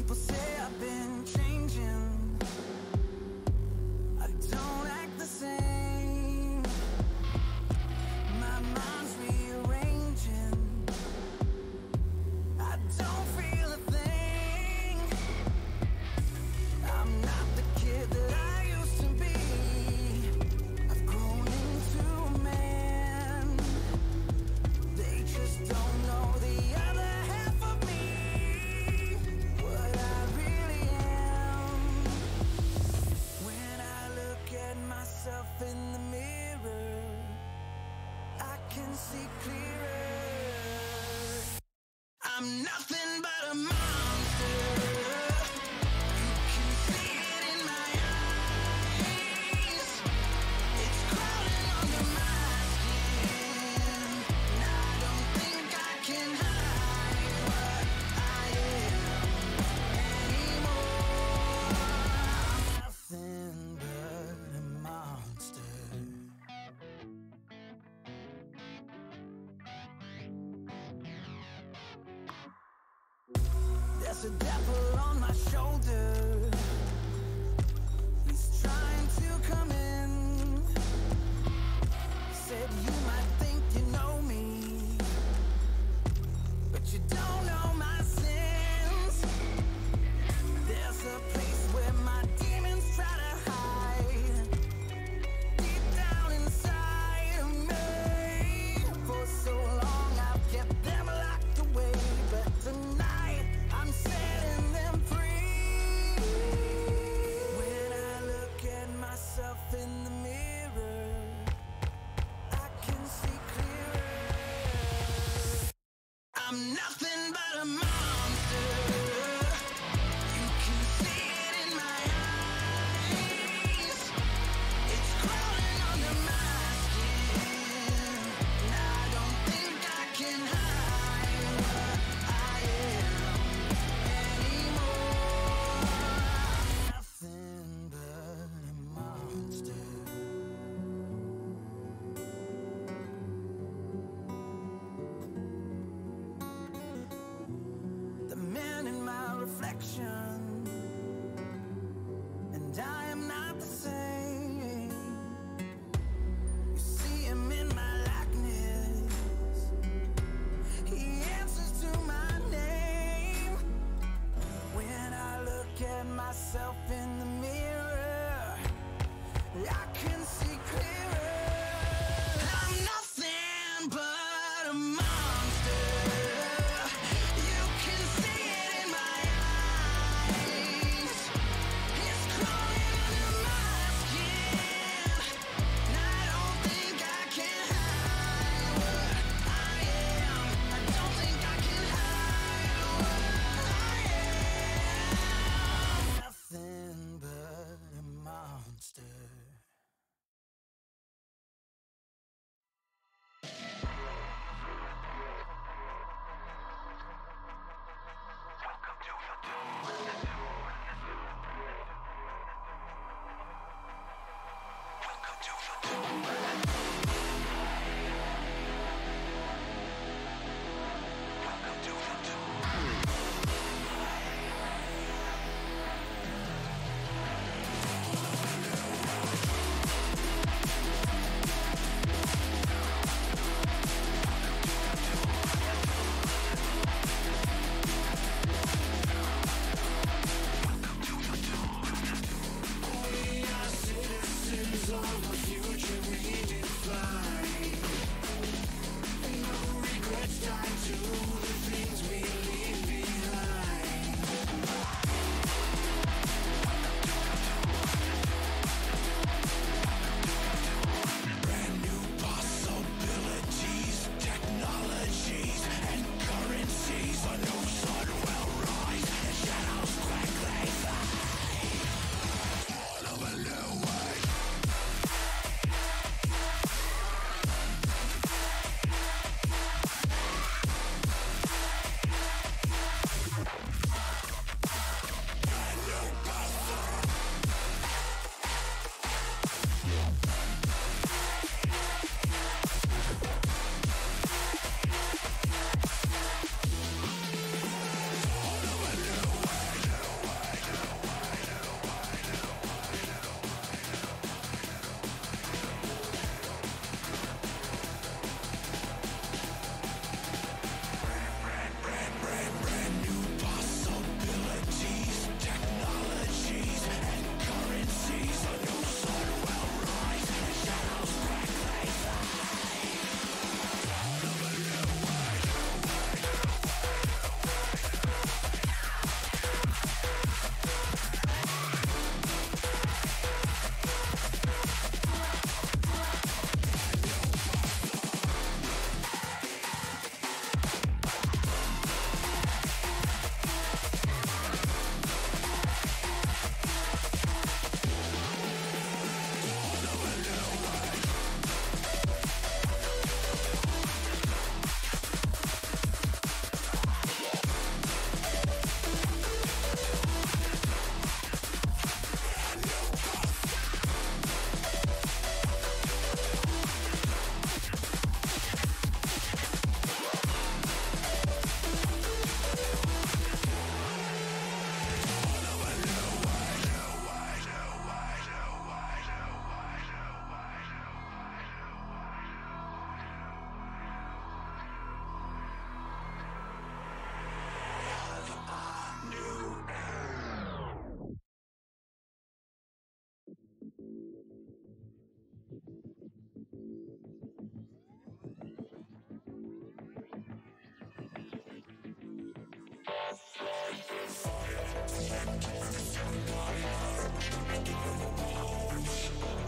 People say I've been changing. Give them a rose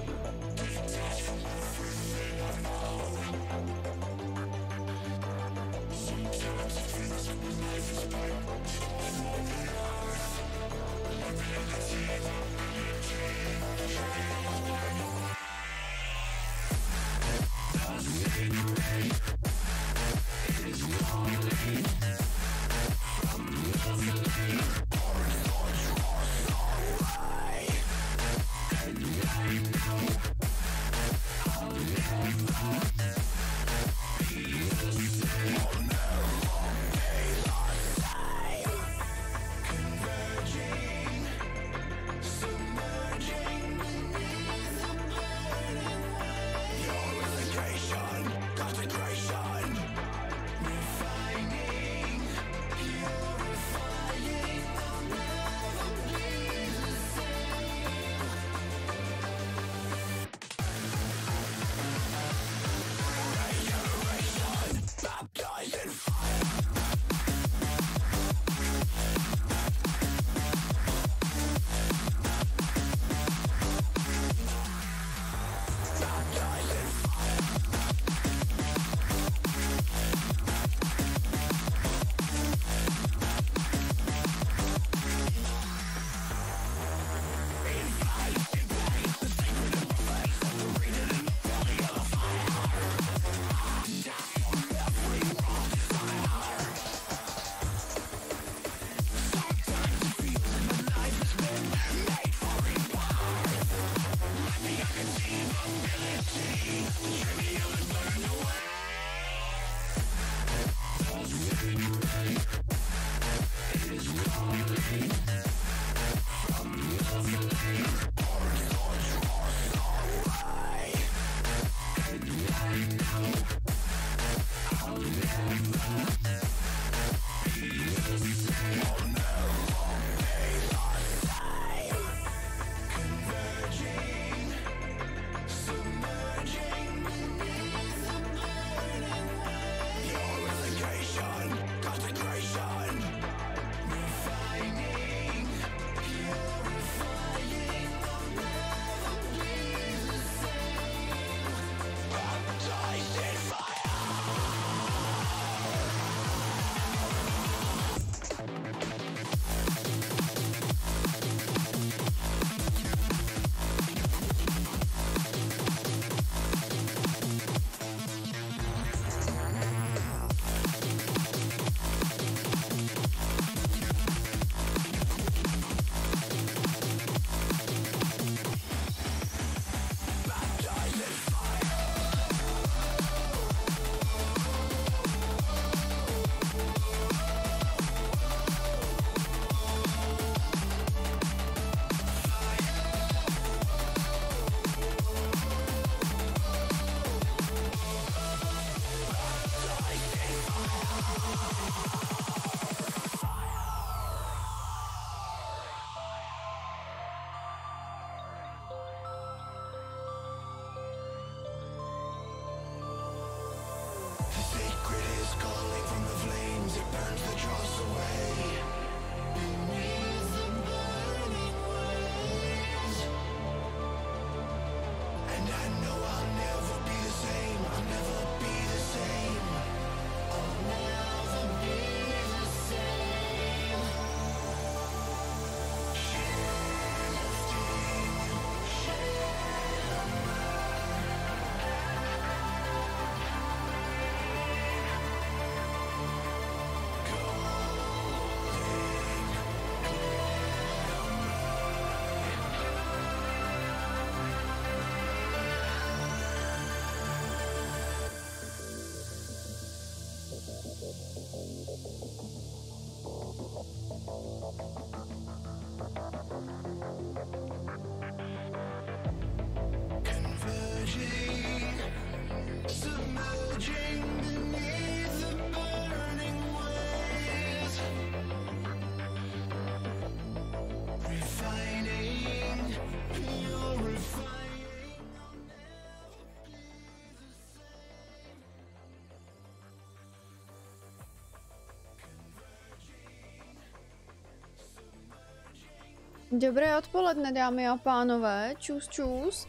Dobré odpoledne, dámy a pánové. Čus, čus.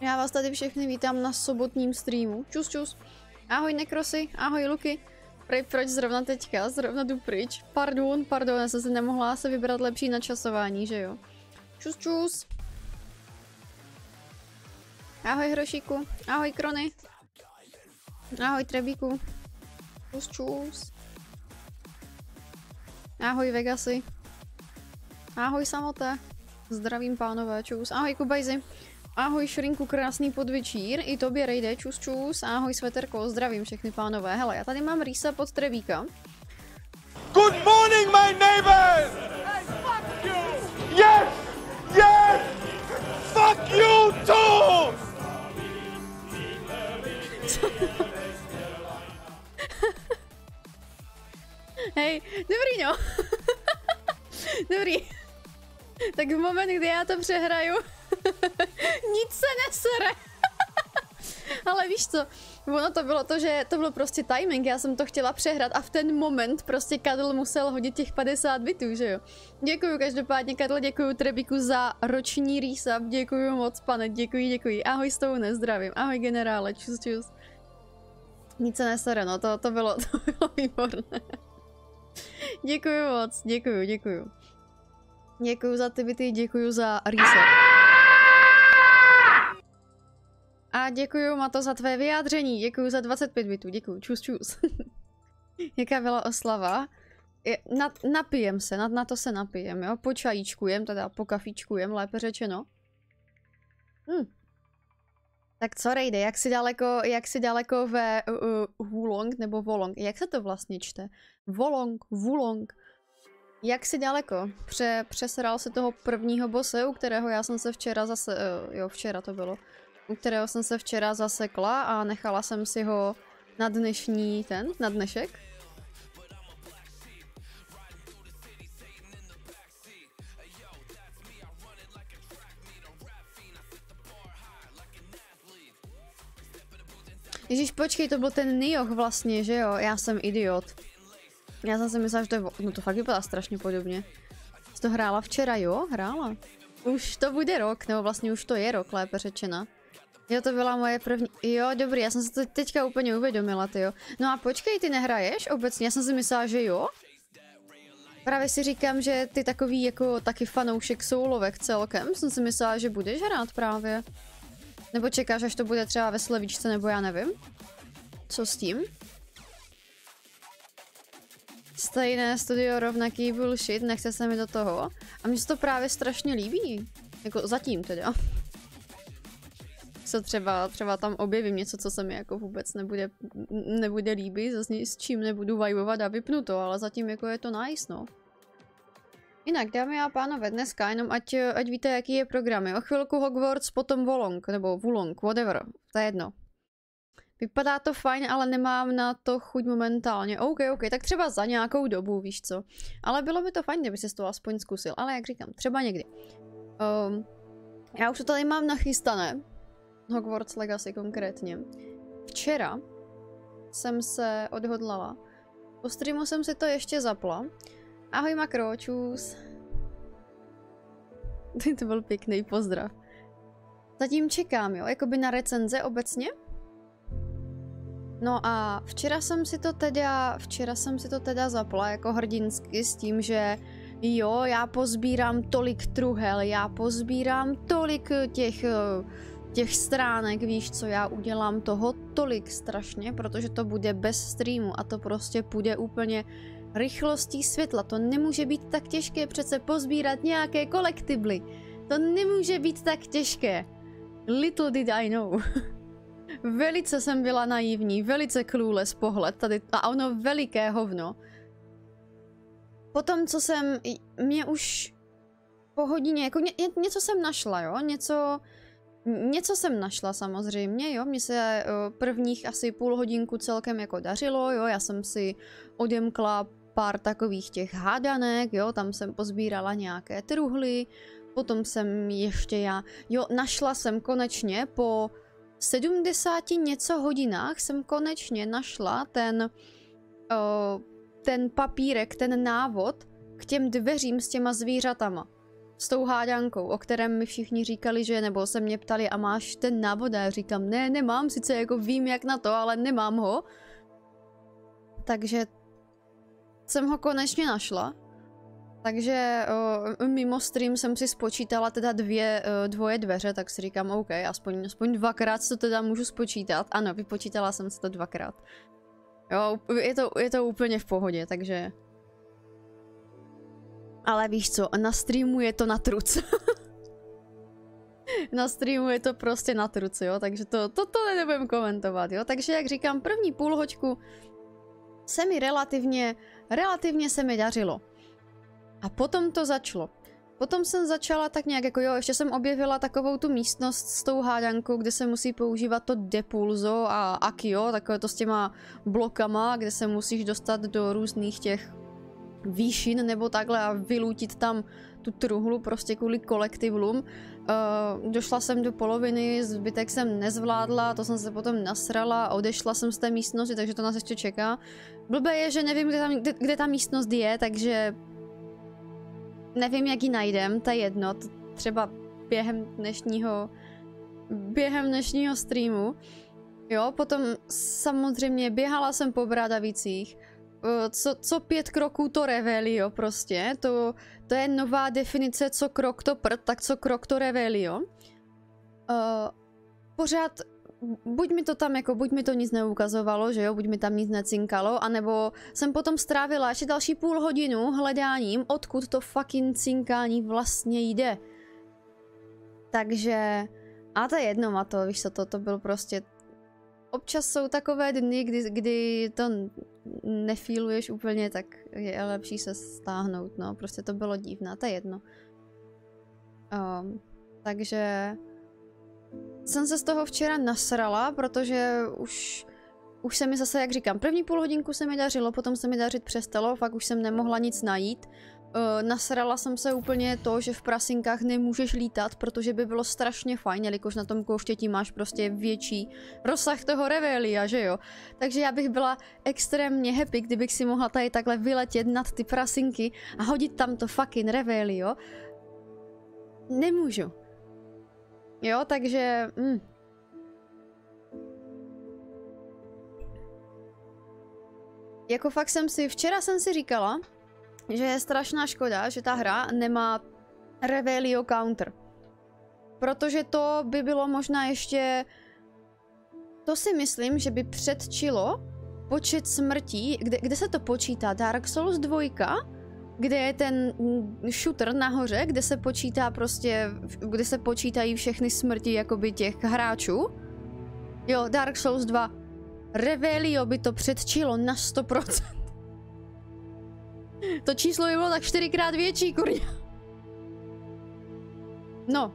Já vás tady všechny vítám na sobotním streamu. Čus, čus. Ahoj Nekrosy, ahoj Luky. Prej, proč zrovna teďka? Zrovna jdu pryč. Pardon, pardon, já jsem si nemohla se vybrat lepší načasování, že jo? Čus, čus. Ahoj Hrošíku, ahoj Krony. Ahoj Trebíku. Čus, čus. Ahoj Vegasy. Ahoj samoté. Zdravím pánové, čus. Ahoj Kubajzy. Ahoj Šrinku, krásný podvečír. I tobě rejde, čus čus. Ahoj Sveterko, zdravím všechny pánové. Hele, já tady mám Rýsa pod Trevíka. Good morning, my neighbors! Hey, fuck you! Yes! Yes! Fuck you too! Hej, dobrý no. dobrý. Tak v moment, kdy já to přehraju, nic se nesere. Ale víš co, ono to bylo to, že to bylo prostě timing, já jsem to chtěla přehrát a v ten moment prostě Kadl musel hodit těch 50 bitů, že jo. Děkuju každopádně Kadl, děkuju Trebiku za roční resub, děkuju moc pane, děkuji, děkuji. Ahoj Stone, zdravím, ahoj generále, čus čus. Nic se nesere, no to, to bylo, to bylo výborné. děkuju moc, děkuju, děkuju. Děkuju za ty byty, děkuju za reset. A děkuju Mato za tvé vyjádření, děkuju za 25 bitů, děkuju, čus čus. Jaká byla oslava? Je, na, napijem se, na, na to se napijem, jo, počajíčkujem, teda po kafičkujem, lépe řečeno. Hm. Tak co rejde, jak si daleko, jak si daleko ve uh, uh, Wulong nebo Volong, jak se to vlastně čte? Volong, Wulong. Jak si daleko? Pře, přeseral se toho prvního bose, u kterého já jsem se včera zase, uh, jo včera to bylo, u kterého jsem se včera zasekla a nechala jsem si ho na dnešní ten, na dnešek. Ježíš, počkej, to byl ten Nioh vlastně, že jo? Já jsem idiot. Já jsem si myslela, že to je... No to fakt vypadá strašně podobně. Jsi to hrála včera, jo? Hrála. Už to bude rok, nebo vlastně už to je rok, lépe řečeno. Jo, to byla moje první... Jo, dobrý, já jsem se to teďka úplně uvědomila, ty jo. No a počkej, ty nehraješ obecně? Já jsem si myslela, že jo. Právě si říkám, že ty takový jako taky fanoušek soulovek celkem. Jsem si myslela, že budeš hrát právě. Nebo čekáš, až to bude třeba ve slevíčce, nebo já nevím. Co s tím? Stejné studio, rovnaký bullshit, nechce se mi do toho. A mně se to právě strašně líbí. Jako zatím teda se třeba, třeba tam objevím něco, co se mi jako vůbec nebude, nebude líbit, zase s čím nebudu vajovat a vypnu to, ale zatím jako je to nice, no. Jinak, dámy a pánové, dneska jenom ať, ať víte, jaký je program. O chvilku Hogwarts, potom Volong, nebo Wulong, whatever, to je jedno. Vypadá to fajn, ale nemám na to chuť momentálně. OK, OK, tak třeba za nějakou dobu, víš co. Ale bylo by to fajn, kdyby se to aspoň zkusil. Ale jak říkám, třeba někdy. Um, já už to tady mám nachystané. Hogwarts Legacy konkrétně. Včera jsem se odhodlala. Po streamu jsem si to ještě zapla. Ahoj makro, čus. to byl pěkný pozdrav. Zatím čekám, jo, jakoby na recenze obecně. No a včera jsem si to teda, včera jsem si to teda zapla jako hrdinsky s tím, že jo, já pozbírám tolik truhel, já pozbírám tolik těch uh, těch stránek, víš co, já udělám toho tolik strašně, protože to bude bez streamu a to prostě půjde úplně rychlostí světla. To nemůže být tak těžké přece pozbírat nějaké kolektibly. To nemůže být tak těžké. Little did I know. velice jsem byla naivní, velice clueless pohled tady a ono veliké hovno. Potom, co jsem, mě už po hodině, jako ně, něco jsem našla, jo, něco, Něco jsem našla samozřejmě, jo, mně se prvních asi půl hodinku celkem jako dařilo, jo, já jsem si odemkla pár takových těch hádanek, jo, tam jsem pozbírala nějaké truhly, potom jsem ještě já, jo, našla jsem konečně po 70 něco hodinách jsem konečně našla ten, uh, ten papírek, ten návod k těm dveřím s těma zvířatama. s tou hádankou, o kterém mi všichni říkali, že, nebo se mě ptali, a máš ten návod? A já říkám, ne, nemám, sice jako vím jak na to, ale nemám ho. Takže jsem ho konečně našla. Takže uh, mimo stream jsem si spočítala teda dvě, uh, dvoje dveře, tak si říkám, OK, aspoň, aspoň dvakrát to teda můžu spočítat. Ano, vypočítala jsem si to dvakrát. Jo, je to, je to úplně v pohodě, takže... Ale víš co, na streamu je to na truc. na streamu je to prostě na truc, jo, takže to, to, to nebudem komentovat, jo. Takže jak říkám, první půl hoďku se mi relativně, relativně se mi dařilo. A potom to začalo. Potom jsem začala tak nějak jako jo, ještě jsem objevila takovou tu místnost s tou hádankou, kde se musí používat to depulzo a akio, takové to s těma blokama, kde se musíš dostat do různých těch výšin nebo takhle a vylutit tam tu truhlu prostě kvůli kolektivům. Uh, došla jsem do poloviny, zbytek jsem nezvládla, to jsem se potom nasrala, odešla jsem z té místnosti, takže to nás ještě čeká. Blbé je, že nevím, kde, tam, kde, kde ta místnost je, takže nevím, jak ji najdem, je jedno, to třeba během dnešního, během dnešního streamu. Jo, potom samozřejmě běhala jsem po Bradavicích, eh, co, co pět kroků to revelio prostě, to, to je nová definice, co krok to prd, tak co krok to revelio. Uh, pořád buď mi to tam jako, buď mi to nic neukazovalo, že jo, buď mi tam nic necinkalo, anebo jsem potom strávila ještě další půl hodinu hledáním, odkud to fucking cinkání vlastně jde. Takže, a to je jedno, a to, víš co, to, to byl prostě, občas jsou takové dny, kdy, kdy to nefíluješ úplně, tak je lepší se stáhnout, no, prostě to bylo divné, to je jedno. Um, takže jsem se z toho včera nasrala, protože už, už se mi zase, jak říkám, první půl hodinku se mi dařilo, potom se mi dařit přestalo, fakt už jsem nemohla nic najít. Uh, nasrala jsem se úplně to, že v prasinkách nemůžeš lítat, protože by bylo strašně fajn, jelikož na tom kouštěti máš prostě větší rozsah toho revelia, že jo. Takže já bych byla extrémně happy, kdybych si mohla tady takhle vyletět nad ty prasinky a hodit tam to fucking revelio. Nemůžu. Jo, takže... Mm. Jako fakt jsem si, včera jsem si říkala, že je strašná škoda, že ta hra nemá Revelio Counter. Protože to by bylo možná ještě... To si myslím, že by předčilo počet smrtí, kde, kde se to počítá? Dark Souls 2? Kde je ten shooter nahoře, kde se počítá prostě, kde se počítají všechny smrti jakoby těch hráčů. Jo, Dark Souls 2. Revelio by to předčilo na 100%. to číslo by bylo tak čtyřikrát větší, kurňa. No.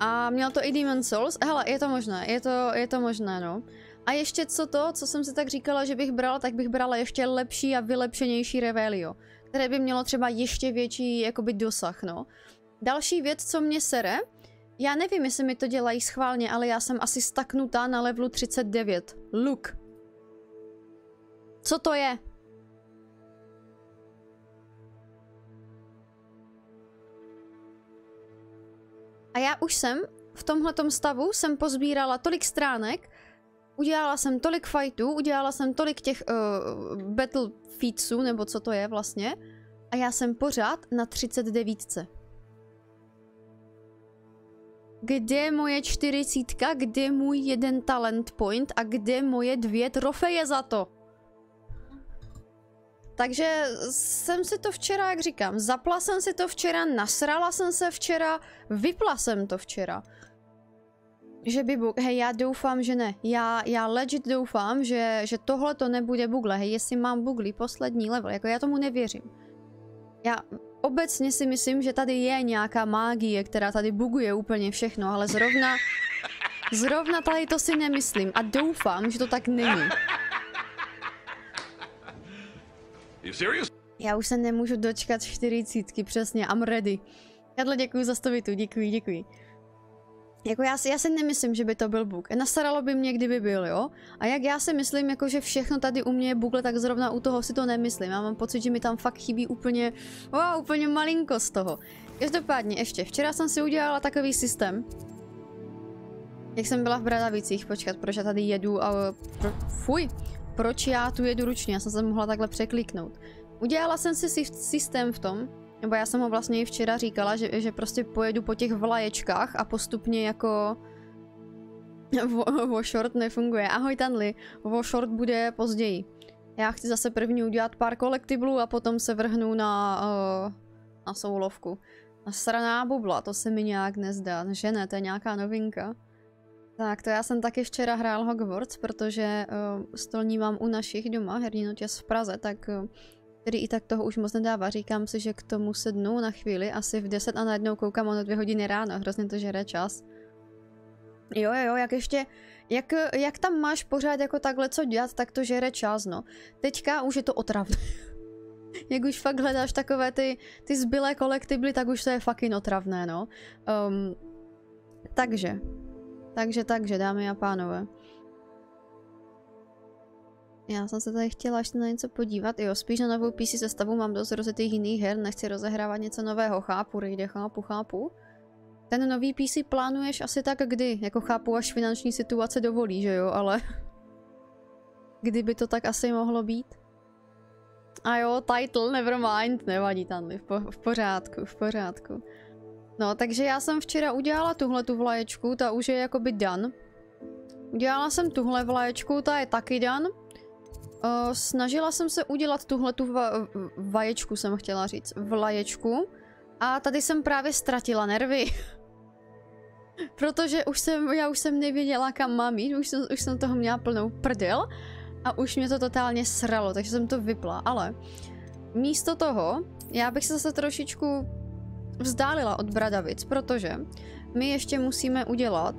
A měl to i Demon Souls. Hele, je to možné, je to, je to možné, no. A ještě co to, co jsem si tak říkala, že bych brala, tak bych brala ještě lepší a vylepšenější Revelio, které by mělo třeba ještě větší jakoby dosah, no. Další věc, co mě sere, já nevím, jestli mi to dělají schválně, ale já jsem asi staknutá na levelu 39. Look. Co to je? A já už jsem v tomhletom stavu jsem pozbírala tolik stránek, udělala jsem tolik fightů, udělala jsem tolik těch uh, battle featsů, nebo co to je vlastně, a já jsem pořád na 39. Kde je moje čtyřicítka, kde můj jeden talent point a kde moje dvě trofeje za to? Takže jsem si to včera, jak říkám, zapla jsem si to včera, nasrala jsem se včera, vypla jsem to včera že by bug, hej, já doufám, že ne. Já, já legit doufám, že, že tohle to nebude bugle. Hej, jestli mám bugly poslední level, jako já tomu nevěřím. Já obecně si myslím, že tady je nějaká mágie, která tady buguje úplně všechno, ale zrovna, zrovna tady to si nemyslím a doufám, že to tak není. Já už se nemůžu dočkat čtyřicítky, přesně, I'm ready. Jadle, děkuji za stovitu, děkuji, děkuji. Jako já si, já si nemyslím, že by to byl bug. Nastaralo by mě, kdyby byl, jo? A jak já si myslím, jako že všechno tady u mě je bugle, tak zrovna u toho si to nemyslím. Já mám pocit, že mi tam fakt chybí úplně, wow, úplně malinko z toho. Každopádně ještě, včera jsem si udělala takový systém. Jak jsem byla v Bradavicích, počkat, proč já tady jedu a... Pro, fuj, proč já tu jedu ručně, já jsem se mohla takhle překliknout. Udělala jsem si systém v tom, nebo já jsem ho vlastně i včera říkala, že, že prostě pojedu po těch vlaječkách a postupně jako... Vo, short nefunguje. Ahoj Tanli, vo short bude později. Já chci zase první udělat pár kolektiblů a potom se vrhnu na, uh, na soulovku. A straná bubla, to se mi nějak nezdá. Že ne, to je nějaká novinka. Tak, to já jsem taky včera hrál Hogwarts, protože uh, stolní mám u našich doma, herní notěz v Praze, tak uh, který i tak toho už moc nedává. Říkám si, že k tomu sednu na chvíli, asi v 10 a najednou koukám o dvě hodiny ráno, hrozně to žere čas. Jo, jo, jak ještě, jak, jak tam máš pořád jako takhle co dělat, tak to žere čas, no. Teďka už je to otravné. jak už fakt hledáš takové ty, ty zbylé kolektibly, tak už to je fucking otravné, no. Um, takže, takže, takže, dámy a pánové. Já jsem se tady chtěla ještě na něco podívat. Jo, spíš na novou PC sestavu mám dost rozjetých jiných her, nechci rozehrávat něco nového. Chápu, Rejde, chápu, chápu. Ten nový PC plánuješ asi tak kdy? Jako chápu, až finanční situace dovolí, že jo, ale... Kdyby to tak asi mohlo být? A jo, title, nevermind, nevadí Tanli, v, po v pořádku, v pořádku. No, takže já jsem včera udělala tuhle tu vlaječku, ta už je jakoby done. Udělala jsem tuhle vlaječku, ta je taky done. Uh, snažila jsem se udělat tuhle tu va vaječku, jsem chtěla říct, vlaječku. A tady jsem právě ztratila nervy. Protože už jsem, já už jsem nevěděla kam mám jít, už jsem, už jsem toho měla plnou prdel. A už mě to totálně sralo, takže jsem to vypla, ale místo toho, já bych se zase trošičku vzdálila od Bradavic, protože my ještě musíme udělat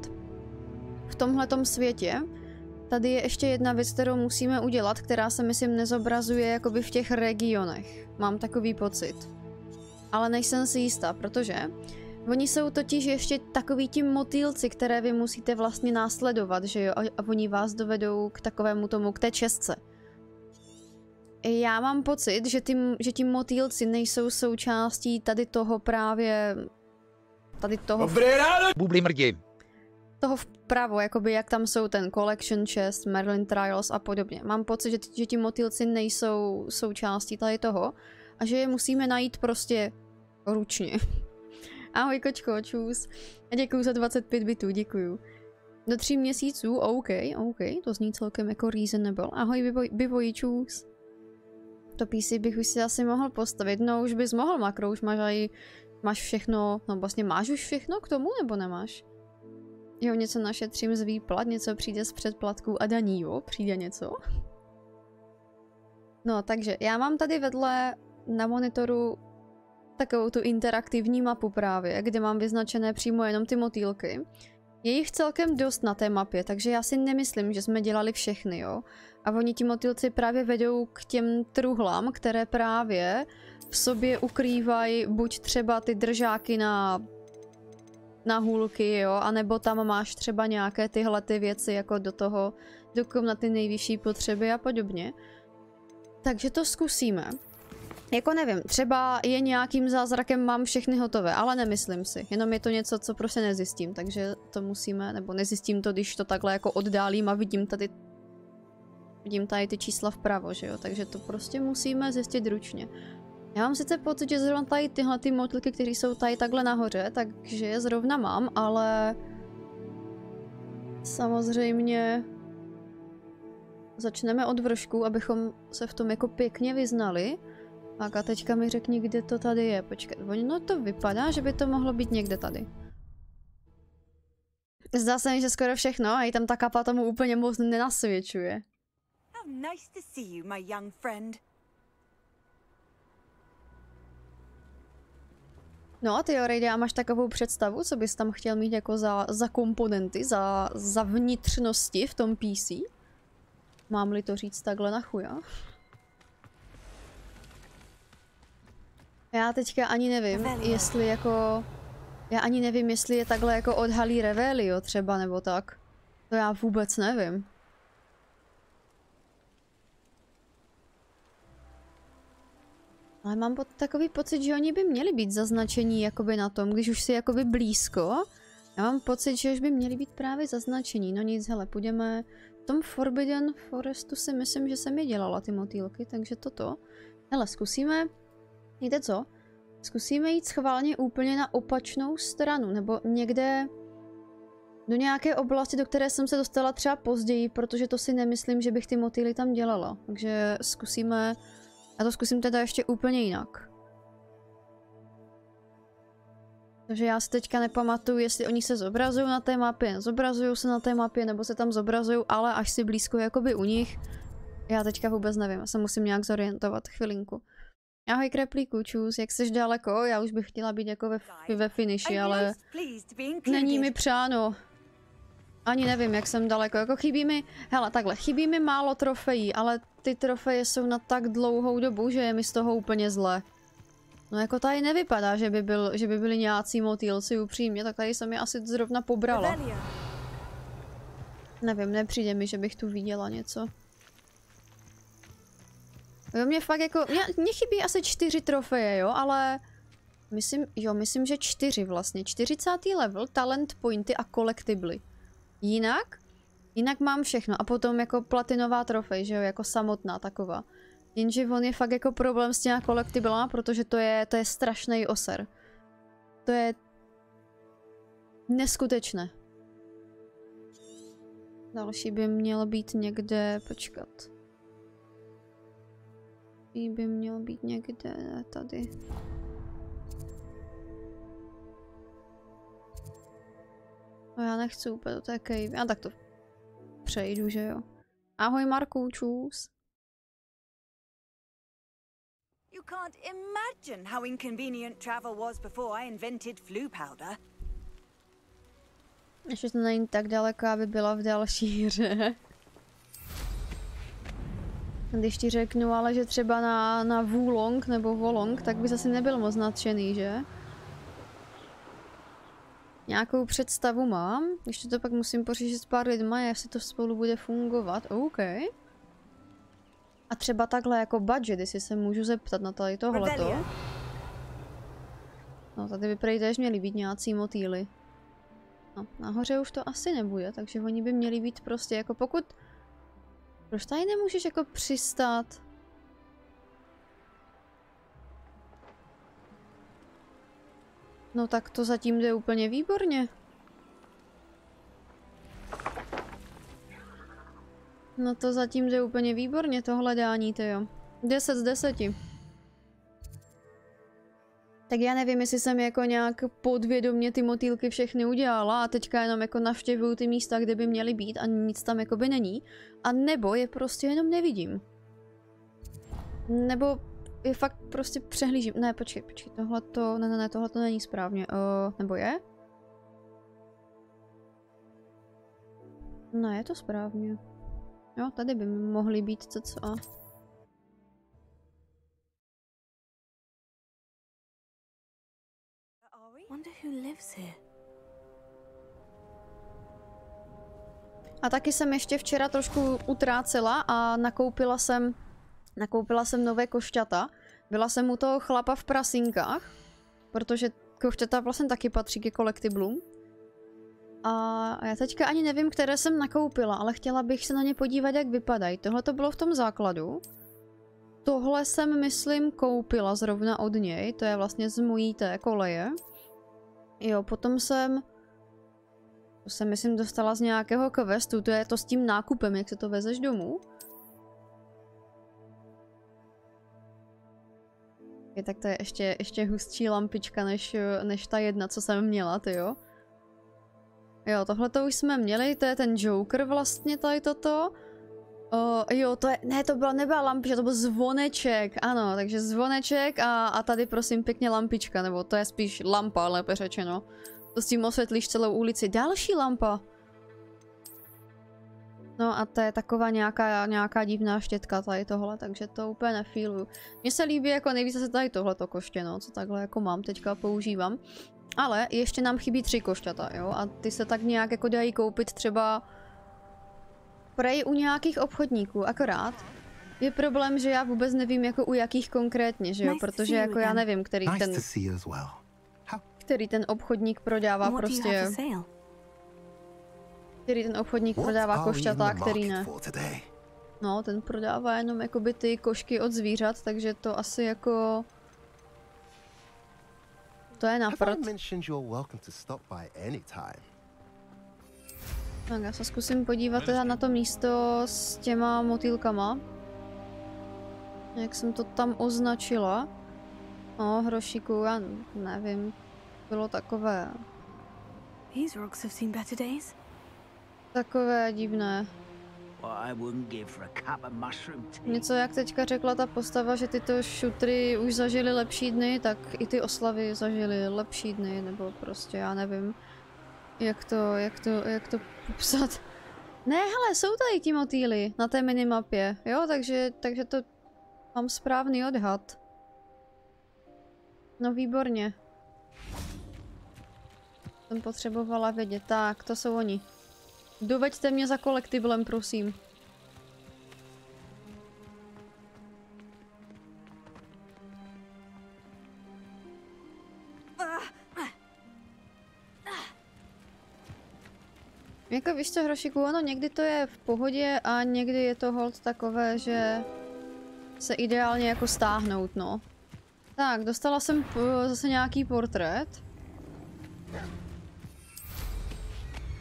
v tomhletom světě Tady je ještě jedna věc, kterou musíme udělat, která se myslím nezobrazuje jakoby v těch regionech. Mám takový pocit. Ale nejsem si jistá, protože oni jsou totiž ještě takový ti motýlci, které vy musíte vlastně následovat, že jo? A, oni vás dovedou k takovému tomu, k té česce. Já mám pocit, že ty, že ti motýlci nejsou součástí tady toho právě... Tady toho... Dobré ráno! Bubli mrdi toho vpravo, jakoby jak tam jsou ten Collection Chest, Merlin Trials a podobně. Mám pocit, že, že ti motýlci nejsou součástí tady toho a že je musíme najít prostě ručně. Ahoj kočko, čus. A děkuju za 25 bitů, děkuju. Do tří měsíců, OK, OK, to zní celkem jako reasonable. Ahoj bivoj, čus. To PC bych už si asi mohl postavit, no už bys mohl makro, už máš aj, máš všechno, no vlastně máš už všechno k tomu, nebo nemáš? Jo, něco našetřím z výplat, něco přijde z předplatků a daní, jo, přijde něco. No, takže já mám tady vedle na monitoru takovou tu interaktivní mapu právě, kde mám vyznačené přímo jenom ty motýlky. Je jich celkem dost na té mapě, takže já si nemyslím, že jsme dělali všechny, jo. A oni ti motýlci právě vedou k těm truhlám, které právě v sobě ukrývají buď třeba ty držáky na na hůlky, jo, anebo tam máš třeba nějaké tyhle ty věci jako do toho, do komnaty nejvyšší potřeby a podobně. Takže to zkusíme. Jako nevím, třeba je nějakým zázrakem mám všechny hotové, ale nemyslím si. Jenom je to něco, co prostě nezjistím, takže to musíme, nebo nezjistím to, když to takhle jako oddálím a vidím tady vidím tady ty čísla vpravo, že jo, takže to prostě musíme zjistit ručně. Já mám sice pocit, že zrovna tady tyhle ty motylky, které jsou tady takhle nahoře, takže je zrovna mám, ale... Samozřejmě... Začneme od vršku, abychom se v tom jako pěkně vyznali. A teďka mi řekni, kde to tady je. Počkej, no to vypadá, že by to mohlo být někde tady. Zdá se mi, že skoro všechno a i tam ta kapa tomu úplně moc nenasvědčuje. How nice to see you, my young friend. No a ty, Orejde, a máš takovou představu, co bys tam chtěl mít jako za, za komponenty, za, za vnitřnosti v tom PC? Mám-li to říct takhle na chuja? Já teďka ani nevím, jestli jako... Já ani nevím, jestli je takhle jako odhalí Revelio třeba, nebo tak. To já vůbec nevím. Ale mám po takový pocit, že oni by měli být zaznačení jakoby na tom, když už si jakoby blízko. Já mám pocit, že už by měli být právě zaznačení. No nic, hele, půjdeme... V tom Forbidden Forestu si myslím, že jsem je dělala ty motýlky, takže toto. Hele, zkusíme... Víte co? Zkusíme jít schválně úplně na opačnou stranu, nebo někde do nějaké oblasti, do které jsem se dostala třeba později, protože to si nemyslím, že bych ty motýly tam dělala. Takže zkusíme já to zkusím teda ještě úplně jinak. Takže já si teďka nepamatuju, jestli oni se zobrazují na té mapě, nezobrazují se na té mapě, nebo se tam zobrazují, ale až si blízko jakoby u nich. Já teďka vůbec nevím, já se musím nějak zorientovat chvilinku. Ahoj kreplíku, čus, jak jsi daleko? Já už bych chtěla být jako ve, ve finiši, ale není mi přáno. Ani nevím, jak jsem daleko. Jako chybí mi, hele, takhle, chybí mi málo trofejí, ale ty trofeje jsou na tak dlouhou dobu, že je mi z toho úplně zle. No jako tady nevypadá, že by, byl, že by byli nějací motýlci upřímně, tak tady jsem je asi zrovna pobrala. Nevím, nepřijde mi, že bych tu viděla něco. Jo, mě fakt jako, mě, mě chybí asi čtyři trofeje, jo, ale... Myslím, jo, myslím, že čtyři vlastně. 40. level, talent pointy a collectibly. Jinak, jinak mám všechno. A potom jako platinová trofej, že jo, jako samotná taková. Jenže on je fakt jako problém s těma kolektiblama, protože to je, to je strašný oser. To je neskutečné. Další by měl být někde, počkat. Další by měl být někde tady. No já nechci úplně do té cave. Já tak to přejdu, že jo. Ahoj Marku, čus. You can't imagine how inconvenient travel was before I invented flu powder. Ještě to není tak daleko, aby byla v další hře. Když ti řeknu ale, že třeba na, na Wulong nebo Volong, tak by zase nebyl moc nadšený, že? Nějakou představu mám, ještě to pak musím poříšit s pár lidma, jestli to spolu bude fungovat. OK. A třeba takhle jako budget, jestli se můžu zeptat na tady tohleto. No tady by prej též měly být nějací motýly. No, nahoře už to asi nebude, takže oni by měli být prostě jako pokud... Proč tady nemůžeš jako přistát? No tak to zatím jde úplně výborně. No to zatím jde úplně výborně, to hledání, jo. 10 z 10. Tak já nevím, jestli jsem jako nějak podvědomě ty motýlky všechny udělala a teďka jenom jako navštěvuju ty místa, kde by měly být a nic tam jako by není. A nebo je prostě jenom nevidím. Nebo je fakt prostě přehlížím. Ne, počkej, počkej, tohle to, ne, ne, ne, tohle to není správně. Uh, nebo je? No, je to správně. Jo, tady by mohly být cca. A taky jsem ještě včera trošku utrácela a nakoupila jsem Nakoupila jsem nové košťata. Byla jsem u toho chlapa v prasinkách, protože košťata vlastně taky patří ke kolektiblům. A já teďka ani nevím, které jsem nakoupila, ale chtěla bych se na ně podívat, jak vypadají. Tohle to bylo v tom základu. Tohle jsem, myslím, koupila zrovna od něj. To je vlastně z mojí té koleje. Jo, potom jsem... To jsem, myslím, dostala z nějakého questu. To je to s tím nákupem, jak se to vezeš domů. Je, tak to je ještě, ještě hustší lampička než, než ta jedna, co jsem měla, ty jo. Jo, tohle to už jsme měli, to je ten Joker vlastně tady toto. O, jo, to je, ne, to byla, nebyla lampička, to byl zvoneček, ano, takže zvoneček a, a tady prosím pěkně lampička, nebo to je spíš lampa, lépe řečeno. To s tím osvětlíš celou ulici. Další lampa. No a to je taková nějaká, nějaká divná štětka tady tohle, takže to úplně nefíluju. Mně se líbí jako nejvíce se tady tohleto koště, no, co takhle jako mám teďka používám. Ale ještě nám chybí tři košťata, jo? A ty se tak nějak jako dají koupit třeba prej u nějakých obchodníků, akorát. Je problém, že já vůbec nevím jako u jakých konkrétně, že jo? Protože jako já nevím, který ten, který ten obchodník prodává prostě? Který ten obchodník prodává košťata, který ne. No, ten prodává jenom jakoby ty košky od zvířat, takže to asi jako... To je na Have prd. I mentioned you're welcome to stop by any time? Tak já se zkusím podívat teda na to místo s těma motýlkama. Jak jsem to tam označila. No, hrošíku, já nevím. Bylo takové, These rocks have seen better days. Takové divné. Něco jak teďka řekla ta postava, že tyto šutry už zažily lepší dny, tak i ty oslavy zažily lepší dny, nebo prostě já nevím, jak to, jak to, jak to popsat. Ne, hele, jsou tady ti motýly na té minimapě, jo, takže, takže to mám správný odhad. No výborně. Jsem potřebovala vědět. Tak, to jsou oni. Doveďte mě za kolektiblem, prosím. Jako víš co, Hrošiku, ono někdy to je v pohodě a někdy je to hold takové, že se ideálně jako stáhnout, no. Tak, dostala jsem p- zase nějaký portrét.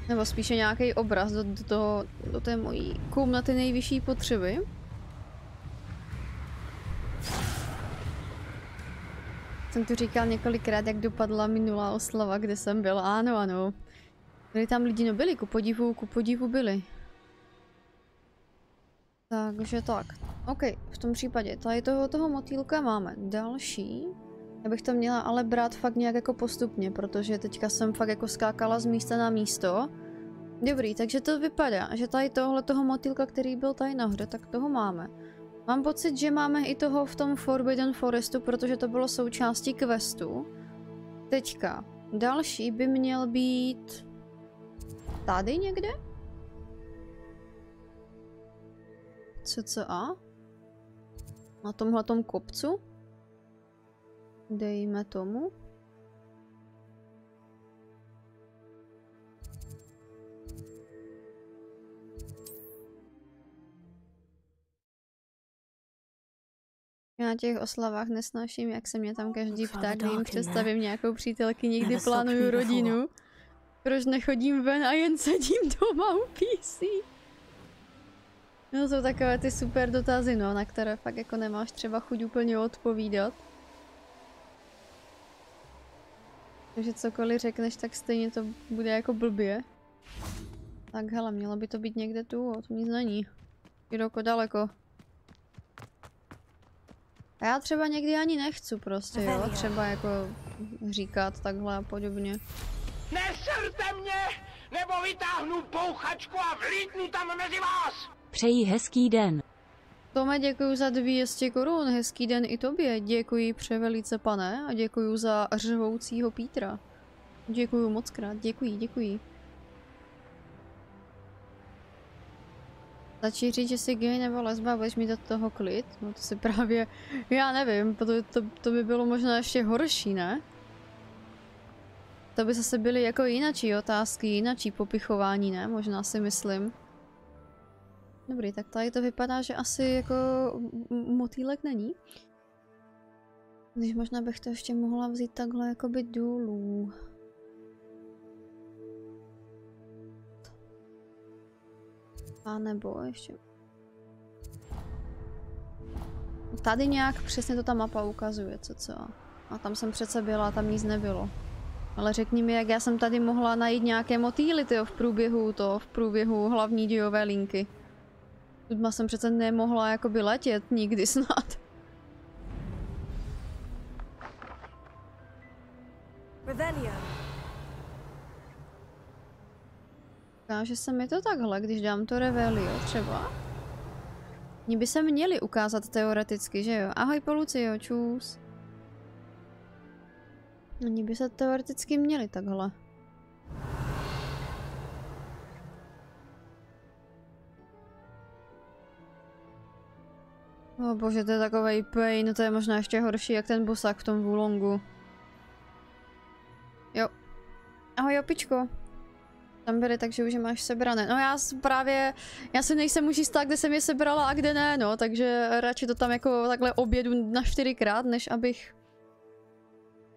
Nebo spíše nějaký obraz do, do, toho, do té mojí komnaty nejvyšší potřeby. Jsem tu říkal několikrát, jak dopadla minulá oslava, kde jsem byl. Ano, ano. Byli tam lidi, no byli, ku podivu, ku podivu byli. Takže tak. OK, v tom případě tady toho, toho motýlka máme další. Já bych to měla ale brát fakt nějak jako postupně, protože teďka jsem fakt jako skákala z místa na místo. Dobrý, takže to vypadá, že tady tohle toho motýlka, který byl tady nahoře, tak toho máme. Mám pocit, že máme i toho v tom Forbidden Forestu, protože to bylo součástí questu. Teďka, další by měl být tady někde? CCA? Na tomhletom kopcu? Dejme tomu. Já na těch oslavách nesnáším, jak se mě tam každý ptá, kdy jim představím nějakou přítelky, někdy me plánuju rodinu. Proč nechodím ven a jen sedím doma u PC? No jsou takové ty super dotazy, no, na které fakt jako nemáš třeba chuť úplně odpovídat. Takže cokoliv řekneš, tak stejně to bude jako blbě. Tak hele, mělo by to být někde tu, o tom nic není. Široko daleko. A já třeba někdy ani nechci prostě, jo, třeba jako říkat takhle a podobně. Neserte mě, nebo vytáhnu bouchačku a vlítnu tam mezi vás! Přeji hezký den. Tome, děkuji za 200 korun, hezký den i tobě, děkuji převelice pane a děkuji za řvoucího Pítra. Děkuji moc krát, děkuji, děkuji. Stačí říct, že jsi gay nebo lesba, budeš mít do toho klid? No to si právě, já nevím, to, to, to by bylo možná ještě horší, ne? To by zase byly jako jinačí otázky, jinačí popichování, ne? Možná si myslím. Dobrý, tak tady to vypadá, že asi jako motýlek není. Když možná bych to ještě mohla vzít takhle jakoby dolů. A nebo ještě... Tady nějak přesně to ta mapa ukazuje, co co. A tam jsem přece byla, tam nic nebylo. Ale řekni mi, jak já jsem tady mohla najít nějaké motýly, tyjo, v průběhu to, v průběhu hlavní dějové linky. Tudma jsem přece nemohla jakoby letět nikdy snad. Revelio. Ukáže se mi to takhle, když dám to Revelio třeba. Mně by se měli ukázat teoreticky, že jo? Ahoj Polucio, čus. Oni by se teoreticky měli takhle. O bože, to je takovej pain, to je možná ještě horší jak ten bosák v tom Wulongu. Jo. Ahoj opičko. Tam byly, takže už je máš sebrané. No já právě, já si nejsem už jistá, kde jsem je sebrala a kde ne, no, takže radši to tam jako takhle obědu na čtyřikrát, než abych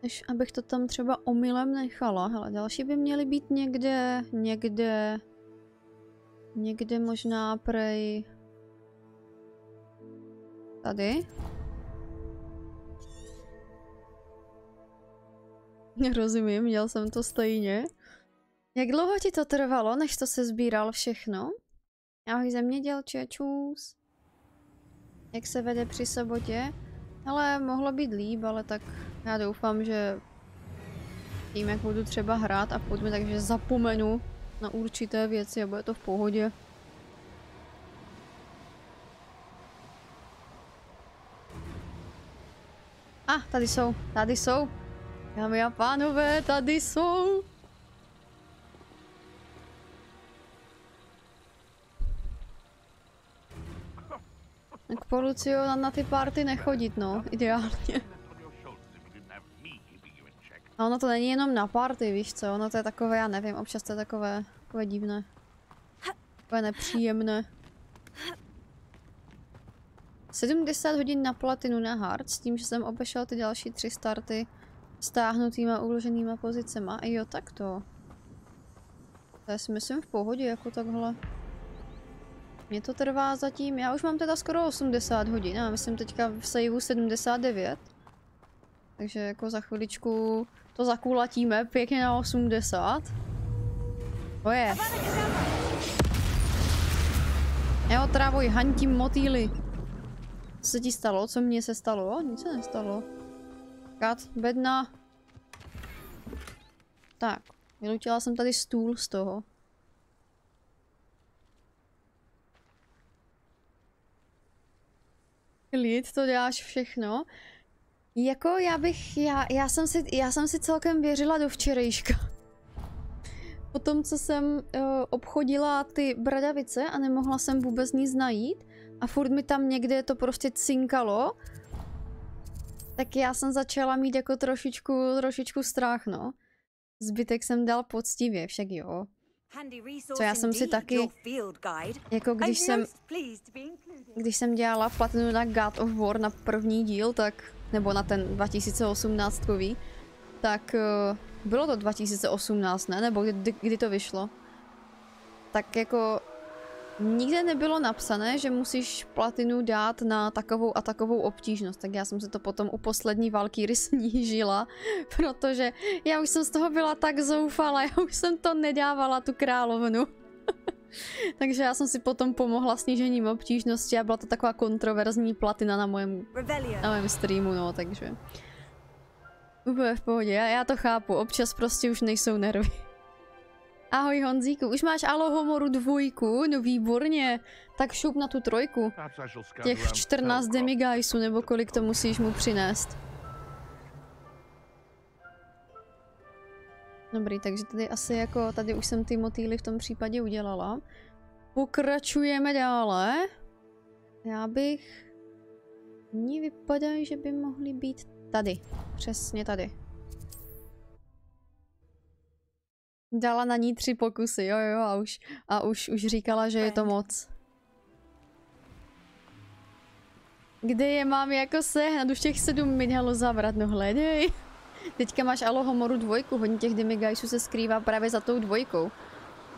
než abych to tam třeba omylem nechala. Hele, další by měly být někde, někde, někde možná prej tady. Rozumím, měl jsem to stejně. Jak dlouho ti to trvalo, než to se sbíral všechno? Ahoj zemědělče, čus. Jak se vede při sobotě? Ale mohlo být líp, ale tak já doufám, že tím, jak budu třeba hrát a pojďme, takže zapomenu na určité věci a bude to v pohodě. A, ah, tady jsou, tady jsou. Dámy a pánové, tady jsou. Tak po Lucio na, na ty party nechodit, no, ideálně. A ono to není jenom na party, víš co, ono to je takové, já nevím, občas to je takové, takové divné. Takové nepříjemné. 70 hodin na platinu na hard, s tím, že jsem obešel ty další tři starty stáhnutýma uloženýma pozicema. A jo, tak to. To si myslím v pohodě, jako takhle. Mně to trvá zatím, já už mám teda skoro 80 hodin, já myslím teďka v saveu 79. Takže jako za chviličku to zakulatíme pěkně na 80. To je. Neotravuj, hantím motýly. Co se ti stalo? Co mně se stalo? Nic se nestalo. Kat, bedna. Tak, vylutila jsem tady stůl z toho. Klid, to děláš všechno. Jako já bych, já, já, jsem si, já jsem si celkem věřila do včerejška. Po tom, co jsem uh, obchodila ty bradavice a nemohla jsem vůbec nic najít a furt mi tam někde to prostě cinkalo, tak já jsem začala mít jako trošičku, trošičku strach, no. Zbytek jsem dal poctivě, však jo. Co já jsem si taky, jako když jsem, když jsem dělala platinu na God of War na první díl, tak, nebo na ten 2018 tak uh, bylo to 2018, ne? Nebo kdy, kdy to vyšlo? Tak jako nikde nebylo napsané, že musíš platinu dát na takovou a takovou obtížnost, tak já jsem se to potom u poslední Valkyry snížila, protože já už jsem z toho byla tak zoufala, já už jsem to nedávala, tu královnu. Takže já jsem si potom pomohla snížením obtížnosti a byla to taková kontroverzní platina na mojem, Revelio. na mém streamu, no, takže... Úplně v pohodě, já, já to chápu, občas prostě už nejsou nervy. Ahoj Honzíku, už máš Alohomoru dvojku? No výborně. Tak šup na tu trojku. Těch 14 demigeisů, nebo kolik to musíš mu přinést. Dobrý, takže tady asi jako, tady už jsem ty motýly v tom případě udělala. Pokračujeme dále. Já bych... Mně vypadají, že by mohly být tady. Přesně tady. Dala na ní tři pokusy, jo jo, a už, a už, už říkala, že je to moc. Kde je mám jako sehnat? Už těch sedm mi dalo zabrat, no hledej. Teďka máš Alohomoru dvojku, hodně těch Demigeisů se skrývá právě za tou dvojkou.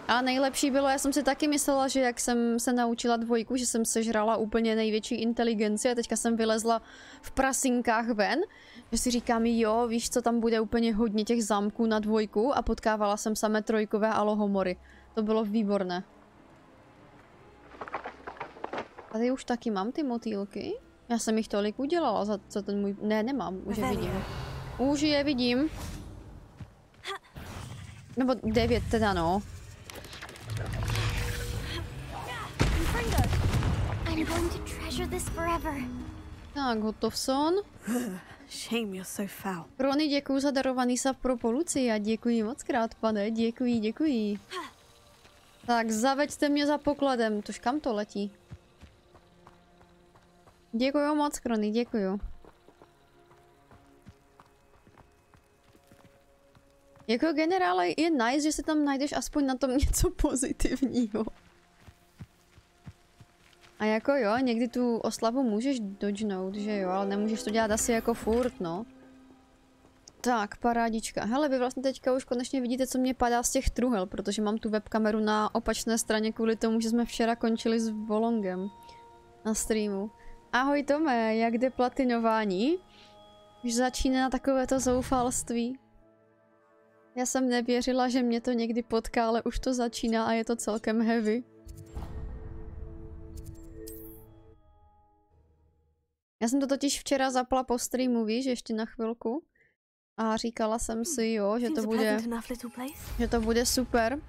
A nejlepší bylo, já jsem si taky myslela, že jak jsem se naučila dvojku, že jsem sežrala úplně největší inteligenci a teďka jsem vylezla v prasinkách ven, že si říkám, jo, víš co, tam bude úplně hodně těch zámků na dvojku a potkávala jsem samé trojkové alohomory. To bylo výborné. Tady už taky mám ty motýlky. Já jsem jich tolik udělala za, za ten můj... Ne, nemám, už je vidím. Už je vidím. Nebo devět teda, no. Going to Shame you're so foul. Krony, děkuji za darovaný sav pro Poluci a děkuji moc krát, pane, děkuji, děkuji. Tak zaveďte mě za pokladem, tož kam to letí? Děkuju moc, Krony, děkuju. Jako generále je nice, že si tam najdeš aspoň na tom něco pozitivního. A jako jo, někdy tu oslavu můžeš dodžnout, že jo, ale nemůžeš to dělat asi jako furt, no. Tak, parádička. Hele, vy vlastně teďka už konečně vidíte, co mě padá z těch truhel, protože mám tu webkameru na opačné straně kvůli tomu, že jsme včera končili s Volongem na streamu. Ahoj Tome, jak jde platinování? Už začíná takovéto zoufalství. Já jsem nevěřila, že mě to někdy potká, ale už to začíná a je to celkem heavy. Já jsem to totiž včera zapla po streamu, víš, ještě na chvilku. A říkala jsem si, jo, že to bude, že to bude super.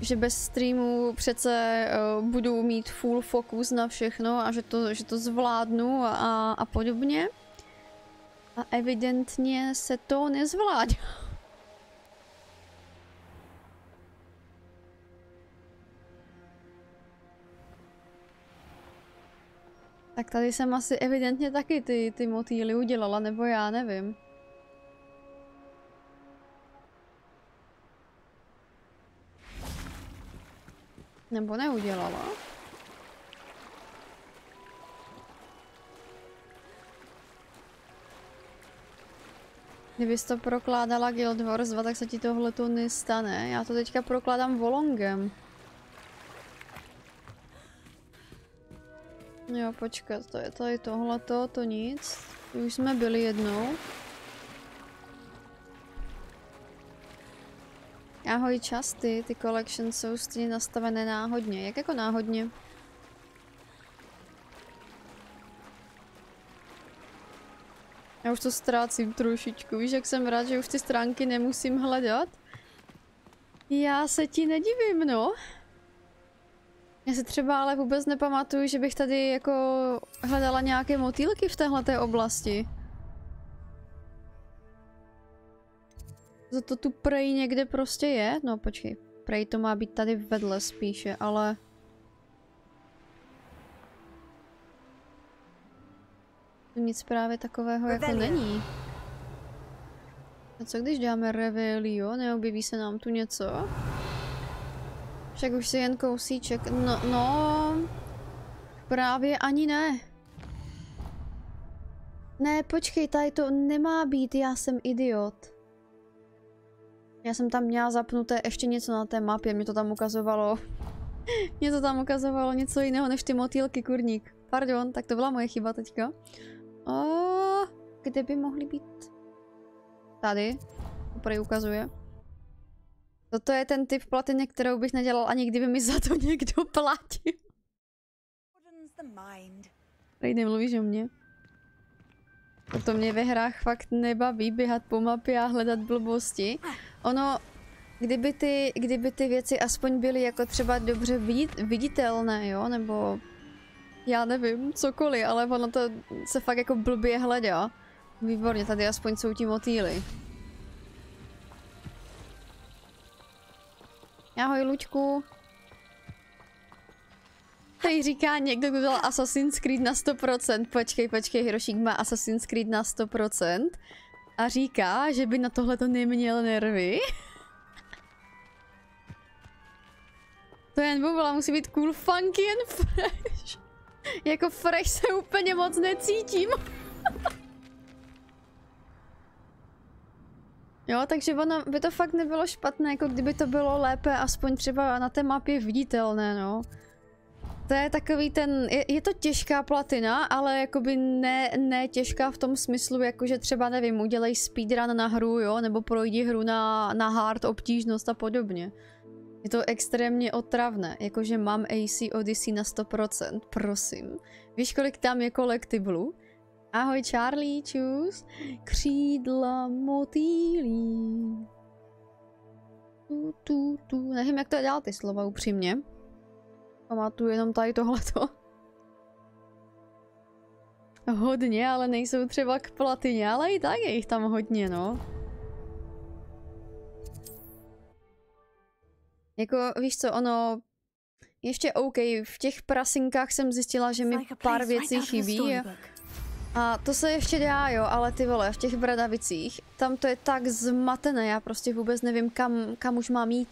Že bez streamu přece uh, budu mít full fokus na všechno a že to, že to zvládnu a, a podobně. A evidentně se to nezvládá. Tak tady jsem asi evidentně taky ty, ty motýly udělala, nebo já nevím. Nebo neudělala? Kdybys to prokládala Guild Wars 2, tak se ti tohle tu nestane. Já to teďka prokládám Volongem. Jo, počkat, to je tady tohleto, to nic. Už jsme byli jednou. Ahoj časty, ty collections jsou stejně nastavené náhodně. Jak jako náhodně? Já už to ztrácím trošičku, víš, jak jsem rád, že už ty stránky nemusím hledat. Já se ti nedivím, no. Já si třeba ale vůbec nepamatuju, že bych tady jako hledala nějaké motýlky v téhleté oblasti. Za to tu prej někde prostě je? No počkej, prej to má být tady vedle spíše, ale... Nic právě takového jako není. A co když dáme Revelio? Neobjeví se nám tu něco? Však už si jen kousíček. No, no... Právě ani ne. Ne, počkej, tady to nemá být, já jsem idiot. Já jsem tam měla zapnuté ještě něco na té mapě, mě to tam ukazovalo. mě to tam ukazovalo něco jiného než ty motýlky, kurník. Pardon, tak to byla moje chyba teďka. O, kde by mohly být? Tady. Prej ukazuje. Toto je ten typ platiny, kterou bych nedělal ani kdyby mi za to někdo platil. Tady nemluvíš o mně. Proto mě ve hrách fakt nebaví běhat po mapě a hledat blbosti. Ono, kdyby ty, kdyby ty věci aspoň byly jako třeba dobře vidit, viditelné, jo, nebo já nevím, cokoliv, ale ono to se fakt jako blbě hledá. Výborně, tady aspoň jsou ti motýly. Ahoj, Luďku. Tady říká někdo, kdo dal Assassin's Creed na 100%. Počkej, počkej, Hirošík má Assassin's Creed na 100%. A říká, že by na tohle to neměl nervy. to jen bubla, musí být cool, funky and fresh. jako fresh se úplně moc necítím. Jo, takže ono by to fakt nebylo špatné, jako kdyby to bylo lépe, aspoň třeba na té mapě viditelné, no. To je takový ten, je, je to těžká platina, ale jakoby ne, ne těžká v tom smyslu, jakože třeba nevím, udělej speedrun na hru, jo, nebo projdi hru na, na hard obtížnost a podobně. Je to extrémně otravné, jakože mám AC Odyssey na 100%, prosím. Víš, kolik tam je kolektivlu? Ahoj Charlie, čus. Křídla motýlí. Tu, tu, tu. Nevím, jak to dál ty slova, upřímně. Pamatuju jenom tady tohleto. hodně, ale nejsou třeba k platině, ale i tak je jich tam hodně, no. Jako, víš co, ono... Ještě OK, v těch prasinkách jsem zjistila, že mi pár věcí a chybí. A to se ještě dá, jo, ale ty vole, v těch bradavicích, tam to je tak zmatené, já prostě vůbec nevím, kam, kam už mám jít.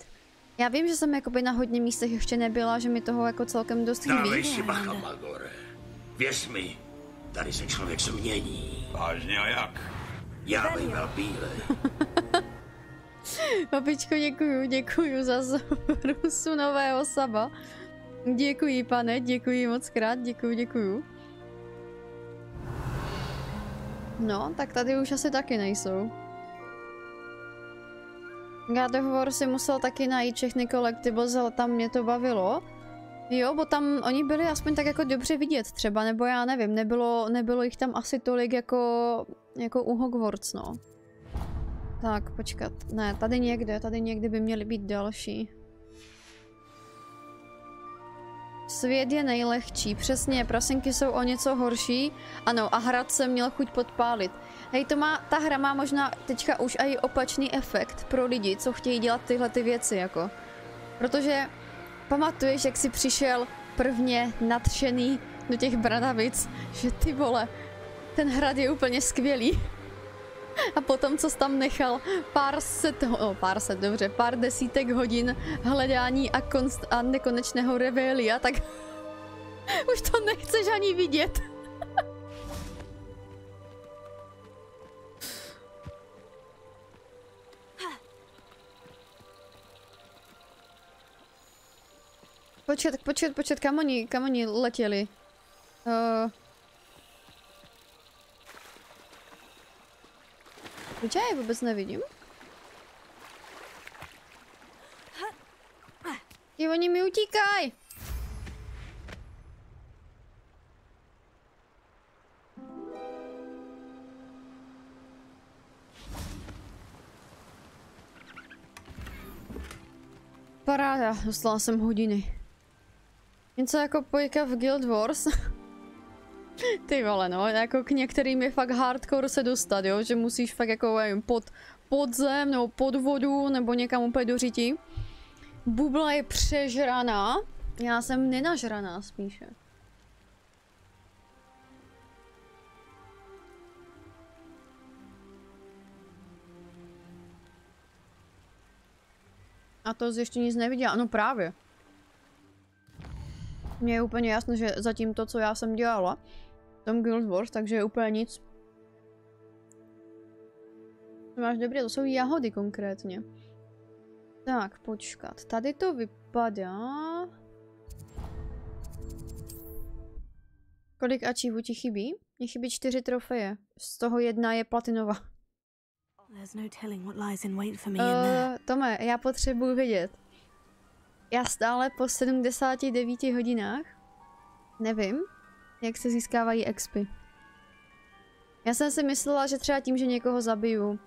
Já vím, že jsem jakoby na hodně místech ještě nebyla, že mi toho jako celkem dost Dávej chybí. si bacha, Magore. Věř mi, tady se člověk změní. Vážně a jak? Já býval bílej. Papičko, děkuju, děkuju za zrusu nového saba. Děkuji, pane, děkuji moc krát, děkuju, děkuju. No, tak tady už asi taky nejsou. God of War si musel taky najít všechny collectibles, ale tam mě to bavilo. Jo, bo tam oni byli aspoň tak jako dobře vidět třeba, nebo já nevím, nebylo, nebylo jich tam asi tolik jako, jako u Hogwarts, no. Tak, počkat. Ne, tady někde, tady někde by měly být další. Svět je nejlehčí, přesně, prasinky jsou o něco horší. Ano, a hrad se měl chuť podpálit. Hej, to má, ta hra má možná teďka už i opačný efekt pro lidi, co chtějí dělat tyhle ty věci, jako. Protože pamatuješ, jak jsi přišel prvně nadšený do těch bradavic, že ty vole, ten hrad je úplně skvělý. A potom, co jsi tam nechal pár set, oh, pár set, dobře, pár desítek hodin hledání a, konst, a nekonečného revelia, tak už to nechceš ani vidět. Počkat, počkat, počkat, kam oni, kam oni letěli? Uh, Proč já je vůbec nevidím? I oni mi utíkají! Paráda, dostala jsem hodiny. Něco jako pojka v Guild Wars. Ty vole, no, jako k některým je fakt hardcore se dostat, jo, že musíš fakt jako, nevím, pod, pod zem, nebo pod vodu, nebo někam úplně do řiti. Bubla je přežraná, já jsem nenažraná spíše. A to ještě nic neviděla, no právě. Mně je úplně jasné, že zatím to, co já jsem dělala, tom Guild Wars, takže je úplně nic. Máš dobré, to jsou jahody konkrétně. Tak, počkat. Tady to vypadá... Kolik achievů ti chybí? Mně chybí čtyři trofeje. Z toho jedna je platinová. There's no. Uh, Tome, já potřebuji vědět. Já stále po 79 hodinách nevím, jak se získávají expy. Já jsem si myslela, že třeba tím, že někoho zabiju,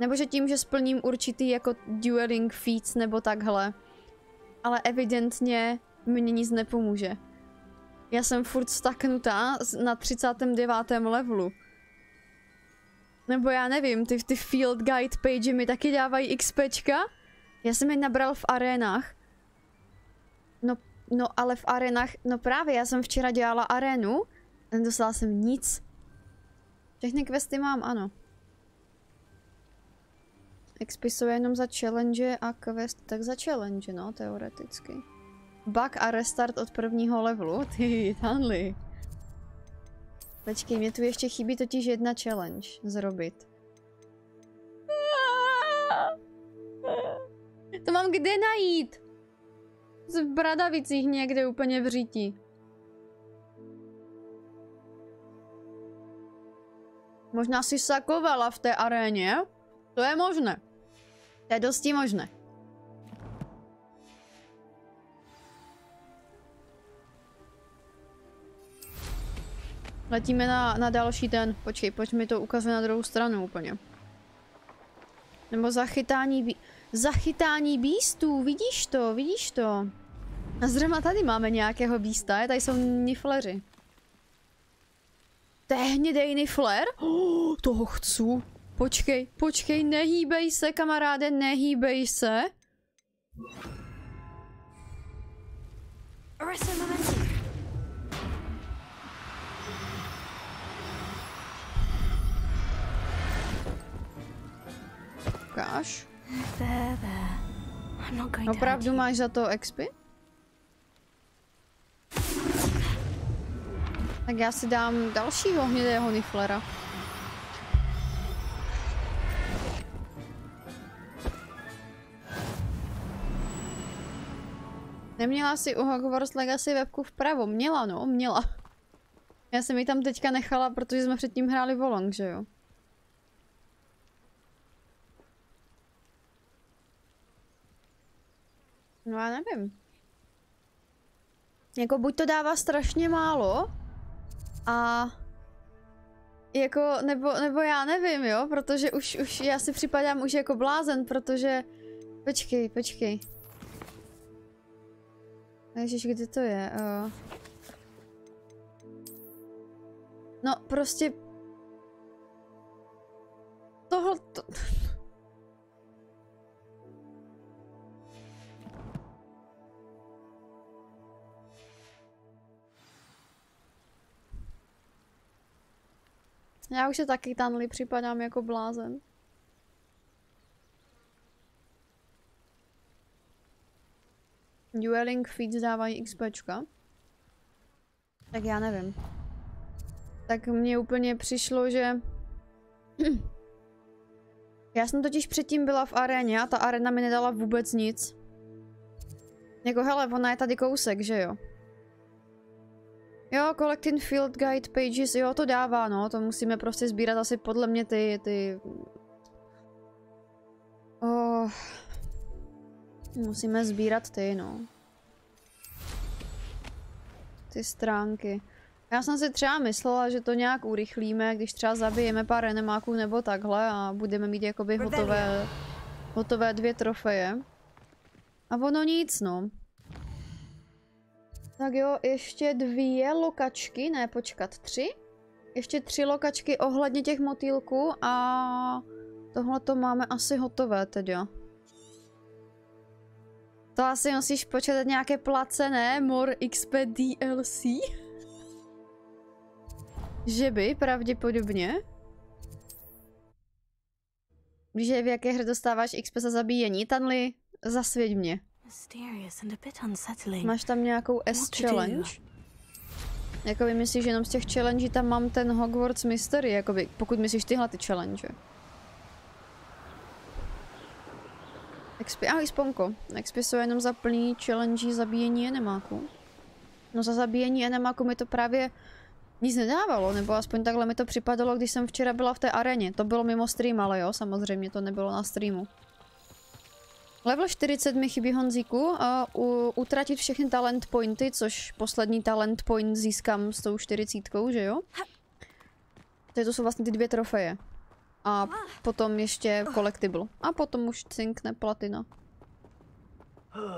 nebo že tím, že splním určitý jako dueling feats nebo takhle. Ale evidentně mě nic nepomůže. Já jsem furt staknutá na 39. levelu. Nebo já nevím, ty, ty field guide page mi taky dávají XPčka? Já jsem je nabral v arénách. No, ale v arénách, no právě, já jsem včera dělala arénu, a nedostala jsem nic. Všechny questy mám, ano. XP jsou jenom za challenge a quest, tak za challenge, no, teoreticky. Bug a restart od prvního levelu, ty, Tanli. Počkej, mě tu ještě chybí totiž jedna challenge zrobit. To mám kde najít? V Bradavicích někde úplně v říti. Možná si sakovala v té aréně? To je možné. To je dosti možné. Letíme na, na další ten. Počkej, pojď mi to ukazuje na druhou stranu úplně. Nebo zachytání bí... Zachytání bístů, vidíš to, vidíš to. A zrovna tady máme nějakého bísta, je? tady jsou nifleři. To je hnědejný flare? Oh, toho chci. Počkej, počkej, nehýbej se, kamaráde, nehýbej se. Ukáž. There, there. I'm not going to hurt Opravdu máš za to expy? Tak já si dám dalšího hnědého niflera. Neměla si u Hogwarts Legacy webku vpravo? Měla, no, měla. Já jsem ji tam teďka nechala, protože jsme předtím hráli Volong, že jo? No já nevím. Jako buď to dává strašně málo a jako, nebo, nebo já nevím, jo, protože už, už já si připadám už jako blázen, protože počkej, počkej. Ježiš, kde to je? Uh... No, prostě tohle, to... Já už se taky tanli připadám jako blázen. Dueling feeds dávají XPčka. Tak já nevím. Tak mně úplně přišlo, že... já jsem totiž předtím byla v aréně a ta arena mi nedala vůbec nic. Jako hele, ona je tady kousek, že jo? Jo, Collecting Field Guide Pages, jo, to dává, no, to musíme prostě sbírat asi podle mě ty, ty... Oh. Musíme sbírat ty, no. Ty stránky. Já jsem si třeba myslela, že to nějak urychlíme, když třeba zabijeme pár enemáků nebo takhle a budeme mít jakoby hotové, hotové dvě trofeje. A ono nic, no. Tak jo, ještě dvě lokačky, ne počkat, tři? Ještě tři lokačky ohledně těch motýlků a tohle to máme asi hotové teda. To asi musíš počítat nějaké placené More XP DLC? Že by, pravděpodobně. Víš, v jaké hře dostáváš XP za zabíjení? Tanli, zasvěť mě. Mysterious and a bit unsettling. Máš tam nějakou S What to do? challenge? Jakoby myslíš, že jenom z těch challenge tam mám ten Hogwarts Mystery, jakoby, pokud myslíš tyhle ty challenge. XP, ahoj Sponko. XP jsou jenom za plný challenge zabíjení enemáku. No za zabíjení enemáku mi to právě nic nedávalo, nebo aspoň takhle mi to připadalo, když jsem včera byla v té aréně. To bylo mimo stream, ale jo, samozřejmě to nebylo na streamu. Level 40 mi chybí Honzíku a u, utratit všechny talent pointy, což poslední talent point získám s tou 40, že jo? Takže to jsou vlastně ty dvě trofeje. A potom ještě collectible. A potom už cinkne platina.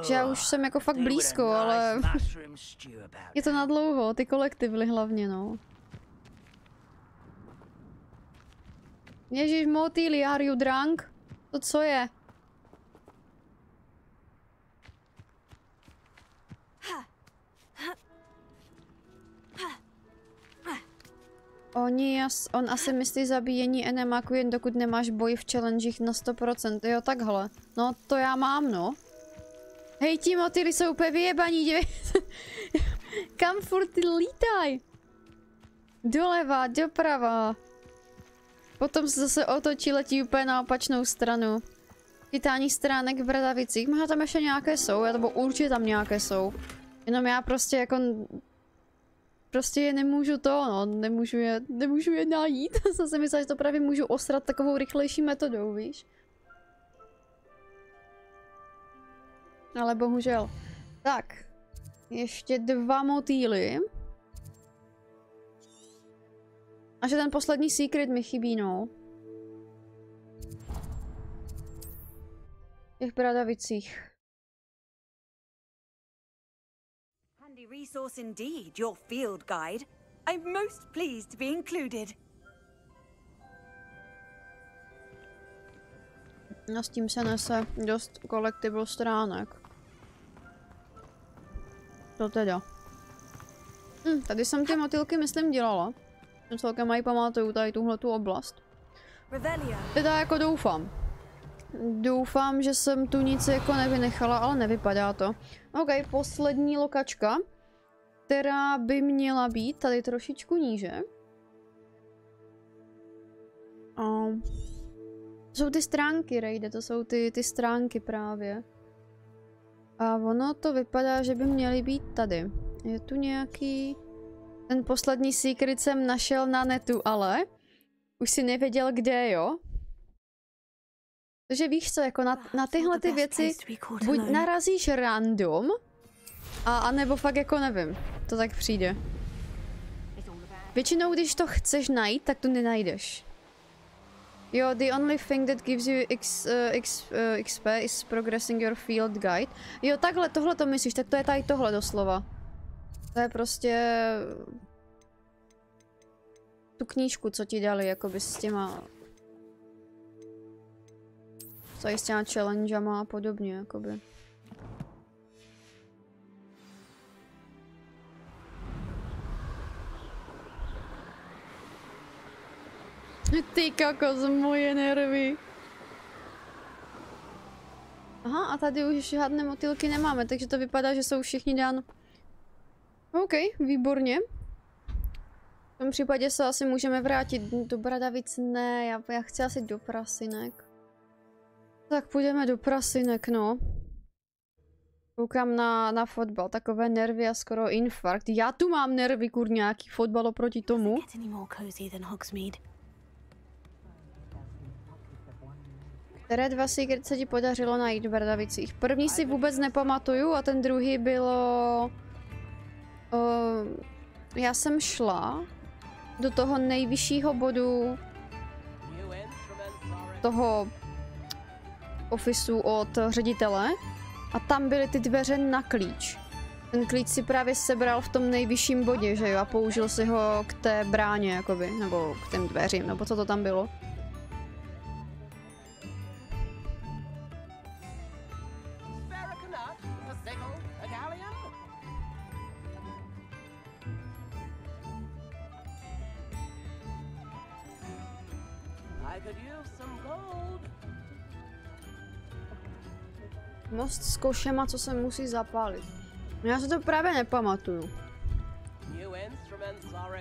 Že já už jsem jako fakt blízko, ale je to na dlouho, ty kolektivly hlavně, no. Ježíš motýli, are you drunk? To co je? Oni, jas, on asi myslí zabíjení enemáku jen dokud nemáš boj v challengech na 100%. Jo, takhle. No, to já mám, no. Hej, ti motýly jsou úplně vyjebaní, dívej. Kam furt lítaj? Doleva, doprava. Potom se zase otočí, letí úplně na opačnou stranu. Chytání stránek v Bradavicích. Možná tam ještě nějaké jsou, nebo určitě tam nějaké jsou. Jenom já prostě jako... Prostě je nemůžu to, no, nemůžu je, nemůžu je najít. Jsem si myslela, že to právě můžu osrat takovou rychlejší metodou, víš? Ale bohužel. Tak. Ještě dva motýly. A že ten poslední secret mi chybí, no. V těch bradavicích. Resource indeed, your field guide. I'm most pleased to be included. No s tím se nese dost collectible stránek. To teda. Hm, tady jsem ty motylky, myslím, dělala. Jsem celkem mají pamatuju tady tuhle tu oblast. Teda jako doufám. Doufám, že jsem tu nic jako nevynechala, ale nevypadá to. OK, poslední lokačka, která by měla být tady trošičku níže. Um, to jsou ty stránky, Rejde, to jsou ty, ty stránky právě. A ono to vypadá, že by měly být tady. Je tu nějaký... Ten poslední secret jsem našel na netu, ale už si nevěděl kde, jo? Takže víš co, jako na, na tyhle ty věci buď narazíš random, a, a nebo fakt jako nevím, to tak přijde. Většinou, když to chceš najít, tak to nenajdeš. Jo, the only thing that gives you x, uh, x, uh, XP is progressing your field guide. Jo, takhle, tohle to myslíš, tak to je tady tohle doslova. To je prostě... Tu knížku, co ti dali, jakoby s těma... Co je s těma challengema a podobně, jakoby. Ty kokos, moje nervy. Aha, a tady už žádné motylky nemáme, takže to vypadá, že jsou všichni dán. OK, výborně. V tom případě se asi můžeme vrátit do Bradavic. Ne, já, já chci asi do Prasinek. Tak půjdeme do Prasinek, no. Koukám na, na fotbal, takové nervy a skoro infarkt. Já tu mám nervy, kur nějaký fotbal oproti tomu. Které dva secret se ti podařilo najít v Brdavicích? První si vůbec nepamatuju a ten druhý bylo... Uh, já jsem šla do toho nejvyššího bodu toho ofisu od ředitele a tam byly ty dveře na klíč. Ten klíč si právě sebral v tom nejvyšším bodě, že jo, a použil si ho k té bráně, jakoby, nebo k těm dveřím, nebo co to tam bylo. Most s košema, co se musí zapálit. No Já se to právě nepamatuju.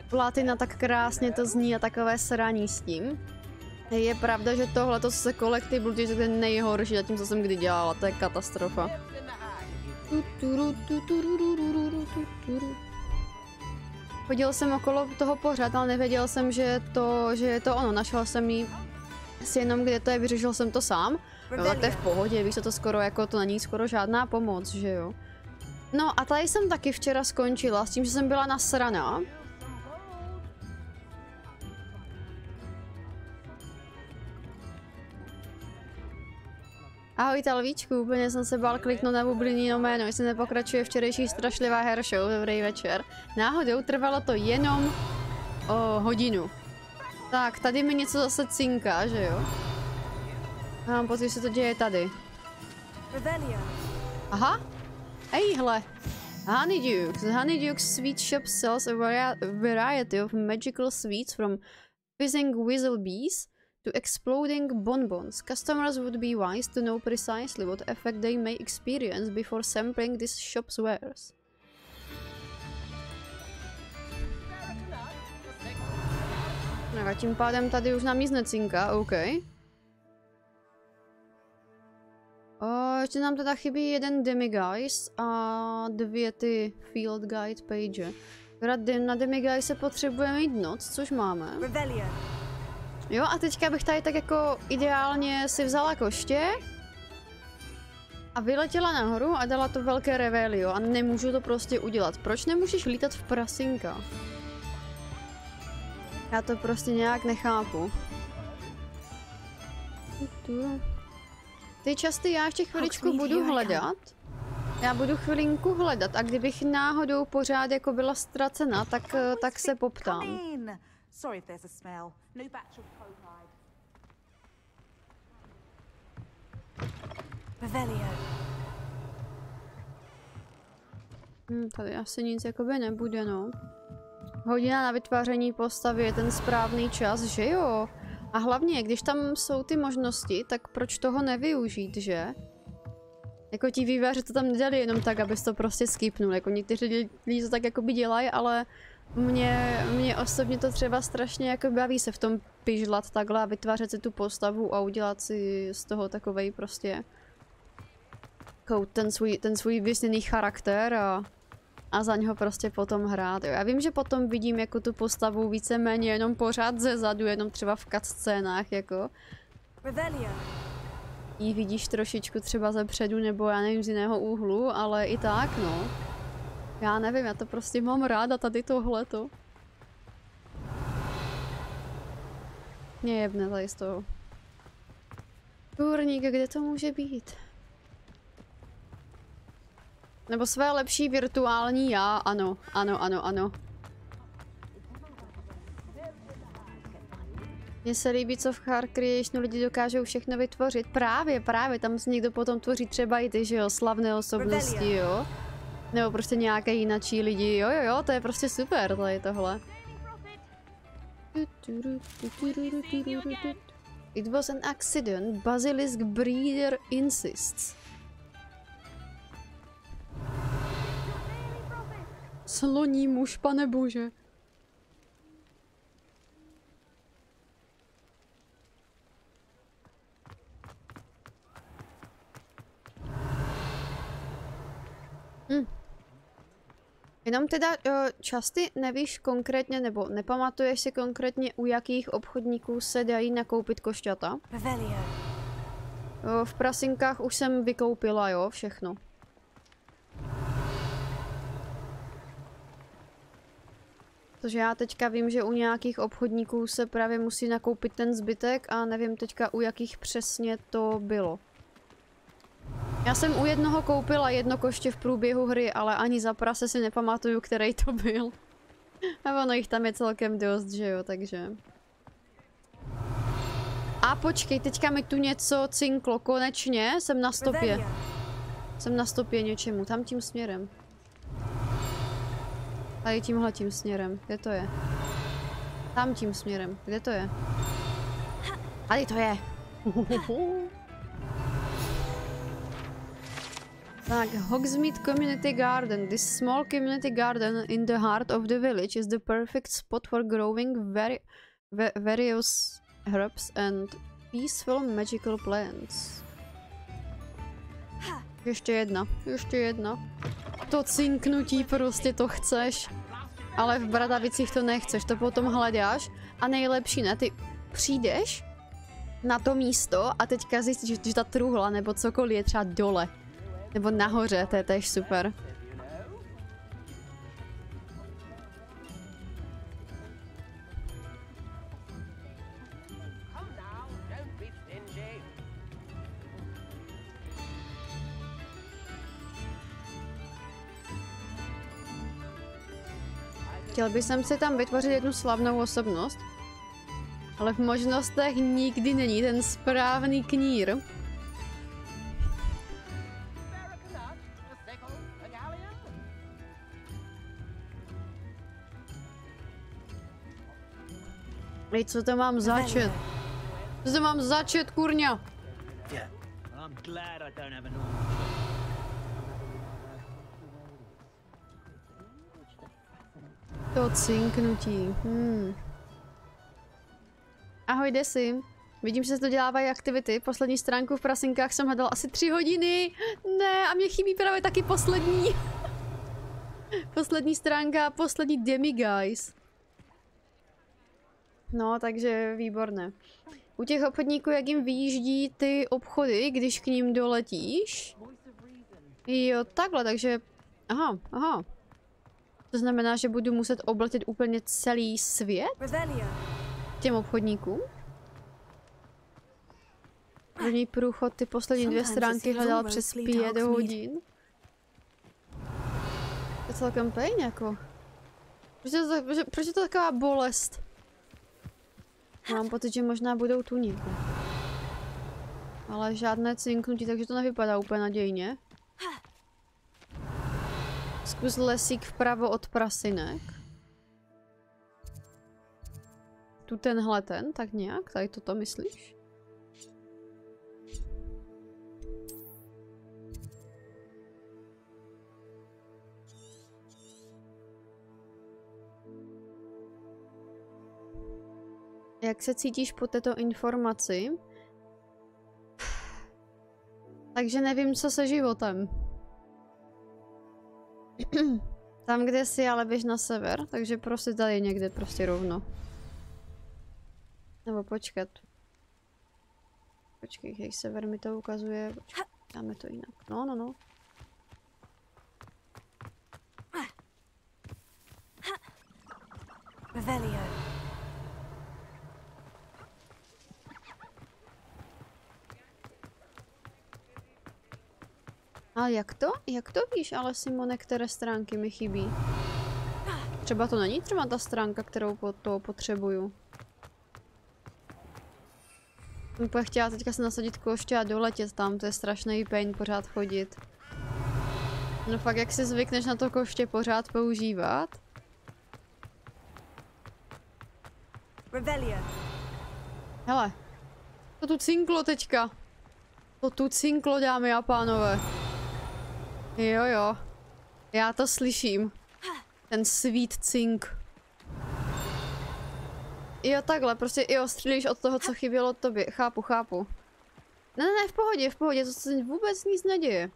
Platina tak krásně to zní a takové sraní s tím. Je pravda, že tohle to se Collectible Duties je nejhorší zatím, co jsem kdy dělala, to je katastrofa. Chodil jsem okolo toho pořád, ale nevěděl jsem, že to, že je to ono. Našel jsem jí si jenom kde to je, vyřešil jsem to sám. Jo, tak to je v pohodě, víš, co to skoro jako, to není skoro žádná pomoc, že jo. No a tady jsem taky včera skončila s tím, že jsem byla nasraná. Ahoj Talvíčku, úplně jsem se bál kliknout na bublinino jméno, jestli nepokračuje včerejší strašlivá hair show, dobrý večer. Náhodou trvalo to jenom o hodinu. Tak, tady mi něco zase cinká, že jo? Já mám pocit, že se to děje tady. Aha, ejhle. Honeydukes. Honeydukes Sweet Shop sells a variety of magical sweets from fizzing whistle bees to exploding bonbons. Customers would be wise to know precisely what effect they may experience before sampling this shop's wares. No a tím pádem tady už nám nic necinká, OK. O, ještě nám teda chybí jeden demiguise a dvě ty field guide page. Teda na demiguise se potřebuje mít noc, což máme. Jo a teďka bych tady tak jako ideálně si vzala koště a vyletěla nahoru a dala to velké revelio a nemůžu to prostě udělat. Proč nemůžeš lítat v prasinka? Já to prostě nějak nechápu. Tu. Ty časty já ještě chviličku budu hledat. Já budu chvilinku hledat a kdybych náhodou pořád jako byla ztracena, tak, tak se poptám. Come in. Sorry if there's a smell. New batch of Copide. Revelio. Hm, tady asi nic jakoby nebude, no. Hodina na vytváření postavy je ten správný čas, že jo? A hlavně, když tam jsou ty možnosti, tak proč toho nevyužít, že? Jako ti výváři to tam nedali jenom tak, abys to prostě skipnul. Jako někteří lidi to tak jakoby dělají, ale mě, mě osobně to třeba strašně jako baví se v tom pižlat takhle a vytvářet si tu postavu a udělat si z toho takovej prostě jako ten svůj, ten svůj vysněný charakter a, a za něho prostě potom hrát. Jo. Já vím, že potom vidím jako tu postavu víceméně jenom pořád ze zadu, jenom třeba v cutscénách, jako. Jí vidíš trošičku třeba ze předu nebo já nevím z jiného úhlu, ale i tak, no. Já nevím, já to prostě mám ráda tady tohleto. Mě jebne tady z toho. Kurník, kde to může být? Nebo své lepší virtuální já, ano, ano, ano, ano. Mně se líbí, co v Car Creationu lidi dokážou všechno vytvořit. Právě, právě, tam si někdo potom tvoří třeba i ty, že jo, slavné osobnosti, jo. Nebo prostě nějaké jinačí lidi, jo, jo, jo, to je prostě super, tady tohle. It was an accident, Basilisk Breeder insists. Sloní muž, pane bože. Hm. Jenom teda uh, časty nevíš konkrétně, nebo nepamatuješ si konkrétně, u jakých obchodníků se dají nakoupit košťata? Jo, v prasinkách už jsem vykoupila, jo, všechno. Protože já teďka vím, že u nějakých obchodníků se právě musí nakoupit ten zbytek a nevím teďka u jakých přesně to bylo. Já jsem u jednoho koupila jedno koště v průběhu hry, ale ani za prase si nepamatuju, který to byl. A ono jich tam je celkem dost, že jo, takže... A počkej, teďka mi tu něco cinklo, konečně jsem na stopě. Jsem na stopě něčemu, tam tím směrem. Tady tímhle tím směrem, kde to je? Tam tím směrem, kde to je? Tady to je. Tak, Hogsmeade Community Garden. This small community garden in the heart of the village is the perfect spot for growing very, va- various herbs and peaceful magical plants. Ještě jedna, ještě jedna. To cinknutí prostě to chceš. Ale v Bradavicích to nechceš, to potom hledáš. A nejlepší ne, ty přijdeš na to místo a teďka zjistíš, že ta truhla nebo cokoliv je třeba dole. Nebo nahoře, to je tež super. Chtěl bych si tam vytvořit jednu slavnou osobnost. Ale v možnostech nikdy není ten správný knír. A a a. Ej, co to mám začet? Co to mám začet, kurňa? Yeah. I'm glad I don't have arm. To cinknutí. Hmm. Ahoj, Desi. Vidím, že se to dělávají aktivity. Poslední stránku v prasinkách jsem hledal asi tři hodiny. Ne, a mě chybí právě taky poslední. poslední stránka, poslední demiguys. No, takže výborné. U těch obchodníků, jak jim vyjíždí ty obchody, když k ním doletíš? Jo, takhle, takže... Aha, aha. To znamená, že budu muset obletět úplně celý svět těm obchodníkům? První průchod, ty poslední dvě stránky hledal přes to pět hodin. celkem pain, jako. Proč je, to, proč, proč je to taková bolest? Mám pocit, že možná budou tu někde. Ale žádné cinknutí, takže to nevypadá úplně nadějně. Zkus lesík vpravo od prasinek. Tu tenhle ten, tak nějak, tady toto myslíš? Jak se cítíš po této informaci? Takže nevím, co se životem. Tam, kde jsi, ale běž na sever, takže prostě tady někde prostě rovno. Nebo počkat. Počkej, hej, sever mi to ukazuje. Počkej, dáme to jinak. No, no, no. Revelio. A jak to? Jak to víš, ale Simone, které stránky mi chybí? Třeba to není třeba ta stránka, kterou po to potřebuju. Úplně chtěla teďka se nasadit koště a doletět tam, to je strašný pain pořád chodit. No fakt, jak si zvykneš na to koště pořád používat? Revelio. Hele, to tu cinklo teďka. To tu cinklo, dámy a pánové. Jo, jo. Já to slyším. Ten sweet cink. Jo, takhle, prostě jo, střílíš od toho, co chybělo tobě. Chápu, chápu. Ne, ne, ne, v pohodě, v pohodě, to se vůbec nic neděje.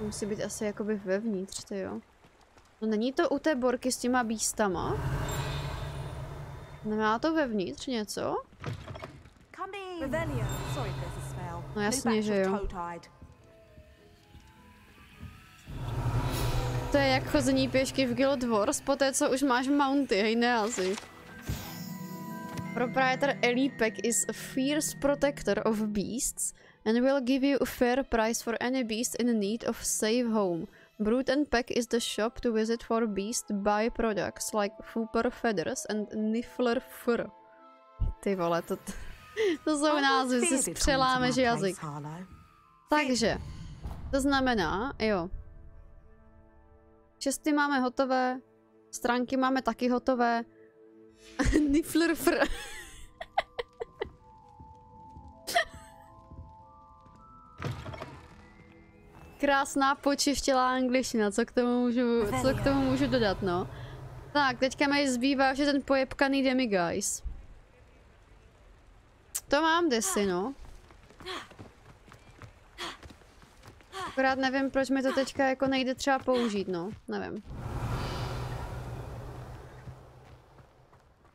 Musí být asi jakoby vevnitř, ty jo. No není to u té borky s těma bístama? Nemá to vevnitř něco? Revelio. Sorry. No jasně, že jo. To je jak chození pěšky v Guild Wars, po té, co už máš mounty, hej, ne asi. Proprietor Elipek is a fierce protector of beasts and will give you a fair price for any beast in need of safe home. Brood and Pack is the shop to visit for beast buy products like Fooper Feathers and Niffler Fur. Ty vole, to, to jsou názvy, si přelámeš jazyk. Takže, to znamená, jo. Šesty máme hotové, stránky máme taky hotové. Niffler Fur. Krásná počištělá angličtina, co k tomu můžu, co k tomu můžu dodat, no. Tak, teďka mi zbývá, že ten pojebkaný demiguys. To mám desi, no. Akorát nevím, proč mi to teďka jako nejde třeba použít, no. Nevím.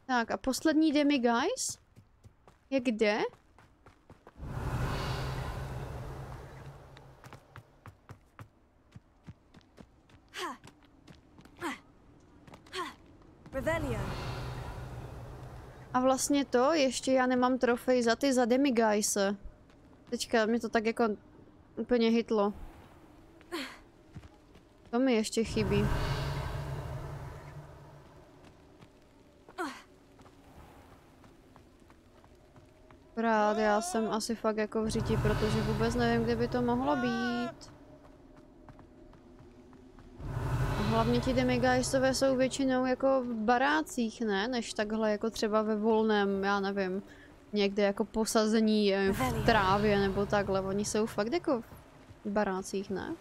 Tak a poslední demiguys? Je kde? Revelio. A vlastně to, ještě já nemám trofej za ty za demiguyse. Teďka mi to tak jako úplně hitlo. To mi ještě chybí. Rád, já jsem asi fakt jako v řiti, protože vůbec nevím, kde by to mohlo být. A hlavně ti demigeistové jsou většinou jako v barácích, ne? Než takhle jako třeba ve volném, já nevím, někde jako posazení eh, v trávě nebo takhle. Oni jsou fakt jako v barácích, ne?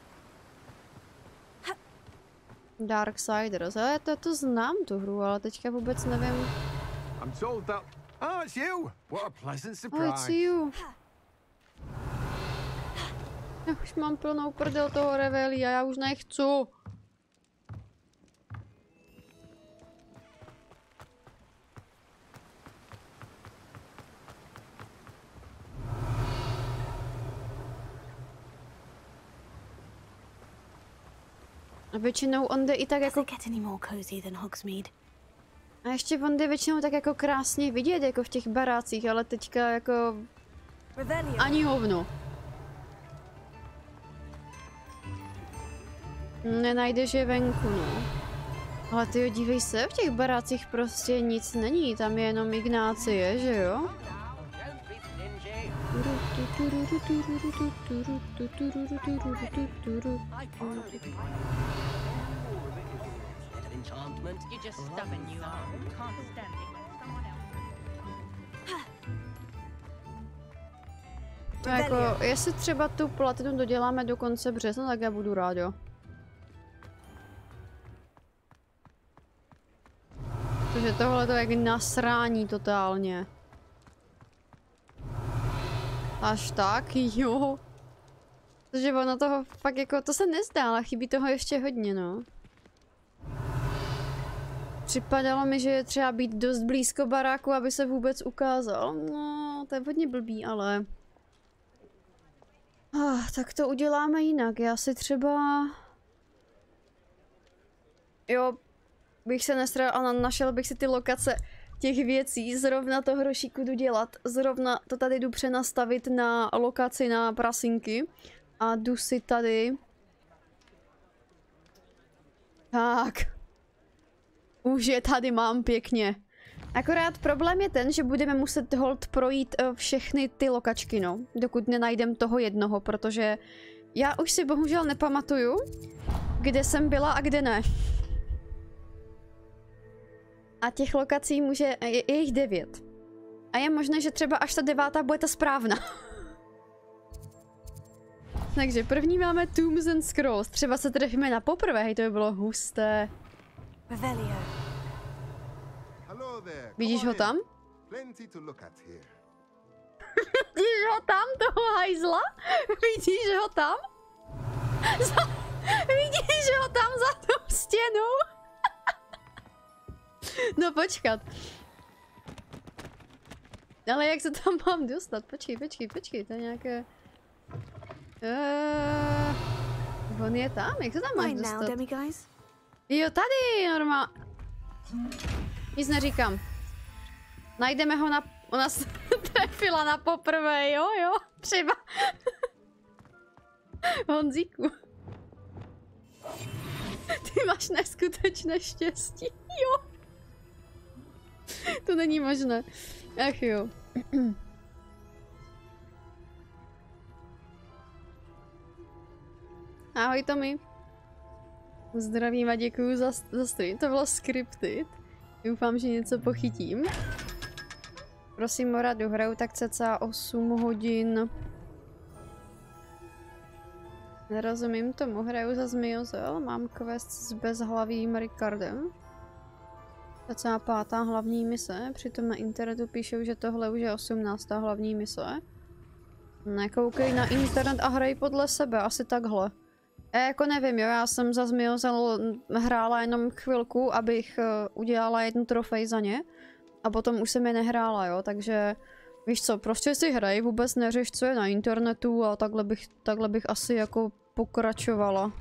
Darksiders, ale to, to znám tu hru, ale teďka vůbec nevím. I'm told that. Oh, it's you! What a pleasant Oh, it's surprise. you. Já už mám plnou prdel toho revelia, já už nechci. A většinou on jde i tak jako... A ještě on jde většinou tak jako krásně vidět, jako v těch barácích, ale teďka jako ani hovno. Nenajdeš je venku, no. Ale ty dívej se, v těch barácích prostě nic není, tam je jenom Ignácie, že jo? No jako, jestli třeba tu platinu doděláme do konce března, tak já budu rád, jo. Protože tohle to je jak nasrání totálně. Až tak, jo. Protože ono toho fakt jako, to se nezdá, ale chybí toho ještě hodně, no. Připadalo mi, že je třeba být dost blízko baráku, aby se vůbec ukázal. No, to je hodně blbý, ale... Ah, tak to uděláme jinak. Já si třeba... Jo, bych se nestral, ale našel bych si ty lokace těch věcí. Zrovna to hrošíku jdu dělat. Zrovna to tady jdu přenastavit na lokaci na prasinky. A jdu si tady... Tak. Už je tady mám pěkně. Akorát problém je ten, že budeme muset hold projít uh, všechny ty lokačky, no. Dokud nenajdem toho jednoho, protože já už si bohužel nepamatuju, kde jsem byla a kde ne. A těch lokací může, je, je jich devět. A je možné, že třeba až ta devátá bude ta správná. Takže první máme Tombs and Scrolls. Třeba se trefíme na poprvé, hej, to by bylo husté. Vidíš ho tam? Vidíš ho tam, toho hajzla? Vidíš ho tam? Za... Vidíš ho tam za tou stěnou? no počkat. Ale jak se tam mám dostat? Počkej, počkej, počkej, to je nějaké... Uh, on je tam, jak se tam máš dostat? Jo, tady, normál. Nic neříkám. Najdeme ho na... Ona se trefila na poprvé, jo, jo, třeba. Honzíku. Ty máš neskutečné štěstí, jo. To není možné. Ach jo. Ahoj Tomi. Zdravím a děkuji za, za stream. To bylo scripted. Doufám, že něco pochytím. Prosím o radu, hraju tak cca 8 hodin. Nerozumím tomu, hraju za Zmiozel, mám quest s bezhlavým Ricardem. Cca pátá hlavní mise, přitom na internetu píšou, že tohle už je 18. hlavní mise. Nekoukej na internet a hrej podle sebe, asi takhle. Já jako nevím, jo, já jsem za Zmiozel hrála jenom chvilku, abych uh, udělala jednu trofej za ně. A potom už jsem je nehrála, jo, takže víš co, prostě si hraj, vůbec neřeš, co je na internetu a takhle bych, takhle bych asi jako pokračovala.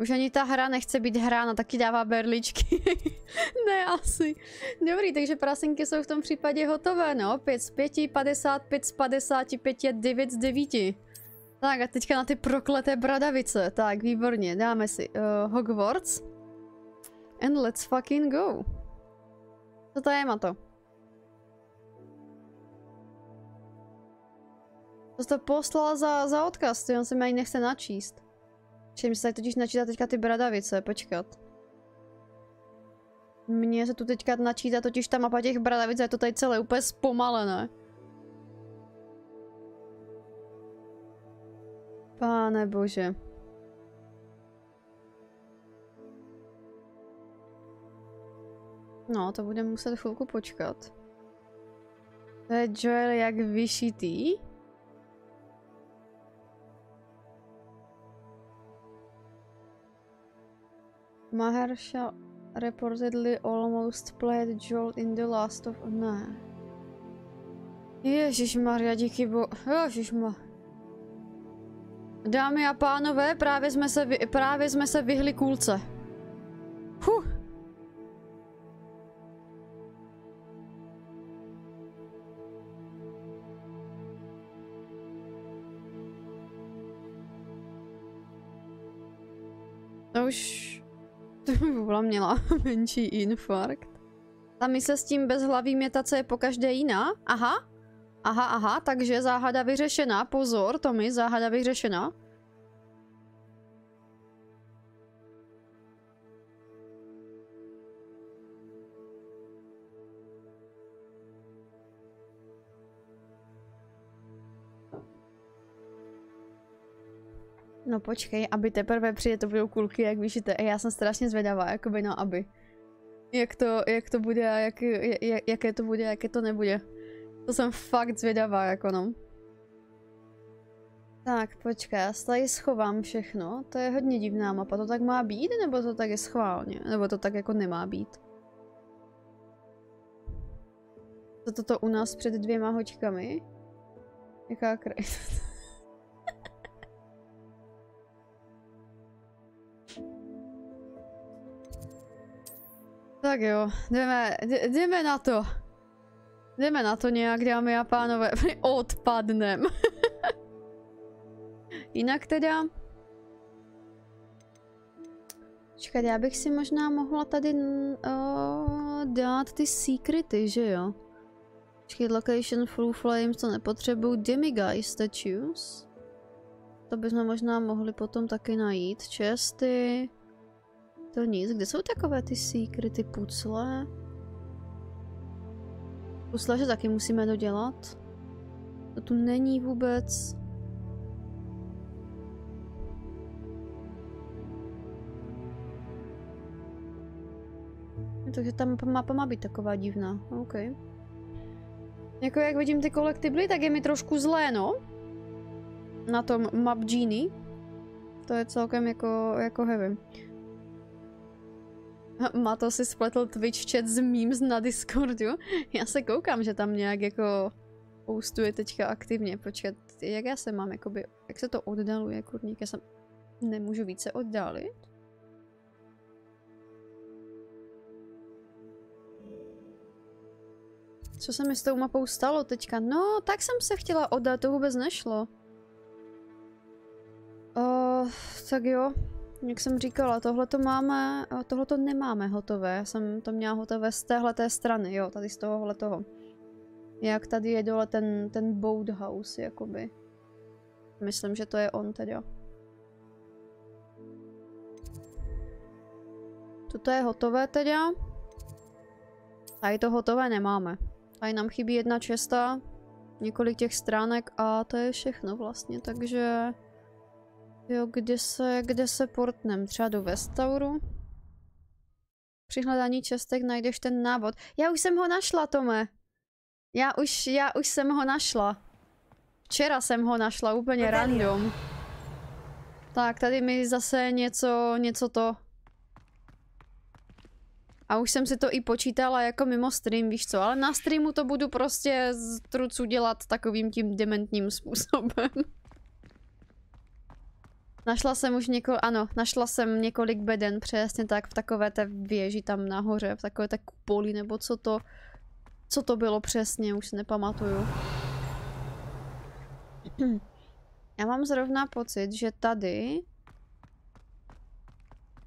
Už ani ta hra nechce být hrána, taky dává berličky. ne, asi. Dobrý, takže prasinky jsou v tom případě hotové, no. 5 z 5, 55 z 55 je 9 z 9. Tak a teďka na ty prokleté bradavice. Tak, výborně, dáme si uh, Hogwarts. And let's fucking go. Co to je, Mato? Co to poslal za, za odkaz? Ty on se mi ani nechce načíst. Čím se totiž načítá teďka ty bradavice, počkat. Mně se tu teďka načítá totiž ta mapa těch bradavic je to tady celé úplně zpomalené. Páne bože. No, to budeme muset chvilku počkat. To je Joel jak vyšitý. Mahershala reportedly almost played Joel in The Last of... Ne. Ježíš Maria, díky bo... Ježíš ma. Dámy a pánové, právě jsme se, vy... právě jsme se vyhli kůlce. Huh. už to by byla měla menší infarkt. Ta mi se s tím bezhlavým je po každé jiná? Aha. Aha, aha, takže záhada vyřešená. Pozor, to mi záhada vyřešená. No počkej, aby teprve přijde, to budou kulky, jak vyšité. Já jsem strašně zvědavá, jakoby na aby. Jak to, jak to bude a jak, jak, jaké to bude a jaké to nebude. To jsem fakt zvědavá, jako no. Tak, počkej, já tady schovám všechno. To je hodně divná mapa. To tak má být, nebo to tak je schválně? Nebo to tak jako nemá být? Co toto u nás před dvěma hoďkami? Jaká kraj... Tak jo, jdeme, jdeme na to. Jdeme na to nějak, dámy a pánové. Odpadnem. Jinak teda... Čekat, já bych si možná mohla tady uh, dát ty secrety, že jo? Počkej, location, full flames, to nepotřebuju. Demiguise statues. To bychom možná mohli potom taky najít. Česty. To nic. Kde jsou takové ty secrety pucle? Pucle, že taky musíme dodělat. To tu není vůbec. Takže ta mapa má být taková divná. OK. Jako jak vidím ty kolektibly, tak je mi trošku zlé, no. Na tom Map Genie. To je celkem jako, jako heavy. Má to si spletl Twitch chat z memes na Discordu. Já se koukám, že tam nějak jako postuje teďka aktivně. Počkat, jak já se mám, jakoby, jak se to oddaluje, kurník? Já se nemůžu více oddálit? Co se mi s tou mapou stalo teďka? No, tak jsem se chtěla oddat, to vůbec nešlo. Uh, tak jo, jak jsem říkala, tohle to máme, tohle to nemáme hotové. Já jsem to měla hotové z téhle strany, jo, tady z tohohle toho. Jak tady je dole ten, ten boathouse, jakoby. Myslím, že to je on teda. Toto je hotové teda. Tady to hotové nemáme. Tady nám chybí jedna česta, několik těch stránek a to je všechno vlastně, takže... Jo, kde se, kde se portnem? Třeba do Vestauru? Při hledání čestek najdeš ten návod. Já už jsem ho našla, Tome. Já už, já už jsem ho našla. Včera jsem ho našla, úplně random. Tak, tady mi zase něco, něco to. A už jsem si to i počítala jako mimo stream, víš co, ale na streamu to budu prostě z trucu dělat takovým tím dementním způsobem. Našla jsem už několik, ano, našla jsem několik beden, přesně tak, v takové té věži tam nahoře, v takové té kupoli, nebo co to, co to bylo přesně, už si nepamatuju. Já mám zrovna pocit, že tady,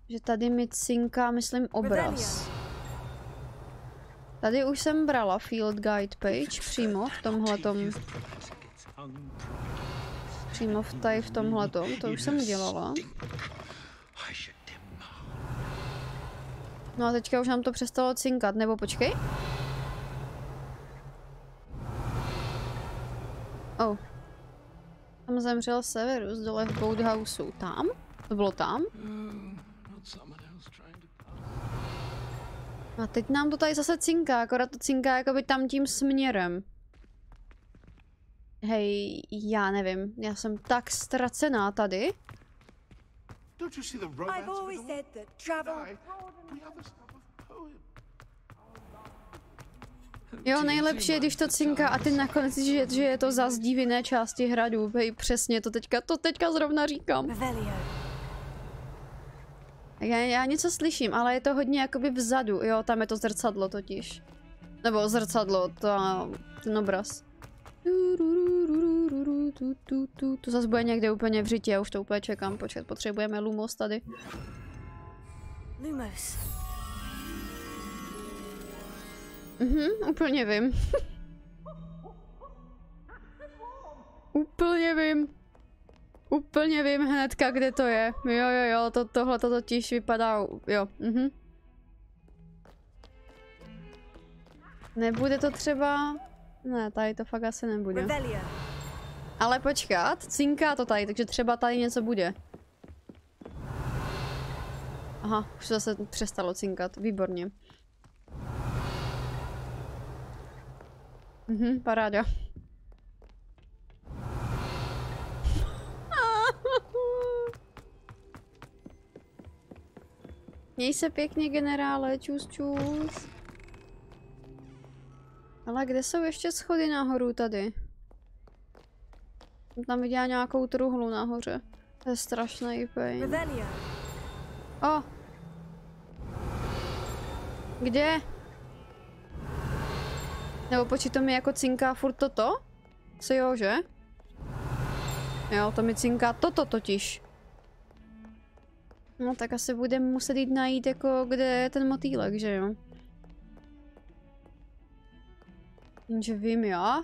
že tady mi cinká, myslím, obraz. Tady už jsem brala Field Guide page přímo v tomhletom Přímo v tady v tomhle to už jsem udělala. No a teďka už nám to přestalo cinkat, nebo počkej. Oh. Tam zemřel Severus dole v Boathouseu. Tam? To bylo tam? A teď nám to tady zase cinká, akorát to cinká jakoby tam tím směrem. Hej, já nevím, já jsem tak ztracená tady. Jo, nejlepší je, když to cinká a ty nakonec, že, že je to za zdiviné části hradu. Hej, přesně, to teďka, to teďka zrovna říkám. Já, já něco slyším, ale je to hodně jakoby vzadu. Jo, tam je to zrcadlo totiž. Nebo zrcadlo, to, ten obraz. To zase bude někde úplně v řitě, já už to úplně čekám, počkat, potřebujeme lumos tady. Lumos. Mhm, úplně vím. úplně vím. Úplně vím hnedka, kde to je. Jo, jo, jo, to, tohle to totiž vypadá, jo, mhm. Nebude to třeba... Ne, tady to fakt asi nebude. Ale počkat, cinká to tady, takže třeba tady něco bude. Aha, už zase přestalo cinkat, výborně. Mhm, paráda. Měj se pěkně, generále, čus čus. Ale kde jsou ještě schody nahoru tady? Jsem tam viděla nějakou truhlu nahoře. To je strašný pain. O! Kde? Nebo počít to mi jako cinká furt toto? Co jo, že? Jo, to mi cinká toto totiž. No tak asi budeme muset jít najít jako kde je ten motýlek, že jo? Jenže vím já.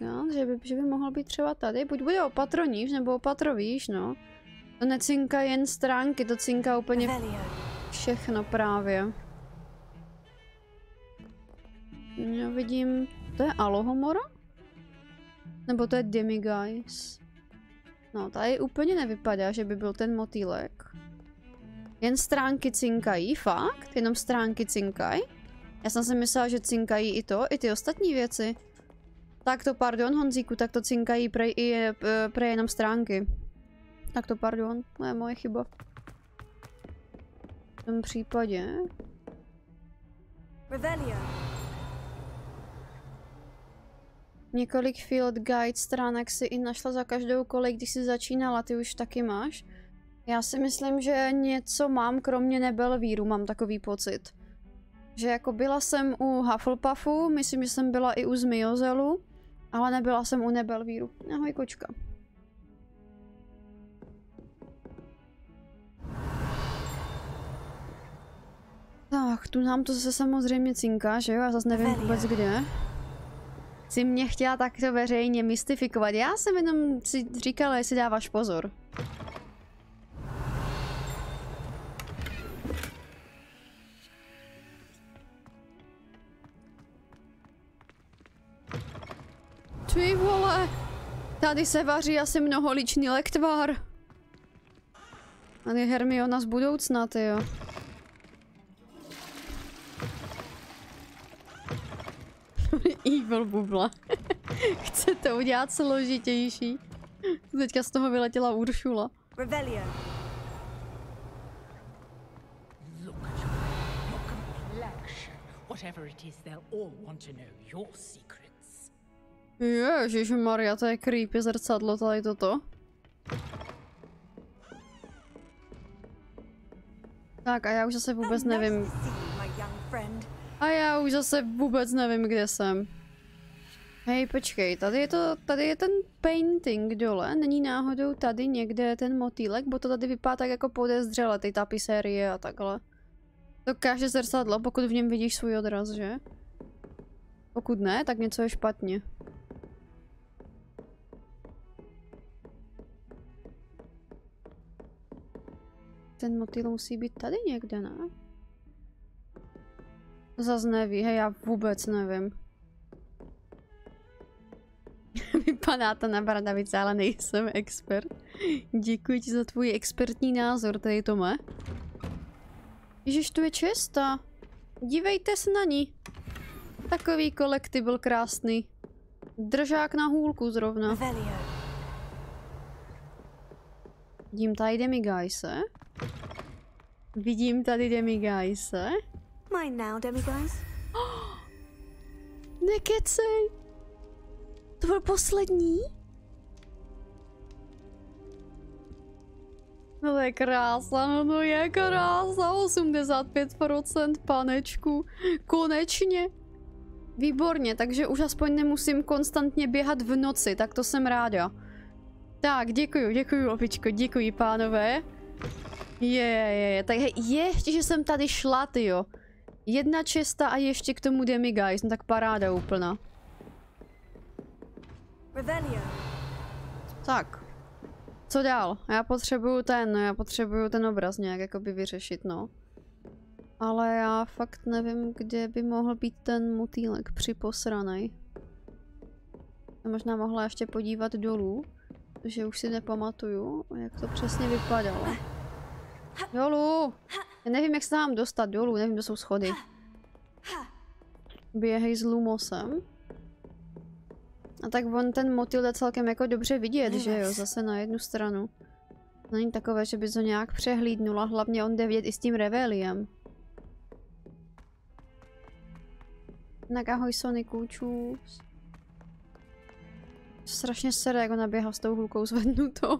No, že by, že by mohl být třeba tady. Buď bude opatroníž, nebo opatrovíš, no. To necinká jen stránky, to cinká úplně všechno právě. Já vidím... To je Alohomora? Nebo to je Demiguise? No, tady úplně nevypadá, že by byl ten motýlek. Jen stránky cinkají, fakt? Jenom stránky cinkají? Já jsem si myslela, že cinkají i to, i ty ostatní věci. Tak to pardon, Honzíku, tak to cinkají prej, i, prej jenom stránky. Tak to pardon, to je moje chyba. V tom případě... Revelio. Několik field guide stránek si i našla za každou kolej, když jsi začínala, ty už taky máš. Já si myslím, že něco mám, kromě nebelvíru, mám takový pocit. Že jako byla jsem u Hufflepuffu, myslím, že jsem byla i u Zmiozelu, ale nebyla jsem u nebelvíru. Ahoj kočka. Tak, tu nám to zase samozřejmě cinká, že jo? Já zase nevím vůbec kde. Jsi mě chtěla takto veřejně mystifikovat. Já jsem jenom si říkala, jestli dáváš pozor. Tady se vaří asi mnoholičný lektvar. Tady je Hermiona z budoucna, tyjo. Evil bubla. Chce to udělat složitější. Teďka z toho vyletěla Uršula. Revelio. Complexion. Whatever it is, they'll all want to know your secrets. Ježiš Maria, to je creepy zrcadlo tady toto. Tak a já už zase vůbec nevím. A já už zase vůbec nevím, kde jsem. Hej, počkej, tady je to, tady je ten painting dole, není náhodou tady někde ten motýlek, bo to tady vypadá tak jako podezřele, ty tapisérie a takhle. To každé zrcadlo, pokud v něm vidíš svůj odraz, že? Pokud ne, tak něco je špatně. Ten motýl musí být tady někde, ne? Zas neví, hej, já vůbec nevím. Vypadá to na bradavice, ale nejsem expert. Děkuji ti za tvůj expertní názor, tady Tome. Ježiš, tu je česta. Dívejte se na ní. Takový kolekty byl krásný. Držák na hůlku zrovna. Revelio. Vidím tady Demiguyse. Vidím tady Demiguyse. Mine now, demiguise. Nekecej! To byl poslední? No to je krása, no je krása, 85% panečku, konečně. Výborně, takže už aspoň nemusím konstantně běhat v noci, tak to jsem ráda. Tak, děkuju, děkuju, opičko, děkuji, pánové. Je, je, je, tak hej, ještě, že jsem tady šla, jo. Jedna česta a ještě k tomu Demiguise, no tak paráda úplná. Revelio. Tak. Co dál? Já potřebuju ten, no já potřebuju ten obraz nějak jakoby vyřešit, no. Ale já fakt nevím, kde by mohl být ten motýlek připosranej. Možná mohla ještě podívat dolů, že už si nepamatuju, jak to přesně vypadalo. Dolů! Já nevím, jak se tam dostat dolů, nevím, kde jsou schody. Běhej s Lumosem. A tak on ten motýl jde celkem jako dobře vidět, že jo, zase na jednu stranu. Není takové, že by to nějak přehlídnula, hlavně on jde vidět i s tím reveliem. Tak ahoj Soniku, čus. Strašně sere, jak ona běhá s tou hlukou zvednutou.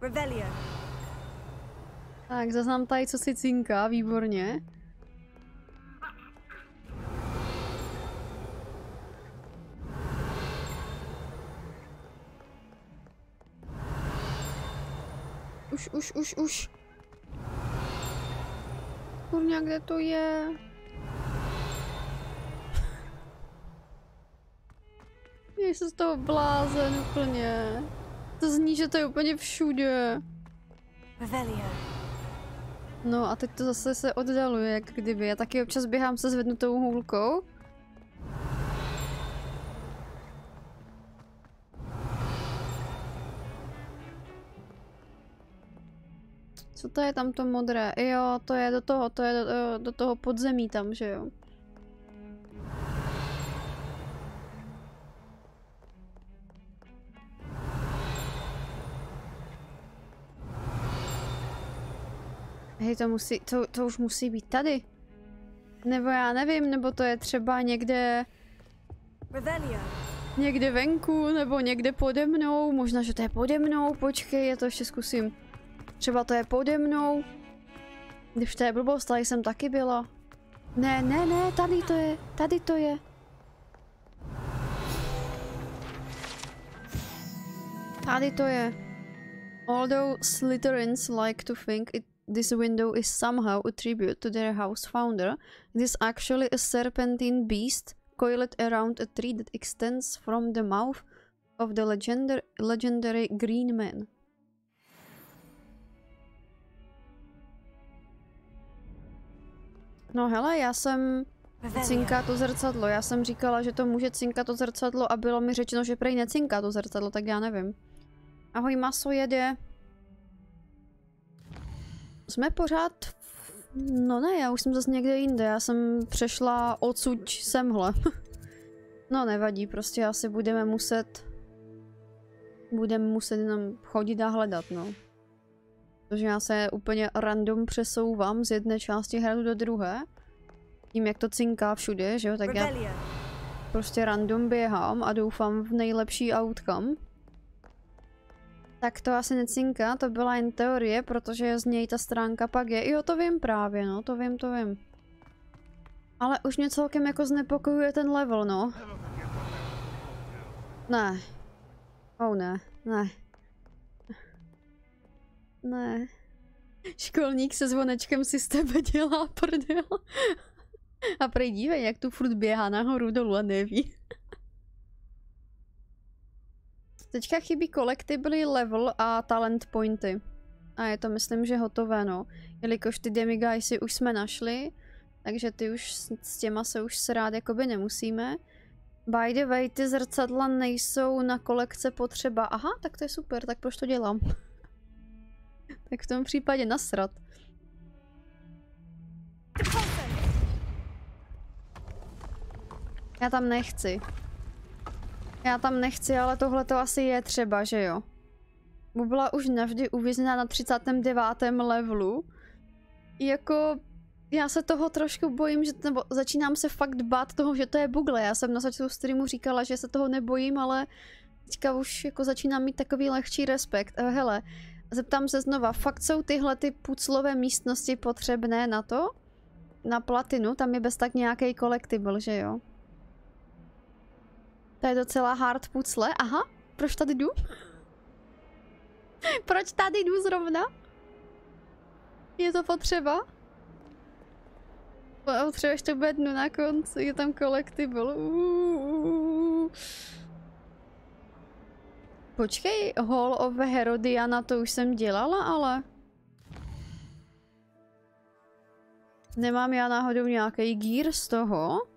Revelio. Tak, zaznám tady, co si cinká, výborně. Už, už, už, už. Kurňa, kde to je? Je se z toho blázen úplně. To zní, že to je úplně všude. Revelio. No a teď to zase se oddaluje, jak kdyby. Já taky občas běhám se zvednutou hůlkou. Co to je tam to modré? Jo, to je do toho, to je do, do, do toho podzemí tam, že jo? Hej, to musí, to, to už musí být tady. Nebo já nevím, nebo to je třeba někde, Revelio. někde venku, nebo někde pode mnou. Možná, že to je pode mnou, počkej, já to ještě zkusím. Třeba to je pode mnou. Když to je blbost, tady jsem taky byla. Ne, ne, ne, tady to je, tady to je. Tady to je. Although Slytherins like to think it, this window is somehow a tribute to their house founder, it is actually a serpentine beast coiled around a tree that extends from the mouth of the legendar legendary Green Man. No hele, já jsem cinká to zrcadlo. Já jsem říkala, že to může cinkat to zrcadlo a bylo mi řečeno, že prej necinká to zrcadlo, tak já nevím. Ahoj, maso jede. Jsme pořád... No ne, já už jsem zase někde jinde. Já jsem přešla odsud semhle. no nevadí, prostě asi budeme muset... Budeme muset jenom chodit a hledat, no. Protože já se úplně random přesouvám z jedné části hradu do druhé. Tím, jak to cinká všude, že jo, tak já prostě random běhám a doufám v nejlepší outcome. Tak to asi necinká, to byla jen teorie, protože z něj ta stránka pak je. Jo, to vím právě, no, to vím, to vím. Ale už mě celkem jako znepokojuje ten level, no. Ne. Oh ne, ne. Ne. Školník se zvonečkem si z tebe dělá prdel. A prej dívej, jak tu furt běhá nahoru dolů a neví. Teďka chybí collectible level a talent pointy. A je to myslím, že hotové, no. Jelikož ty demiguysy už jsme našli, takže ty už s, těma se už srát jakoby nemusíme. By the way, ty zrcadla nejsou na kolekce potřeba. Aha, tak to je super, tak proč to dělám? tak v tom případě nasrat. Já tam nechci. Já tam nechci, ale tohle to asi je třeba, že jo? Byla už navždy uvězněna na 39. levelu. Jako, já se toho trošku bojím, že, nebo začínám se fakt bát toho, že to je bugle. Já jsem na začátku streamu říkala, že se toho nebojím, ale teďka už jako začínám mít takový lehčí respekt. Eh, Hele, zeptám se znova, fakt jsou tyhle ty puclové místnosti potřebné na to? Na platinu, tam je bez tak nějaký collectible, že jo? To je docela hard pucle, aha. proč tady jdu? proč tady jdu zrovna? Je to potřeba? Potřebuješ to bednu na konci, je tam collectible. Počkej, Hall of Herodiana to už jsem dělala, ale... Nemám já náhodou nějaký gear z toho?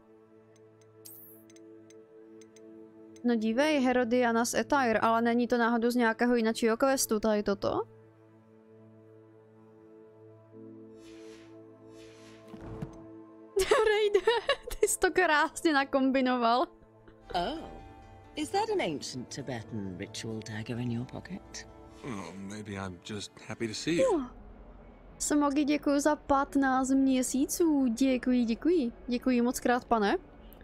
No dívej, Herodiana z Etire, ale není to náhodou z nějakého jiného questu tady toto? Rejde, ty jsi to krásně nakombinoval. Oh, is that an ancient Tibetan ritual dagger in your pocket? Well, maybe I'm just happy to see you. Jo. Smogy děkuji za 15 měsíců. Děkuji, děkuji. Děkuji moc krát, pane.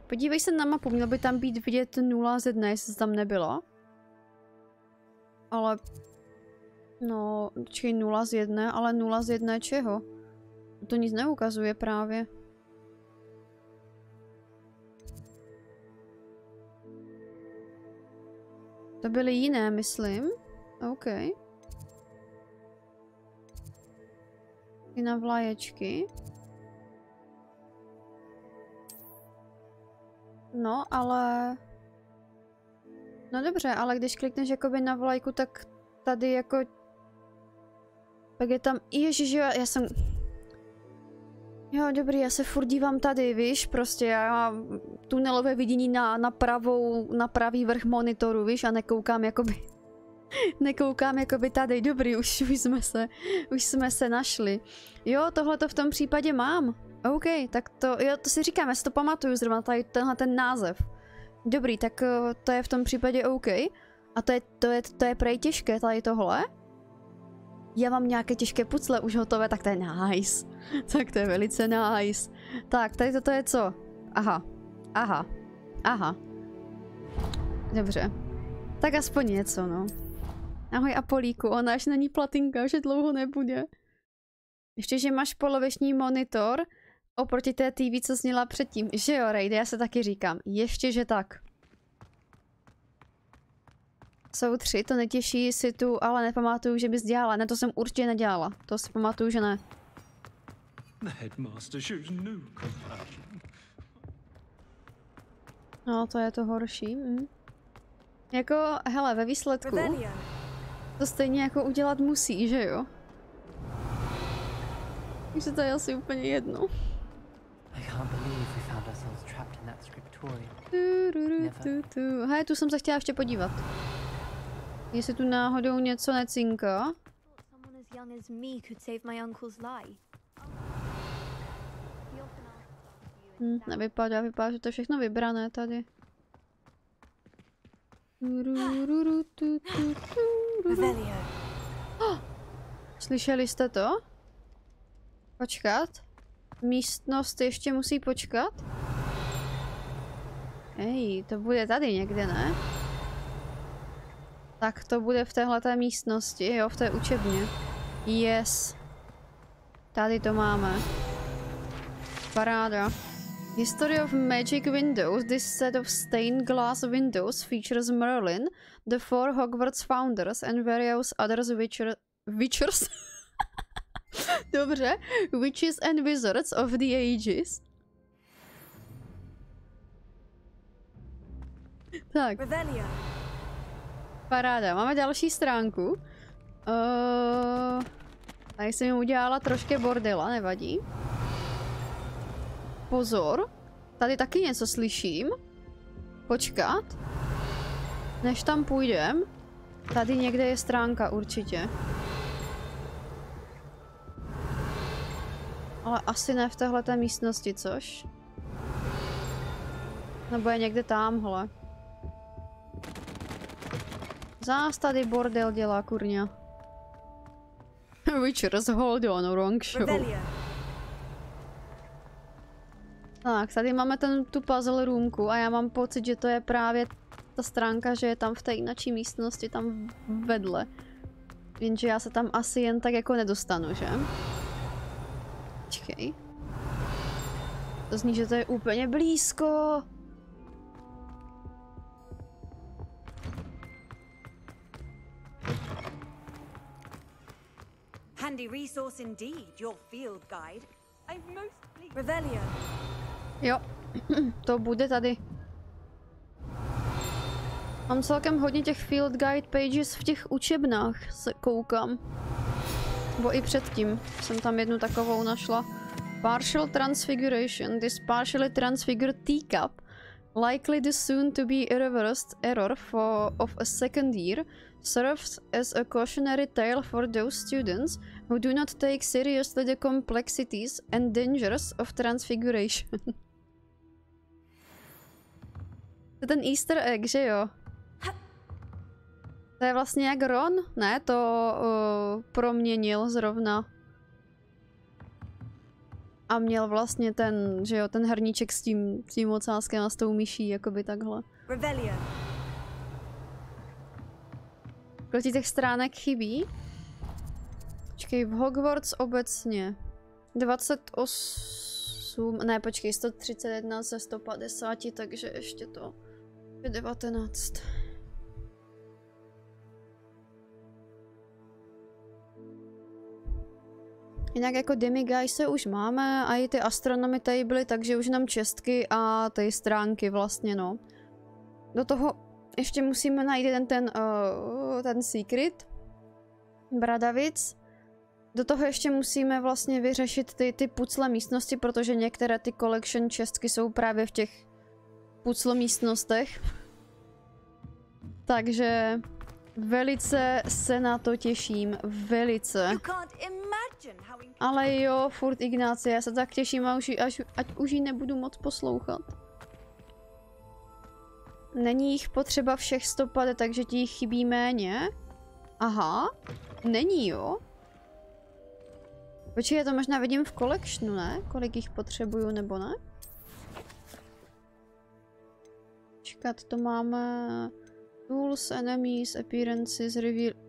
Podívej se na mapu, měl by tam být vidět 0 ze dne, jestli tam nebylo. Ale... No, počkej, 0 z 1, ale 0 z 1 čeho? To nic neukazuje právě. To byly jiné, myslím. OK. I na vlaječky. No, ale... No dobře, ale když klikneš jakoby na vlajku, tak tady jako... Tak je tam... Ježiš, jo, já jsem... Jo, dobrý, já se furt dívám tady, víš, prostě já mám tunelové vidění na, na pravou, na pravý vrch monitoru, víš, a nekoukám jakoby... Nekoukám jakoby tady, dobrý, už, už jsme se, už jsme se našli. Jo, tohle to v tom případě mám. OK, tak to, jo, to si říkám, já si to pamatuju zrovna tady tenhle ten název. Dobrý, tak uh, to je v tom případě OK. A to je, to je, to je prej těžké tady tohle. Já mám nějaké těžké pucle už hotové, tak to je nice. tak to je velice nice. Tak, tady toto je co? Aha. Aha. Aha. Dobře. Tak aspoň něco, no. Ahoj Apolíku, ona až není platinka, že dlouho nebude. Ještě, že máš poloviční monitor oproti té TV, co zněla předtím. Že jo, Rejde, já se taky říkám. Ještě, že tak. Jsou tři, to netěší si tu, ale nepamatuju, že bys dělala. Ne, to jsem určitě nedělala. To si pamatuju, že ne. No. No, to je to horší. Hm. Jako, hele, ve výsledku to stejně jako udělat musí, že jo? Takže to je asi úplně jedno. Can't believe we found ourselves trapped in that scriptorium. Hej, tu jsem se chtěla ještě podívat. Jestli tu náhodou něco necinká. Hm, nevypadá, vypadá, že to je všechno vybrané tady. Slyšeli jste to? Počkat. Místnost ještě musí počkat? Ej, to bude tady někde, ne? Tak to bude v téhleté místnosti, jo, v té učebně. Yes. Tady to máme. Paráda. History of Magic Windows. This set of stained glass windows features Merlin, the four Hogwarts founders and various others witcher witchers. Dobře. Witches and wizards of the ages. Tak. Paráda. Máme další stránku. Uh, tady jsem jim udělala trošku bordela, nevadí. Pozor. Tady taky něco slyším. Počkat. Než tam půjdem. Tady někde je stránka určitě. Ale asi ne v téhleté místnosti, což? Nebo je někde tamhle. Zás tady bordel dělá, kurňa. Witchers, hold on, wrong show. Tak, tady máme ten, tu puzzle roomku a já mám pocit, že to je právě ta stránka, že je tam v té jináčí místnosti, tam vedle. Jenže já se tam asi jen tak jako nedostanu, že? Počkej. To zní, že to je úplně blízko. Handy resource indeed, your field guide. I'm most pleased. Jo, to bude tady. Mám celkem hodně těch field guide pages v těch učebnách, se koukám. Bo i předtím jsem tam jednu takovou našla. Partial transfiguration. This partially transfigured teacup, likely the soon to be reversed error for, of a second year, serves as a cautionary tale for those students who do not take seriously the complexities and dangers of transfiguration. to ten easter egg, že jo? To je vlastně jak Ron, ne? To uh, proměnil zrovna. A měl vlastně ten, že jo, ten hrníček s tím, s tím ocáskem a s tou myší, jakoby takhle. Revelio. Kolik těch stránek chybí? Počkej, v Hogwarts obecně. 28, ne počkej, 131 ze 150, takže ještě to je 19. Jinak jako Demiguy se už máme a i ty astronomy tady byly, takže už nám čestky a ty stránky vlastně no. Do toho ještě musíme najít ten, ten, uh, ten secret. Bradavic. Do toho ještě musíme vlastně vyřešit ty, ty pucle místnosti, protože některé ty collection čestky jsou právě v těch pucle místnostech. Takže velice se na to těším, velice. Ale jo, furt Ignácie, já se tak těším, až, až, ať už ji nebudu moc poslouchat. Není jich potřeba všech 150, takže ti jich chybí méně? Aha, není jo? Počkej, já to možná vidím v collectionu, ne? Kolik jich potřebuju, nebo ne? Čekat, to máme... Tools, enemies, appearances, reveal...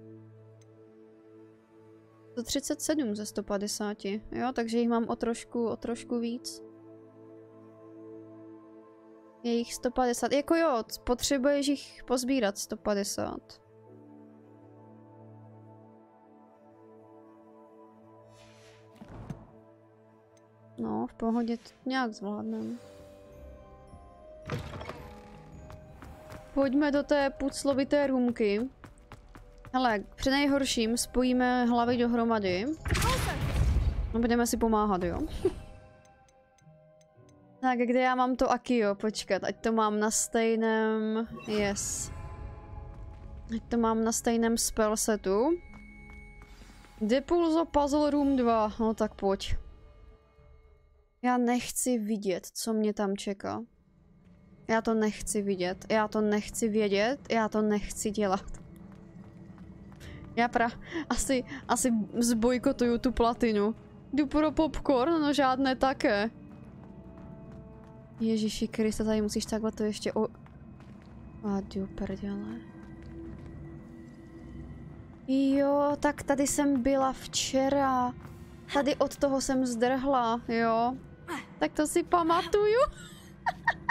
137 ze 150, jo, takže jich mám o trošku, o trošku víc. Je jich 150, jako jo, potřebuješ jich pozbírat 150. No, v pohodě to nějak zvládnem. Pojďme do té puclovité růmky. Hele, při nejhorším spojíme hlavy dohromady. A budeme si pomáhat, jo? tak, kde já mám to Akio? Počkat, ať to mám na stejném... Yes. Ať to mám na stejném spell setu. Depulso Puzzle Room 2. No tak pojď. Já nechci vidět, co mě tam čeká. Já to nechci vidět, já to nechci vědět, já to nechci dělat. Já pra... Asi, asi zbojkotuju tu platinu. Jdu pro popcorn, no žádné také. Ježíši Krista, tady musíš takhle to ještě o... A jdu prděle. Jo, tak tady jsem byla včera. Tady od toho jsem zdrhla, jo. Tak to si pamatuju.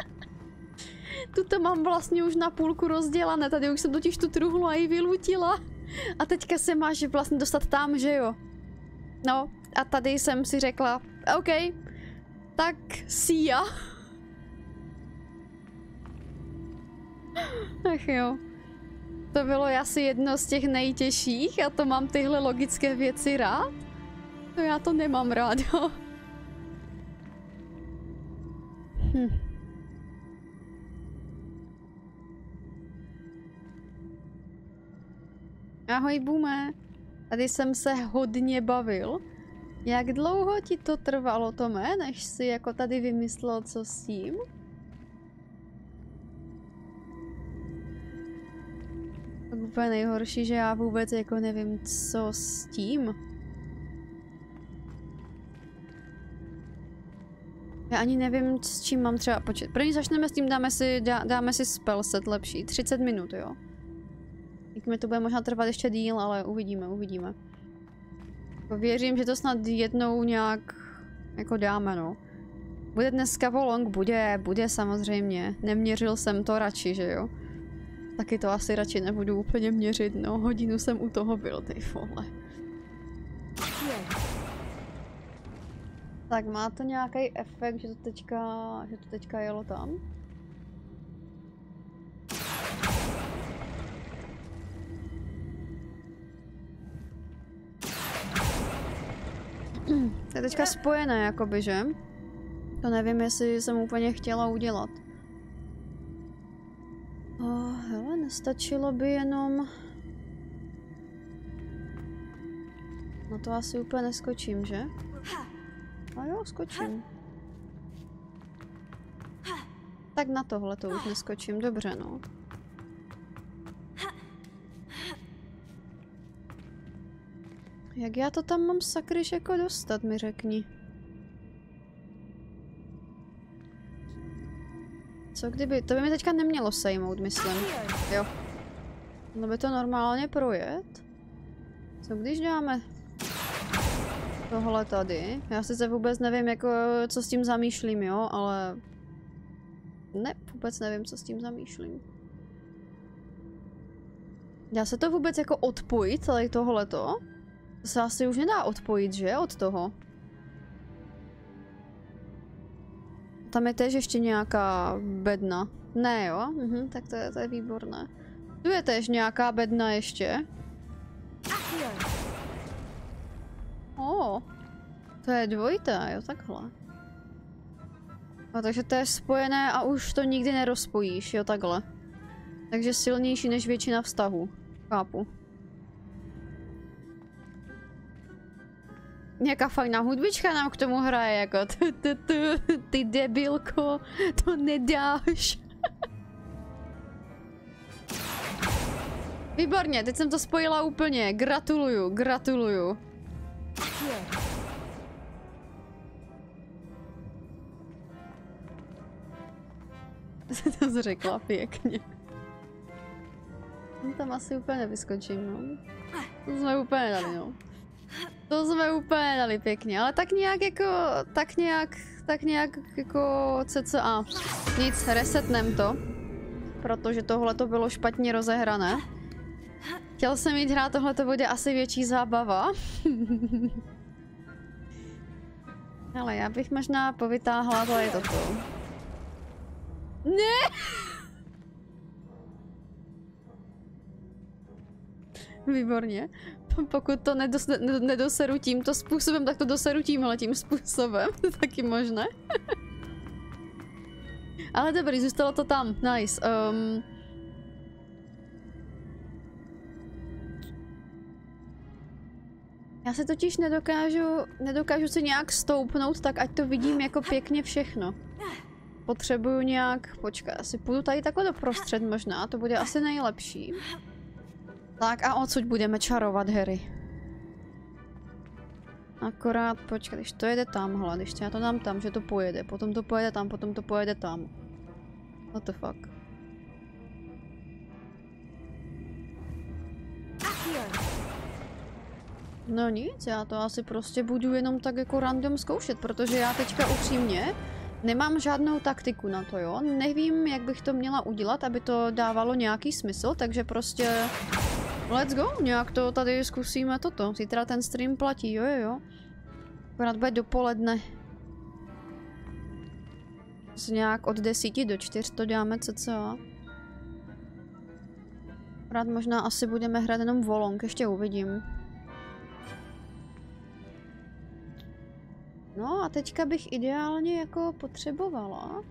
Tuto mám vlastně už na půlku rozdělané, tady už jsem totiž tu truhlu i vylutila. A teďka se máš vlastně dostat tam, že jo? No, a tady jsem si řekla, OK, tak see ya. Ach jo. To bylo asi jedno z těch nejtěžších a to mám tyhle logické věci rád. No já to nemám rád, jo. Hm. Ahoj, Bume. Tady jsem se hodně bavil. Jak dlouho ti to trvalo, Tome, než si jako tady vymyslel, co s tím? Tak úplně nejhorší, že já vůbec jako nevím, co s tím. Já ani nevím, s čím mám třeba počet. První začneme s tím, dáme si, dá, dáme si spell set lepší. 30 minut, jo. Jak mi to bude možná trvat ještě díl, ale uvidíme, uvidíme. Věřím, že to snad jednou nějak jako dáme, no. Bude dneska volong? Bude, bude samozřejmě. Neměřil jsem to radši, že jo. Taky to asi radši nebudu úplně měřit, no. Hodinu jsem u toho byl, ty vole. Tak má to nějaký efekt, že to teďka, že to teďka jelo tam? To je teďka spojené, jakoby, že? To nevím, jestli jsem úplně chtěla udělat. Oh, hele, nestačilo by jenom... No to asi úplně neskočím, že? A jo, skočím. Tak na tohle to už neskočím, dobře no. Jak já to tam mám sakryš jako dostat, mi řekni. Co kdyby, to by mi teďka nemělo sejmout, myslím. Jo. No by to normálně projet. Co když dáme tohle tady? Já sice vůbec nevím, jako, co s tím zamýšlím, jo, ale... Ne, vůbec nevím, co s tím zamýšlím. Dá se to vůbec jako odpojit, tady tohleto? To se asi už nedá odpojit, že? Od toho. Tam je tež ještě nějaká bedna. Ne, jo? Mhm, tak to je, to je výborné. Tu je tež nějaká bedna ještě. O, to je dvojité, jo, takhle. No, takže to je spojené a už to nikdy nerozpojíš, jo, takhle. Takže silnější než většina vztahů. Chápu. Nějaká fajná hudbička nám k tomu hraje, jako ty debilko, to nedáš. Výborně, teď jsem to spojila úplně, gratuluju, gratuluju. to jsi řekla pěkně. Tam asi úplně nevyskočím, no. To jsme úplně dali, no. To jsme úplně dali pěkně, ale tak nějak jako, tak nějak, tak nějak jako cca. Nic, resetnem to. Protože tohle to bylo špatně rozehrané. Chtěl jsem jít hrát, tohle to bude asi větší zábava. Ale já bych možná povytáhla tady toto. Ne! Výborně. Pokud to nedos nedoseru tímto způsobem, tak to doseru tímhle tím způsobem. Taky možné. Ale dobrý, zůstalo to tam. Nice. Um, Já se totiž nedokážu, nedokážu si nějak stoupnout, tak ať to vidím jako pěkně všechno. Potřebuju nějak, počkej, asi půjdu tady takhle doprostřed možná, to bude asi nejlepší. Tak a odsud budeme čarovat, Harry. Akorát, počkej, když to jede tamhle, když já to dám tam, že to pojede, potom to pojede tam, potom to pojede tam. What the fuck? No nic, já to asi prostě budu jenom tak jako random zkoušet, protože já teďka upřímně nemám žádnou taktiku na to, jo. Nevím, jak bych to měla udělat, aby to dávalo nějaký smysl, takže prostě let's go, nějak to tady zkusíme toto. Zítra ten stream platí, jo jo jo. Akorát bude dopoledne. Z nějak od 10 do 4 to děláme cca. Rád možná asi budeme hrát jenom volonk, ještě uvidím. No a teďka bych ideálně jako potřebovala.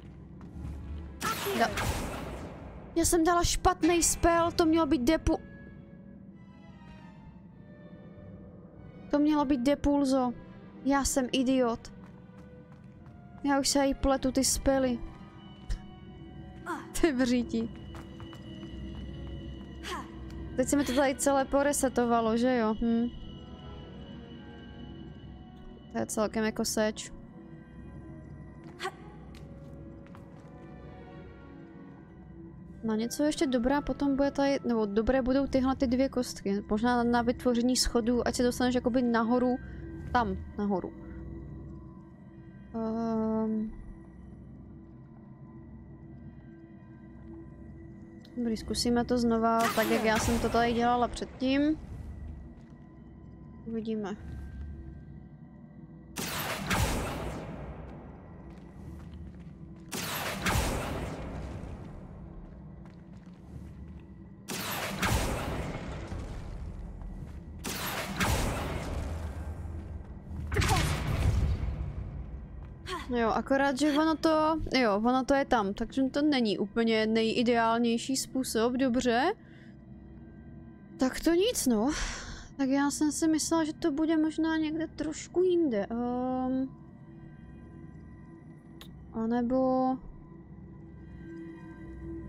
Da Já jsem dala špatný spell, to mělo být depu... To mělo být depulzo. Já jsem idiot. Já už se jí pletu ty spely. Ty vřítí. Teď se mi to tady celé poresetovalo, že jo? Hm. To je celkem jako seč. No něco ještě dobrá potom bude tady, nebo dobré budou tyhle ty dvě kostky. Možná na vytvoření schodů, ať se dostaneš jakoby nahoru, tam, nahoru. Um... Dobrý, zkusíme to znova, tak jak já jsem to tady dělala předtím. Uvidíme. Jo, akorát, že ono to, jo, ono to je tam, takže to není úplně nejideálnější způsob, dobře. Tak to nic, no. Tak já jsem si myslela, že to bude možná někde trošku jinde. Um, a nebo...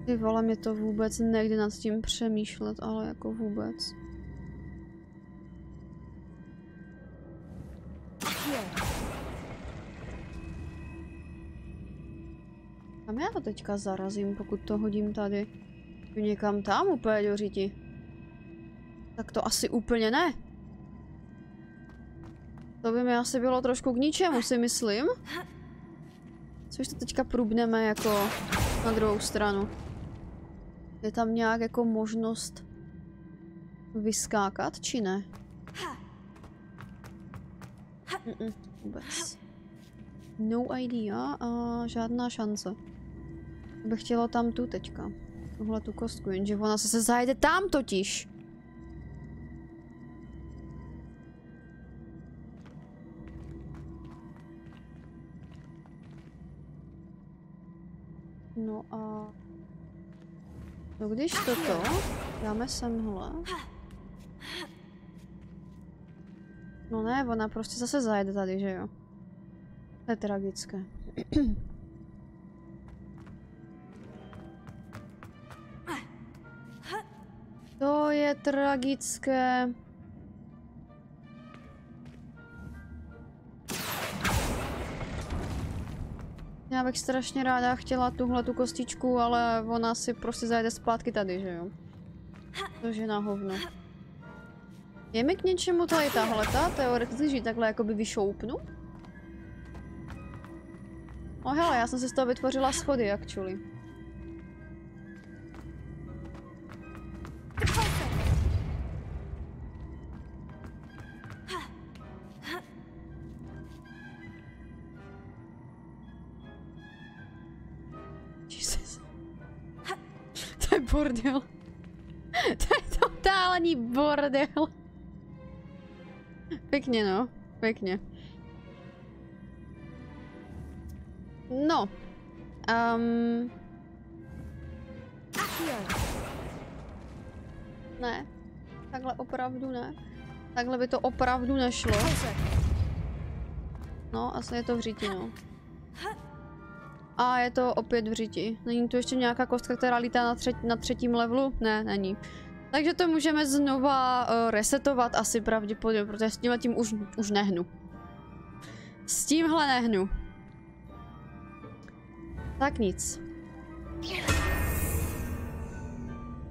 Ty vole, mě to vůbec nejde nad tím přemýšlet, ale jako vůbec. Kam já to teďka zarazím, pokud to hodím tady? Někam tam úplně do. Tak to asi úplně ne. To by mi asi bylo trošku k ničemu, si myslím. Což to teďka průbneme jako na druhou stranu. Je tam nějak jako možnost vyskákat, či ne? Mm -mm, vůbec. No idea a žádná šance. Bych chtěla tam tu teďka. Tuhle tu kostku, jenže ona se, zajde tam totiž. No a... No když toto dáme semhle... No ne, ona prostě zase zajede tady, že jo? To je tragické. To je tragické. Já bych strašně ráda chtěla tuhle tu kostičku, ale ona si prostě zajde zpátky tady, že jo? Což je na hovno. Je mi k něčemu tady tahleta? Teoreticky, že takhle jakoby vyšoupnu? No hele, já jsem si z toho vytvořila schody, jak čuli. Bordel. To je totální bordel. Pěkně no, pěkně. No. Um... Ne. Takhle opravdu ne. Takhle by to opravdu nešlo. No, asi je to v říti, no. A je to opět v říti. Není tu ještě nějaká kostka, která lítá na, třet na třetím levelu? Ne, není. Takže to můžeme znova uh, resetovat asi pravděpodobně, protože s tímhle tím už, už nehnu. S tímhle nehnu. Tak nic.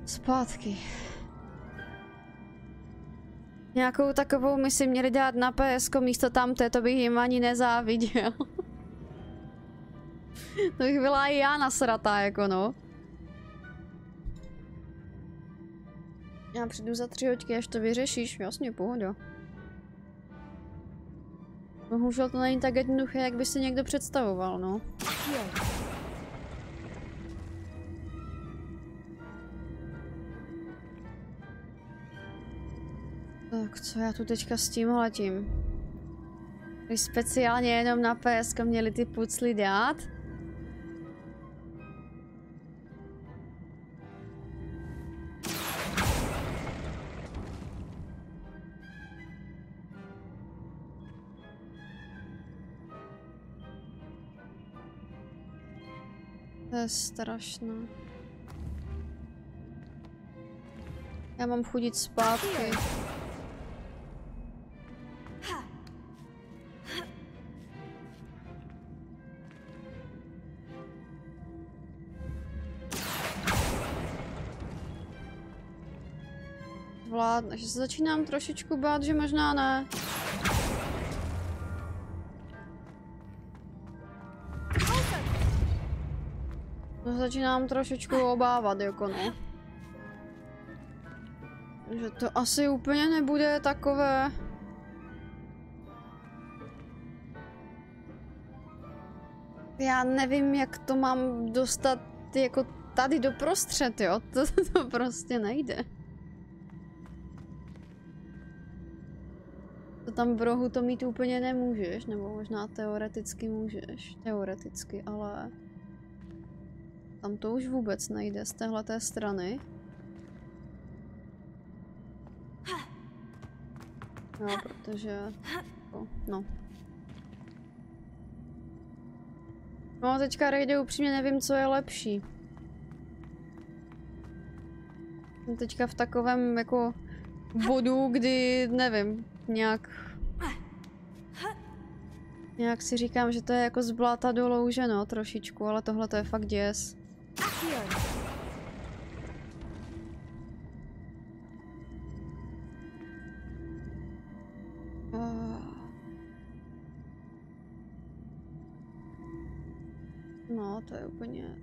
Zpátky. Nějakou takovou misi měli dát na PSK místo tamté, to bych jim ani nezáviděl. to bych byla i já nasratá, jako no. Já přijdu za tři hoďky, až to vyřešíš, jasně, pohoda. Bohužel to není tak jednoduché, jak by si někdo představoval, no. Tak co já tu teďka s tím letím? Když speciálně jenom na PSK měli ty pucly dát? Je strašné. Já mám chudit zpátky. Vládne, že se začínám trošičku bát, že možná ne. Začínám trošičku obávat, jako no. Že to asi úplně nebude takové... Já nevím, jak to mám dostat jako tady do prostřed, jo? To, to prostě nejde. To tam v rohu to mít úplně nemůžeš, nebo možná teoreticky můžeš, teoreticky, ale tam to už vůbec nejde z téhleté strany. Jo, protože, no. No teďka rejde upřímně nevím, co je lepší. Jsem teďka v takovém jako bodu, kdy nevím, nějak nějak si říkám, že to je jako z bláta do louže, no, trošičku, ale tohle to je fakt děs. Ah. No, to je úplně...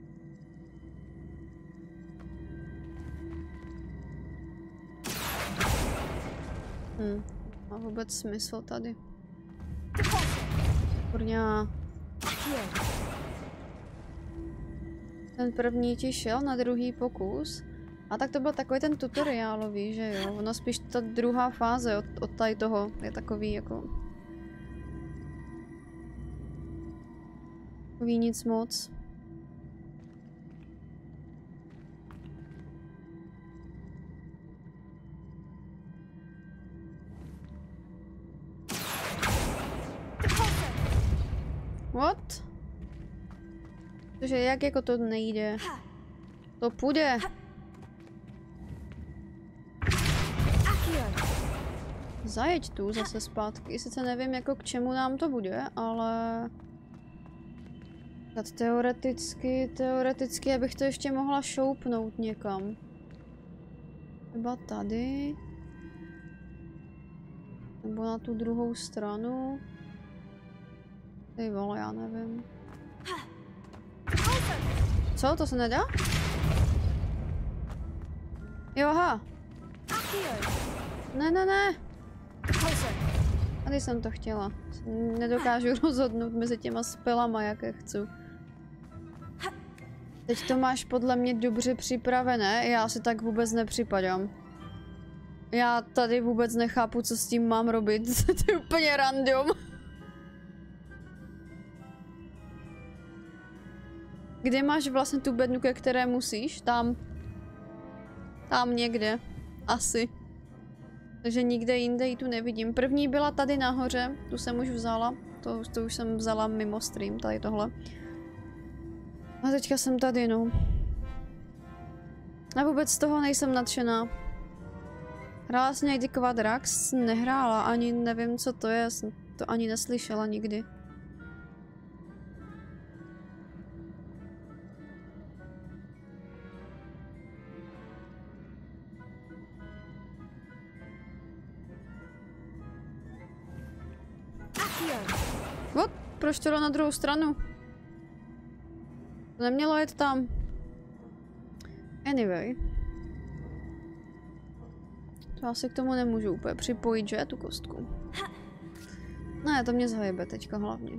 Hm, má vůbec smysl tady. Kurňa. Ten první ti šel na druhý pokus. A tak to byl takový ten tutoriálový, že jo? Ono spíš ta druhá fáze od, od tady toho je takový jako... Takový nic moc. What? Protože jak jako to nejde? To půjde. Zajeď tu zase zpátky. Sice nevím jako k čemu nám to bude, ale... Tak teoreticky, teoreticky, já bych to ještě mohla šoupnout někam. Třeba tady. Nebo na tu druhou stranu. Ty vole, já nevím. Co? To se nedá? Jo, aha. Ne, ne, ne. Tady jsem to chtěla. Nedokážu rozhodnout mezi těma spelama, jaké chci. Teď to máš podle mě dobře připravené, já si tak vůbec nepřipadám. Já tady vůbec nechápu, co s tím mám robit. to je úplně random. Kde máš vlastně tu bednu, ke které musíš? Tam. Tam někde. Asi. Takže nikde jinde ji tu nevidím. První byla tady nahoře, tu jsem už vzala. To, to už jsem vzala mimo stream, tady tohle. A teďka jsem tady, no. A vůbec z toho nejsem nadšená. Hrála jsem někdy Quadrax? Nehrála, ani nevím, co to je, jsem to ani neslyšela nikdy. To na druhou stranu? Nemělo jet tam. Anyway. To asi k tomu nemůžu úplně připojit, že? Tu kostku. Ne, to mě zhajebe teďka hlavně.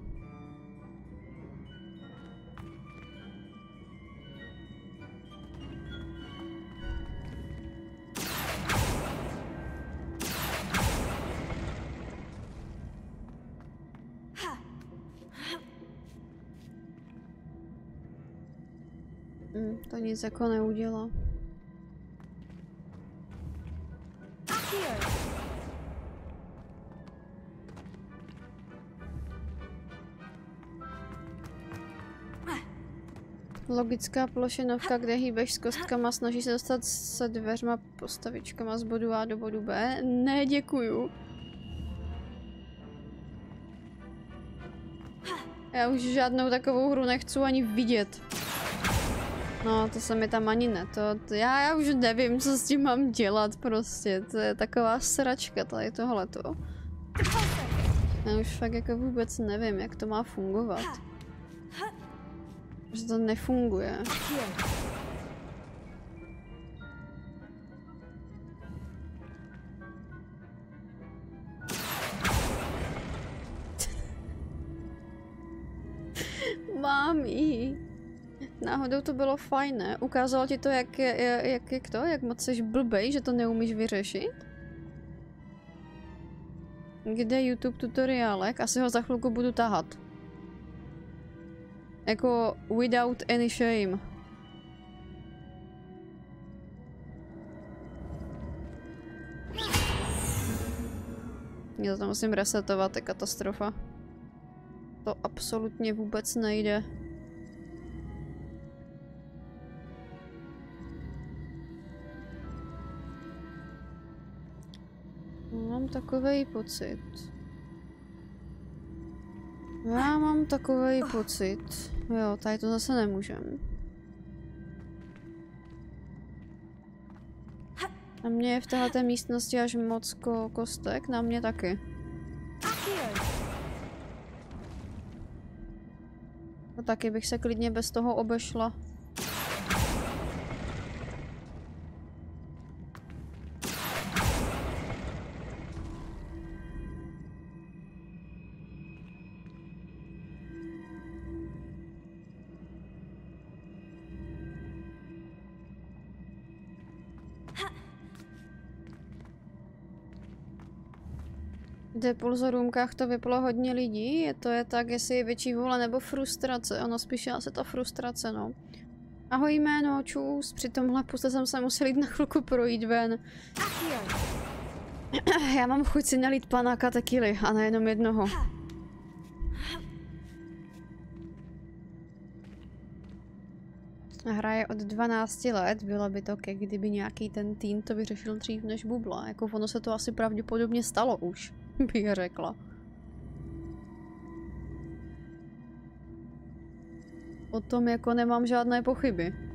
Mm, to nic jako neudělá. Logická plošinovka, kde hýbeš s kostkama, snaží se dostat se dveřma postavičkama z bodu A do bodu B. Ne, děkuju. Já už žádnou takovou hru nechci ani vidět. No, to se mi tam ani ne, to, to já, já už nevím, co s tím mám dělat prostě, to je taková sračka tady tohleto. Já už fakt jako vůbec nevím, jak to má fungovat. Že to nefunguje. Náhodou to bylo fajn, ne? Ukázalo ti to, jak, je, jak, jak to, jak moc jsi blbej, že to neumíš vyřešit? Kde YouTube tutoriálek? Asi ho za chvilku budu tahat. Jako without any shame. Já to musím resetovat, to je katastrofa. To absolutně vůbec nejde. Mám takový pocit. Já mám takový pocit. Jo, tady to zase nemůžem. Na mě je v této místnosti až moc ko kostek, na mě taky. A taky bych se klidně bez toho obešla. Depulzorůmkách to vyplo hodně lidí, je to je tak, jestli je větší vůle nebo frustrace, ono spíš asi ta frustrace, no. Ahoj jméno, čus, při tomhle puse jsem se musel jít na chvilku projít ven. Já mám chuť si nalít panáka tekily a nejenom jednoho. Hraje od 12 let, bylo by to ke kdyby nějaký ten tým to vyřešil dřív než bubla. Jako ono se to asi pravděpodobně stalo už, bych řekla. O tom jako nemám žádné pochyby.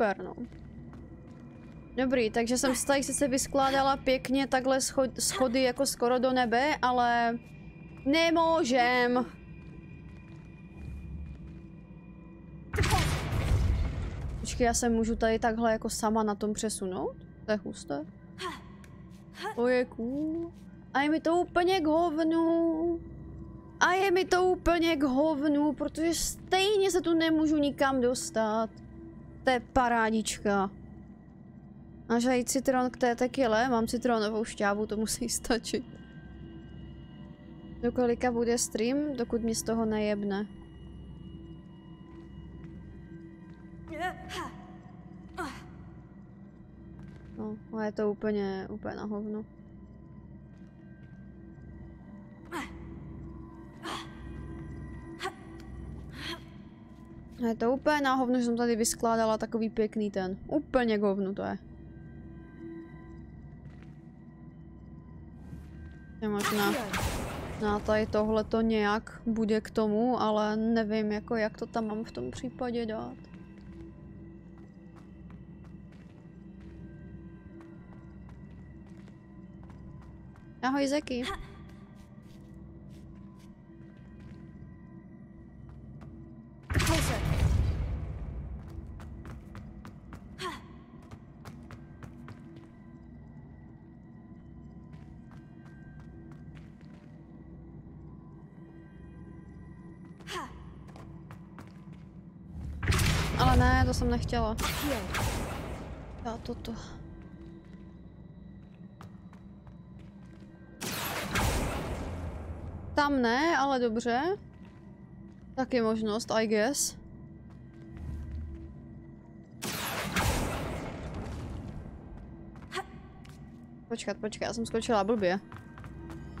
Super, no. Dobrý, takže jsem si tady sice vyskládala pěkně takhle schod, schody jako skoro do nebe, ale nemůžem. Počkej, já se můžu tady takhle jako sama na tom přesunout? To je husté. To je cool. A je mi to úplně k hovnu. A je mi to úplně k hovnu, protože stejně se tu nemůžu nikam dostat. To je parádička. Máš aj citron k té tekile? Mám citronovou šťávu, to musí stačit. Do kolika bude stream, dokud mi z toho nejebne. No, ale je to úplně, úplně na hovno. Je to úplně na hovno, že jsem tady vyskládala takový pěkný ten. Úplně govnu to je. Je možná na tady tohle to nějak bude k tomu, ale nevím jako jak to tam mám v tom případě dát. Ahoj Zeky. Ale nechtěla. Já toto. Tam ne, ale dobře. Taky možnost, I guess. Počkat, počkat, já jsem skočila blbě.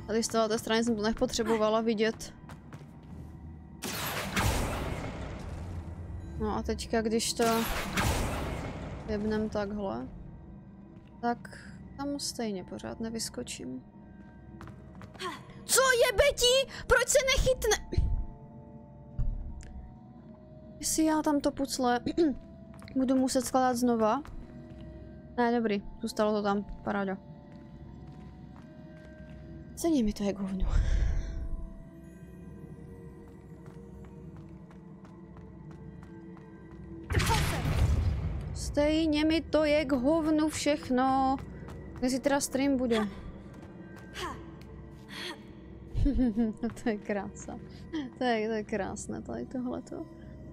Tady z té strany jsem to nepotřebovala vidět. No a teďka, když to jebnem takhle, tak tam stejně pořád nevyskočím. Co je Betty? Proč se nechytne? Jestli já tam to pucle budu muset skládat znova. Ne, dobrý, zůstalo to tam, paráda. Ceně mi to je hovno. Stejně mi to je k hovnu všechno. Kde zítra stream bude? to je krása. To je, to je krásné tady tohleto.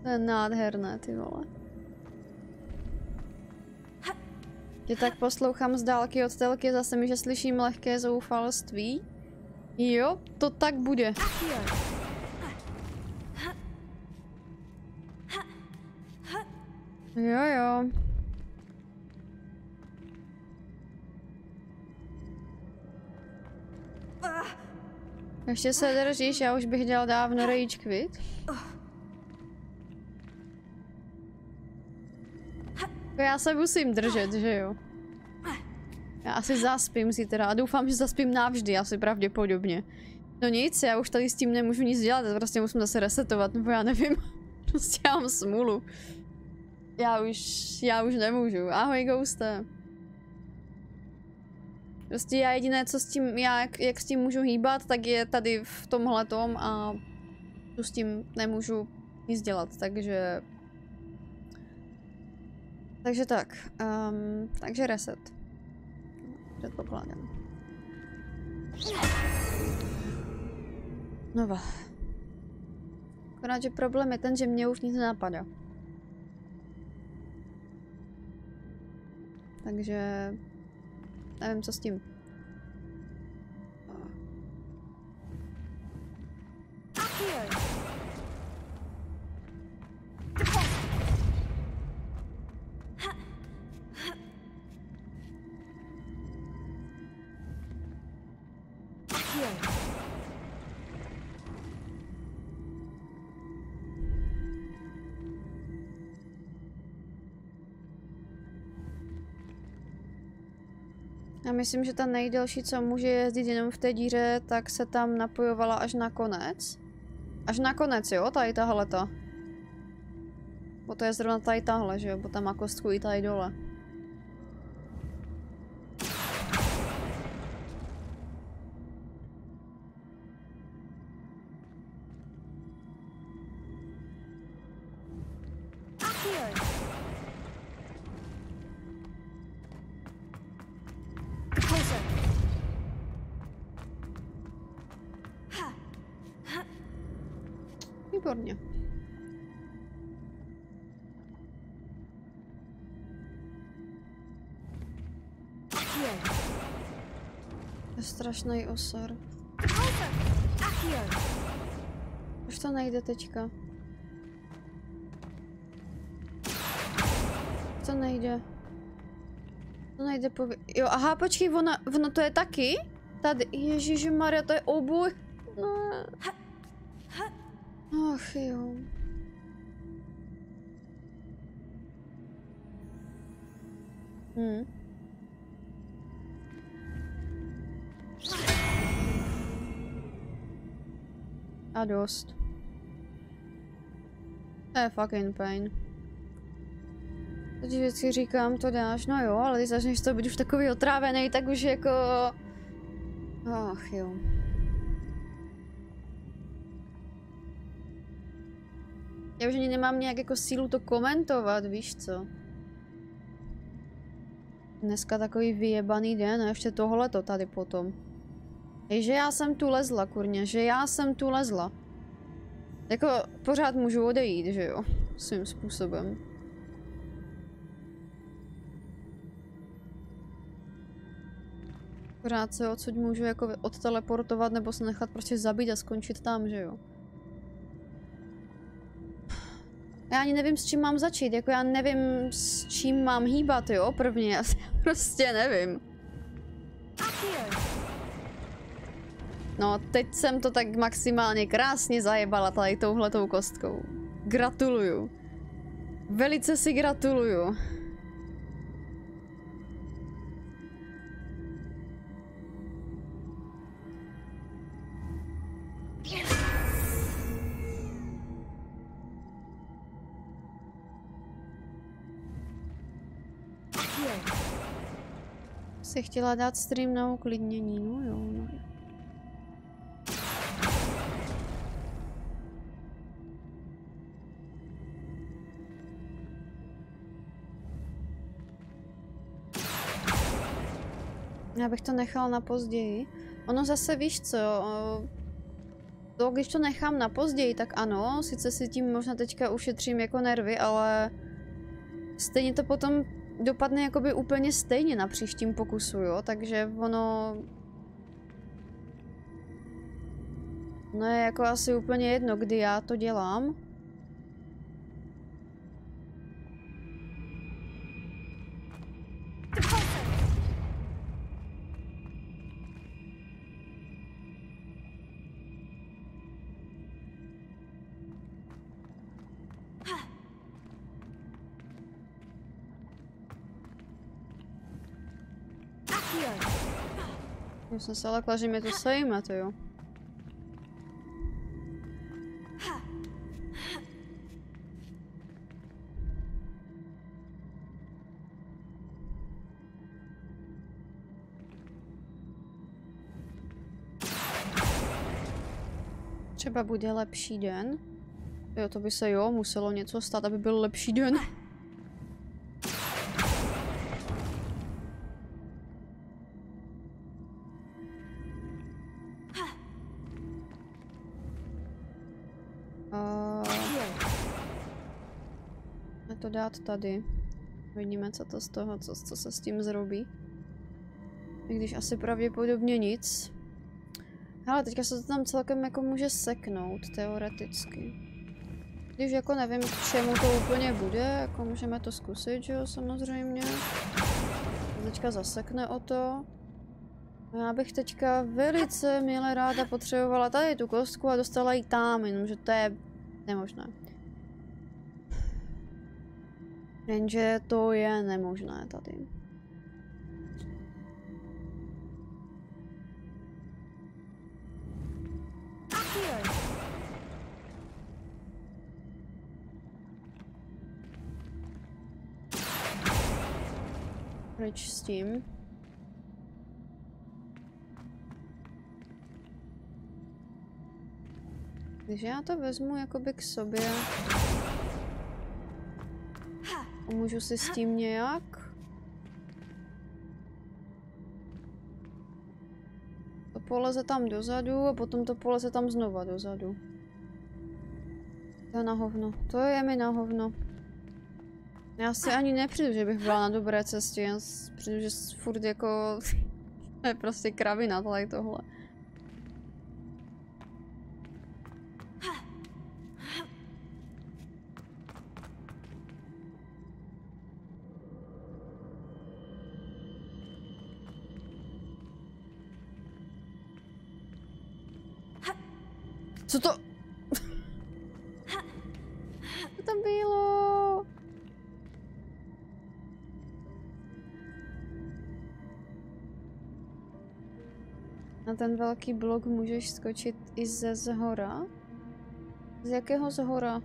To je nádherné, ty vole. Tě tak poslouchám z dálky od telky, zase mi, že slyším lehké zoufalství. Jo, to tak bude. Jo, jo. Ještě se držíš, já už bych dělal dávno rage quit. Já se musím držet, že jo? Já asi zaspím si teda a doufám, že zaspím navždy, asi pravděpodobně. No nic, já už tady s tím nemůžu nic dělat, prostě musím zase resetovat, nebo já nevím. Prostě já mám smůlu. Já už, já už nemůžu. Ahoj, Ghoste. Prostě já jediné, co s tím, já jak, jak s tím můžu hýbat, tak je tady v tomhle tom a tu s tím nemůžu nic dělat, takže... Takže tak, um, takže reset. Předpokládám. Nova. Akorát, že problém je ten, že mě už nic nenapadá. Takže nevím, co s tím. Já myslím, že ta nejdelší, co může jezdit jenom v té díře, tak se tam napojovala až na konec. Až na konec, jo, tady tahle ta. Bo to je zrovna tady tahle, že jo, bo tam má kostku i tady dole. Strašný osar. Už to nejde teďka. To nejde. To nejde po... Jo, aha, počkej, ona, ono to je taky? Tady, ježišmarja, to je oboj. No. Ach jo. Hm. A dost. To je fucking pain. Teď vždycky říkám, to dáš, no jo, ale když začneš to být už takový otrávený, tak už jako... Ach jo. Já už ani nemám nějak jako sílu to komentovat, víš co? Dneska takový vyjebaný den a ještě tohle to tady potom. Že já jsem tu lezla, kurně, že já jsem tu lezla. Jako pořád můžu odejít, že jo? Svým způsobem. Pořád se odsud můžu jako odteleportovat nebo se nechat prostě zabít a skončit tam, že jo? Já ani nevím, s čím mám začít, jako já nevím, s čím mám hýbat, jo, prvně, já prostě nevím. No, teď jsem to tak maximálně krásně zajebala tady touhletou kostkou. Gratuluju. Velice si gratuluju. Si chtěla dát stream na uklidnění, no jo, no jo. Já bych to nechal na později. Ono zase víš co, to když to nechám na později, tak ano, sice si tím možná teďka ušetřím jako nervy, ale stejně to potom dopadne jakoby úplně stejně na příštím pokusu, jo, takže ono... No je jako asi úplně jedno, kdy já to dělám. Jsem se lekla, že mě to sejme, to jo. Třeba bude lepší den. Jo, to by se jo, muselo něco stát, aby byl lepší den. Dát tady. Vidíme, co to z toho, co, co se s tím zrobí. I když asi pravděpodobně nic. Ale teďka se to tam celkem jako může seknout, teoreticky. Když jako nevím, k čemu to úplně bude, jako můžeme to zkusit, že jo, samozřejmě. Teďka zasekne o to. Já bych teďka velice milé ráda potřebovala tady tu kostku a dostala ji tam, jenomže to je nemožné. Jenže to je nemožné tady. Pryč s tím. Když já to vezmu jakoby k sobě... Pomůžu si s tím nějak? To poleze tam dozadu a potom to poleze tam znova dozadu. To je na hovno. To je mi na hovno. Já si ani nepřijdu, že bych byla na dobré cestě, já přijdu, že furt jako... je prostě kravina tady tohle. Ten velký blok můžeš skočit i ze zhora? Z jakého zhora?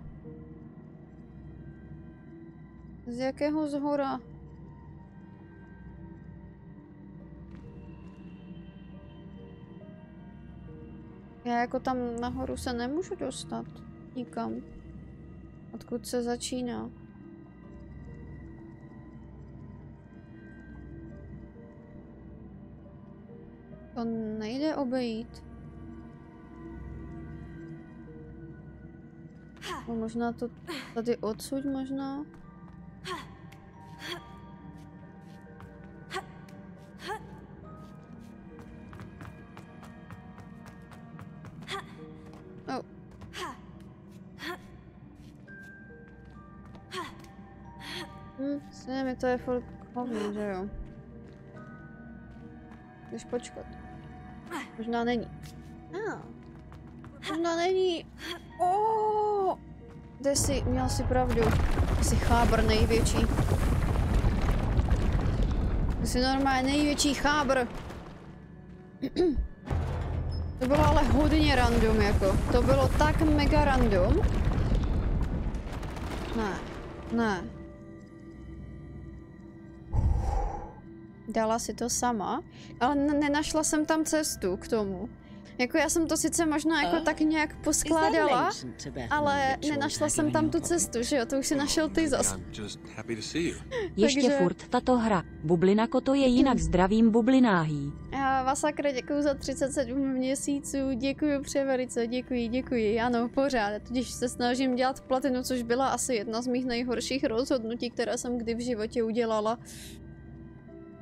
Z jakého zhora? Já jako tam nahoru se nemůžu dostat. Nikam. Odkud se začíná? To nejde obejít. No možná to tady odsud možná? Mi to je furt hovno, že jo? Když počkat. Možná není. Ah. Možná není. Oh! Kde jsi? Měl si pravdu. Jsi chábr největší. Jsi normálně největší chábr. to bylo ale hodně random jako. To bylo tak mega random. Ne. Ne. Dala si to sama, ale nenašla jsem tam cestu k tomu. Jako já jsem to sice možná jako Oh. tak nějak poskládala, ale nenašla jsem tam tu cestu, že jo, to už si našel ty zas. Ještě furt tato hra. Bublinako to je jinak zdravím bublináhý. Já Vasakre děkuji za 37 měsíců, děkuji převelice, děkuji, děkuji, ano, pořád, tudíž se snažím dělat platinu, což byla asi jedna z mých nejhorších rozhodnutí, která jsem kdy v životě udělala.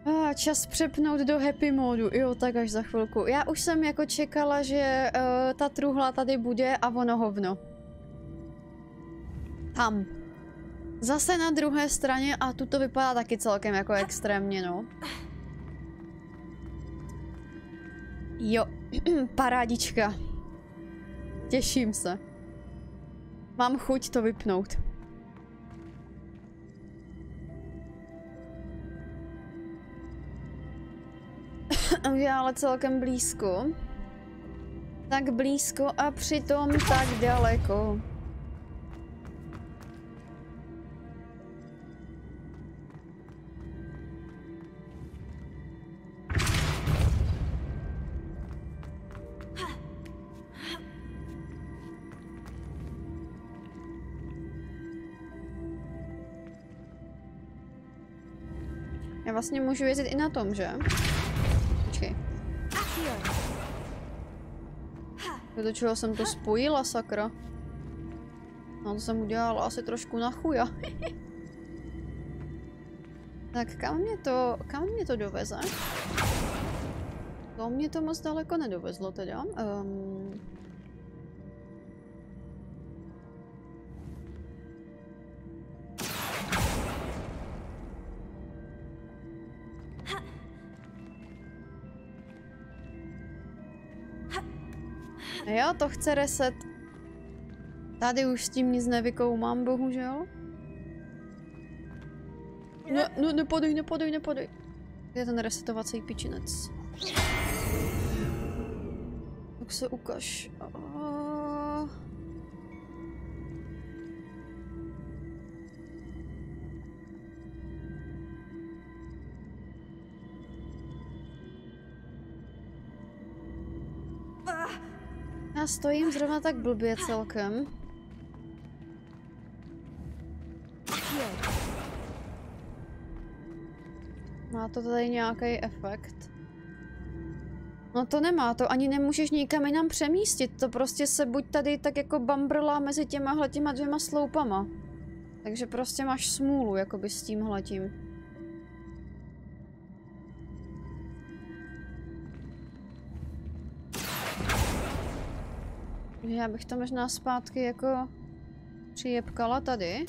Ah, čas přepnout do happy modu, jo, tak až za chvilku. Já už jsem jako čekala, že uh, ta truhla tady bude a ono hovno. Tam. Zase na druhé straně a tu to vypadá taky celkem jako extrémně, no. Jo, parádička. Těším se. Mám chuť to vypnout. ale celkem blízko. Tak blízko a přitom tak daleko. Já vlastně můžu jezdit i na tom, že? Do čeho jsem to spojila, sakra? No to jsem udělala asi trošku na chuja. tak kam mě to, kam mě to doveze? To mě to moc daleko nedovezlo teda. Um, Jo, to chce reset. Tady už s tím nic nevykoumám, bohužel. No, no, nepadej, nepadej, nepadej. Kde je ten resetovací pičinec? Tak se ukaž. A... stojím zrovna tak blbě celkem. Má to tady nějaký efekt? No to nemá, to ani nemůžeš nikam jinam přemístit, to prostě se buď tady tak jako bambrlá mezi těma těma dvěma sloupama. Takže prostě máš smůlu, jakoby s tím Já bych to možná zpátky jako přijebkala tady.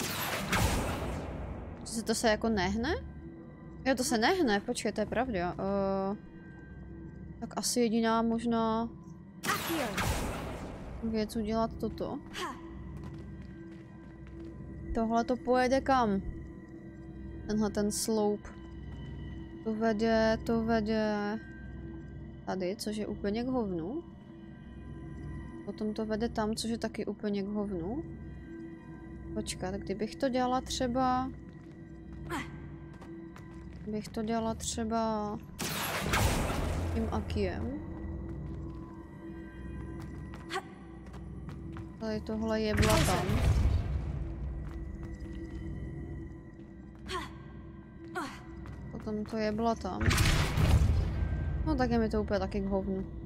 Co se to se jako nehne? Jo, to se nehne, počkej, to je pravda. Uh, tak asi jediná možná věc udělat toto. Tohle to pojede kam? Tenhle ten sloup. To vede, to vede tady, což je úplně k hovnu. Potom to vede tam, což je taky úplně k hovnu. Počkat, kdybych to dělala třeba... Bych to dělala třeba... Tím Akiem. Tady tohle je tam. Potom to je tam. No tak je mi to úplně taky k hovnu.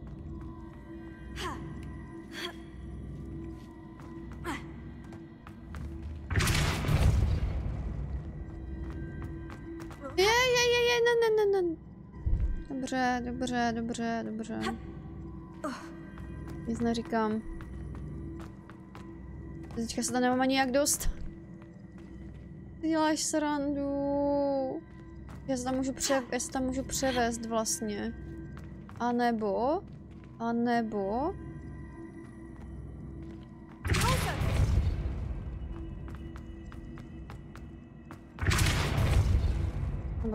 Dobře, dobře, dobře, dobře. Nic neříkám. Teďka se to nemám ani jak dost. Ty děláš srandu. Já se tam můžu, pře já se tam můžu převést vlastně. A nebo, a nebo...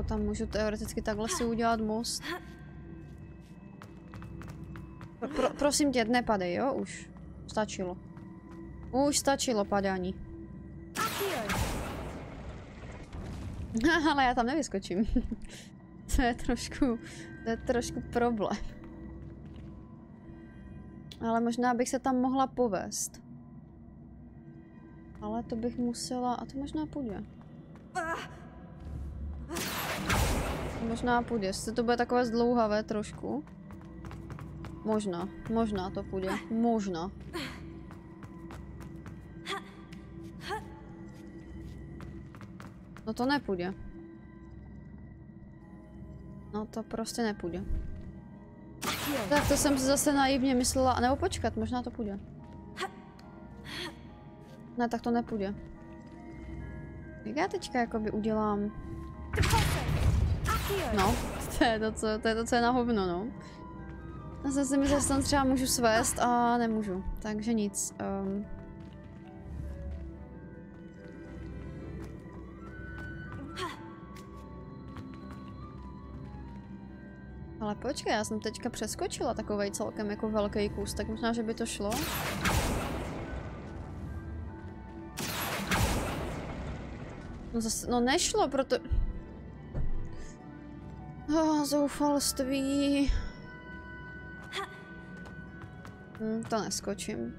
Nebo tam můžu teoreticky takhle si udělat most. Pro, pro, prosím tě, nepadej, jo? Už. Stačilo. Už stačilo padání. Ale já tam nevyskočím. to je trošku, to je trošku problém. Ale možná bych se tam mohla povést. Ale to bych musela... A to možná půjde. Možná půjde. Jestli to bude takové zdlouhavé trošku. Možná. Možná to půjde. Možná. No to nepůjde. No to prostě nepůjde. Tak to jsem si zase naivně myslela, nebo počkat, možná to půjde. Ne, tak to nepůjde. Jak já teďka jakoby udělám... No, to je to, co, to je to, co je na hovno, no. Myslela, že tam třeba můžu svést a nemůžu, takže nic. Um, Ale počkej, já jsem teďka přeskočila takovej celkem jako velký kus, tak možná, že by to šlo. No zase, no nešlo, proto... Oh, zoufalství. Hm, to neskočím.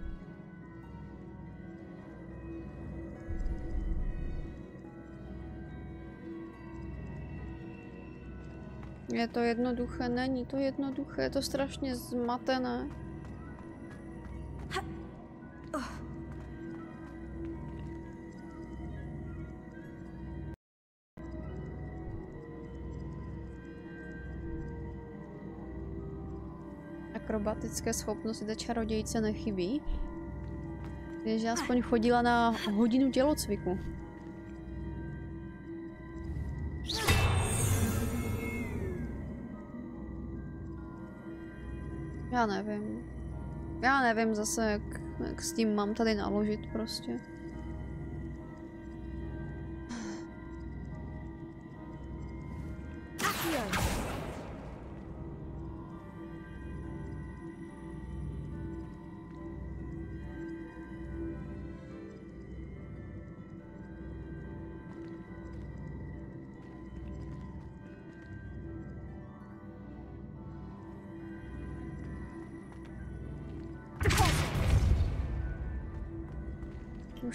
Je to jednoduché? Není to jednoduché, je to strašně zmatené. Akrobatické schopnosti té čarodějce nechybí. Takže aspoň chodila na hodinu tělocviku. Já nevím. Já nevím zase, jak, jak s tím mám tady naložit prostě.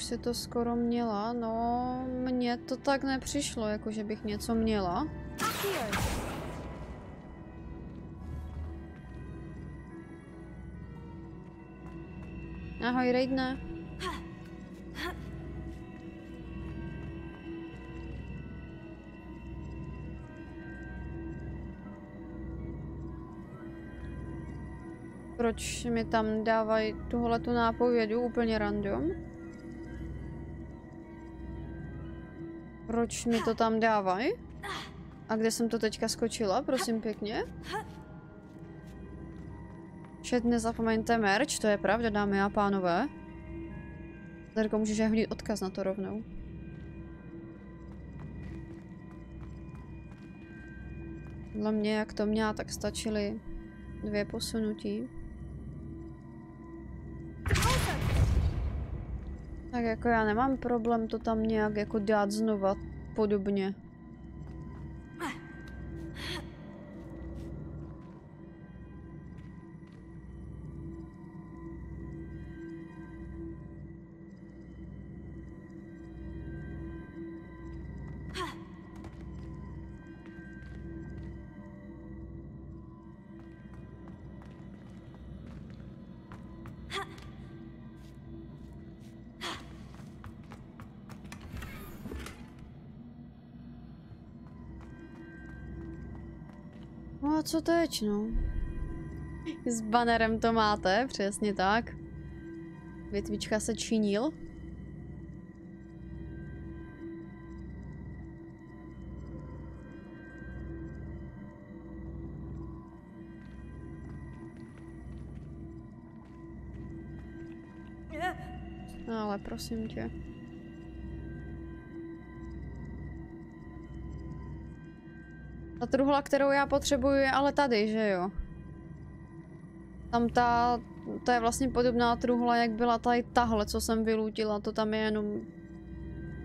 Si to skoro měla, no mně to tak nepřišlo, jako že bych něco měla. Ahoj, Rejdne. Proč mi tam dávají tuhle tu nápovědu úplně random? Proč mi to tam dávají? A kde jsem to teďka skočila, prosím pěkně? Chat, nezapomeňte merch, to je pravda, dámy a pánové. Zerko, můžeš hodit odkaz na to rovnou. Podle mě, jak to měla, tak stačily dvě posunutí. Tak jako já nemám problém to tam nějak jako dát znova podobně. Co teď, no? S banerem to máte, přesně tak. Větvička se činil. No, ale prosím tě. Truhla, kterou já potřebuji, je ale tady, že jo? Tam ta, to je vlastně podobná truhla, jak byla tady tahle, co jsem vylutila, to tam je jenom,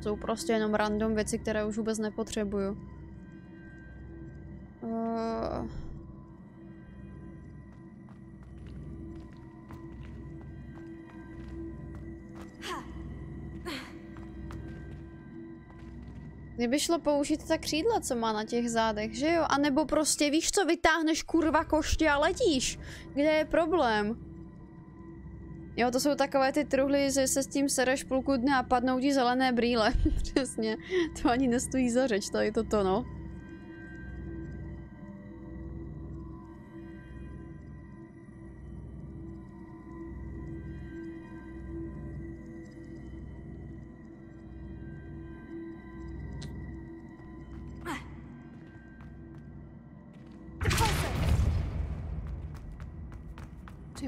jsou prostě jenom random věci, které už vůbec nepotřebuju. Uh... Kdyby šlo použít ta křídla, co má na těch zádech, že jo? A nebo prostě víš co, vytáhneš kurva koště a letíš. Kde je problém? Jo, to jsou takové ty truhly, že se s tím sereš půlku dne a padnou ti zelené brýle. Přesně. To ani nestojí za řeč, tady toto, no.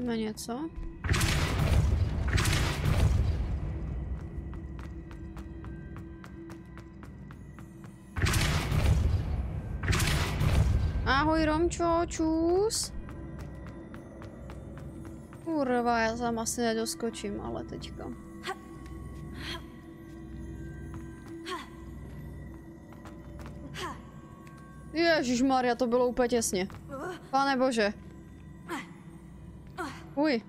Musíme něco? Ahoj Romčo, čus. Kurva, já tam asi nedoskočím, ale teďka. Ježíš Maria, to bylo úplně těsně. Pane bože. Uj.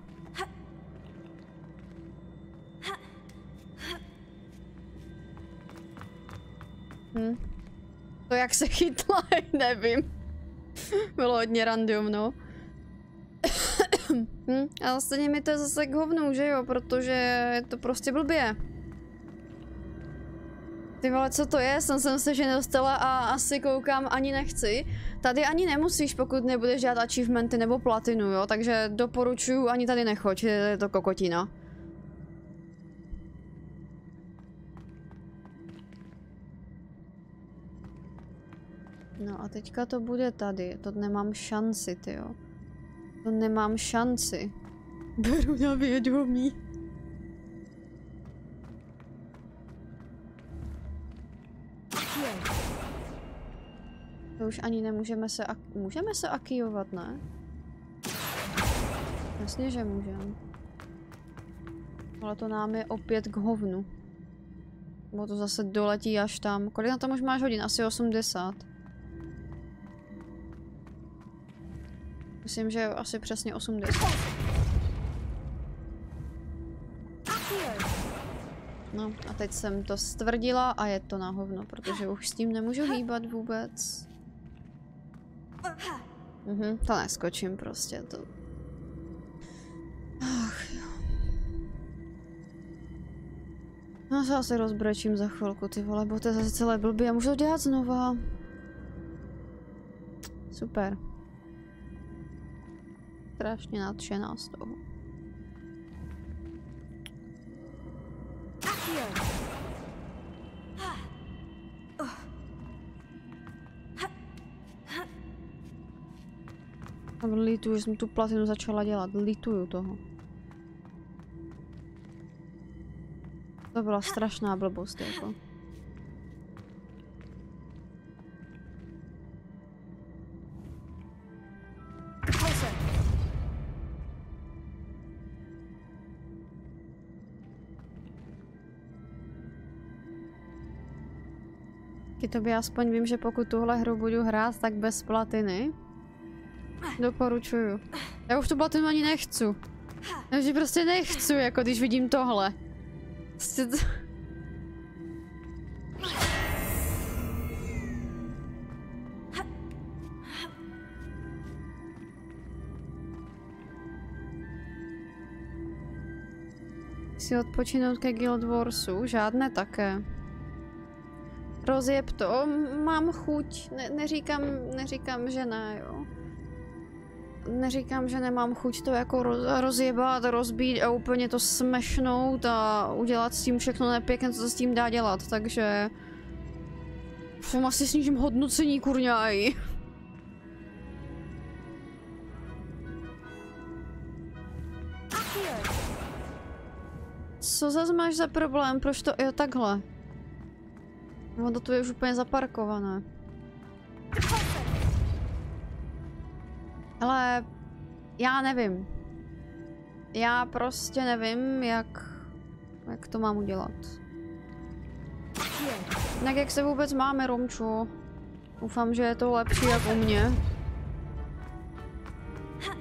Hm. To jak se chytla, nevím. Bylo hodně random, no. hm. Ale stejně mi to je zase k hovnu, že jo, protože je to prostě blbě. Ty vole, co to je? Jsem jsem se že nedostala a asi koukám ani nechci. Tady ani nemusíš, pokud nebudeš dělat achievementy nebo platinu, jo? Takže doporučuju, ani tady nechoď, je to kokotina. No a teďka to bude tady, to nemám šanci, ty jo. To nemám šanci. Beru na vědomí. To už ani nemůžeme se můžeme se akijovat, ne? Jasně, že můžeme. Ale to nám je opět k hovnu. Bo to zase doletí až tam. Kolik na tom už máš hodin? Asi 80. Myslím, že asi přesně 80. No a teď jsem to stvrdila a je to na hovno, protože už s tím nemůžu hýbat vůbec. Mhm, to neskočím prostě, to... Ach jo. No se asi rozbrečím za chvilku, ty vole, bo to je zase celé blbě a můžu to dělat znova. Super. Strašně nadšená z toho. Lituju, že jsem tu platinu začala dělat. Lituju toho. To byla strašná blbost, jako. Taky tobě aspoň vím, že pokud tuhle hru budu hrát, tak bez platiny. Doporučuju. Já už tu platinu ani nechci. Já už prostě nechci, jako když vidím tohle. Prostě to... Si odpočinout ke Guild Warsu? Žádné také. Rozjeb to, mám chuť, ne, neříkám, neříkám, že ne, jo. Neříkám, že nemám chuť to jako roz, rozjebat, rozbít a úplně to smešnout a udělat s tím všechno nepěkné, co se s tím dá dělat, takže... Jsem asi snížím hodnocení, kurňaj. Co zase máš za problém? Proč to jo takhle? Ono tu je už úplně zaparkované. Ale já nevím. Já prostě nevím, jak, jak to mám udělat. Tak jak se vůbec máme, Romču? Doufám, že je to lepší jak u mě.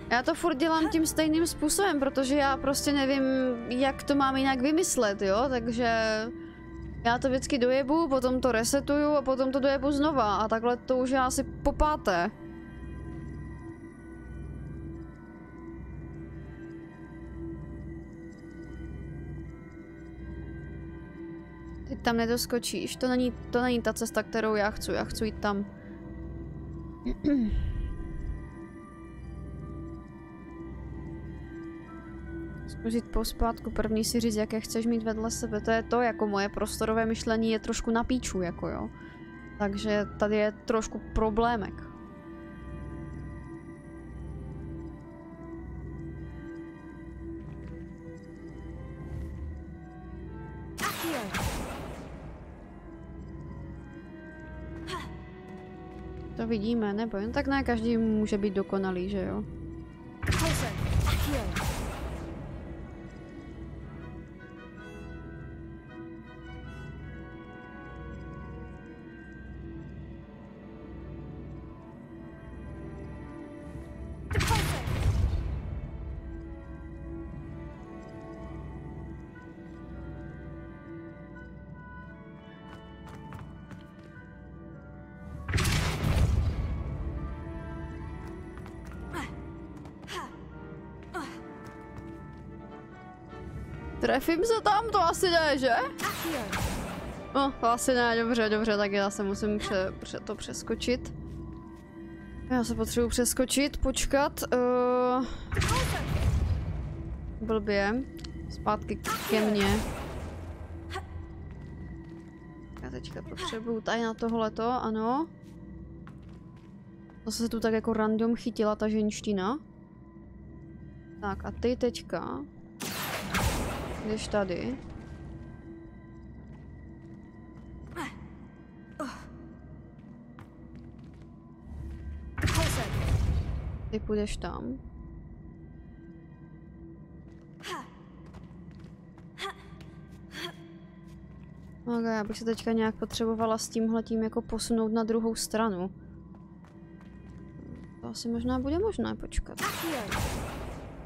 Já to furt dělám tím stejným způsobem, protože já prostě nevím, jak to mám jinak vymyslet, jo? Takže Já to vždycky dojebu, potom to resetuju a potom to dojebu znova a takhle to už je asi po páté. Ty tam nedoskočíš, to není, to není ta cesta, kterou já chci, já chci jít tam. Zkusit pospátku, první si říct, jaké chceš mít vedle sebe, to je to, jako moje prostorové myšlení je trošku na píču, jako jo. Takže tady je trošku problémek. To vidíme, nebo jen tak ne každý může být dokonalý, že jo? Trefím se tam, to asi ne, že? No, to asi ne, dobře, dobře, tak já se musím pře, pře, to přeskočit. Já se potřebuji přeskočit, počkat. Uh... Blbě. Zpátky ke mně. Já teďka potřebuju tady na tohleto, ano. To se tu tak jako random chytila ta ženština. Tak a ty teďka Jdeš tady. Ty půjdeš tam. Ok, já bych se teďka nějak potřebovala s tímhletím jako posunout na druhou stranu. To asi možná bude možné počkat.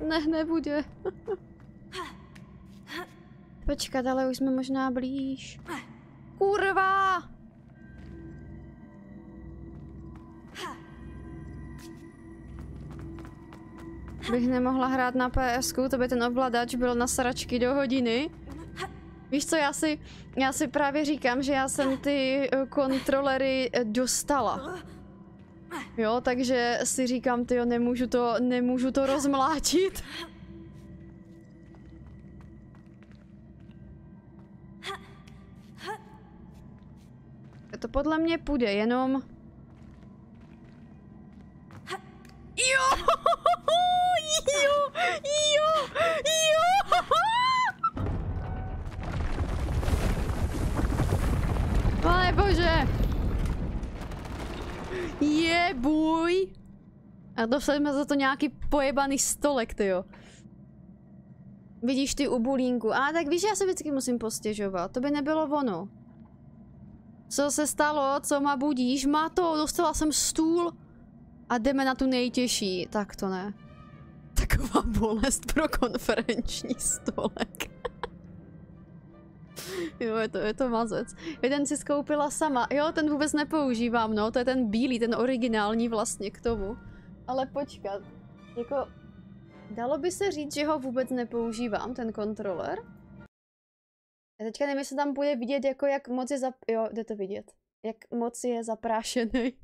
Ne, nebude. Počkat, ale už jsme možná blíž. Kurva! Bych nemohla hrát na PS, to by ten ovladač byl na sračky do hodiny. Víš co, já si, já si právě říkám, že já jsem ty eh, kontrolery eh, dostala. Jo, takže si říkám, ty nemůžu to, nemůžu to rozmlátit. To podle mě půjde, jenom... Jo! Jo! Jo! Jo! Pane bože! Je bůj! A dostali za to nějaký pojebaný stolek, tyjo. Vidíš ty u bulínku. A tak víš, já se vždycky musím postěžovat. To by nebylo ono. Co se stalo? Co má budíš? Má to, dostala jsem stůl. A jdeme na tu nejtěžší. Tak to ne. Taková bolest pro konferenční stolek. jo, je to, je to mazec. Jeden si skoupila sama. Jo, ten vůbec nepoužívám, no. To je ten bílý, ten originální vlastně k tomu. Ale počkat. Jako... Dalo by se říct, že ho vůbec nepoužívám, ten kontroler? Já teďka nevím, jestli tam bude vidět, jako jak moc je zap... Jo, jde to vidět. Jak moc je zaprášený.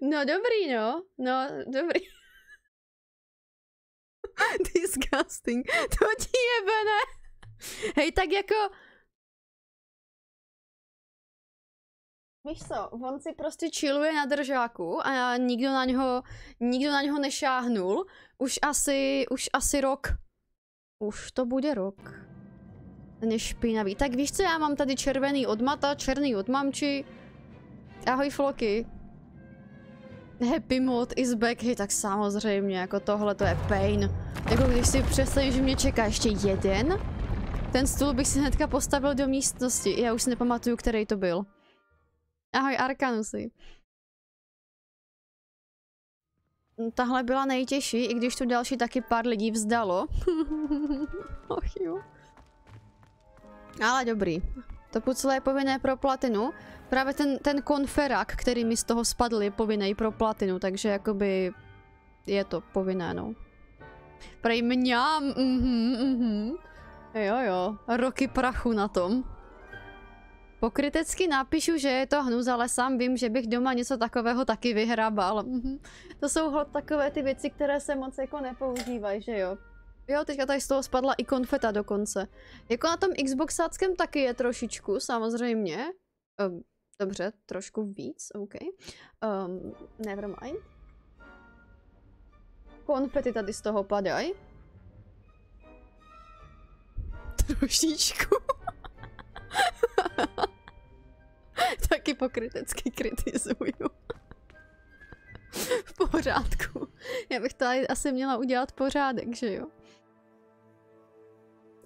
no dobrý, no. No, dobrý. Disgusting. To ti jebe, ne? Hej, tak jako... Víš co, on si prostě chilluje na držáku a nikdo na něho, nikdo na něho nešáhnul. Už asi, už asi rok. Už to bude rok. Ten je špinavý. Tak víš co, já mám tady červený od Mata, černý od Mamči. Ahoj Floky. Happy mod is back, hej, tak samozřejmě, jako tohle to je pain. Jako když si představíš, že mě čeká ještě jeden, ten stůl bych si hnedka postavil do místnosti. Já už si nepamatuju, který to byl. Ahoj Arkanusy. Tahle byla nejtěžší, i když tu další taky pár lidí vzdalo. Och jo. Ale dobrý. To pucle je povinné pro platinu. Právě ten, ten konferák, který mi z toho spadl, je povinný pro platinu, takže jakoby je to povinné, no. Prej mňam, mhm, mhm. Jo, jo, roky prachu na tom. Pokrytecky napíšu, že je to hnus, ale sám vím, že bych doma něco takového taky vyhrabal. Mhm. To jsou hod takové ty věci, které se moc jako nepoužívají, že jo. Jo, teďka tady z toho spadla i konfeta dokonce. Jako na tom Xboxáckém taky je trošičku, samozřejmě. Um, dobře, trošku víc, OK. Um, never mind. Konfety tady z toho padají. Trošičku. Taky pokrytecky kritizuju. v pořádku. Já bych tady asi měla udělat pořádek, že jo?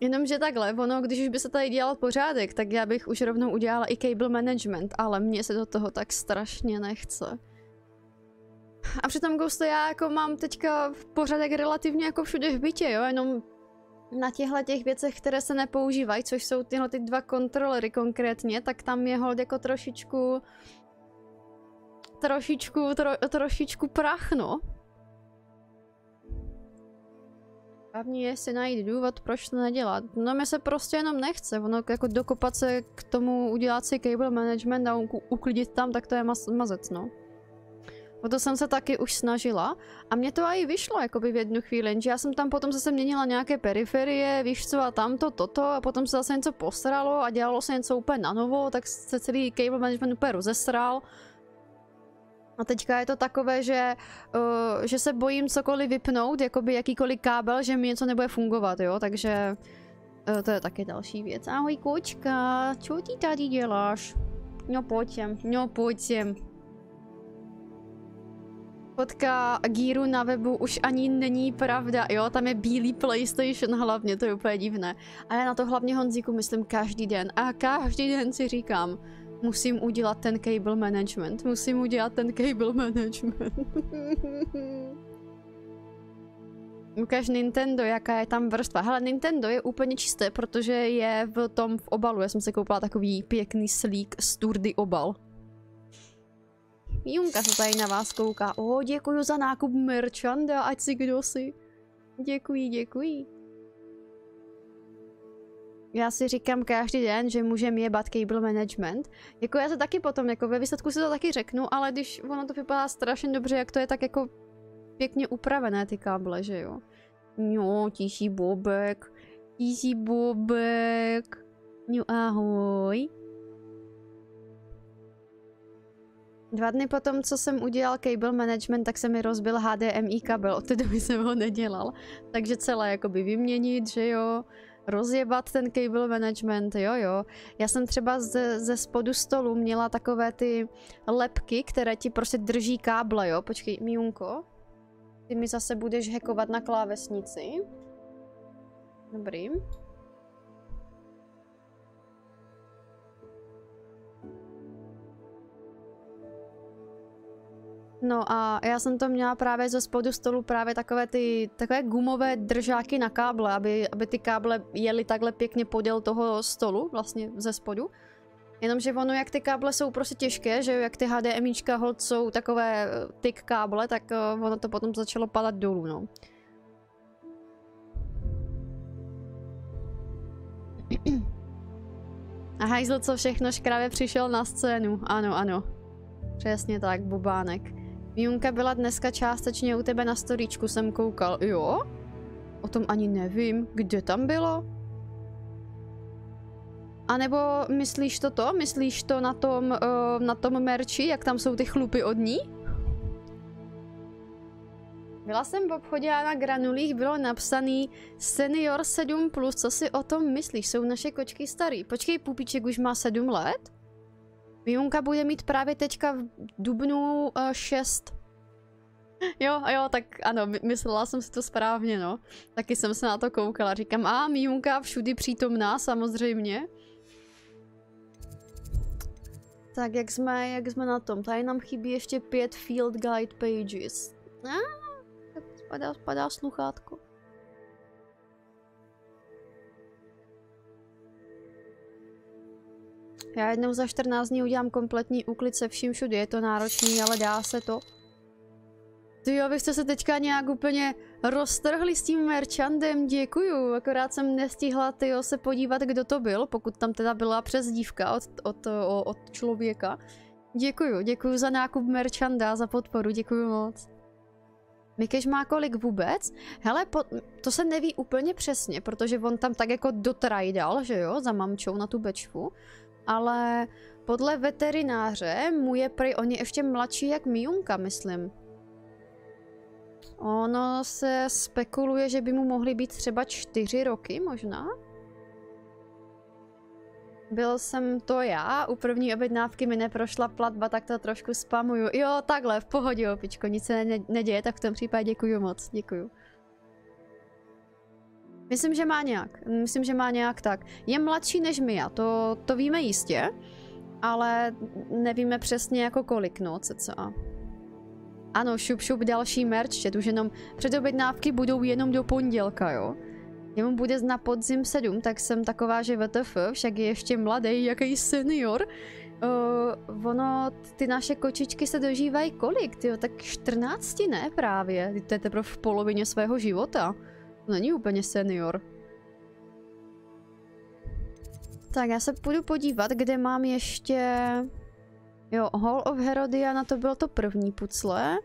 Jenomže takhle, ono, když už by se tady dělal pořádek, tak já bych už rovnou udělala i cable management, ale mně se do toho tak strašně nechce. A přitom Ghostu já jako mám teďka pořádek relativně jako všude v bytě, jo, jenom na těchto těch věcech, které se nepoužívají, což jsou tyhle ty dva kontrolery konkrétně, tak tam je hold jako trošičku trošičku, tro, trošičku prach, no. Hlavní je si najít důvod, proč to nedělat. No mi se prostě jenom nechce, ono jako dokopat se k tomu, udělat si cable management a uklidit tam, tak to je maz mazec, no. O to jsem se taky už snažila a mě to i vyšlo jakoby v jednu chvíli, jenže já jsem tam potom zase měnila nějaké periferie, víš co a tamto, toto a potom se zase něco posralo a dělalo se něco úplně na novo, tak se celý cable management úplně rozesral. A teďka je to takové, že, uh, že se bojím cokoliv vypnout, jakoby jakýkoliv kábel, že mi něco nebude fungovat, jo, takže uh, to je taky další věc. Ahoj kočka, co ty tady děláš? No pojď sem, no pojď sem. Fotka Gíru na webu už ani není pravda, jo, tam je bílý PlayStation hlavně, to je úplně divné. A já na to hlavně Honzíku myslím každý den a každý den si říkám, musím udělat ten cable management, musím udělat ten cable management. Ukaž Nintendo, jaká je tam vrstva. Hele, Nintendo je úplně čisté, protože je v tom v obalu. Já jsem si koupila takový pěkný slík sturdy obal. Junka se tady na vás kouká. O, děkuji za nákup merchanda, ať si kdo si. Děkuji, děkuji. Já si říkám každý den, že můžeme jebat cable management. Jako já se taky potom, jako ve výsledku si to taky řeknu, ale když ono to vypadá strašně dobře, jak to je tak jako pěkně upravené ty káble, že jo. No, tiší bobek. Tiší bobek. No ahoj. Dva dny potom, co jsem udělal cable management, tak se mi rozbil HDMI kabel, od té doby jsem ho nedělal. Takže celé jakoby vyměnit, že jo, rozjebat ten cable management, jo jo. Já jsem třeba ze, ze spodu stolu měla takové ty lepky, které ti prostě drží káble, jo. Počkej, Miunko, ty mi zase budeš hackovat na klávesnici. Dobrý. No a já jsem to měla právě ze spodu stolu právě takové ty takové gumové držáky na káble, aby, aby ty káble jeli takhle pěkně podél toho stolu, vlastně ze spodu. Jenomže ono, jak ty káble jsou prostě těžké, že jak ty HDMIčka hold jsou takové eh, tyk káble, tak uh, ono to potom začalo padat dolů, no. A hajzl, co všechno škravě přišel na scénu. Ano, ano. Přesně tak, bubánek. Junka byla dneska částečně u tebe na storíčku, jsem koukal. Jo? O tom ani nevím. Kde tam bylo? A nebo myslíš to to? Myslíš to na tom, uh, na tom merči, jak tam jsou ty chlupy od ní? Byla jsem v obchodě a na granulích bylo napsaný Senior 7+, co si o tom myslíš? Jsou naše kočky starý. Počkej, Pupíček už má 7 let? Junka bude mít právě teďka v dubnu uh, 6. Jo, jo, tak ano, myslela jsem si to správně, no. Taky jsem se na to koukala. Říkám, a Mijunka všudy přítomná, samozřejmě. Tak, jak jsme, jak jsme na tom? Tady nám chybí ještě pět field guide pages. A, tak spadá, spadá sluchátko. Já jednou za 14 dní udělám kompletní úklid se vším všude, je to náročný, ale dá se to. Ty jo, vy jste se teďka nějak úplně roztrhli s tím merchandem, děkuju. Akorát jsem nestihla tyjo, se podívat, kdo to byl, pokud tam teda byla přezdívka od, od, od, od člověka. Děkuju, děkuju za nákup merchanda, za podporu, děkuju moc. Mikeš má kolik vůbec? Hele, po, to se neví úplně přesně, protože on tam tak jako dotrajdal, že jo, za mamčou na tu bečvu. Ale podle veterináře mu je prý oni ještě mladší jak Mijunka, myslím. Ono se spekuluje, že by mu mohly být třeba čtyři roky možná? Byl jsem to já, u první objednávky mi neprošla platba, tak to trošku spamuju. Jo, takhle, v pohodě, opičko, nic se ne neděje, tak v tom případě děkuju moc, děkuju. Myslím, že má nějak, myslím, že má nějak tak. Je mladší než Mia, to, to víme jistě, ale nevíme přesně jako kolik, no, cca. Ano, šup šup další merch, že už jenom předobjednávky budou jenom do pondělka, jo. Jemu bude na podzim 7, tak jsem taková, že VTF, však je ještě mladý, jaký senior. Uh, ono, ty naše kočičky se dožívají kolik, tyjo, tak 14 ne právě, to je teprve v polovině svého života. Není úplně senior. Tak já se půjdu podívat, kde mám ještě... Jo, Hall of Herodiana, to bylo to první pucle.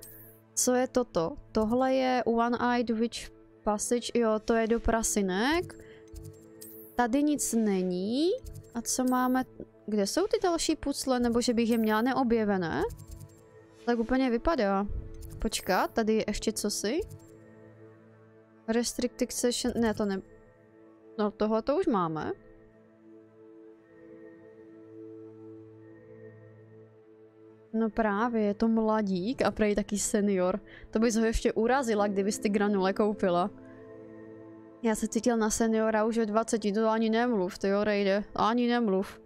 Co je toto? Tohle je One-Eyed Witch Passage, jo, to je do prasinek. Tady nic není. A co máme? Kde jsou ty další pucle? Nebo že bych je měla neobjevené? Tak úplně vypadá. Počkat, tady je ještě cosi. Restricted session, ne to ne... No tohle to už máme. No právě, je to mladík a prej taky senior. To bys ho ještě urazila, kdybys ty granule koupila. Já se cítil na seniora už od 20, to ani nemluv, ty jo, ani nemluv.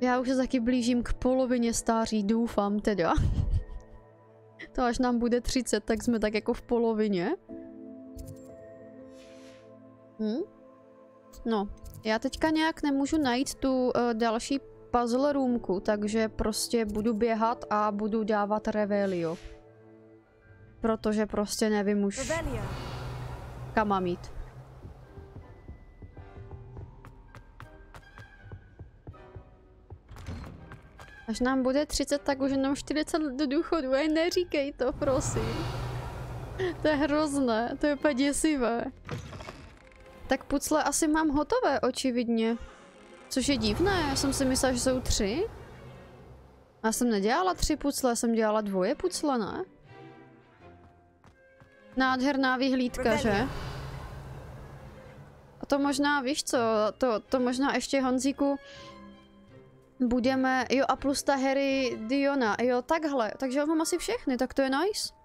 Já už se taky blížím k polovině stáří, doufám teda. to až nám bude 30, tak jsme tak jako v polovině. Hm? No, já teďka nějak nemůžu najít tu uh, další puzzle roomku, takže prostě budu běhat a budu dávat revelio. Protože prostě nevím už kam mám jít. Až nám bude 30, tak už jenom 40 let do důchodu. Ej, neříkej to, prosím. To je hrozné, to je úplně děsivé. Tak pucle asi mám hotové, očividně. Což je divné, já jsem si myslela, že jsou tři. Já jsem nedělala tři pucle, já jsem dělala dvoje pucle, ne? Nádherná vyhlídka, že? A to možná, víš co, to, to možná ještě Honzíku budeme, jo a plus ta Harry Diona, jo takhle, takže mám asi všechny, tak to je nice.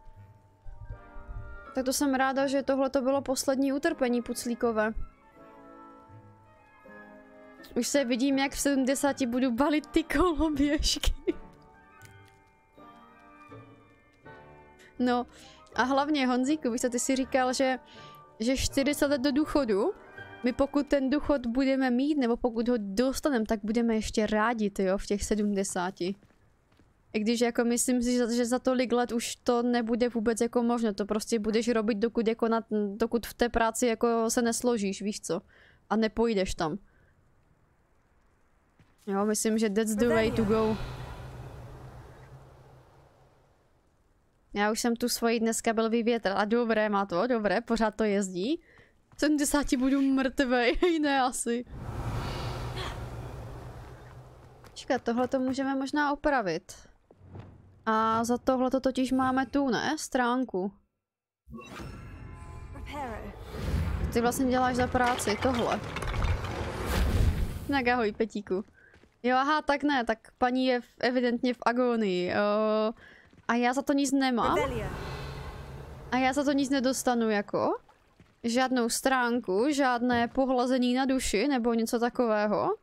Tak to jsem ráda, že tohle to bylo poslední utrpení puclíkové. Už se vidím, jak v 70 budu balit ty koloběžky. No, a hlavně Honzíku, víš co, ty si říkal, že, že 40 let do důchodu, my pokud ten důchod budeme mít, nebo pokud ho dostaneme, tak budeme ještě rádi, jo, v těch 70. I když jako myslím si, že za tolik let už to nebude vůbec jako možné, to prostě budeš robit, dokud, jako na, dokud v té práci jako se nesložíš, víš co, a nepojdeš tam. Jo, myslím, že that's the way to go. Já už jsem tu svoji dneska byl vyvětral a dobré má to, dobré, pořád to jezdí. 70 budu mrtvej, ne asi. Počkat, tohle to můžeme možná opravit. A za tohle to totiž máme tu, ne? Stránku. Ty vlastně děláš za práci, tohle. Tak ahoj, Petíku. Jo, aha, tak ne, tak paní je v, evidentně v agonii. Uh, a já za to nic nemám. A já za to nic nedostanu jako. Žádnou stránku, žádné pohlazení na duši nebo něco takového.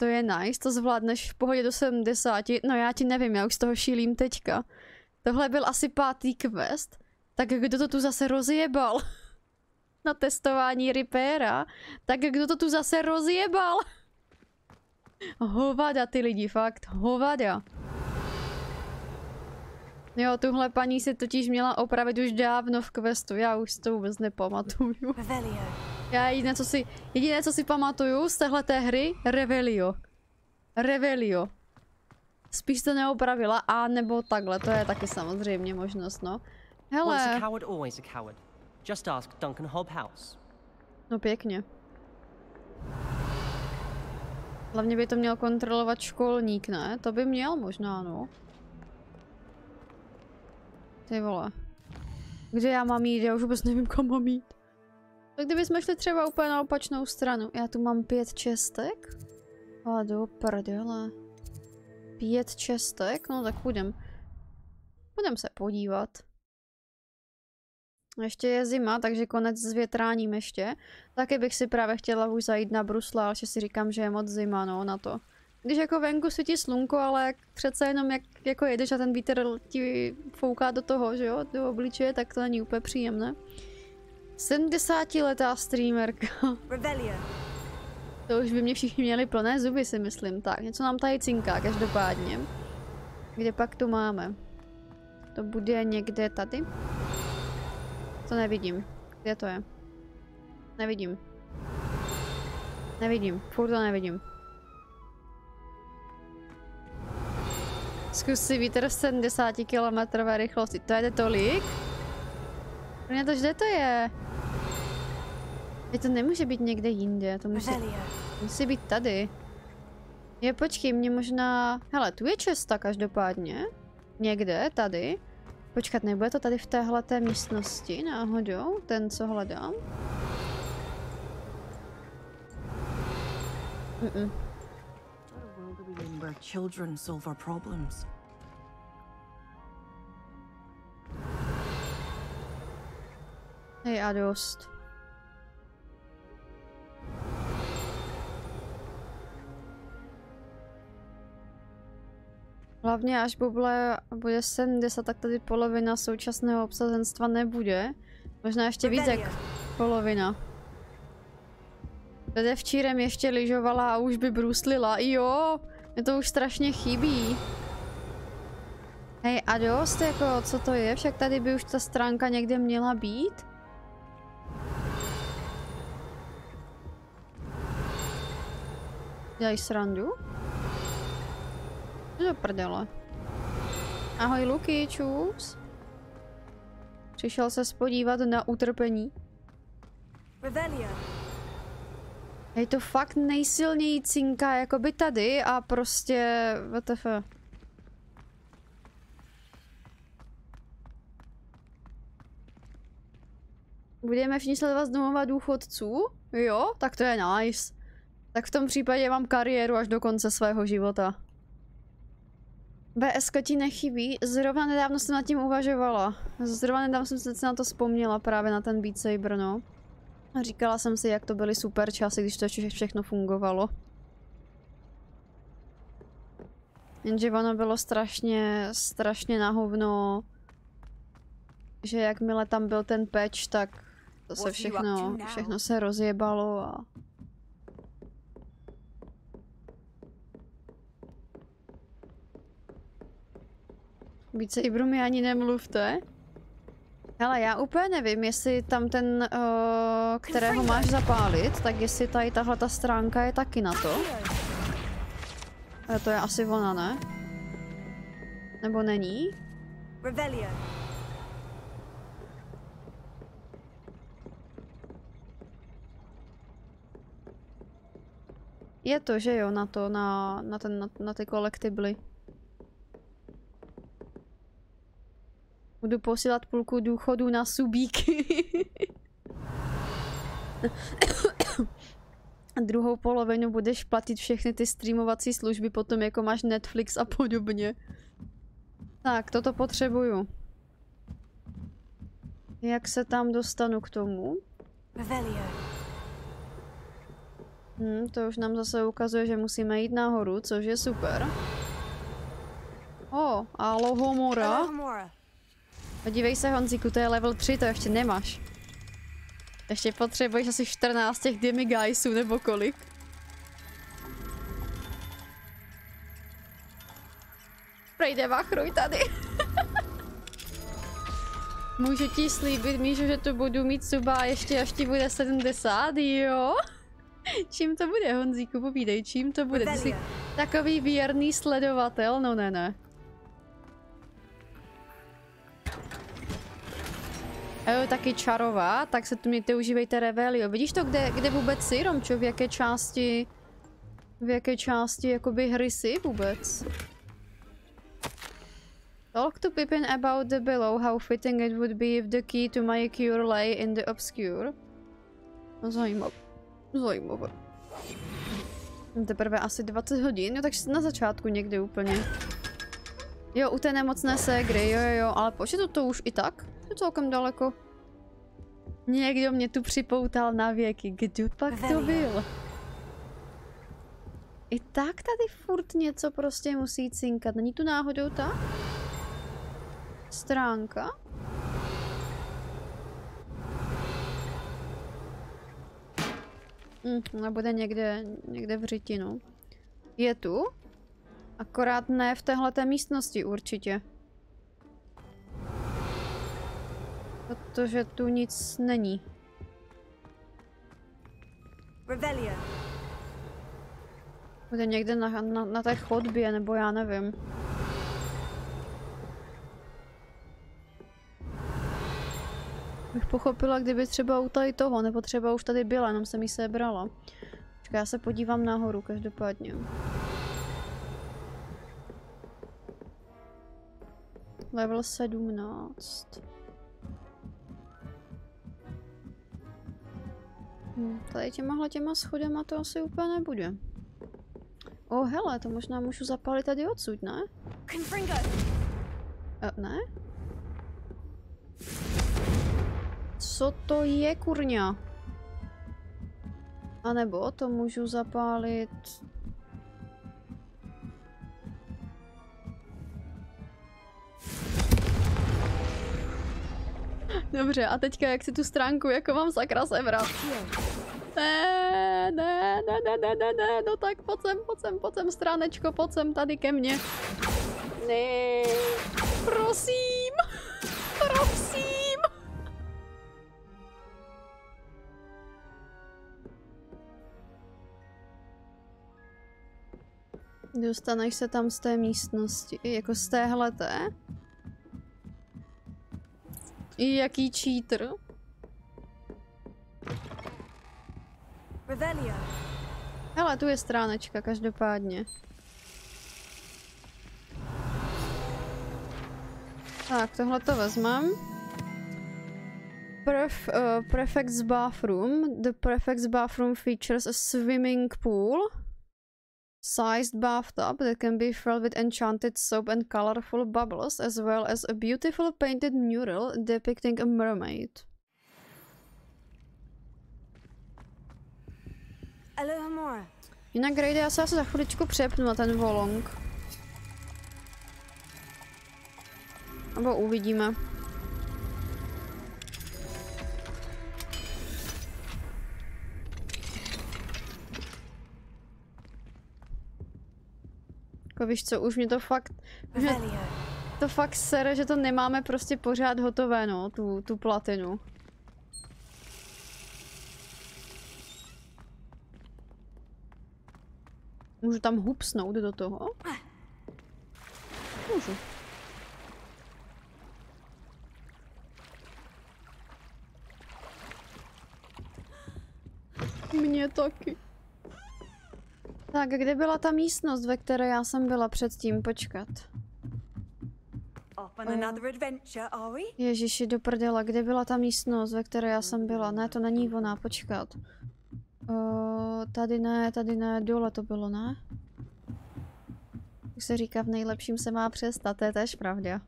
To je nice, to zvládneš v pohodě do 70. No já ti nevím, já už z toho šílím teďka. Tohle byl asi pátý quest. Tak kdo to tu zase rozjebal? na testování Ripera, tak kdo to tu zase rozjebal? Hovada ty lidi, fakt, hovada. Jo, tuhle paní si totiž měla opravit už dávno v questu, já už to vůbec nepamatuju. Já jediné, co si, jediné, co si pamatuju z téhleté hry, Revelio. Revelio. Spíš to neopravila, a nebo takhle, to je taky samozřejmě možnost, no. Hele, no pěkně. Hlavně by to měl kontrolovat školník, ne? To by měl možná, no. Ty vole. Kde já mám jít? Já už vůbec nevím, kam mám jít. Tak kdybychom šli třeba úplně na opačnou stranu. Já tu mám pět čestek? A do prdele. Pět čestek? No tak půjdem. Půjdem se podívat. Ještě je zima, takže konec s větráním ještě. Taky bych si právě chtěla už zajít na brusle, ale že si říkám, že je moc zima, no, na to. Když jako venku svítí slunko, ale přece jenom jak jako jedeš a ten vítr ti fouká do toho, že jo, do obličeje, tak to není úplně příjemné. 70 letá streamerka. Revelia. To už by mě všichni měli plné zuby, si myslím. Tak, něco nám tady cinká, každopádně. Kde pak to máme? To bude někde tady? To nevidím. Kde to je? Nevidím. Nevidím, furt to nevidím. Zkus si vítr v 70 km rychlosti. To jede tolik? Pro mě to, kde to je? Je to nemůže být někde jinde, to musí, musí být tady. Je, počkej, mě možná... Hele, tu je česta každopádně. Někde, tady. Počkat, nebude to tady v téhleté místnosti náhodou? Ten, co hledám? Mm-mm. Where children solve our problems. Hej, a dost. Hlavně až buble bude 70, tak tady polovina současného obsazenstva nebude. Možná ještě víc jak polovina. Předevčírem ještě lyžovala a už by bruslila. Jo, mě to už strašně chybí. Hej, a dost, jako, co to je? Však tady by už ta stránka někde měla být. Dělají srandu? Co do prdele? Ahoj Luky, čus. Přišel se spodívat na utrpení. Revelia. Hej, to fakt nejsilněji cinká, jako by tady a prostě... WTF. Budeme všichni sledovat z domova důchodců? Jo, tak to je nice. Tak v tom případě mám kariéru až do konce svého života. BS ti nechybí? Zrovna nedávno jsem nad tím uvažovala. Zrovna nedávno jsem se na to vzpomněla, právě na ten Beat Saber, no. A říkala jsem si, jak to byly super časy, když to ještě všechno fungovalo. Jenže ono bylo strašně, strašně na hovno, že jakmile tam byl ten patch, tak to se všechno, všechno se rozjebalo a... Více Ibru mi ani nemluvte. Hele, já úplně nevím, jestli tam ten, uh, kterého máš zapálit, tak jestli tady tahle ta stránka je taky na to. Ale to je asi ona, ne? Nebo není? Je to, že jo, na to, na, na, ten, na, na ty kolektibly. Budu posílat půlku důchodu na subíky. A druhou polovinu budeš platit všechny ty streamovací služby potom jako máš Netflix a podobně. Tak, toto potřebuju. Jak se tam dostanu k tomu? Revelia. Hm, to už nám zase ukazuje, že musíme jít nahoru, což je super. O, Alohomora. Alohomora. Podívej se Honzíku, to je level 3, to ještě nemáš. Ještě potřebuješ asi 14 těch demiguysů nebo kolik. Prejde vachruj tady. Můžu ti slíbit, Míšo, že tu budu mít suba ještě až ti bude 70, jo? Čím to bude, Honzíku, povídej, čím to bude? Ty jsi takový věrný sledovatel, no ne, ne. Jo, taky čarová, tak se tu mějte, užívejte Revelio. Vidíš to, kde, kde vůbec jsi, Romčo? V jaké části, v jaké části, jakoby hry jsi vůbec? Talk to Pippin about the below, how fitting it would be if the key to my cure lay in the obscure. No zajímavé. Zajímavé. Teprve asi 20 hodin, jo, takže na začátku někdy úplně. Jo, u té nemocné ségry, jo, jo, jo, ale počkej, to, to už i tak? Je celkem daleko. Někdo mě tu připoutal na věky, kdo pak to byl? I tak tady furt něco prostě musí cinkat, není tu náhodou ta? Stránka? Hm, ona bude někde, někde v řiti, no. Je tu? Akorát ne v téhleté místnosti určitě. Protože tu nic není. Bude někde na, na, na té chodbě, nebo já nevím. Bych pochopila, kdyby třeba u tady toho, nebo třeba už tady byla, jenom jsem jí sebrala. Počkej, já se podívám nahoru každopádně. Level 17. Hm, tady těmahle těma schodama to asi úplně nebude. O, oh, hele, to možná můžu zapálit tady odsud, ne? Confringo. Uh, ne? Co to je, kurňa? A nebo to můžu zapálit... Dobře, a teďka jak si tu stránku jako mám sakra sebrat? Ne, ne, ne, ne, ne, ne, ne, no tak pojď sem, pojď sem, pojď sem, stránečko, pojď sem tady ke mně. Ne, prosím, prosím. Dostaneš se tam z té místnosti, jako z téhleté. I jaký cheater? Revelio. Hele, tu je stránečka, každopádně. Tak, tohle to vezmem. Pref, uh, prefect's bathroom. The prefect's bathroom features a swimming pool. Sized bathtub that can be filled with enchanted soap and colorful bubbles, as well as a beautiful painted mural depicting a mermaid. Jinak Grady, já se asi za chviličku přepnu na ten volong. Nebo uvidíme. Jako víš co, už mě to fakt... Už mě to fakt sere, že to nemáme prostě pořád hotové, no, tu, tu platinu. Můžu tam hupsnout do toho? Můžu. Mně taky. Tak, kde byla ta místnost, ve které já jsem byla předtím? Počkat. Ježiši, do prdela, kde byla ta místnost, ve které já jsem byla? Ne, to není ona, počkat. Uh, tady ne, tady ne, dole to bylo, ne? Jak se říká, v nejlepším se má přestat, to je tež pravda.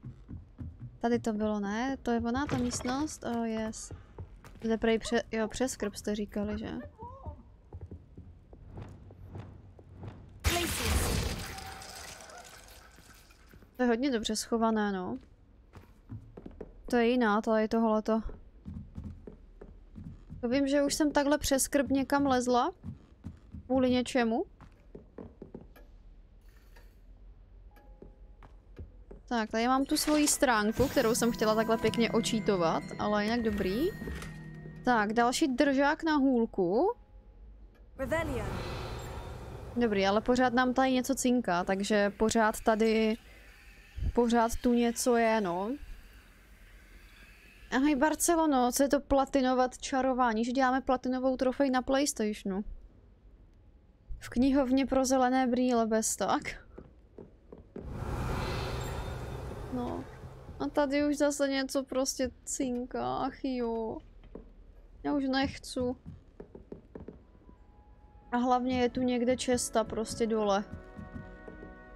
Tady to bylo, ne? To je ona, ta místnost? Oh, yes. Zde prej pře jo, přes krb jste říkali, že? To je hodně dobře schované, no. To je jiná, to je tohleto. To vím, že už jsem takhle přes krb někam lezla. Kvůli něčemu. Tak, tady mám tu svoji stránku, kterou jsem chtěla takhle pěkně očítovat, ale jinak dobrý. Tak, další držák na hůlku. Dobrý, ale pořád nám tady něco cinká, takže pořád tady... Pořád tu něco je, no. Ahoj Barcelono, co je to platinovat čarování? Že děláme platinovou trofej na Playstationu. V knihovně pro zelené brýle bez tak. No. A tady už zase něco prostě cinká, ach jo. Já už nechci. A hlavně je tu někde česta prostě dole.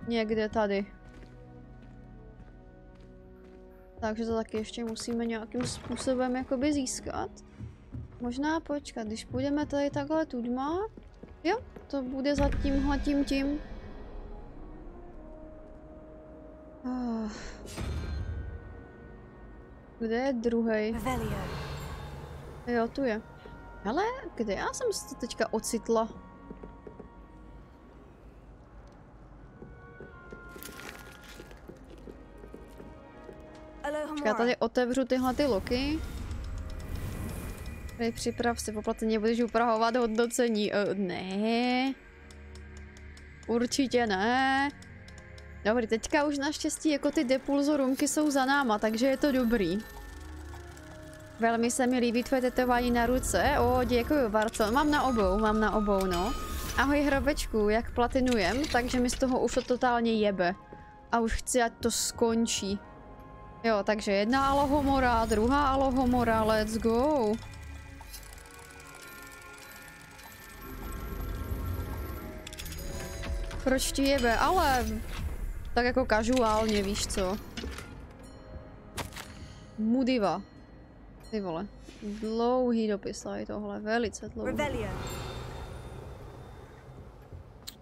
Někde tady. Takže to taky ještě musíme nějakým způsobem jakoby získat. Možná počkat, když půjdeme tady takhle tudma. Jo, to bude za tímhle tím tím. Ah. Kde je druhý? Jo, tu je. Ale kde já jsem se teďka ocitla? Já tady otevřu tyhle ty loky. Tady připrav se, poplateně budeš upravovat hodnocení. Uh, ne. Určitě ne. Dobrý, teďka už naštěstí jako ty depulzo rumky jsou za náma, takže je to dobrý. Velmi se mi líbí tvoje tetování na ruce. O, děkuji, Barco. Mám na obou, mám na obou, no. Ahoj, hrobečku, jak platinujem, takže mi z toho už to totálně jebe. A už chci, ať to skončí. Jo, takže jedna alohomora, druhá alohomora, let's go. Proč ti jebe? Ale tak jako casuálně, víš co. Mudiva. Ty vole. Dlouhý dopis tady tohle, velice dlouhý.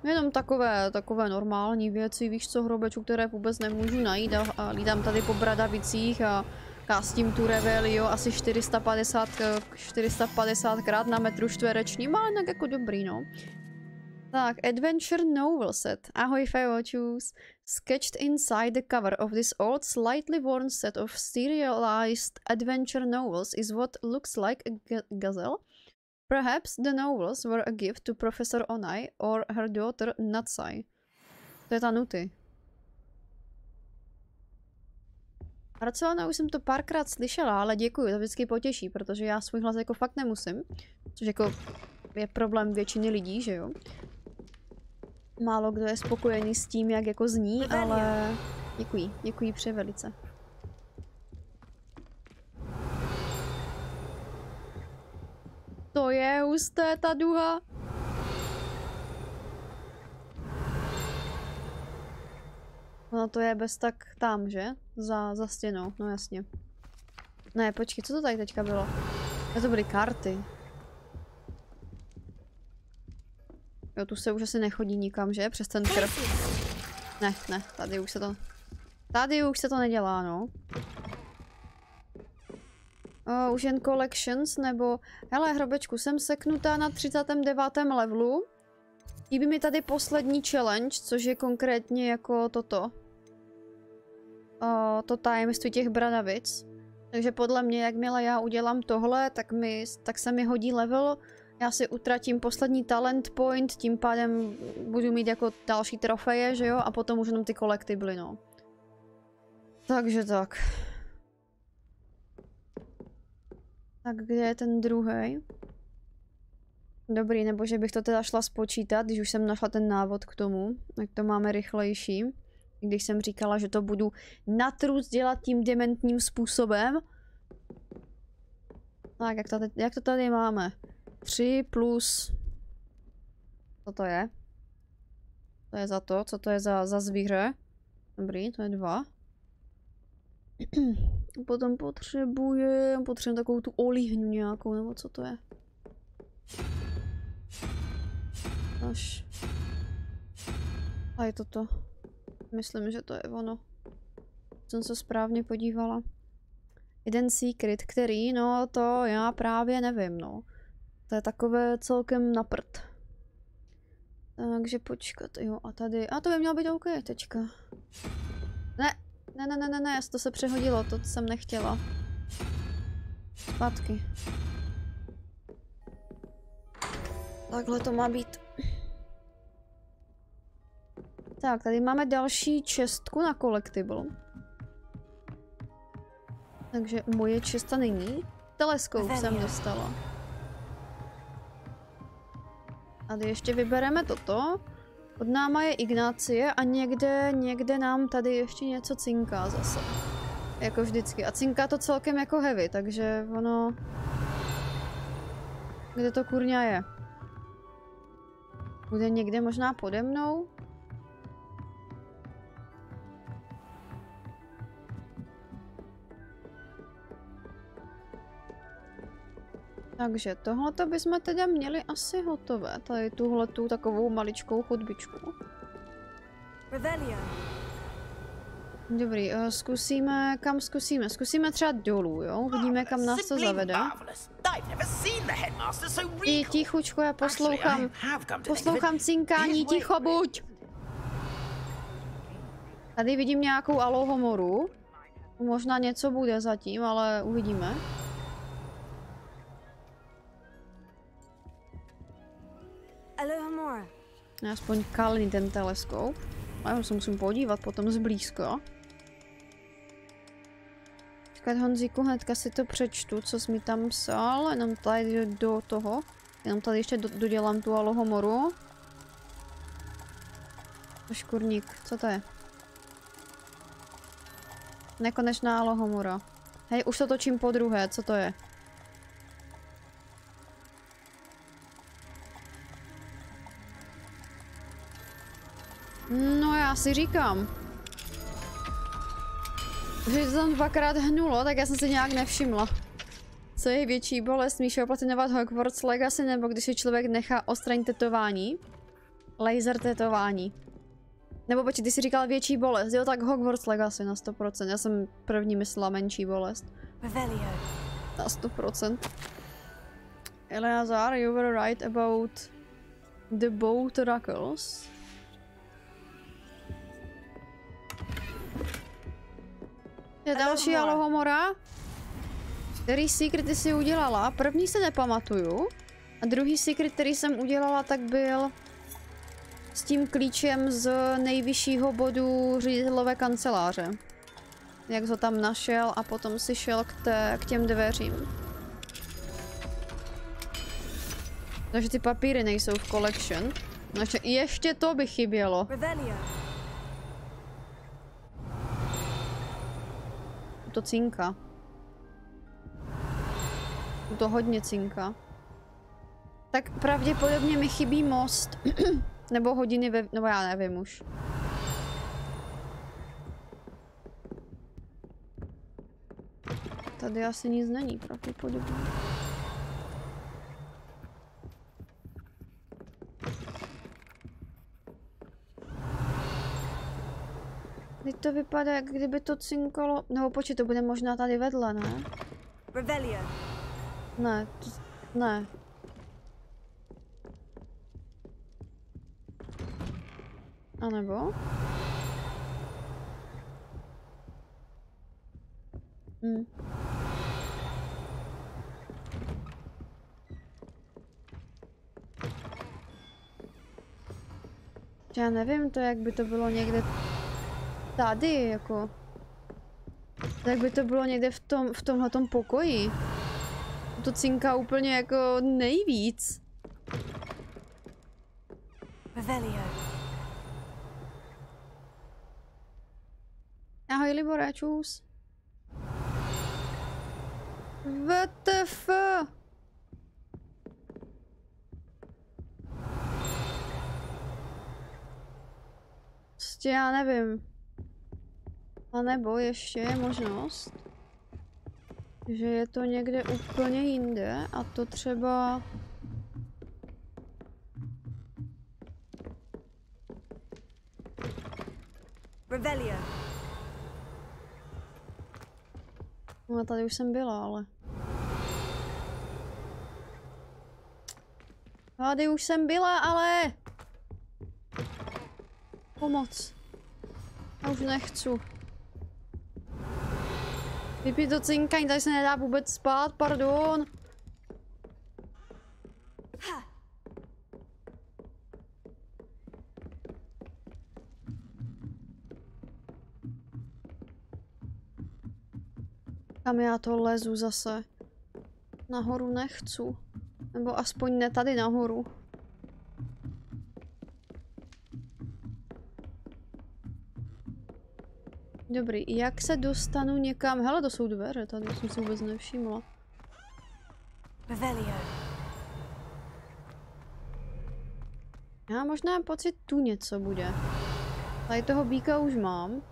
Jenom takové, takové normální věci, víš co, hrobečů, které vůbec nemůžu najít a, a lídám tady po bradavicích a kástím tu Revelio asi 450, 450 krát na metru čtverečním, ale tak jako dobrý, no. Tak, Adventure Novel set. Ahoj Feochus. Sketched inside the cover of this old, slightly worn set of serialized adventure novels is what looks like a gazelle. Perhaps the novels were a gift to Professor Onai or her daughter Natsai. To je ta Nuty. Barcelona už jsem to párkrát slyšela, ale děkuji, to vždycky potěší, protože já svůj hlas jako fakt nemusím. Což jako je problém většiny lidí, že jo. Málo kdo je spokojený s tím, jak jako zní, ale děkuji, děkuji převelice. To je husté, ta duha. No to je bez tak tam, že? Za, za stěnou, no jasně. Ne, počkej, co to tady teďka bylo? A to byly karty. Jo, tu se už asi nechodí nikam, že? Přes ten krv. Ne, ne, tady už se to... Tady už se to nedělá, no. Uh, už jen collections, nebo... Hele, hrobečku, jsem seknutá na 39. levelu. Chybí mi tady poslední challenge, což je konkrétně jako toto. Uh, to tajemství těch bradavic. Takže podle mě, jakmile já udělám tohle, tak, mi, tak se mi hodí level. Já si utratím poslední talent point, tím pádem budu mít jako další trofeje, že jo? A potom už jenom ty kolektibly, no. Takže tak. Tak kde je ten druhý? Dobrý, nebo že bych to teda šla spočítat, když už jsem našla ten návod k tomu, tak to máme rychlejší. Když jsem říkala, že to budu natrus dělat tím dementním způsobem. Tak, jak to, tady, jak to tady máme? 3 plus... Co to je? To je za to, co to je za, za zvíře? Dobrý, to je 2. Potom potřebuje, potřebujeme takovou tu olíhnu nějakou, nebo co to je? Až. A je to to. Myslím, že to je ono. Jsem se správně podívala. Jeden secret, který, no to já právě nevím, no. To je takové celkem na prd. Takže počkat, jo, a tady, a to by mělo být OK, tečka. Ne, ne, ne, ne, ne, ne, to se přehodilo, to jsem nechtěla. Zpátky. Takhle to má být. Tak, tady máme další čestku na collectible. Takže moje česta není. Teleskop jsem dostala. A ještě vybereme toto. Od náma je Ignácie a někde, někde nám tady ještě něco cinká zase. Jako vždycky. A cinká to celkem jako heavy, takže ono... Kde to kurňa je? Bude někde možná pode mnou? Takže tohleto bychom teda měli asi hotové. Tady tuhle tu takovou maličkou chodbičku. Revelio. Dobrý, uh, zkusíme, kam zkusíme? Zkusíme třeba dolů, jo? Uvidíme, kam nás to zavede. Ty tichučko, já poslouchám, poslouchám cinkání, ticho buď! Tady vidím nějakou alohomoru. Možná něco bude zatím, ale uvidíme. Aspoň kalný ten teleskop. A já se musím podívat potom zblízka. Čekat Honzíku, hnedka si to přečtu, co jsi mi tam psal, jenom tady do toho. Jenom tady ještě do, dodělám tu alohomoru. Škurník, co to je? Nekonečná alohomora. Hej, už to točím po druhé, co to je? Si říkám. Že to tam dvakrát hnulo, tak já jsem si nějak nevšimla. Co je větší bolest, Míšo platinovat Hogwarts Legacy nebo když si člověk nechá odstranit tetování? Laser tetování. Nebo počkej, ty jsi říkal větší bolest, jo tak Hogwarts Legacy na 100%, já jsem první myslela menší bolest. Revelio. Na 100%. Eleazar, you were right about the boat oracles. Je další alohomora. Který secret si udělala? První se nepamatuju. A druhý secret, který jsem udělala, tak byl s tím klíčem z nejvyššího bodu ředitelové kanceláře. Jak ho tam našel a potom si šel k, té, k těm dveřím. Takže ty papíry nejsou v collection. Takže ještě to by chybělo. Revelio. To cinka. To hodně cinka. Tak pravděpodobně mi chybí most. nebo hodiny ve... nebo já nevím už. Tady asi nic není pravděpodobně. Teď to vypadá, jak kdyby to cinkalo... Nebo počkej, to bude možná tady vedle, ne? Revelio. Ne, to... ne. A nebo? Hm. Já nevím to, jak by to bylo někde tady, jako. Tak by to bylo někde v tom, v tomhletom pokoji. To cinká úplně jako nejvíc. Revelio. Ahoj Libore, čus. WTF? Prostě já nevím. A nebo ještě je možnost, že je to někde úplně jinde a to třeba... Revelio. No tady už jsem byla, ale... Tady už jsem byla, ale... Pomoc. Já už nechci. Vypít to cinkaň, tady se nedá vůbec spát, pardon. Kam já to lezu zase? Nahoru nechci. Nebo aspoň ne tady nahoru. Dobrý, jak se dostanu někam? Hele, to jsou dveře, tady jsem si vůbec nevšimla. Revelio. Já možná mám pocit, tu něco bude. Tady toho býka už mám.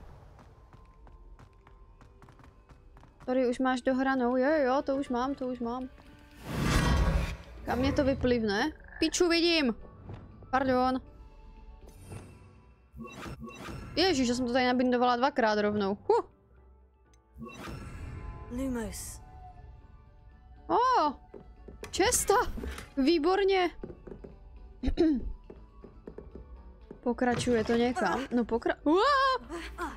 Tady už máš dohranou, jo, jo, jo, to už mám, to už mám. Kam mě to vyplivne? Piču vidím! Pardon. Ježíš, že jsem to tady nabindovala dvakrát rovnou. Huh. Lumos. O, oh, česta! Výborně! Pokračuje to někam? No pokra... Uá!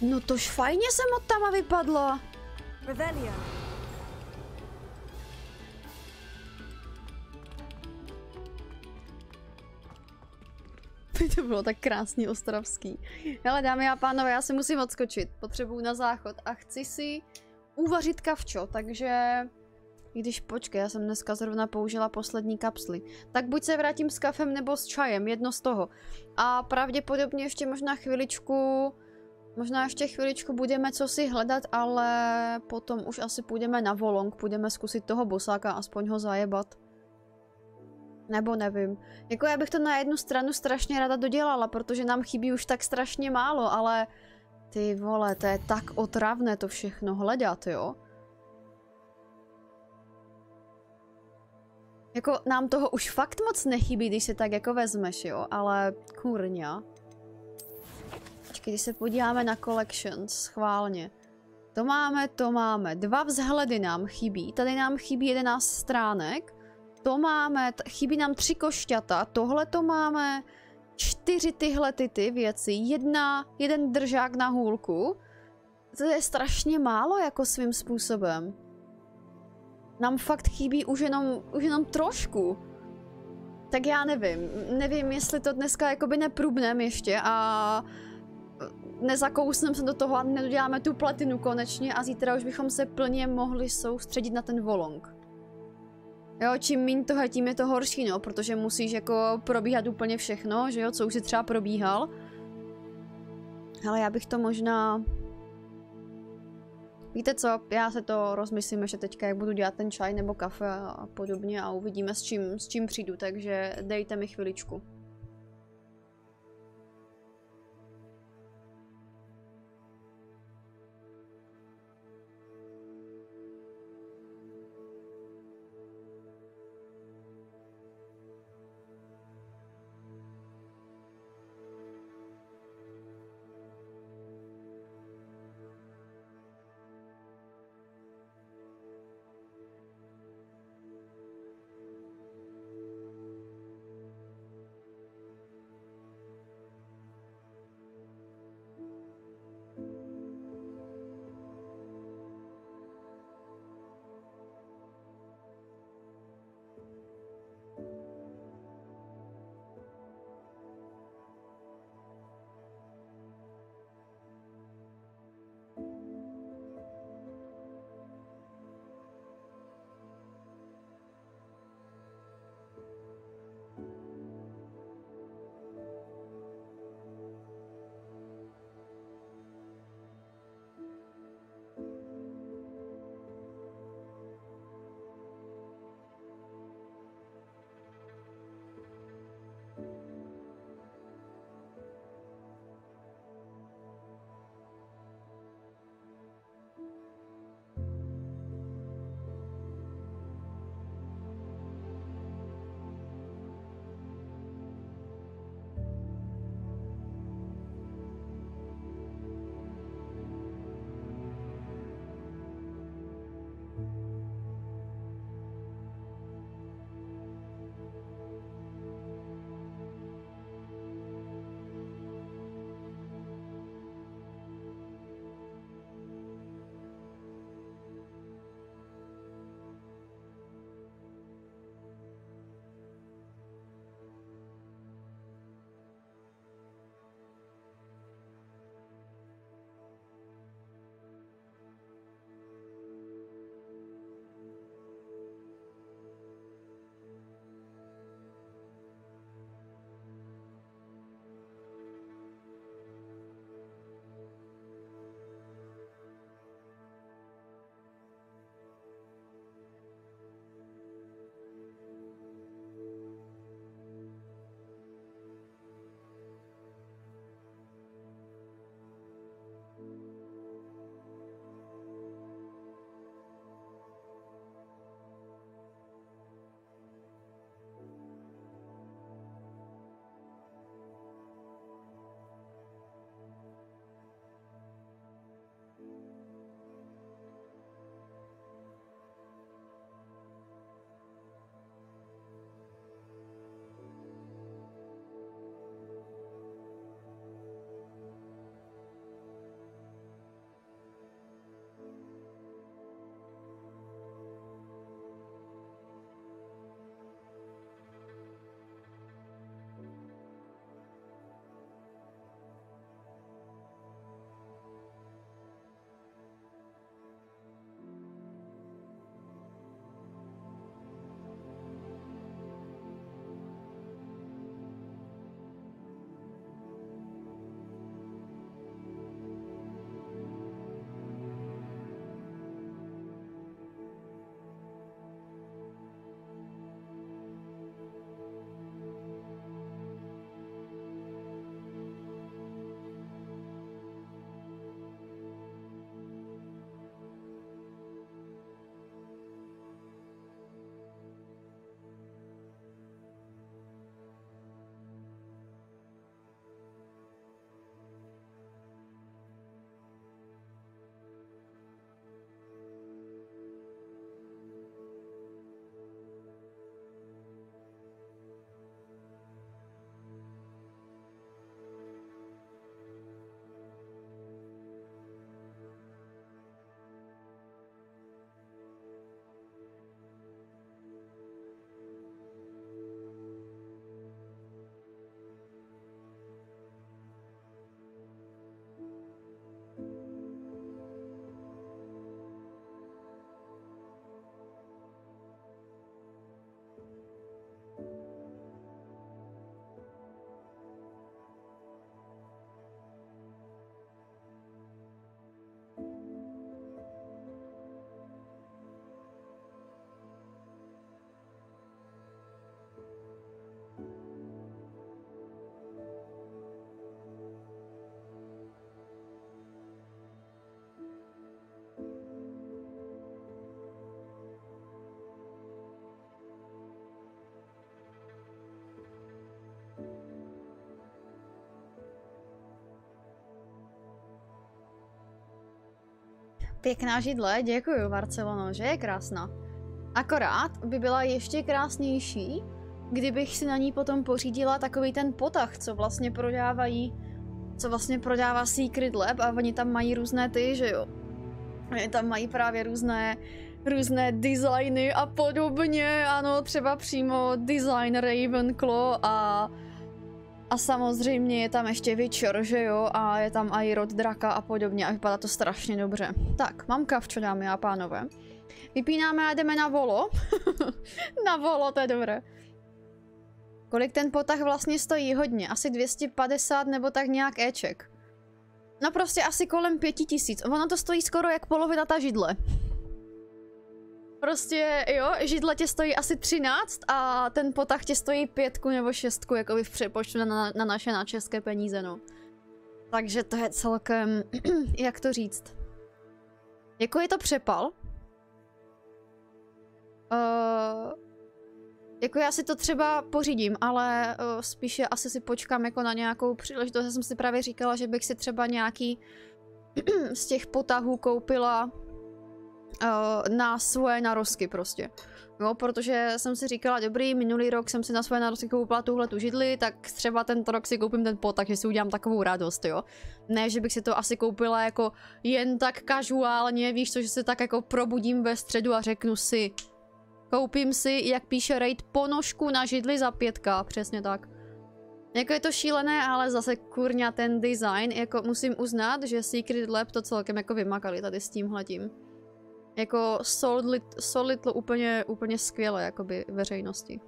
No tož fajně jsem od tama vypadla. Revelio. to bylo tak krásný ostravský. Ale dámy a pánové, já se musím odskočit. Potřebuju na záchod a chci si uvařit kavčo, takže... I když počkej, já jsem dneska zrovna použila poslední kapsly. Tak buď se vrátím s kafem nebo s čajem, jedno z toho. A pravděpodobně ještě možná chviličku... Možná ještě chviličku budeme co si hledat, ale potom už asi půjdeme na volong, půjdeme zkusit toho bosáka, aspoň ho zajebat. Nebo nevím. Jako já bych to na jednu stranu strašně ráda dodělala, protože nám chybí už tak strašně málo, ale ty vole, to je tak otravné to všechno hledat, jo? Jako nám toho už fakt moc nechybí, když se tak jako vezmeš, jo? Ale kurňa. Když se podíváme na collections, schválně. To máme, to máme. Dva vzhledy nám chybí. Tady nám chybí 11 stránek. To máme, chybí nám tři košťata, tohle to máme, čtyři tyhle ty, ty věci, jedna, jeden držák na hůlku. To je strašně málo jako svým způsobem. Nám fakt chybí už jenom, už jenom trošku. Tak já nevím, nevím, jestli to dneska jakoby neprubnem ještě a nezakousnem se do toho a nedoděláme tu platinu konečně a zítra už bychom se plně mohli soustředit na ten volong. Jo, čím méně toho, tím je to horší, no, protože musíš jako probíhat úplně všechno, že jo, co už si třeba probíhal. Ale já bych to možná... Víte co, já se to rozmyslím ještě teďka, jak budu dělat ten čaj nebo kafe a podobně a uvidíme s čím, s čím přijdu, takže dejte mi chviličku. Pěkná židle, děkuju Barcelono, že je krásná. Akorát by byla ještě krásnější, kdybych si na ní potom pořídila takový ten potah, co vlastně prodávají, co vlastně prodává Secret Lab a oni tam mají různé ty, že jo. Oni tam mají právě různé, různé designy a podobně, ano, třeba přímo design Ravenclaw a a samozřejmě je tam ještě Witcher, že jo, a je tam i rod draka a podobně a vypadá to strašně dobře. Tak, mám kavčo, dámy a pánové. Vypínáme a jdeme na volo. na volo, to je dobré. Kolik ten potah vlastně stojí? Hodně. Asi 250 nebo tak nějak éček. No prostě asi kolem 5000. Ono to stojí skoro jak polovina ta židle. Prostě jo, židle tě stojí asi 13 a ten potah tě stojí pětku nebo šestku, jako v přepočtu na, na, na naše na české peníze, no. Takže to je celkem, jak to říct. Jako je to přepal. Uh, jako já si to třeba pořídím, ale uh, spíše asi si počkám jako na nějakou příležitost. Já jsem si právě říkala, že bych si třeba nějaký z těch potahů koupila uh, na svoje narosky prostě. Jo, protože jsem si říkala, dobrý, minulý rok jsem si na svoje narosky koupila tuhle tu židli, tak třeba tento rok si koupím ten pot, takže si udělám takovou radost, jo. Ne, že bych si to asi koupila jako jen tak casuálně, víš co, že se tak jako probudím ve středu a řeknu si, koupím si, jak píše Raid, ponožku na židli za pětka, přesně tak. Jako je to šílené, ale zase kurňa ten design, jako musím uznat, že Secret Lab to celkem jako vymakali tady s tímhletím. Jako solidlo, solidlo úplně, úplně skvěle, jakoby veřejnosti.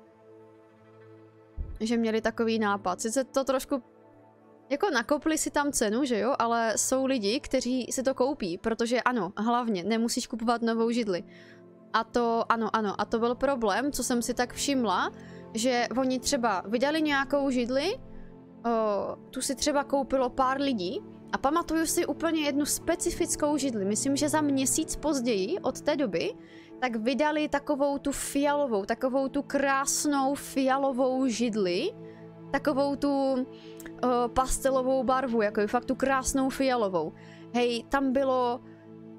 Že měli takový nápad. Sice to trošku jako nakopli si tam cenu, že jo, ale jsou lidi, kteří si to koupí, protože ano, hlavně nemusíš kupovat novou židli. A to, ano, ano, a to byl problém, co jsem si tak všimla, že oni třeba vydali nějakou židli, o, tu si třeba koupilo pár lidí a pamatuju si úplně jednu specifickou židli. Myslím, že za měsíc později od té doby tak vydali takovou tu fialovou, takovou tu krásnou fialovou židli, takovou tu uh, pastelovou barvu, jako fakt tu krásnou fialovou. Hej, tam bylo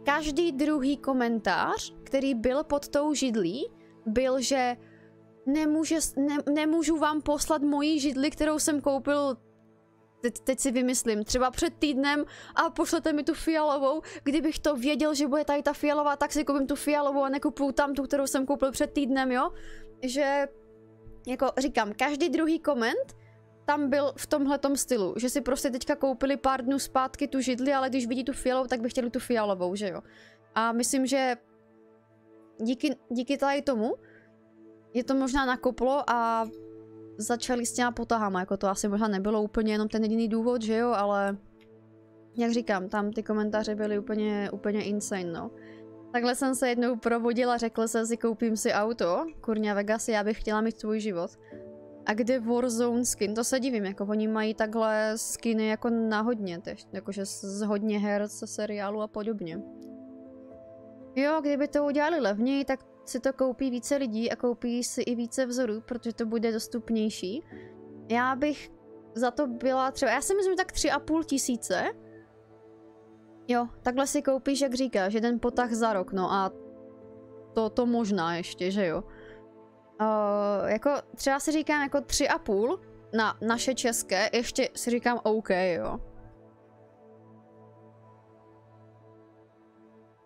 každý druhý komentář, který byl pod tou židlí, byl, že nemůže, ne, nemůžu vám poslat moji židli, kterou jsem koupil teď, teď si vymyslím, třeba před týdnem a pošlete mi tu fialovou, kdybych to věděl, že bude tady ta fialová, tak si koupím tu fialovou a nekupuju tam tu, kterou jsem koupil před týdnem, jo? Že, jako říkám, každý druhý koment tam byl v tomhletom stylu, že si prostě teďka koupili pár dnů zpátky tu židli, ale když vidí tu fialovou, tak by chtěli tu fialovou, že jo? A myslím, že díky, díky tady tomu je to možná nakoplo a začali s těma potahama, jako to asi možná nebylo úplně jenom ten jediný důvod, že jo, ale jak říkám, tam ty komentáře byly úplně, úplně insane, no. Takhle jsem se jednou provodila, řekl jsem si, koupím si auto, kurňa Vegas, já bych chtěla mít tvůj život. A kde Warzone skin, to se divím, jako oni mají takhle skiny jako náhodně, tež, jakože z hodně her, ze seriálu a podobně. Jo, kdyby to udělali levněji, tak si to koupí více lidí a koupí si i více vzorů, protože to bude dostupnější. Já bych za to byla třeba, já si myslím tak tři a půl tisíce. Jo, takhle si koupíš, jak říkáš, jeden potah za rok, no a to, to možná ještě, že jo. Uh, jako třeba si říkám jako tři a půl na naše české, ještě si říkám OK, jo.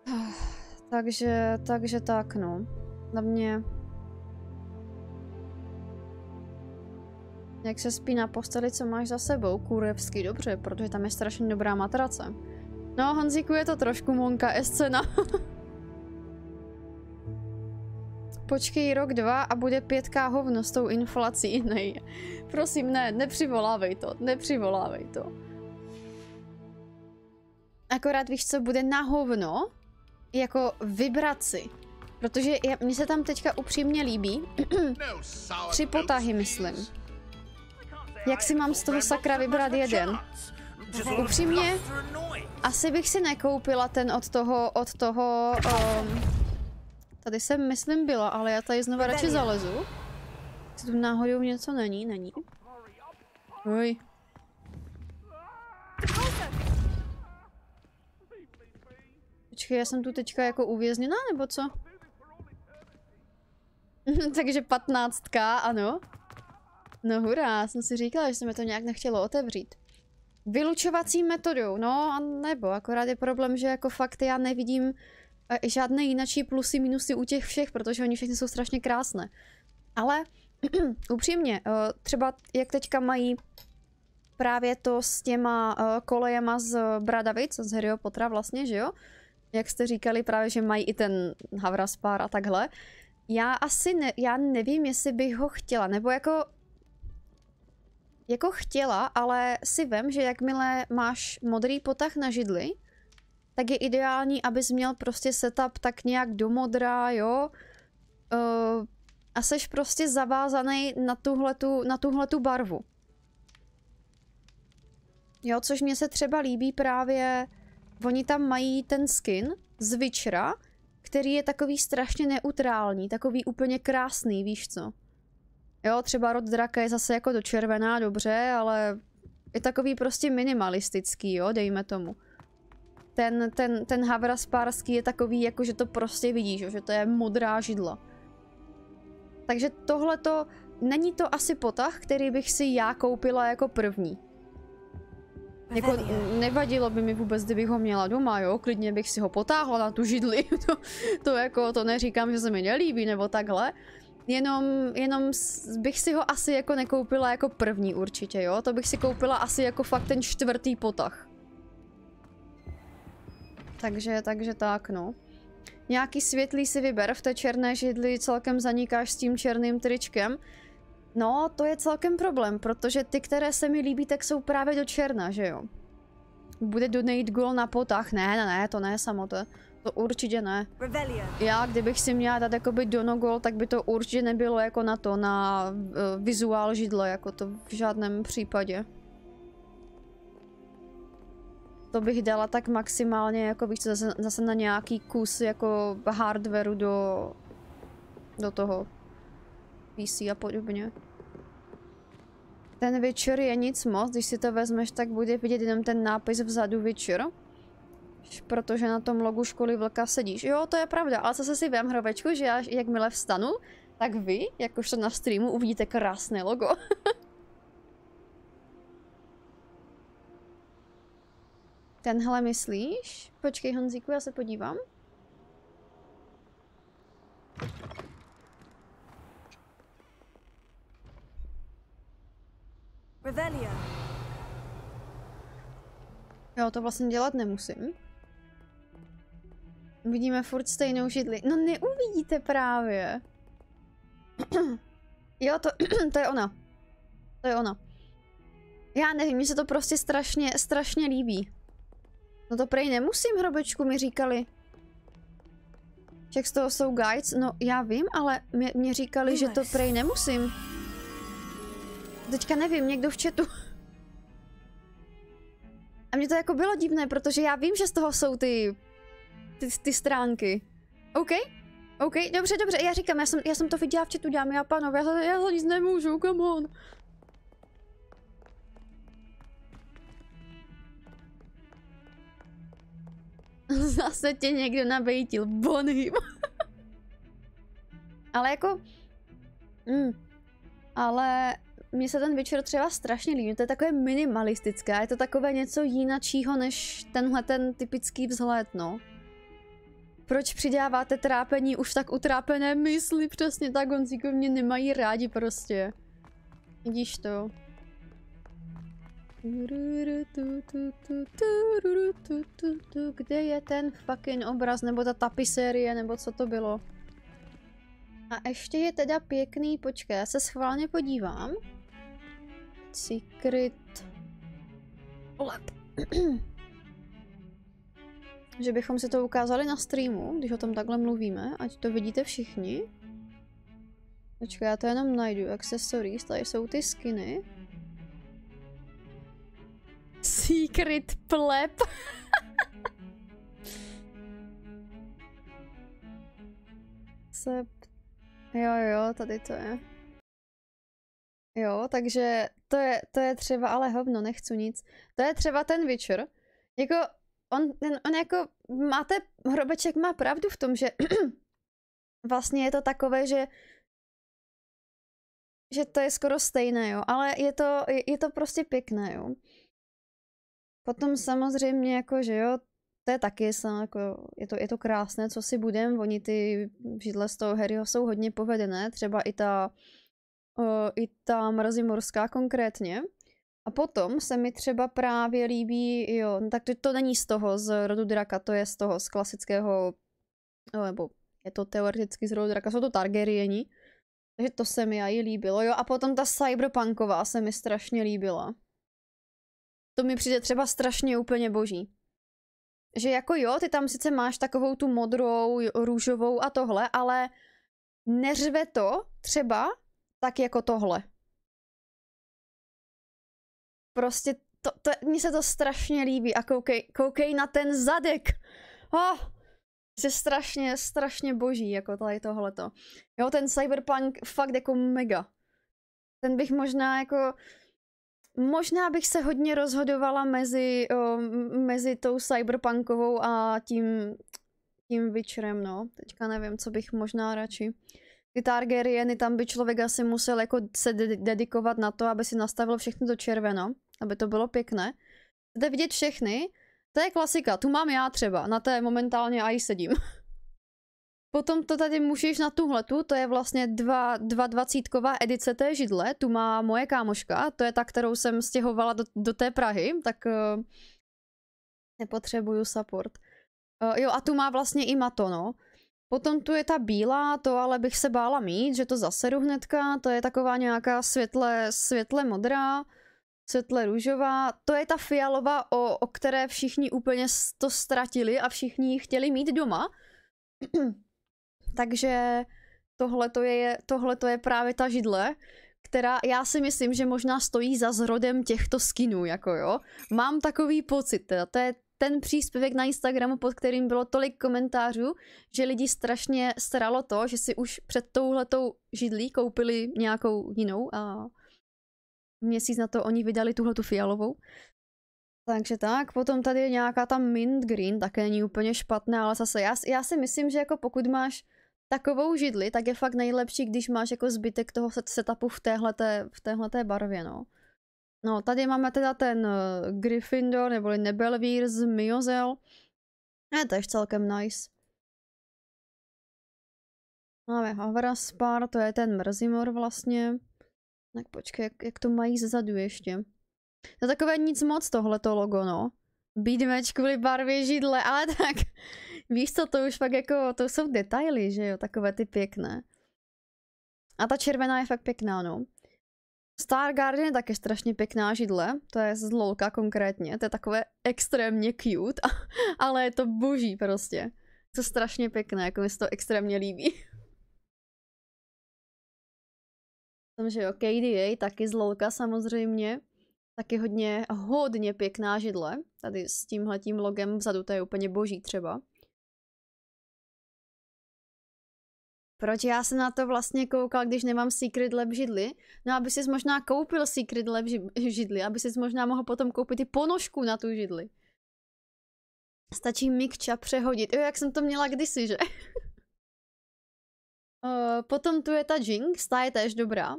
Takže, takže tak no. Na mě... Jak se spí na posteli, co máš za sebou? Kurevsky, dobře, protože tam je strašně dobrá matrace. No, Honzíku, je to trošku monka escena. Počkej rok, dva a bude pětká hovno s tou inflací. Nej. Prosím, ne, nepřivolávej to, nepřivolávej to. Akorát víš, co bude na hovno? Jako vybrat si. Protože mně se tam teďka upřímně líbí. Tři potahy, myslím. Jak si mám z toho sakra vybrat jeden? Upřímně, asi bych si nekoupila ten od toho, od toho, um, tady jsem myslím byla, ale já tady znova radši zalezu. Co tu náhodou něco není? Není. Oj. Počkej, já jsem tu teďka jako uvězněná, nebo co? Takže patnáctka, ano. No hurá, jsem si říkala, že se mi to nějak nechtělo otevřít. Vylučovací metodou, no a nebo, akorát je problém, že jako fakt já nevidím eh, žádné jinačí plusy, minusy u těch všech, protože oni všechny jsou strašně krásné. Ale upřímně, eh, třeba jak teďka mají právě to s těma uh, kolejema z Bradavic, z Harryho Pottera vlastně, že jo? Jak jste říkali právě, že mají i ten Havraspár a takhle. Já asi ne, já nevím, jestli bych ho chtěla, nebo jako jako chtěla, ale si vem, že jakmile máš modrý potah na židli, tak je ideální, abys měl prostě setup tak nějak do modra, jo? Uh, a seš prostě zavázaný na tuhletu, na tuhletu barvu. Jo, což mě se třeba líbí právě, oni tam mají ten skin z Witchera, který je takový strašně neutrální, takový úplně krásný, víš co. Jo, třeba rod draka je zase jako do červená, dobře, ale je takový prostě minimalistický, jo, dejme tomu. Ten, ten, ten Havraspárský je takový, jako že to prostě vidíš, že to je modrá židla. Takže tohle to není to asi potah, který bych si já koupila jako první. Jako nevadilo by mi vůbec, kdybych ho měla doma, jo, klidně bych si ho potáhla na tu židli, to, to jako, to neříkám, že se mi nelíbí, nebo takhle. Jenom, jenom bych si ho asi jako nekoupila jako první určitě, jo, to bych si koupila asi jako fakt ten čtvrtý potah. Takže, takže tak, no. Nějaký světlý si vyber, v té černé židli celkem zanikáš s tím černým tričkem. No, to je celkem problém, protože ty, které se mi líbí, tak jsou právě do černa, že jo? Bude donate goal na potah? Ne, ne, ne, to ne samo, to, to určitě ne. Já, kdybych si měla dát jakoby donogol, tak by to určitě nebylo jako na to, na uh, vizuál židle, jako to v žádném případě. To bych dala tak maximálně, jako víš, zase, zase na nějaký kus jako hardwareu do, do toho PC a podobně. Ten Witcher je nic moc, když si to vezmeš, tak bude vidět jenom ten nápis vzadu Witcher. Protože na tom logu školy vlka sedíš. Jo, to je pravda, ale zase si vem hrovečku, že já jakmile vstanu, tak vy, jakožto na streamu, uvidíte krásné logo. Tenhle myslíš? Počkej Honzíku, já se podívám. Revelia. Jo, to vlastně dělat nemusím. Vidíme furt stejnou židli. No neuvidíte právě. jo, to, to je ona. To je ona. Já nevím, mně se to prostě strašně, strašně líbí. No to prej nemusím, hrobečku, mi říkali. Jak z toho jsou guides? No já vím, ale mě, mě říkali, že to prej nemusím. Teďka nevím, někdo v chatu. A mně to jako bylo divné, protože já vím, že z toho jsou ty, ty, ty stránky. OK? OK, dobře, dobře, já říkám, já jsem, já jsem to viděla v chatu, dámy a pánové, já, já za nic nemůžu, come on. Zase tě někdo nabejtil, Bonhym. Ale jako... Mm. Ale mně se ten večer třeba strašně líbí, to je takové minimalistické, je to takové něco jinačího než tenhle ten typický vzhled, no. Proč přidáváte trápení už tak utrápené mysli, přesně tak, Gonzíko mě nemají rádi prostě. Vidíš to? Kde je ten fucking obraz, nebo ta tapisérie, nebo co to bylo? A ještě je teda pěkný, počkej, já se schválně podívám. Secret lab. že bychom si to ukázali na streamu, když o tom takhle mluvíme, ať to vidíte všichni. Počkej, já to jenom najdu. Accessories, tady jsou ty skiny. Secret pleb. Sept. Jo, jo, tady to je. Jo, takže to je, to je třeba, ale hovno, nechci nic. To je třeba ten Witcher. Jako, on, on jako, máte, Hrobeček má pravdu v tom, že vlastně je to takové, že že to je skoro stejné, jo, ale je to, je, je to prostě pěkné, jo. Potom samozřejmě jako, že jo, to je taky jako, je, to, je to krásné, co si budem, oni ty židle z toho Harryho jsou hodně povedené, třeba i ta, i ta mrazimorská konkrétně. A potom se mi třeba právě líbí, jo, no tak to, to není z toho z rodu draka, to je z toho z klasického, nebo je to teoreticky z rodu draka, jsou to Targaryeni, takže to se mi i líbilo, jo. A potom ta cyberpunková se mi strašně líbila. To mi přijde třeba strašně úplně boží. Že jako jo, ty tam sice máš takovou tu modrou, růžovou a tohle, ale neřve to třeba tak jako tohle. Prostě to, to, mně se to strašně líbí a koukej, koukej na ten zadek. Oh, je strašně, strašně boží, jako tady tohleto. Jo, ten cyberpunk fakt jako mega. Ten bych možná jako... Možná bych se hodně rozhodovala mezi, o, mezi tou cyberpunkovou a tím, tím Witcherem, no. Teďka nevím, co bych možná radši. Ty Targaryeny, tam by člověk asi musel jako se de- dedikovat na to, aby si nastavil všechny do červeno, aby to bylo pěkné. Chcete vidět všechny, to je klasika, tu mám já třeba, na té momentálně i sedím. Potom to tady můžeš na tuhletu, to je vlastně dva, dva dvacítková edice té židle, tu má moje kámoška, to je ta, kterou jsem stěhovala do, do té Prahy, tak uh, nepotřebuju support. Uh, jo a tu má vlastně i Mato, no. Potom tu je ta bílá, to ale bych se bála mít, že to zaseru hnedka, to je taková nějaká světle, světle modrá světle růžová, to je ta fialová, o, o které všichni úplně to ztratili a všichni ji chtěli mít doma. Takže tohle to je, tohle to je právě ta židle, která já si myslím, že možná stojí za zrodem těchto skinů, jako jo. Mám takový pocit, to je ten příspěvek na Instagramu, pod kterým bylo tolik komentářů, že lidi strašně staralo to, že si už před touhletou židlí koupili nějakou jinou a měsíc na to oni vydali tuhle tu fialovou. Takže tak, potom tady je nějaká ta mint green, také není úplně špatné, ale zase já, já si myslím, že jako pokud máš takovou židli, tak je fakt nejlepší, když máš jako zbytek toho setupu v téhleté, v téhleté barvě, no. No, tady máme teda ten uh, Gryffindor, neboli Nebelvír z Miozel. Je to je celkem nice. Máme Havraspar, to je ten Mrzimor vlastně. Tak počkej, jak, jak to mají zezadu ještě. To takové nic moc tohleto logo, no. Meč kvůli barvě židle, ale tak víš co, to už fakt jako, to jsou detaily, že jo, takové ty pěkné. A ta červená je fakt pěkná, no. Star Garden je taky strašně pěkná židle, to je z lolka konkrétně, to je takové extrémně cute, ale je to boží prostě. To strašně pěkné, jako mi se to extrémně líbí. Tom, že jo, KDA, taky z lolka samozřejmě. Taky hodně, hodně pěkná židle. Tady s tímhletím logem vzadu, to je úplně boží třeba. Proč já jsem na to vlastně koukal, když nemám Secret Lab židli? No, aby si možná koupil Secret Lab židli, aby si možná mohl potom koupit i ponožku na tu židli. Stačí mikča přehodit. Jo, jak jsem to měla kdysi, že? uh, potom tu je ta Jinx, ta je též dobrá.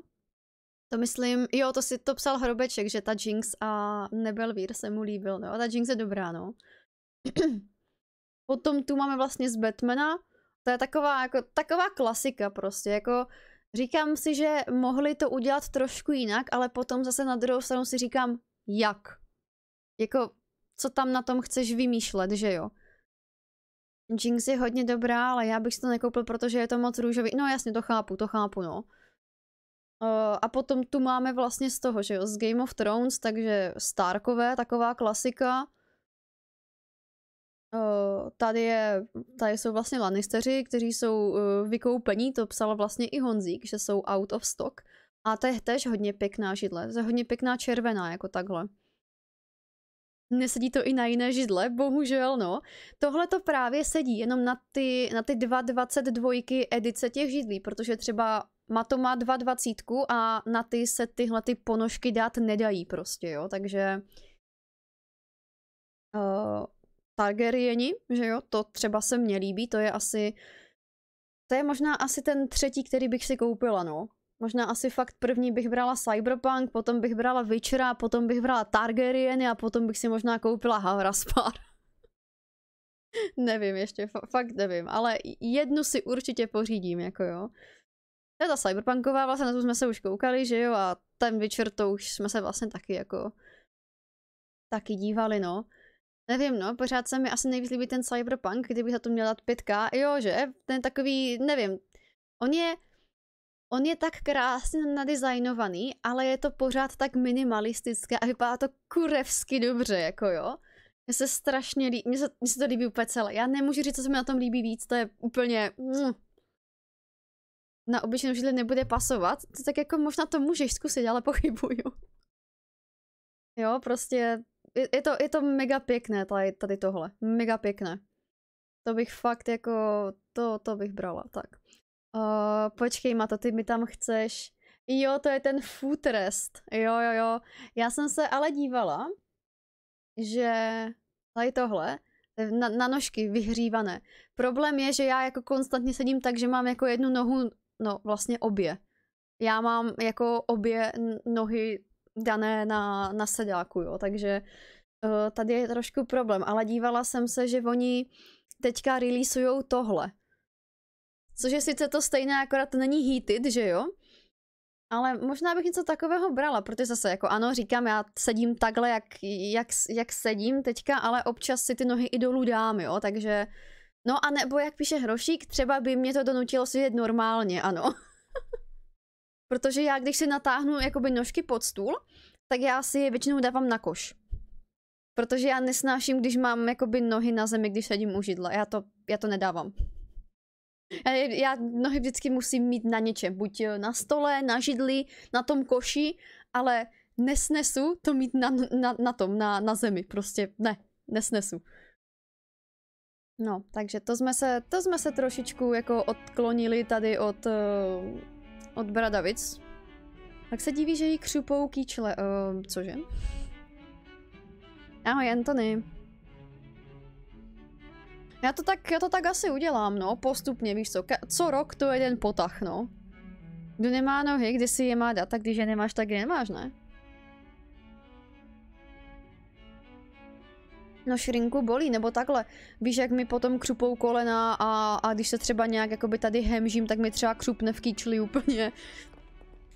To myslím, jo, to si to psal Hrobeček, že ta Jinx a Nebelvír se mu líbil, no. A ta Jinx je dobrá, no. Potom tu máme vlastně z Batmana. To je taková, jako, taková klasika prostě, jako říkám si, že mohli to udělat trošku jinak, ale potom zase na druhou stranu si říkám, jak? Jako, co tam na tom chceš vymýšlet, že jo? Jinx je hodně dobrá, ale já bych si to nekoupil, protože je to moc růžový. No jasně, to chápu, to chápu, no. Uh, a potom tu máme vlastně z toho, že jo, z Game of Thrones, takže Starkové, taková klasika. Tady, je, tady jsou vlastně Lannisteri, kteří jsou uh, vykoupení, to psal vlastně i Honzík, že jsou out of stock. A to je tež hodně pěkná židle, to je hodně pěkná červená, jako takhle. Nesedí to i na jiné židle, bohužel, no. Tohle to právě sedí jenom na ty, na ty 2.22 edice těch židlí, protože třeba Mato má 2.20 a na ty se tyhle ty ponožky dát nedají prostě, jo, takže uh, Targaryeni, že jo, to třeba se mně líbí, to je asi, to je možná asi ten třetí, který bych si koupila, no. Možná asi fakt první bych brala Cyberpunk, potom bych brala Witchera, potom bych brala Targaryeny a potom bych si možná koupila Havraspar. nevím ještě, fakt nevím, ale jednu si určitě pořídím, jako jo. To je ta cyberpunková, vlastně na to jsme se už koukali, že jo, a ten Witcher to už jsme se vlastně taky jako taky dívali, no. Nevím, no, pořád se mi asi nejvíc líbí ten cyberpunk, kdybych za to měla dát 5K, jo, že? Ten takový, nevím, on je, on je tak krásně nadizajnovaný, ale je to pořád tak minimalistické a vypadá to kurevsky dobře, jako jo. Mně se strašně líbí, mně se, mně se to líbí úplně celé. Já nemůžu říct, co se mi na tom líbí víc, to je úplně... Mm. Na obyčejnou židli nebude pasovat, to tak jako možná to můžeš zkusit, ale pochybuju. Jo, prostě je, to, je to mega pěkné tady, tady tohle, mega pěkné. To bych fakt jako, to, to bych brala, tak. Uh, počkej, Mato, ty mi tam chceš... Jo, to je ten footrest. Jo, jo, jo. Já jsem se ale dívala, že tady tohle, na, na nožky vyhřívané. Problém je, že já jako konstantně sedím tak, že mám jako jednu nohu, no vlastně obě. Já mám jako obě nohy dané na, na sedáku, jo, takže uh, tady je trošku problém, ale dívala jsem se, že oni teďka releasujou tohle. Což je sice to stejné, akorát to není heated, že jo? Ale možná bych něco takového brala, protože zase jako ano, říkám, já sedím takhle, jak, jak, jak sedím teďka, ale občas si ty nohy i dolů dám, jo, takže... No a nebo jak píše Hrošík, třeba by mě to donutilo sedět normálně, ano. Protože já, když si natáhnu jakoby nožky pod stůl, tak já si je většinou dávám na koš. Protože já nesnáším, když mám jakoby nohy na zemi, když sedím u židla. Já to, já to nedávám. Já, já nohy vždycky musím mít na něčem, buď eh, na stole, na židli, na tom koši, ale nesnesu to mít na, na, na tom, na, na zemi, prostě ne, nesnesu. No, takže to jsme se, to jsme se trošičku jako odklonili tady od, uh, od Bradavic. Tak se diví, že jí křupou kýčle, uh, cože? Ahoj, Antony. Já to tak, já to tak asi udělám, no, postupně, víš co, co rok to je jeden potah, no. Kdo nemá nohy, kdy si je má dát, tak když je nemáš, tak je nemáš, ne? No šrinku bolí, nebo takhle. Víš, jak mi potom křupou kolena a, a když se třeba nějak jakoby tady hemžím, tak mi třeba křupne v kýčli úplně.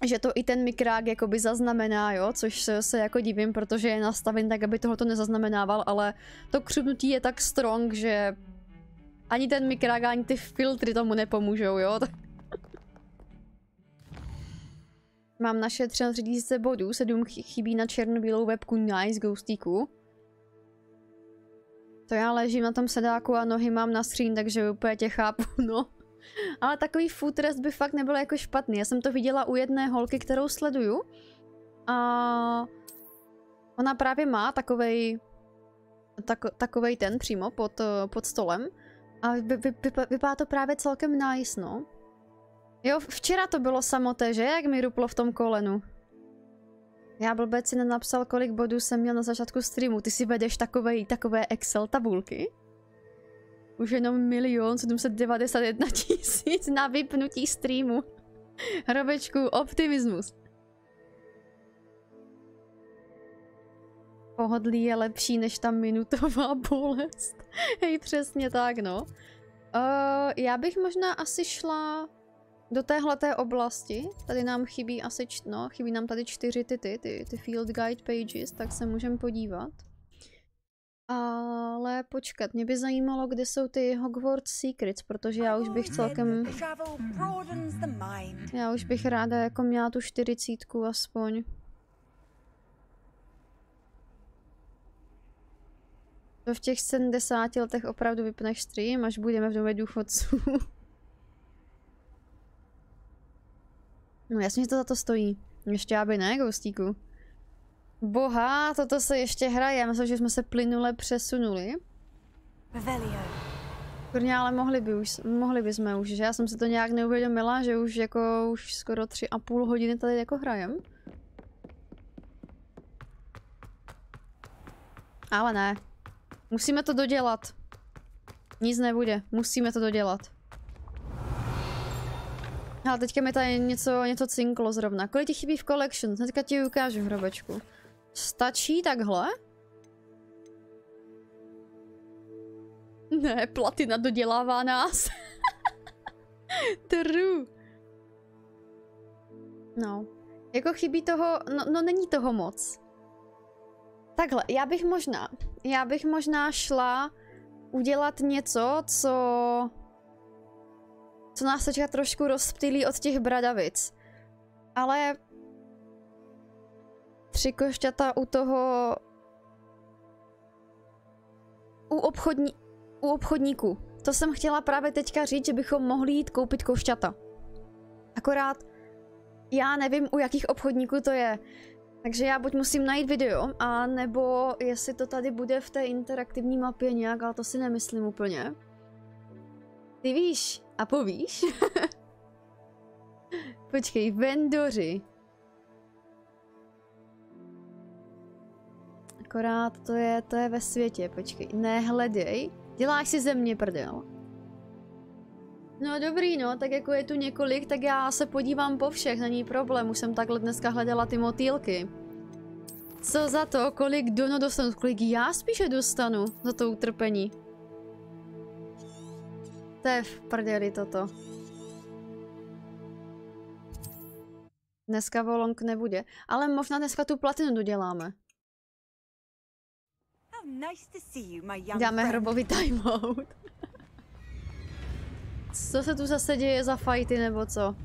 Že to i ten mikrák jakoby zaznamená, jo, což se, se jako divím, protože je nastaven tak, aby tohoto nezaznamenával, ale to křupnutí je tak strong, že ani ten mikrák, ani ty filtry tomu nepomůžou, jo? Mám naše 13 000 bodů, 7 chybí na černobílou webku Nice Ghostíku. To já ležím na tom sedáku a nohy mám na skřín, takže úplně tě chápu, no. Ale takový footrest by fakt nebyl jako špatný. Já jsem to viděla u jedné holky, kterou sleduju. A ona právě má takovej, tak, takovej ten přímo pod, pod stolem. A vy, vy, vy, vypadá to právě celkem nice, no. Jo, včera to bylo samoté, že? Jak mi ruplo v tom kolenu. Já blbec si nenapsal, kolik bodů jsem měl na začátku streamu. Ty si vedeš takové, takové Excel tabulky? Už jenom milion 791 tisíc na vypnutí streamu. Hrobečku, optimismus. Pohodlí je lepší než ta minutová bolest. Hej, přesně tak, no. Uh, já bych možná asi šla do téhleté oblasti. Tady nám chybí asi, no, chybí nám tady čtyři ty, ty, ty, ty field guide pages, tak se můžeme podívat. Ale počkat, mě by zajímalo, kde jsou ty Hogwarts Secrets, protože já už bych celkem... Já už bych ráda jako měla tu čtyřicítku aspoň. To v těch 70 letech opravdu vypneš stream, až budeme v domě důchodců. no jasně, že to za to stojí. Ještě aby ne, Ghostíku. Boha, toto se ještě hraje. Já myslím, že jsme se plynule přesunuli. Kurně, ale mohli by už, mohli by jsme už, že já jsem se to nějak neuvědomila, že už jako už skoro tři a půl hodiny tady jako hrajem. Ale ne. Musíme to dodělat. Nic nebude, musíme to dodělat. Ale teďka mi tady něco, něco cinklo zrovna. Kolik ti chybí v collection? Hnedka ti ukážu hrobečku. Stačí takhle? Ne, platina dodělává nás. True. No. Jako chybí toho, no, no není toho moc. Takhle, já bych možná, já bych možná šla udělat něco, co... Co nás teďka trošku rozptýlí od těch bradavic. Ale... Tři košťata u toho... U obchodní... U obchodníků. To jsem chtěla právě teďka říct, že bychom mohli jít koupit košťata. Akorát já nevím, u jakých obchodníků to je. Takže já buď musím najít video, a nebo jestli to tady bude v té interaktivní mapě nějak, ale to si nemyslím úplně. Ty víš a povíš? Počkej, vendoři. Akorát to je, to je ve světě, počkej. Nehledej. Děláš si ze mě prdel. No dobrý no, tak jako je tu několik, tak já se podívám po všech, není problém, už jsem takhle dneska hledala ty motýlky. Co za to, kolik Dono dostanu, kolik já spíše dostanu za to utrpení. To je v prdeli toto. Dneska volonk nebude, ale možná dneska tu platinu doděláme. Dáme hrobový timeout. Co se tu zase děje za fajty nebo co?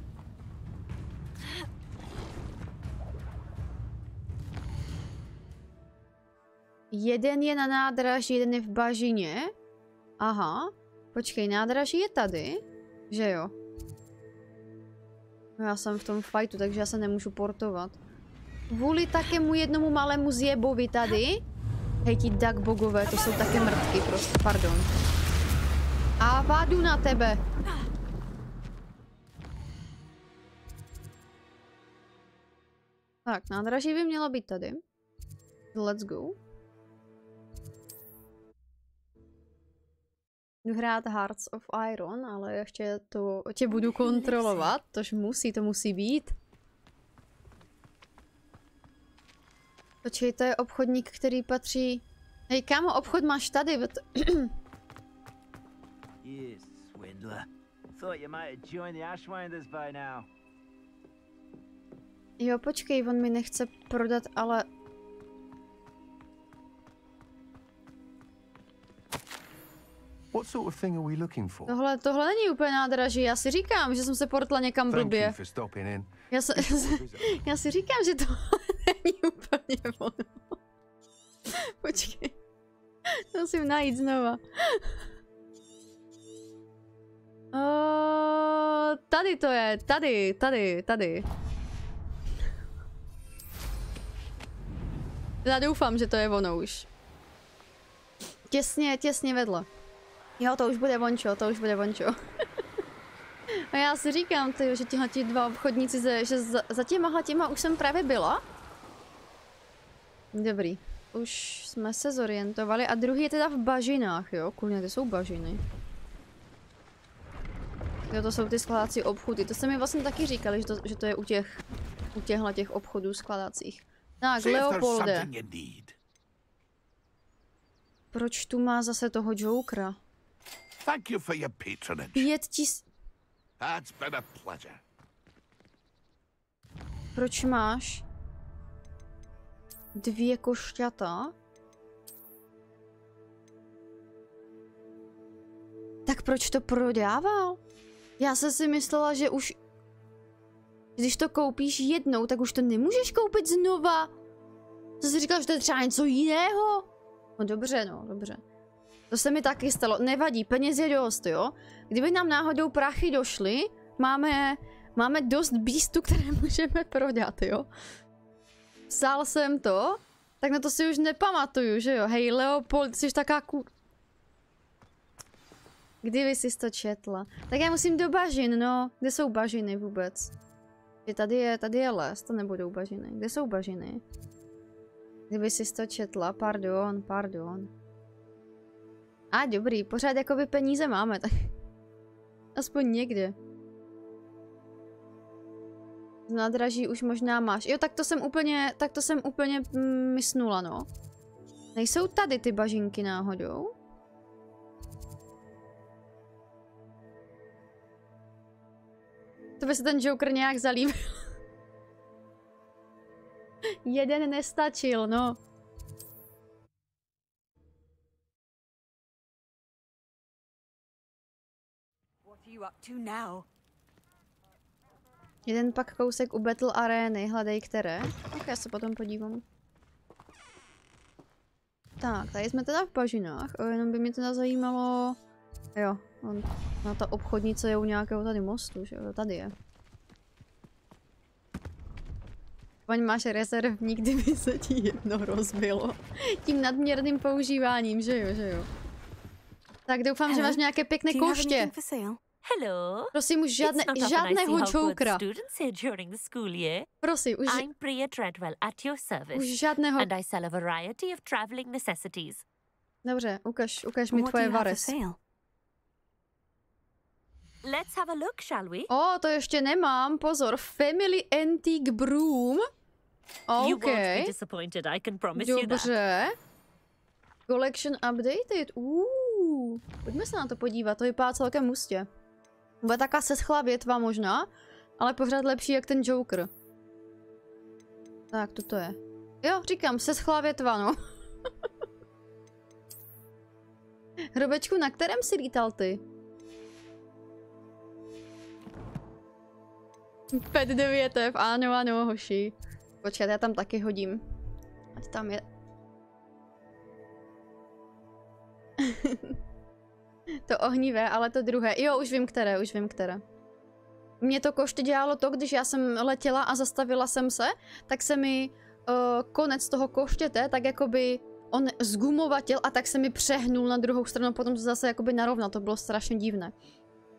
Jeden je na nádraží, jeden je v bažině. Aha. Počkej, nádraží je tady? Že jo? No já jsem v tom fajtu, takže já se nemůžu portovat. Kvůli takému jednomu malému zjebovi tady. Hej ti duckbogové, to jsou také mrtky prostě, pardon. A vádu na tebe. Tak, nádraží by mělo být tady. Let's go. Hrát Hearts of Iron, ale ještě to tě budu kontrolovat, tož musí, to musí být. Počkej, to je obchodník, který patří... Hej, kámo, obchod máš tady, v You swindler. Thought you might have joined the Ashwinders by now. Jo, počkej, on mi nechce prodat, ale... What sort of thing are we looking for? Tohle, tohle není úplně nádraží, já si říkám, že jsem se portla někam blbě. Já, se, já si říkám, že to není úplně ono. Počkej. To musím najít znova. Uh, tady to je, tady, tady, tady. Já doufám, že to je ono už. Těsně, těsně vedle. Jo, to už bude vončo, to už bude vončo. A já si říkám, tyjo, že tihle ti dva obchodníci, ze, že za, za těma těma už jsem právě byla. Dobrý. Už jsme se zorientovali a druhý je teda v bažinách, jo? Kurně, ty jsou bažiny. Jo, to jsou ty skládací obchody. To jste mi vlastně taky říkali, že to, že to je u těch, u těchhle těch obchodů skladacích. Tak, Leopolde. Proč tu má zase toho Jokera? Thank you for your patronage. Pět tis... That's been a pleasure. Proč máš dvě košťata? Tak proč to prodával? Já jsem si myslela, že už... Když to koupíš jednou, tak už to nemůžeš koupit znova. To jsi říkal, že to je třeba něco jiného? No dobře, no, dobře. To se mi taky stalo. Nevadí, peněz je dost, jo? Kdyby nám náhodou prachy došly, máme, máme dost bístů, které můžeme prodat, jo? Psal jsem to, tak na to si už nepamatuju, že jo? Hej, Leopold, jsi taká ku... Kdyby jsi to četla. Tak já musím do bažin, no. Kde jsou bažiny vůbec? Je tady je, tady je les, to nebudou bažiny. Kde jsou bažiny? Kdyby jsi to četla, pardon, pardon. A dobrý, pořád jakoby peníze máme, tak aspoň někde. Z nádraží už možná máš. Jo, tak to jsem úplně, tak to jsem úplně mm, mysnula, no. Nejsou tady ty bažinky náhodou? To by se ten Joker nějak zalíbil. Jeden nestačil, no. Jeden pak kousek u Battle Areny, hledej které. Tak já se potom podívám. Tak, tady jsme teda v bažinách, jenom by mě teda zajímalo... Jo, on, na ta obchodnice je u nějakého tady mostu, že jo, tady je. Paň máš rezervník, kdyby se ti jedno rozbilo. Tím nadměrným používáním, že jo, že jo. Tak doufám, že máš nějaké pěkné koště. Hello. Prosím, už žádné, žádného jokera. Prosím, už, I'm Priya Treadwell at your service. už žádného... And I sell a variety of traveling necessities. Dobře, ukaž, ukaž mi What tvoje you vares. Let's have a look, shall we? O, to ještě nemám, pozor. Family Antique Broom. You OK. won't be disappointed, I can promise you that. Dobře. Collection updated. Uh, pojďme se na to podívat, to vypadá celkem hustě. Bude taková seschlá větva možná, ale pořád lepší jak ten Joker. Tak, toto je. Jo, říkám, seschlá větva, no. Hrobečku, na kterém si lítal ty? Pet 9F, ano, ano, hoši. Počkat, já tam taky hodím. Ať tam je. to ohnivé, ale to druhé. Jo, už vím které, už vím které. Mě to koště dělalo to, když já jsem letěla a zastavila jsem se, tak se mi uh, konec toho koštěte, tak jakoby on zgumovatil a tak se mi přehnul na druhou stranu, potom to zase jakoby narovnal, to bylo strašně divné.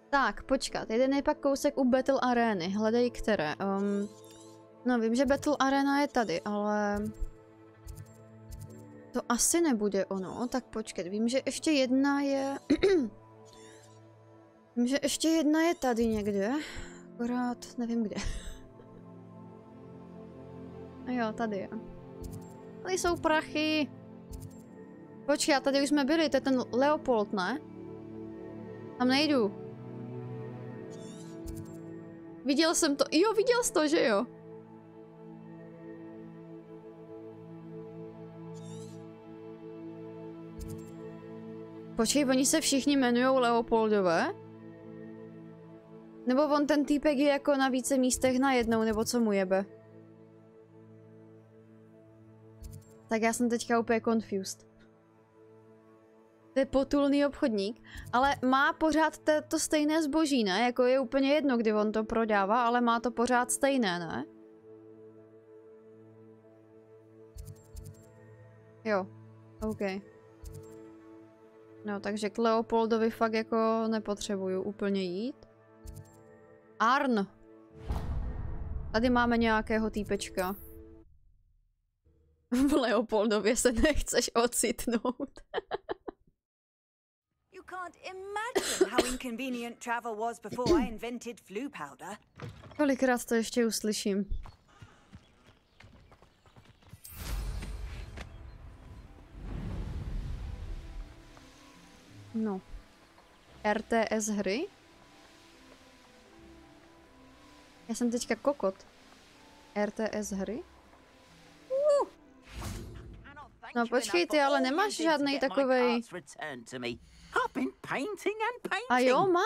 Tak, počkat, jeden je pak kousek u Battle Areny, hledej které. Um, no vím, že Battle Arena je tady, ale... To asi nebude ono, tak počkat, vím, že ještě jedna je... vím, že ještě jedna je tady někde, akorát nevím kde. A jo, tady je. Tady jsou prachy. Počkej, a tady už jsme byli, to je ten Leopold, ne? Tam nejdu. Viděl jsem to. Jo, viděl jsi to, že jo? Počkej, oni se všichni jmenují Leopoldové? Nebo on ten týpek je jako na více místech najednou, nebo co mu jebe? Tak já jsem teďka úplně confused. To je potulný obchodník, ale má pořád to stejné zboží, ne? Jako je úplně jedno, kdy on to prodává, ale má to pořád stejné, ne? Jo, OK. No, takže k Leopoldovi fakt jako nepotřebuju úplně jít. Arn. Tady máme nějakého týpečka. V Leopoldově se nechceš ocitnout. You can't imagine how inconvenient travel was before I invented flu powder. Kolikrát to ještě uslyším. No. RTS hry? Já jsem teďka kokot. RTS hry? Uh. No počkej ty, ale nemáš žádný takovej... A jo, má?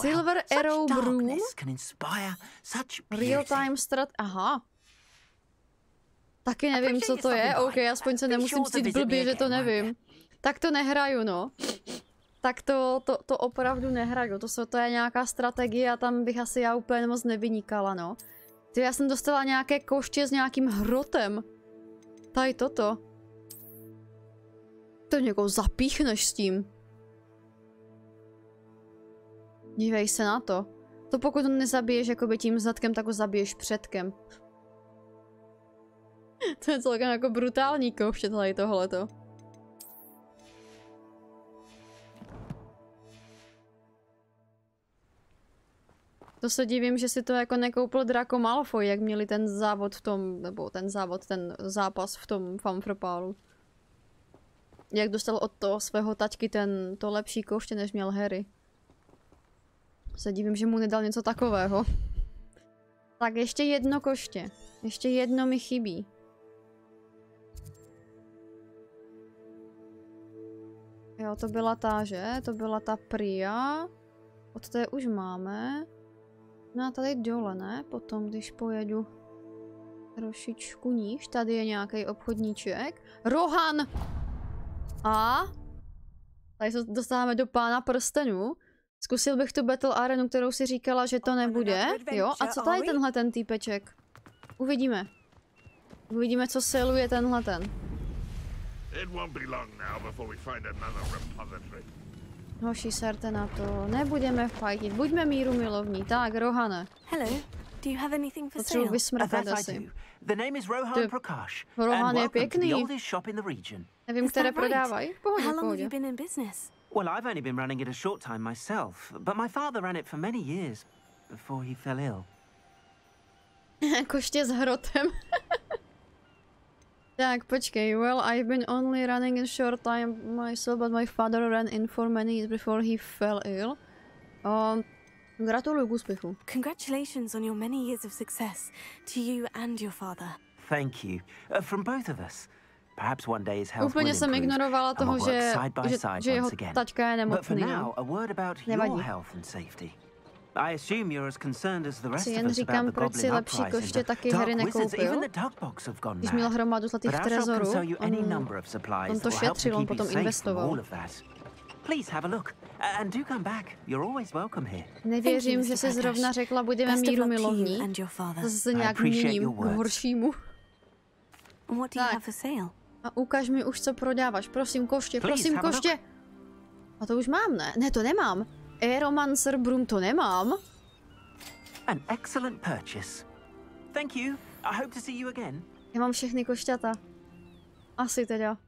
Silver Arrow such Broom? darkness can inspire such Real time strat... Aha. Taky nevím, co to je. OK, aspoň se nemusím cítit blbě, že to nevím. Tak to nehraju, no. Tak to, to, to opravdu nehraju. To, jsou, to je nějaká strategie a tam bych asi já úplně moc nevynikala, no. Ty, já jsem dostala nějaké koště s nějakým hrotem. Tady toto. To někoho zapíchneš s tím. Dívej se na to. To pokud ho nezabiješ jakoby tím zadkem, tak ho zabiješ předkem. to je celkem jako brutální kouště tady tohleto. To se divím, že si to jako nekoupil Draco Malfoy, jak měli ten závod v tom, nebo ten závod, ten zápas v tom Famfropálu. Jak dostal od toho svého taťky ten, to lepší koště, než měl Harry. Se divím, že mu nedal něco takového. Tak ještě jedno koště. Ještě jedno mi chybí. Jo, to byla ta, že? To byla ta Priya. Od té už máme. No a tady dole, ne? Potom, když pojedu trošičku níž. Tady je nějaký obchodníček. Rohan! A? Tady se dostáváme do pána prstenů. Zkusil bych tu Battle Arenu, kterou si říkala, že to nebude. Jo, a co tady tenhle ten týpeček? Uvidíme. Uvidíme, co siluje tenhle ten. It won't be long now before we find another repository. Hoši, serte na to. Nebudeme fajtit. Buďme míru milovní. Tak, Rohane. Hello. Do you have anything for sale? vysmrkat That I asi. do. The name is Rohan Ty- Prakash. Rohan and je pěkný. oldest shop in the region. Nevím, které prodávají. Pohodě, How long have you been in business? Well, I've only been running it a short time myself, but my father ran it for many years before he fell ill. Koště s hrotem. tak, počkej. Well, I've been only running a short time myself, but my father ran in for many years before he fell ill. Um, gratuluju k úspěchu. Congratulations on your many years of success to you and your father. Thank you. Uh, from both of us. Perhaps one day his health Úplně will jsem improve, ignorovala and toho, we'll work že, side by že, side že jeho once again. taťka je But for now, a word about Nevadí. your health and safety. Si jen říkám, proč si lepší koště The taky wizards, nekoupil. even the dog box have gone Když mad. měl hromadu But zlatých trezorů, any on, number of supplies on to šetřil, on potom investoval. all of that. Please have a look. A- And do come back. You're always welcome here. Nevěřím, že Prakash. zrovna řekla, budeme míru milovní. Zase I nějak měním k horšímu. And what do you Tak. have for sale? A ukaž mi už, co prodáváš. Prosím, koště, prosím, koště. A to už mám, ne? Ne, to nemám. Aeromancer Brum to nemám. An excellent purchase. Thank you. I hope to see you again. Já mám všechny košťata. Asi teda.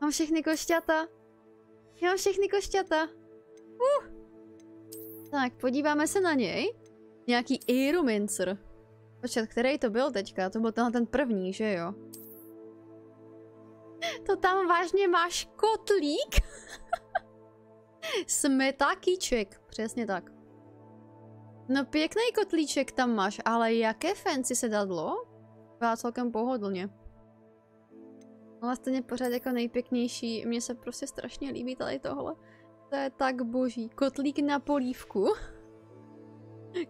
Mám všechny košťata. Já mám všechny košťata. Uh. Tak, podíváme se na něj. Nějaký Aeromancer. Počkat, který to byl teďka? To byl tenhle ten první, že jo? To tam vážně máš kotlík? Smetakíček, přesně tak. No pěkný kotlíček tam máš, ale jaké fancy sedadlo? Vypadá celkem pohodlně. Ale stejně pořád jako nejpěknější. Mně se prostě strašně líbí tady tohle. To je tak boží. Kotlík na polívku.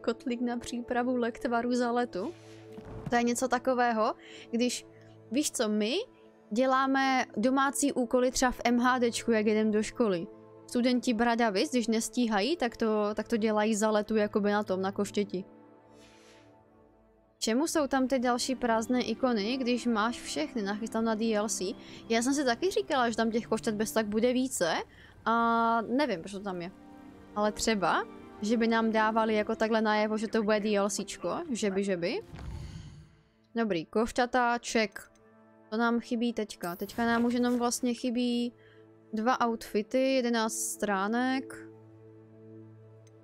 Kotlík na přípravu lektvaru za letu. To je něco takového, když, víš co, my děláme domácí úkoly třeba v MHDčku, jak jdem do školy. Studenti Bradavic, když nestíhají, tak to, tak to dělají za letu jakoby na tom, na koštěti. Čemu jsou tam ty další prázdné ikony, když máš všechny nachystám na DLC? Já jsem si taky říkala, že tam těch koštět bez tak bude více a nevím, proč to tam je. Ale třeba, že by nám dávali jako takhle najevo, že to bude DLCčko, že by, že by. Dobrý, košťata, check. To nám chybí teďka. Teďka nám už jenom vlastně chybí dva outfity, 11 stránek,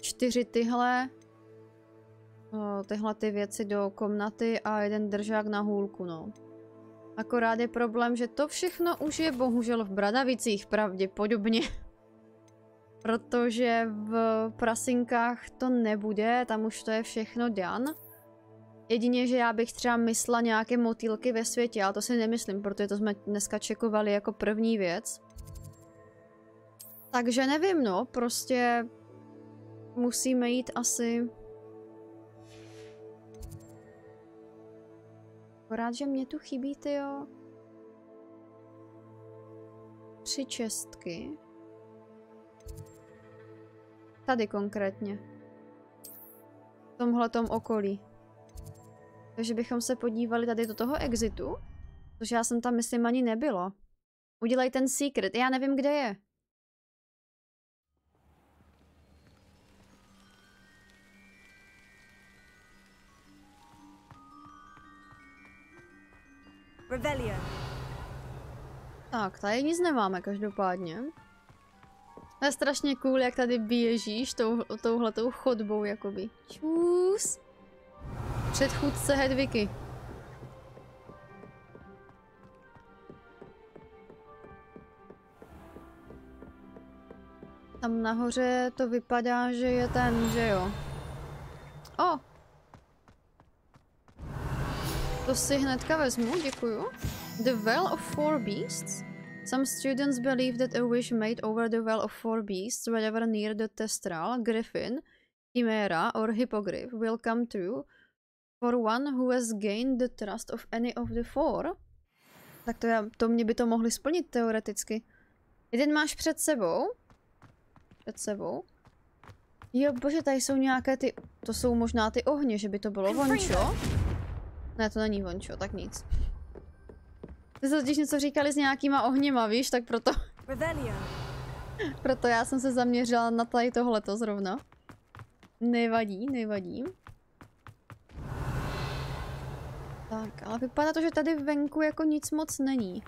čtyři tyhle, tyhle ty věci do komnaty a jeden držák na hůlku, no. Akorát je problém, že to všechno už je bohužel v Bradavicích pravděpodobně. Protože v prasinkách to nebude, tam už to je všechno dan. Jedině, že já bych třeba myslela nějaké motýlky ve světě, ale to si nemyslím, protože to jsme dneska čekovali jako první věc. Takže nevím, no, prostě musíme jít asi... Akorát, že mě tu chybí, ty jo. Tři čestky. Tady konkrétně. V tomhletom okolí. Takže bychom se podívali tady do toho exitu. Protože já jsem tam, myslím, ani nebyla. Udělej ten secret. Já nevím, kde je. Revelio. Tak, tady nic nemáme každopádně. To je strašně cool, jak tady běžíš tou, touhletou chodbou, jakoby. Čus. Předchůdce Hedviky. Tam nahoře to vypadá, že je ten, že jo. O! To si hnedka vezmu, děkuju. The Well of Four Beasts. Some students believe that a wish made over the Well of Four Beasts, wherever near the Testral, Griffin, Chimera, or Hippogriff, will come true for one who has gained the trust of any of the four. Tak to, já, to mě by to mohli splnit teoreticky. Jeden máš před sebou. Před sebou. Jo, bože, tady jsou nějaké ty... To jsou možná ty ohně, že by to bylo vončo. Ne, to není vončo, tak nic. Ty jsi totiž něco říkali s nějakýma ohněma, víš, tak proto... proto já jsem se zaměřila na tady tohleto zrovna. Nevadí, nevadí. Tak, ale vypadá to, že tady venku jako nic moc není.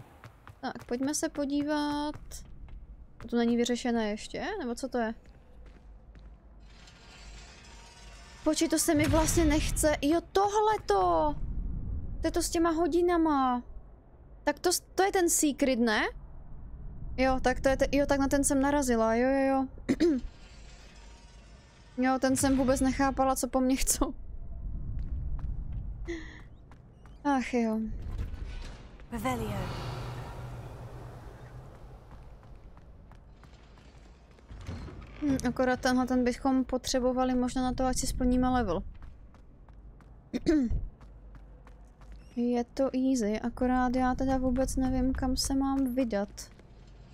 Tak, pojďme se podívat... To není vyřešené ještě? Nebo co to je? Počkej, to se mi vlastně nechce. Jo, tohleto! To je to s těma hodinama. Tak to, to je ten secret, ne? Jo, tak to je te, jo, tak na ten jsem narazila, jo, jo, jo. jo, ten jsem vůbec nechápala, co po mně chcou. Ach jo. Revelio. Hm, akorát tenhle ten bychom potřebovali možná na to, ať si splníme level. Je to easy, akorát já teda vůbec nevím, kam se mám vydat.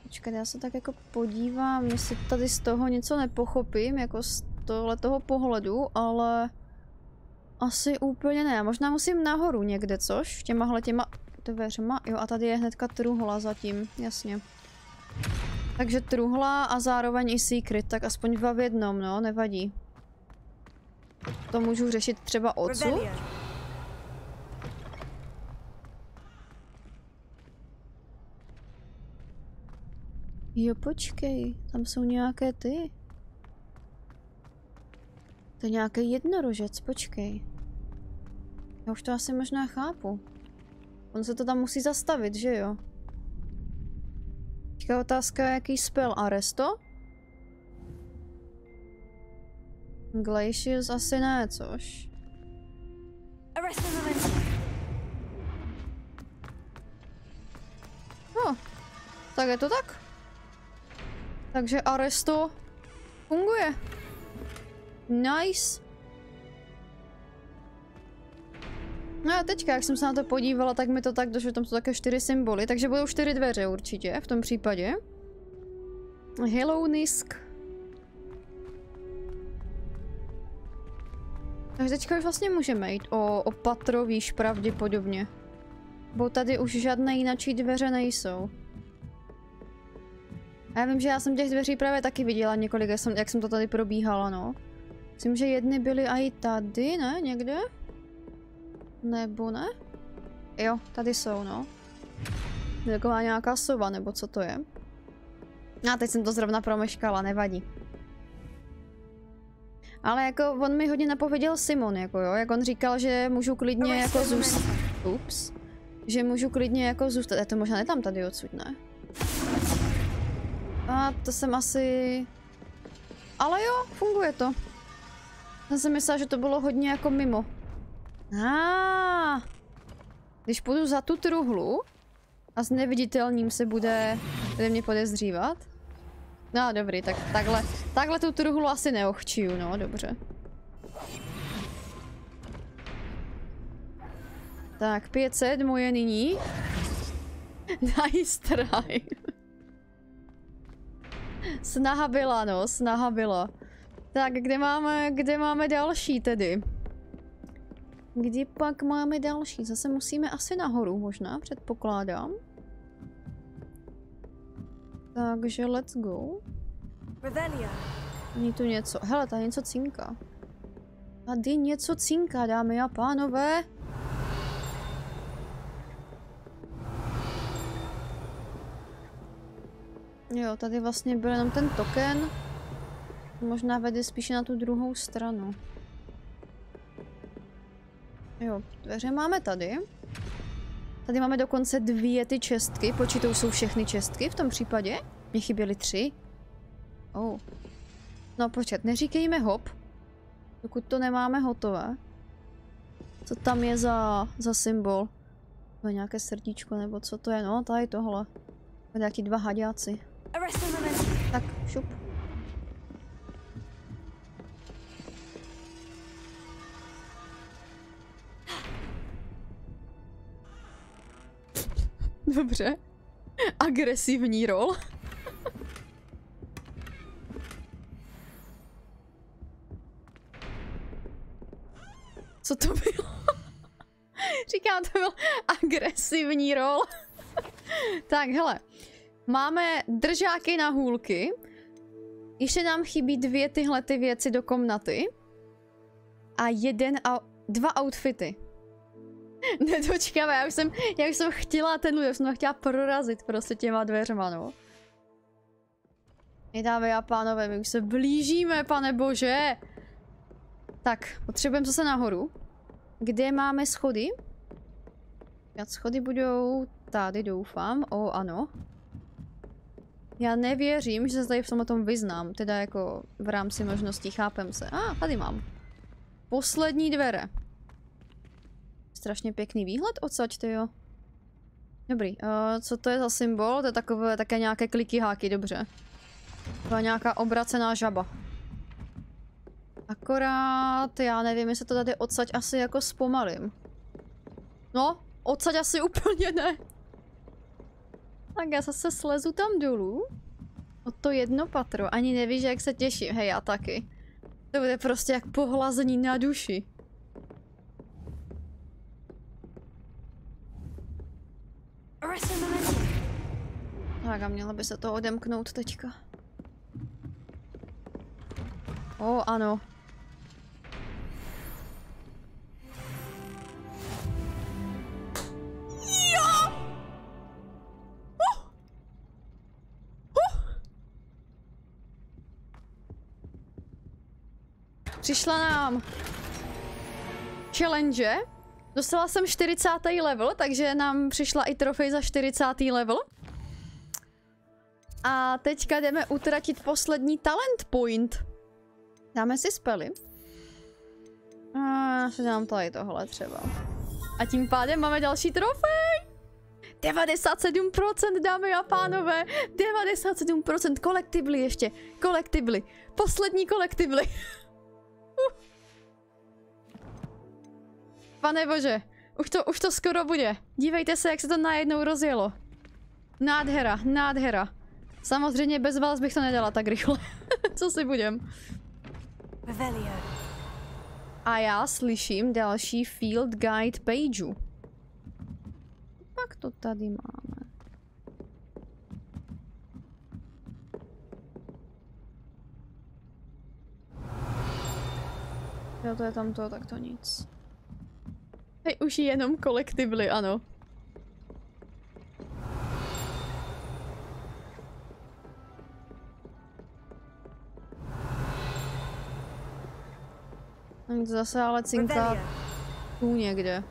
Počkat, já se tak jako podívám, jestli tady z toho něco nepochopím, jako z tohle toho pohledu, ale asi úplně ne. Možná musím nahoru někde, což? Těmahle těma dveřma. Jo, a tady je hnedka truhla zatím, jasně. Takže truhla a zároveň i secret, tak aspoň dva v jednom, no, nevadí. To můžu řešit třeba odsud. Jo, počkej, tam jsou nějaké ty. To je nějaký jednorožec, počkej. Já už to asi možná chápu. On se to tam musí zastavit, že jo? Teďka otázka, jaký spell Aresto? Glacius asi ne, což? No, tak je to tak. Takže Aresto funguje. Nice. No a teďka, jak jsem se na to podívala, tak mi to tak došlo, tam jsou také čtyři symboly, takže budou čtyři dveře určitě v tom případě. Hello Nisk. Takže teďka už vlastně můžeme jít o, o patro výš pravděpodobně. Bo tady už žádné jináčí dveře nejsou. A já vím, že já jsem těch dveří právě taky viděla několik, jak jsem, jak jsem to tady probíhala, no. Myslím, že jedny byly i tady, ne? Někde? Nebo ne? Jo, tady jsou, no. Taková nějaká sova, nebo co to je? A teď jsem to zrovna promeškala, nevadí. Ale jako on mi hodně napověděl Simon, jako jo, jak on říkal, že můžu klidně jako zůstat. Ups. Že můžu klidně jako zůstat. Je to možná ne tam tady odsud, ne? A to jsem asi... Ale jo, funguje to. Já jsem myslela, že to bylo hodně jako mimo. Ah, když půjdu za tu truhlu a s neviditelným se bude, bude mě podezřívat. No dobrý, tak takhle, takhle tu truhlu asi neochčiju, no dobře. Tak, 500 moje nyní. nice try. snaha byla, no, snaha byla. Tak, kde máme, kde máme další tedy? Kdy pak máme další? Zase musíme asi nahoru možná, předpokládám. Takže let's go. Není tu něco. Hele, tady něco cinká. Tady něco cinká, dámy a pánové. Jo, tady vlastně byl jenom ten token. Možná vede spíše na tu druhou stranu. Jo, dveře máme tady. Tady máme dokonce dvě ty čestky. Počítou jsou všechny čestky v tom případě? Mně chyběly tři. Oh. No počkat, neříkejme hop. Dokud to nemáme hotové. Co tam je za, za symbol? To je nějaké srdíčko nebo co to je? No, tady tohle. To nějaký dva haďáci. Tak, šup. Dobře. Agresivní rol. Co to bylo? Říkám, to byl agresivní rol. tak, hele. Máme držáky na hůlky. Ještě nám chybí dvě tyhle ty věci do komnaty. A jeden a dva outfity. Nedočkáme, já už jsem, já už jsem chtěla ten já jsem chtěla prorazit prostě těma dveřma, no. My dámy a pánové, my už se blížíme, pane bože. Tak, potřebujeme zase nahoru. Kde máme schody? Schody budou tady, doufám. O, ano. Já nevěřím, že se tady v tomhle tom vyznám. Teda jako v rámci možností, chápem se. A, ah, tady mám. Poslední dvere. Strašně pěkný výhled odsaď, jo. Dobrý, uh, co to je za symbol? To je takové také nějaké kliky háky, dobře. To je nějaká obracená žaba. Akorát, já nevím, jestli to tady odsaď asi jako zpomalím. No, odsaď asi úplně ne. Tak já zase slezu tam dolů. O to jedno patro. Ani nevíš, jak se těším. Hej, já taky. To bude prostě jak pohlazení na duši. Tak a mělo by se to odemknout teďka. O, ano. Jo! Uh! Uh! Přišla nám challenge. Dostala jsem 40. level, takže nám přišla i trofej za 40. level. A teďka jdeme utratit poslední talent point. Dáme si spely. A si dám tady tohle třeba. A tím pádem máme další trofej. 97% dámy a pánové. 97% kolektibly ještě. Kolektibly. Poslední kolektibly. Pane bože, už to, už to skoro bude. Dívejte se, jak se to najednou rozjelo. Nádhera, nádhera. Samozřejmě bez vás bych to nedala tak rychle. Co si budem? A já slyším další field guide pageu. Pak to tady máme. Jo, to je tam to, tak to nic. Hej, už jenom kolektivly, ano. Zase ale cinká tu někde.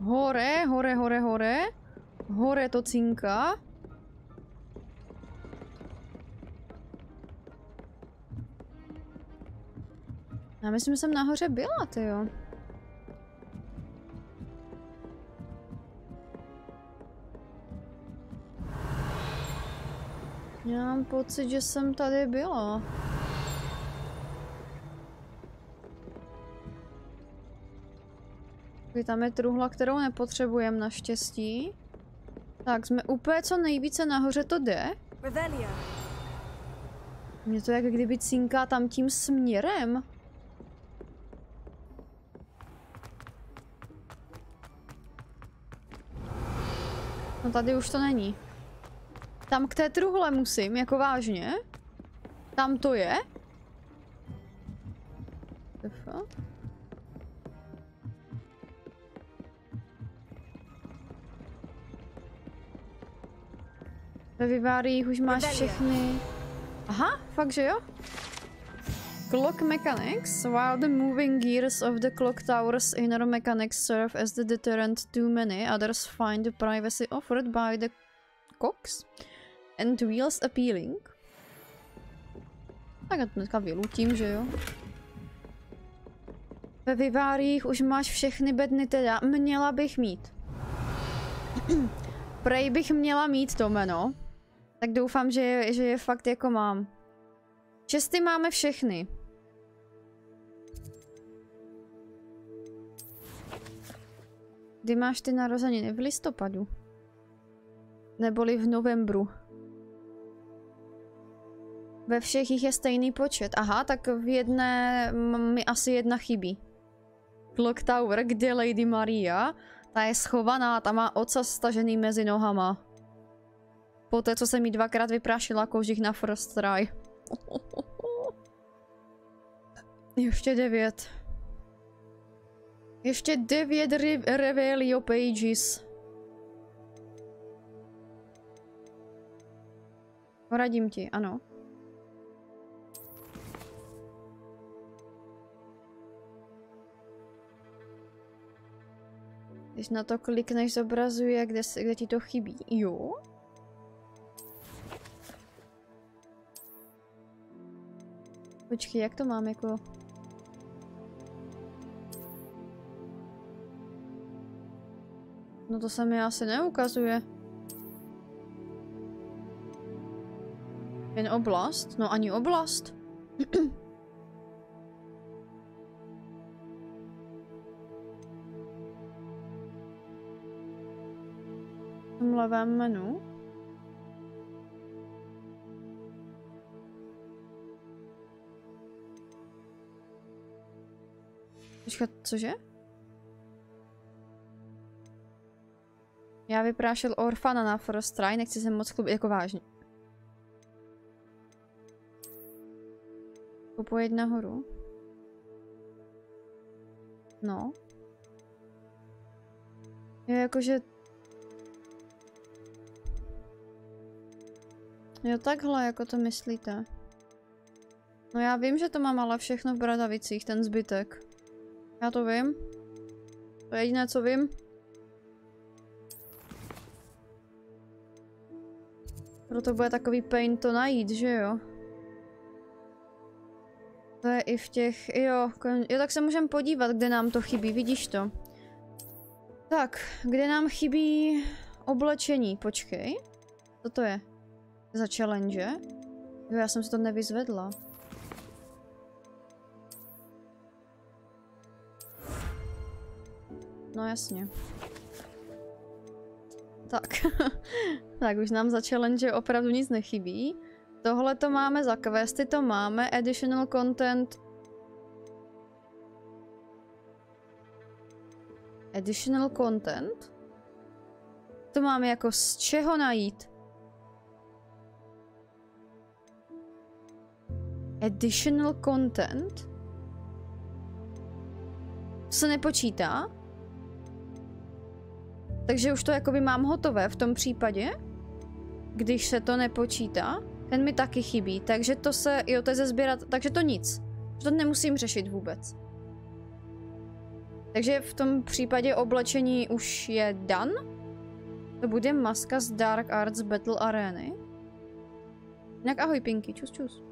Hore, hore, hore, hore. Hore to cinká. Já myslím, že jsem nahoře byla, ty jo. Já mám pocit, že jsem tady byla. Tam je truhla, kterou nepotřebujeme naštěstí. Tak, jsme úplně co nejvíce nahoře to jde. Mně to jak kdyby cinká tam tím směrem. No tady už to není. Tam k té truhle musím, jako vážně. Tam to je. Ve Viváriích už máš všechny... Aha, fakt že jo? Clock mechanics. While the moving gears of the clock tower's inner mechanics serve as the deterrent to many, others find the privacy offered by the cocks and wheels appealing. Tak já to dneska vylutím, že jo? Ve Viváriích už máš všechny bedny teda. Měla bych mít. Prej bych měla mít to jméno. Tak doufám, že je, že je fakt jako mám. Česty máme všechny. Kdy máš ty narozeniny? V listopadu. Neboli v novembru. Ve všech jich je stejný počet. Aha, tak v jedné mi asi jedna chybí. Clock Tower, kde Lady Maria. Ta je schovaná, ta má ocas stažený mezi nohama. Poté, co se mi dvakrát vyprášila kouřích na First Try. Ještě devět. Ještě devět re Revelio Pages. Poradím ti, ano. Když na to klikneš, zobrazuje, kde, se, kde ti to chybí. Jo? Počkej, jak to mám jako... No to se mi asi neukazuje. Jen oblast? No ani oblast. V levém menu. Počkat, cože? Já vyprášel Orfana na First Try, nechci se moc chlubit, jako vážně. Popojeď nahoru. No. Jo, jakože... Jo, takhle, jako to myslíte. No já vím, že to mám ale všechno v Bradavicích, ten zbytek. Já to vím. To je jediné, co vím. Proto bude takový pain to najít, že jo? To je i v těch, jo, jo tak se můžeme podívat, kde nám to chybí, vidíš to? Tak, kde nám chybí oblečení, počkej. Co to je? Za challenge? Jo, já jsem si to nevyzvedla. No jasně. Tak. tak už nám za challenge opravdu nic nechybí. Tohle to máme za questy, to máme. Additional content. Additional content? To máme jako z čeho najít? Additional content? To se nepočítá? Takže už to jakoby mám hotové v tom případě? Když se to nepočítá? Ten mi taky chybí, takže to se, jo, to je zezběrat, takže to nic. To nemusím řešit vůbec. Takže v tom případě oblečení už je done. To bude maska z Dark Arts Battle Areny. Jinak ahoj Pinky, čus čus.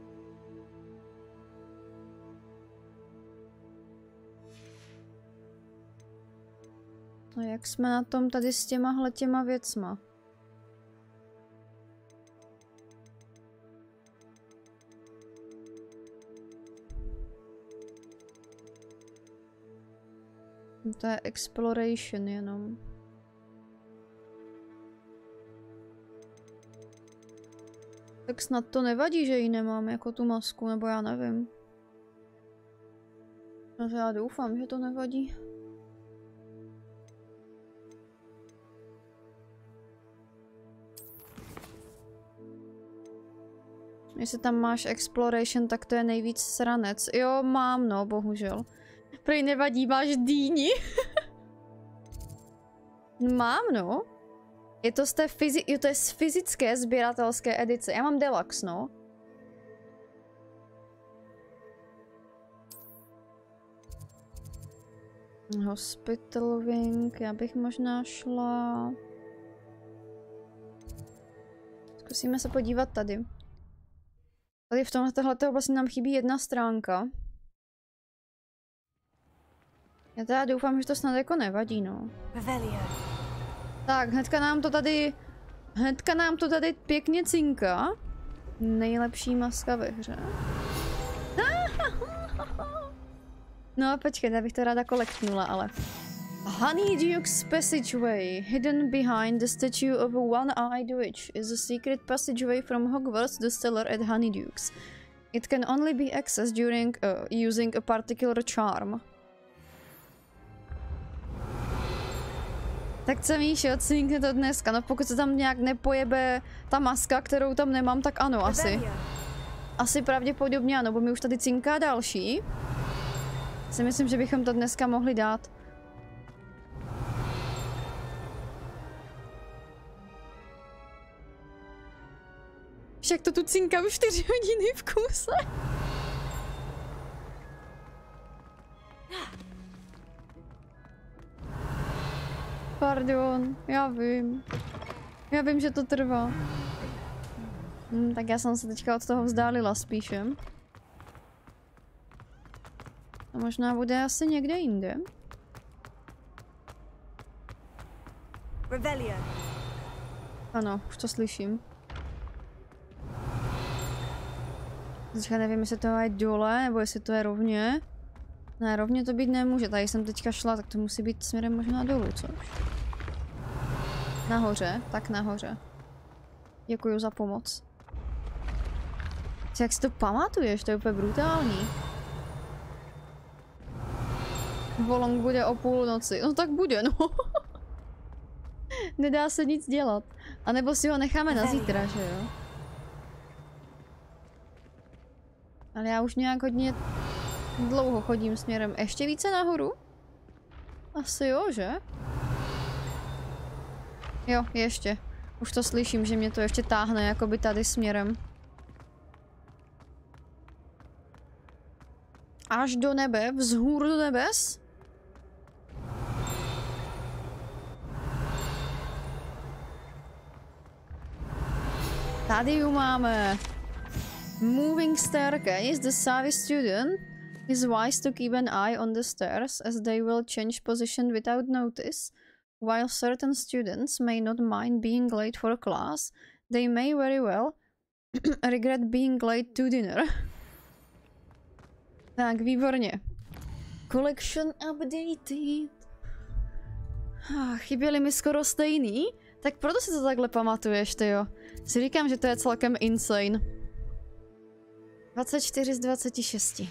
A jak jsme na tom tady s těma těma věcma? To je exploration jenom. Tak snad to nevadí, že ji nemám jako tu masku, nebo já nevím. No já doufám, že to nevadí. Jestli tam máš exploration, tak to je nejvíc sranec. Jo, mám, no, bohužel. Prej nevadí, máš dýni. mám, no. Je to z té fyzi jo, to je z fyzické sběratelské edice. Já mám deluxe, no. Hospital Wing, já bych možná šla... Zkusíme se podívat tady. Tady v tomhle tohleto oblasti nám chybí jedna stránka. Já teda doufám, že to snad jako nevadí, no. Revelio. Tak, hnedka nám to tady... Hnedka nám to tady pěkně cinká. Nejlepší maska ve hře. No počkej, já bych to ráda kolektnula, ale... Honeydukes Passageway, hidden behind the statue of a one-eyed witch, is a secret passageway from Hogwarts to cellar at Honeydukes. It can only be accessed during uh, using a particular charm. Tak co Míšo, cinkne to dneska, no pokud se tam nějak nepojebe ta maska, kterou tam nemám, tak ano, asi. Asi pravděpodobně ano, bo mi už tady cinká další. Si myslím, že bychom to dneska mohli dát. Však to tu cinká už 4 hodiny v kuse. Pardon, já vím. Já vím, že to trvá. Hm, tak já jsem se teďka od toho vzdálila spíše. A možná bude asi někde jinde. Revelio. Ano, už to slyším. Teďka nevím, jestli to je dole, nebo jestli to je rovně. Ne, rovně to být nemůže. Tady jsem teďka šla, tak to musí být směrem možná dolů, což? Nahoře, tak nahoře. Děkuji za pomoc. Jak si to pamatuješ, to je úplně brutální. Volong bude o půlnoci. No tak bude, no. Nedá se nic dělat. A nebo si ho necháme na zítra, že jo? Ale já už nějak hodně dlouho chodím směrem ještě více nahoru? Asi jo, že? Jo, ještě. Už to slyším, že mě to ještě táhne jakoby tady směrem. Až do nebe, vzhůru do nebes? Tady ju máme. Moving staircase, the savvy student is wise to keep an eye on the stairs as they will change position without notice. While certain students may not mind being late for class, they may very well regret being late to dinner. tak, výborně. Collection updated. Ah, chyběly mi skoro stejný, tak proto si to takhle pamatuješ, ty jo. Si říkám, že to je celkem insane. 24 z 26.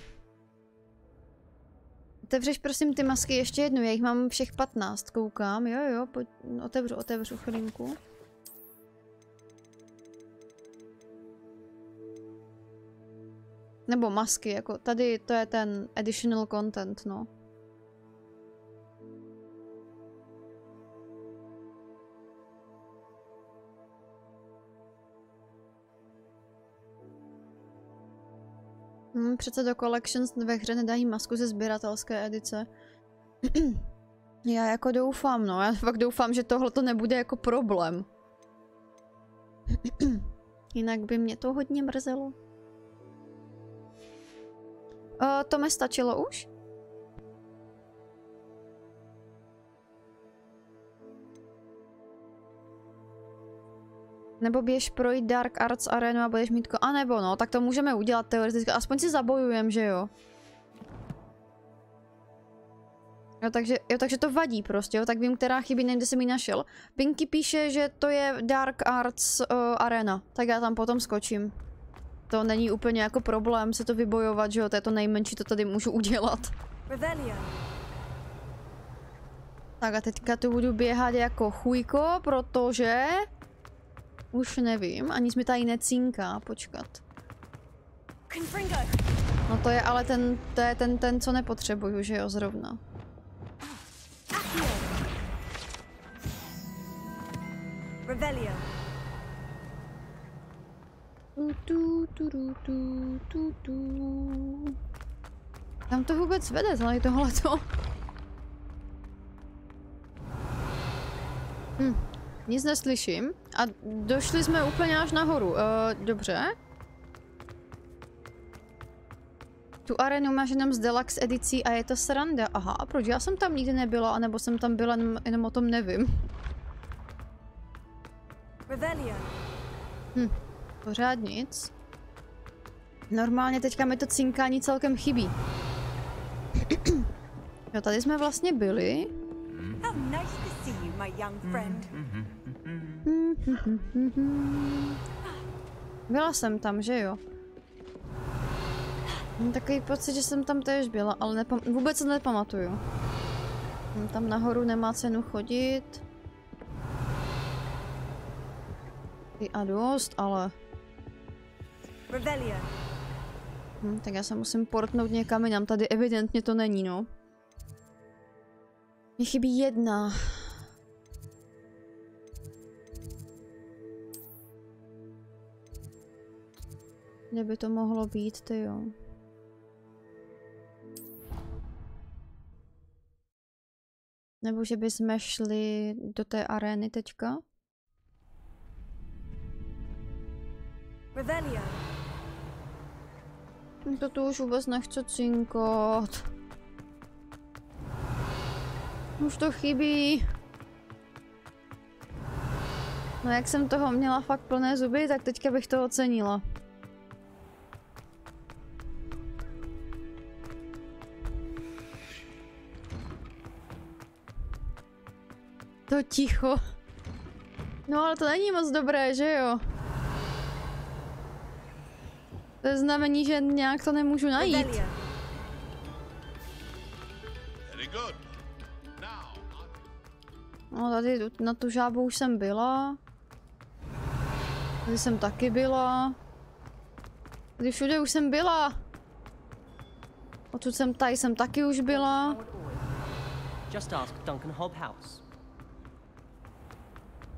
Otevřeš prosím ty masky ještě jednu, já jich mám všech 15, koukám, jo jo, pojď, otevřu, otevřu chvilinku. Nebo masky, jako tady to je ten additional content, no. Hmm, přece do Collections ve hře nedají masku ze sběratelské edice. já jako doufám, no. Já fakt doufám, že tohle to nebude jako problém. Jinak by mě to hodně mrzelo. Uh, to mi stačilo už? Nebo běž projít Dark Arts Arenu a budeš mít ko... A nebo no, tak to můžeme udělat teoreticky. Aspoň si zabojujem, že jo. Jo, takže, jo, takže to vadí prostě, jo, tak vím, která chybí, nevím, kde jsem ji našel. Pinky píše, že to je Dark Arts uh, Arena, tak já tam potom skočím. To není úplně jako problém se to vybojovat, že jo, to je to nejmenší, to tady můžu udělat. Revelio. Tak a teďka tu budu běhat jako chujko, protože... Už nevím, ani mi tady necínká, počkat. No to je ale ten, to je ten, ten, co nepotřebuju, že jo, zrovna. Revelio. Tu, tu, tu, tu, tu, tu, tu. Kam to vůbec vede, tady tohleto? Hm, nic neslyším. A došli jsme úplně až nahoru. Uh, dobře. Tu arenu máš jenom z deluxe edicí a je to sranda. Aha, a proč já jsem tam nikdy nebyla, anebo jsem tam byla, jenom, jenom o tom nevím. Revelio. Hm, pořád nic. Normálně teďka mi to cinkání celkem chybí. jo, tady jsme vlastně byli. How nice to see you, my young friend. Byla jsem tam, že jo? Mám takový pocit, že jsem tam též byla, ale nepam- vůbec se nepamatuju. Tam nahoru nemá cenu chodit. I a dost, ale... Revelio. Hm, tak já se musím portnout někam jinam, tady evidentně to není, no. Mně chybí jedna. Kde by to mohlo být, ty jo. Nebo že bychom šli do té arény teďka? Revelio. To tu už vůbec nechce cinkat. Už to chybí. No jak jsem toho měla fakt plné zuby, tak teďka bych to ocenila. To ticho. No ale to není moc dobré, že jo? To je znamení, že nějak to nemůžu najít. Revelio. Very good. No tady tu- na tu žábu už jsem byla. Tady jsem taky byla. Tady všude už jsem byla. Odsud jsem tady jsem taky už byla. Just ask Duncan Hobhouse.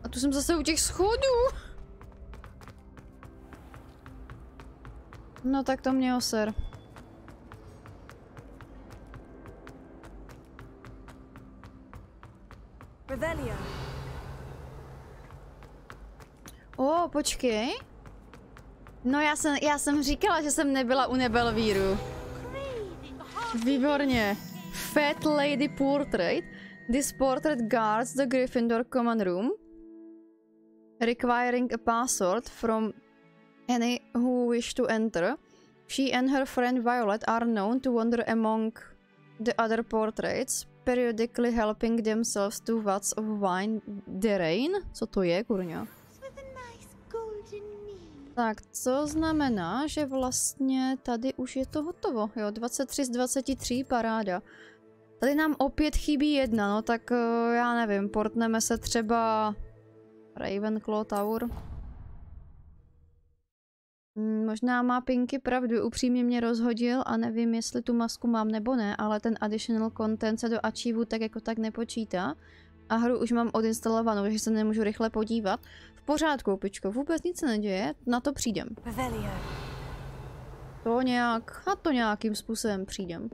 A tu jsem zase u těch schodů. No tak to mě oser. Revelio. O, počkej. No já jsem, já jsem říkala, že jsem nebyla u Nebelvíru. Výborně. Fat Lady Portrait. This portrait guards the Gryffindor common room. Requiring a password from any who wish to enter. She and her friend Violet are known to wander among the other portraits, periodically helping themselves to vats of wine Derain. Co to je, kurňa? Tak, co znamená, že vlastně tady už je to hotovo. Jo, 23 z 23, paráda. Tady nám opět chybí jedna, no tak eh, já nevím, portneme se třeba Ravenclaw Tower. Hmm, možná má Pinky pravdu, upřímně mě rozhodil a nevím, jestli tu masku mám nebo ne, ale ten additional content se do Achieveu tak jako tak nepočítá. A hru už mám odinstalovanou, takže se nemůžu rychle podívat. V pořádku, pičko, vůbec nic se neděje, na to přijdem. To nějak, a to nějakým způsobem přijdem.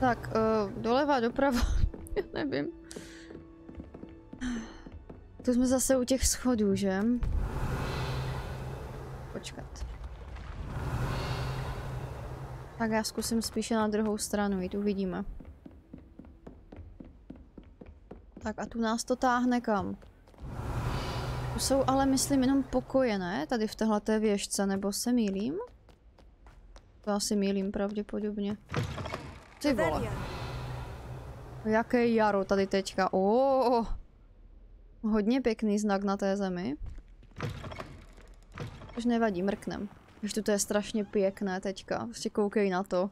Tak, uh, doleva, doprava, nevím. Tu jsme zase u těch schodů, že? Počkat. Tak já zkusím spíše na druhou stranu jít, uvidíme. Tak a tu nás to táhne kam? Tu jsou ale, myslím, jenom pokoje, ne? Tady v téhleté věžce, nebo se mýlím? To asi mýlím pravděpodobně. Ty vole. Jaké jaro tady teďka. Oh, hodně pěkný znak na té zemi. Už nevadí, mrknem. Už to je strašně pěkné teďka. Prostě koukej na to.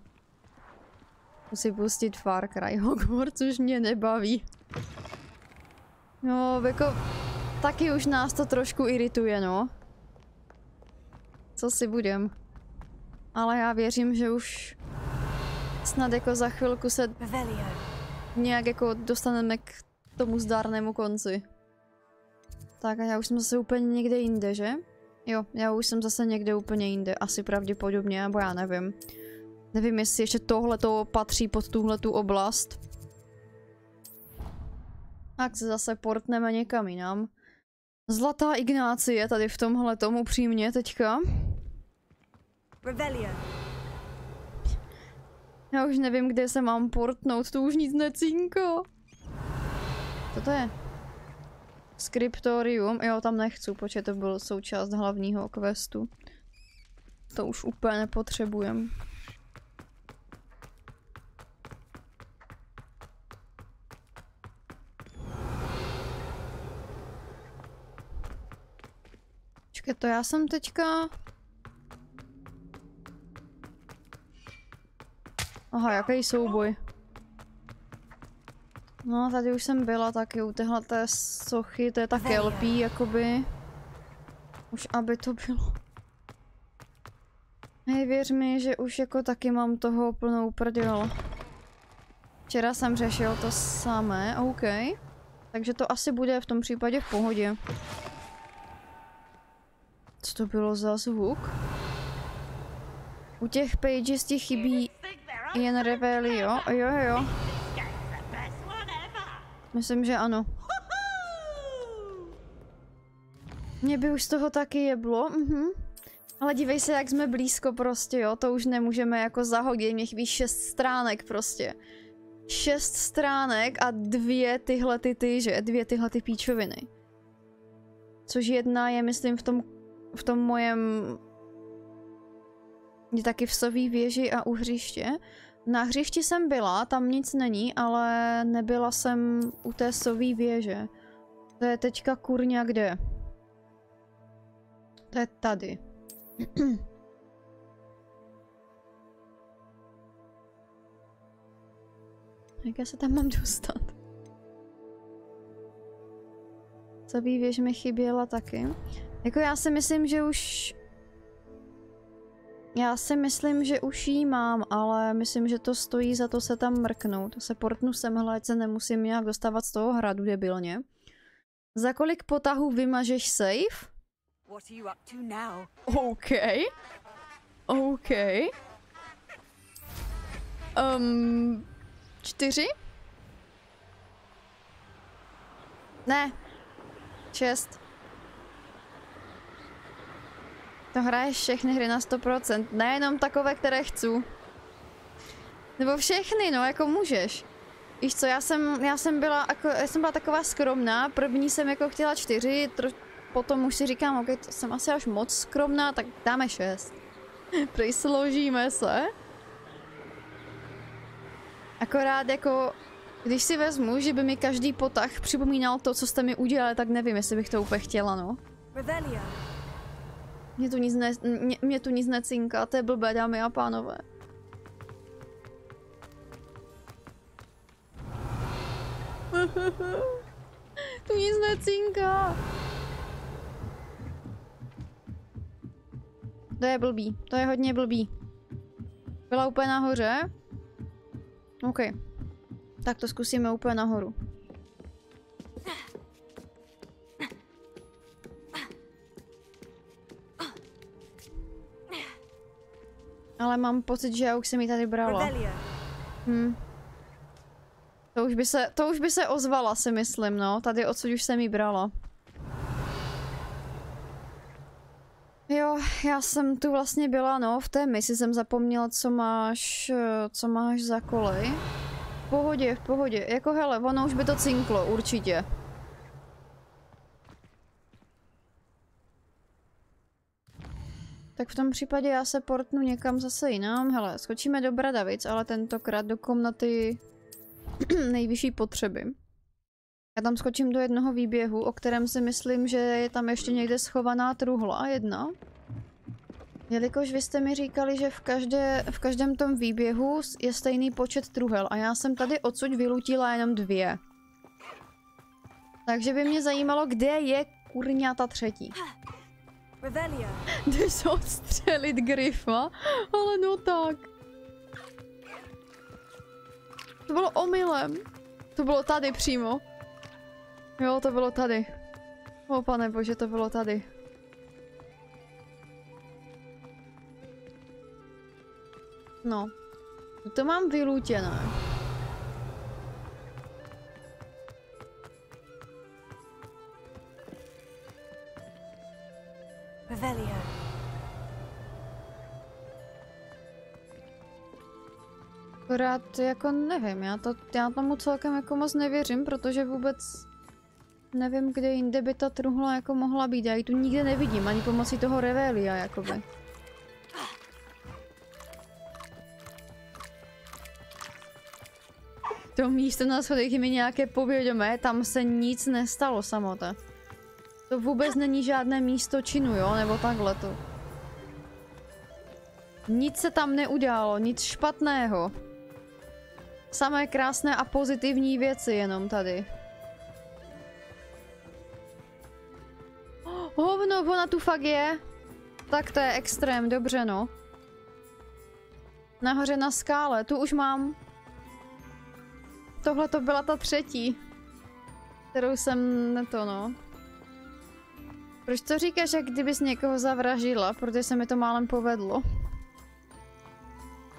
Musím pustit Far Cry Hogwarts, už mě nebaví. No, jako... Taky už nás to trošku irituje, no. Co si budem. Ale já věřím, že už snad jako za chvilku se nějak jako dostaneme k tomu zdárnému konci. Tak a já už jsem zase úplně někde jinde, že? Jo, já už jsem zase někde úplně jinde, asi pravděpodobně, nebo já nevím. Nevím, jestli ještě tohle to patří pod tuhle tu oblast. Tak se zase portneme někam jinam. Zlatá Ignácie tady v tomhle tomu přímě teďka. Revelio. Já už nevím, kde se mám portnout, to už nic necínko. Co to je? Skriptorium, jo, tam nechci, počkej, to byl součást hlavního questu. To už úplně nepotřebujem. Počkej, to já jsem teďka... Aha, jaký souboj. No, tady už jsem byla taky u téhle té sochy, to je ta kelpí, jakoby. Už aby to bylo. Hej, věř mi, že už jako taky mám toho plnou prdel. Včera jsem řešil to samé, OK. Takže to asi bude v tom případě v pohodě. Co to bylo za zvuk? U těch pages ti chybí jen Revelio. Jo, jo, jo. Myslím, že ano. Mě by už z toho taky jeblo, mhm. Ale dívej se, jak jsme blízko prostě, jo, to už nemůžeme jako zahodit, mě chybí šest stránek prostě. Šest stránek a dvě tyhle ty ty, že? Dvě tyhle ty píčoviny. Což jedna je, myslím, v tom, v tom mojem... Je taky v sový věži a u hřiště. Na hřišti jsem byla, tam nic není, ale nebyla jsem u té sový věže. To je teďka kurňa kde? To je tady. Jak já se tam mám dostat? Sový věž mi chyběla taky. Jako já si myslím, že už já si myslím, že už jí mám, ale myslím, že to stojí za to se tam mrknout. Se portnu semhle, ať se nemusím nějak dostávat z toho hradu debilně. Za kolik potahů vymažeš now? OK. OK. Um, čtyři? Ne. Šest. To hraješ všechny hry na 100%, nejenom takové, které chci. Nebo všechny, no, jako můžeš. Víš co, já jsem, já jsem byla, jako, já jsem byla taková skromná, první jsem jako chtěla čtyři, tro, potom už si říkám, ok, to jsem asi až moc skromná, tak dáme šest. Prej složíme se. Akorát jako, když si vezmu, že by mi každý potah připomínal to, co jste mi udělali, tak nevím, jestli bych to úplně chtěla, no. Mě tu nic, ne, mě, mě tu nic necinká, to je blbé, dámy a pánové. tu nic necinká. To je blbý, to je hodně blbý. Byla úplně nahoře? OK. Tak to zkusíme úplně nahoru. Ale mám pocit, že já už jsem ji tady brala. Hm. To už by se, to už by se ozvala, si myslím, no. Tady odsud už jsem ji brala. Jo, já jsem tu vlastně byla, no, v té misi jsem zapomněla, co máš, co máš za kolej. V pohodě, v pohodě. Jako hele, ono už by to cinklo, určitě. Tak v tom případě já se portnu někam zase jinam. Hele, skočíme do Bradavic, ale tentokrát do komnaty nejvyšší potřeby. Já tam skočím do jednoho výběhu, o kterém si myslím, že je tam ještě někde schovaná truhla jedna. Jelikož vy jste mi říkali, že v, každé, v každém tom výběhu je stejný počet truhel a já jsem tady odsud vylutila jenom dvě. Takže by mě zajímalo, kde je kurňa ta třetí. Jdeš odstřelit Grifa? Ale no tak. To bylo omylem. To bylo tady přímo. Jo, to bylo tady. O pane bože, to bylo tady. No. To mám vylútěné. Revelio. Akorát jako nevím, já, to, já tomu celkem jako moc nevěřím, protože vůbec nevím, kde jinde by ta truhla jako mohla být. Já ji tu nikde nevidím, ani pomocí toho Revelia, jakoby. To místo na schodech je mi nějaké povědomé, tam se nic nestalo samota. To vůbec není žádné místo činu, jo? Nebo takhle to. Nic se tam neudělalo, nic špatného. Samé krásné a pozitivní věci jenom tady. Hovno, ona tu fakt je. Tak to je extrém, dobře no. Nahoře na skále, tu už mám. Tohle to byla ta třetí. Kterou jsem to no. Proč to říkáš, jak kdybys někoho zavražila? Protože se mi to málem povedlo.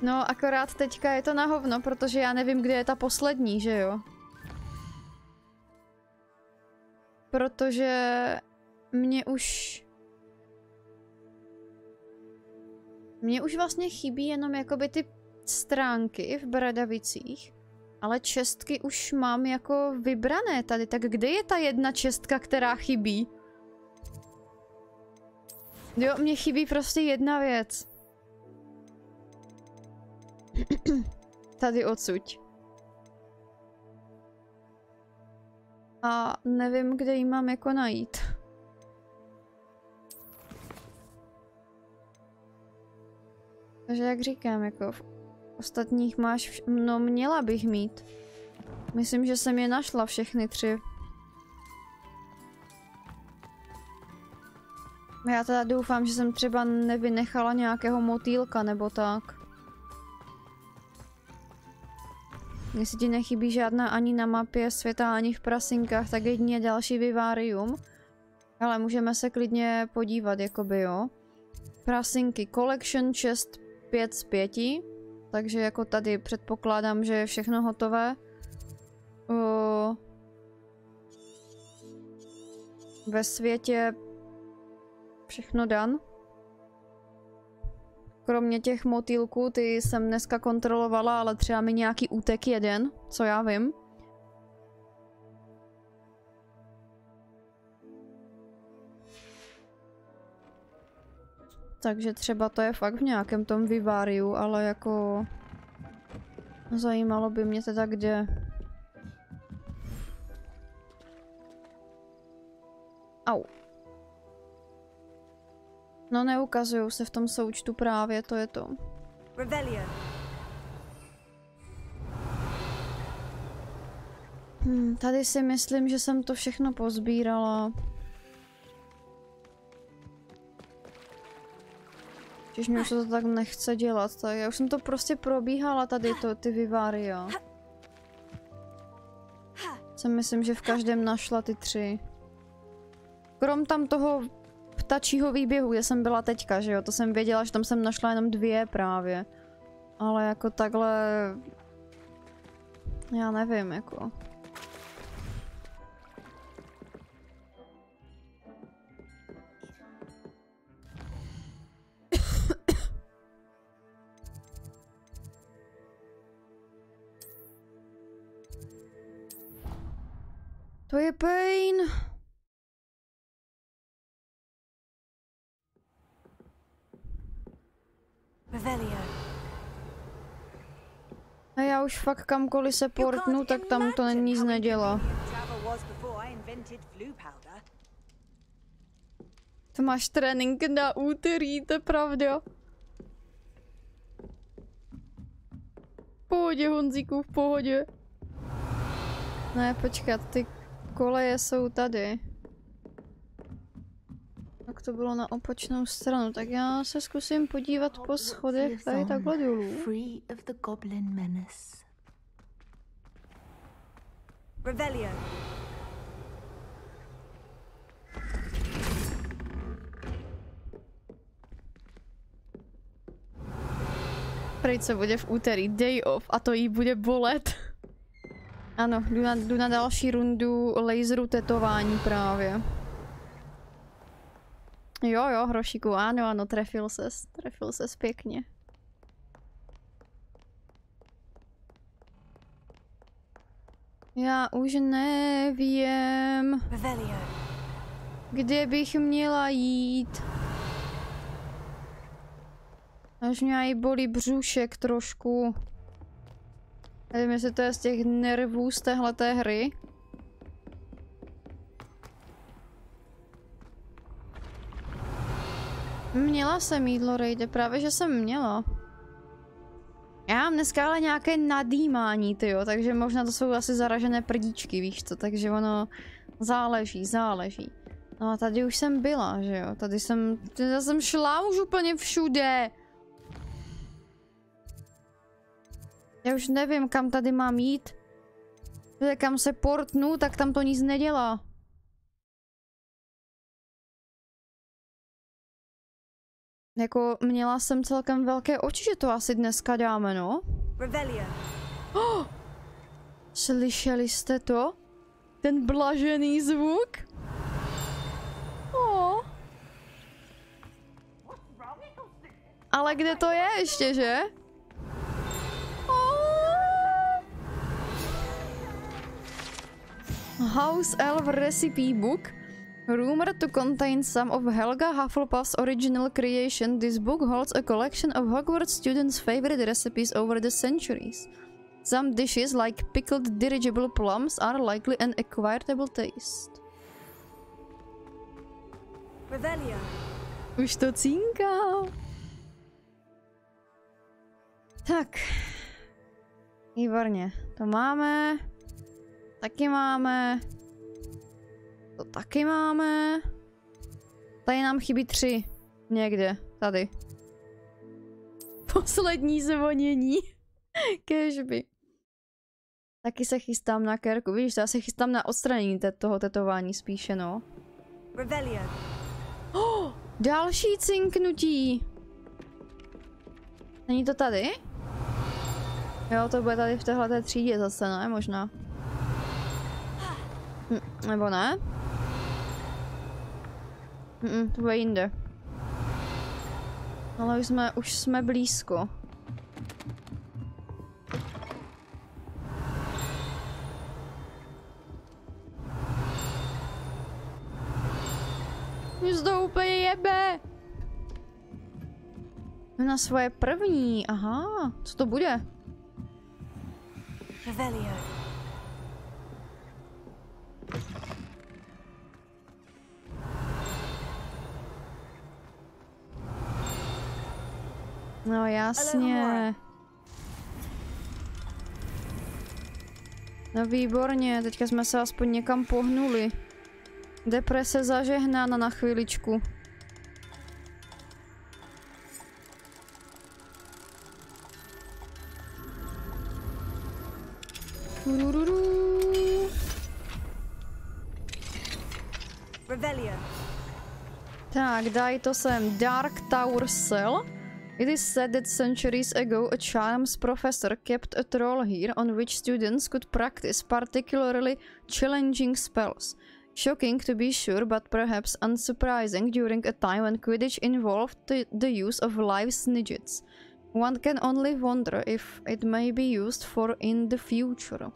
No, akorát teďka je to na hovno, protože já nevím, kde je ta poslední, že jo? Protože mě už... Mně už vlastně chybí jenom jakoby ty stránky v Bradavicích, ale čestky už mám jako vybrané tady, tak kde je ta jedna čestka, která chybí? Jo, mně chybí prostě jedna věc. Tady odsuť. A nevím, kde ji mám jako najít. Takže jak říkám, jako v ostatních máš, vš- no měla bych mít. Myslím, že jsem je našla všechny tři. Já teda doufám, že jsem třeba nevynechala nějakého motýlka nebo tak. Jestli ti nechybí žádná ani na mapě světa, ani v prasinkách, tak jedině další vivárium. Ale můžeme se klidně podívat, jakoby jo. Prasinky, collection chest 5 z 5. Takže jako tady předpokládám, že je všechno hotové. O... Ve světě všechno dan. Kromě těch motýlků, ty jsem dneska kontrolovala, ale třeba mi nějaký útek jeden, co já vím. Takže třeba to je fakt v nějakém tom viváriu, ale jako... Zajímalo by mě teda kde. Au. No neukazují se v tom součtu právě, to je to. Revelio. Hm, tady si myslím, že jsem to všechno pozbírala. Když mě už se to tak nechce dělat, tak já už jsem to prostě probíhala tady to, ty vivária. Jsem myslím, že v každém našla ty tři. Krom tam toho ptačího výběhu, kde jsem byla teďka, že jo, to jsem věděla, že tam jsem našla jenom dvě právě. Ale jako takhle... Já nevím, jako... To je pain. A já už fakt kamkoliv se portnu, tak tam to nic nedělá. Powder. To máš trénink na úterý, to je pravda. V pohodě, Honzíku, v pohodě. Ne, počkat, ty koleje jsou tady. Tak to bylo na opačnou stranu, tak já se zkusím podívat po schodech tady takhle dolů. Revelio. Prejce bude v úterý, day off, a to jí bude bolet. Ano, jdu na, jdu na další rundu laseru tetování právě. Jo, jo, hrošiku, ano, ano, trefil ses, trefil ses pěkně. Já už nevím, kde bych měla jít. Až mě i bolí břušek trošku. Nevím, jestli to je z těch nervů z téhleté hry. Měla jsem jídlo, Rejde, právě že jsem měla. Já mám dneska ale nějaké nadýmání, tyjo, takže možná to jsou asi zaražené prdíčky, víš co, takže ono záleží, záleží. No a tady už jsem byla, že jo, tady jsem, tady jsem šla už úplně všude. Já už nevím, kam tady mám jít. Protože kam se portnu, tak tam to nic nedělá. Jako, měla jsem celkem velké oči, že to asi dneska dáme, no. Oh! Slyšeli jste to? Ten blažený zvuk? Oh. Ale kde to je ještě, že? House Elf Recipe Book. Rumored to contain some of Helga Hufflepuff's original creation, this book holds a collection of Hogwarts students' favorite recipes over the centuries. Some dishes, like pickled dirigible plums, are likely an acquireable taste. Revelia. Už to. Tak. Výborně. To máme. Taky máme. To taky máme. Tady nám chybí tři. Někde. Tady. Poslední zvonění. Kežby. Taky se chystám na kerku. Víš, já se chystám na odstranění toho tetování spíše, no. Oh, další cinknutí. Není to tady? Jo, to bude tady v téhle třídě zase, ne? Možná. Hm, nebo ne? Mm, to bude jinde. Ale už jsme, už jsme blízko. Mě to úplně jebe. Na svoje první, aha, co to bude? Revelio. No jasně. No výborně, teďka jsme se aspoň někam pohnuli. Deprese zažehnána na chviličku. Tak, daj to sem. Dark Tower Cell. It is said that centuries ago a charms professor kept a troll here on which students could practice particularly challenging spells. Shocking to be sure, but perhaps unsurprising during a time when Quidditch involved the, the use of live snidgets. One can only wonder if it may be used for in the future.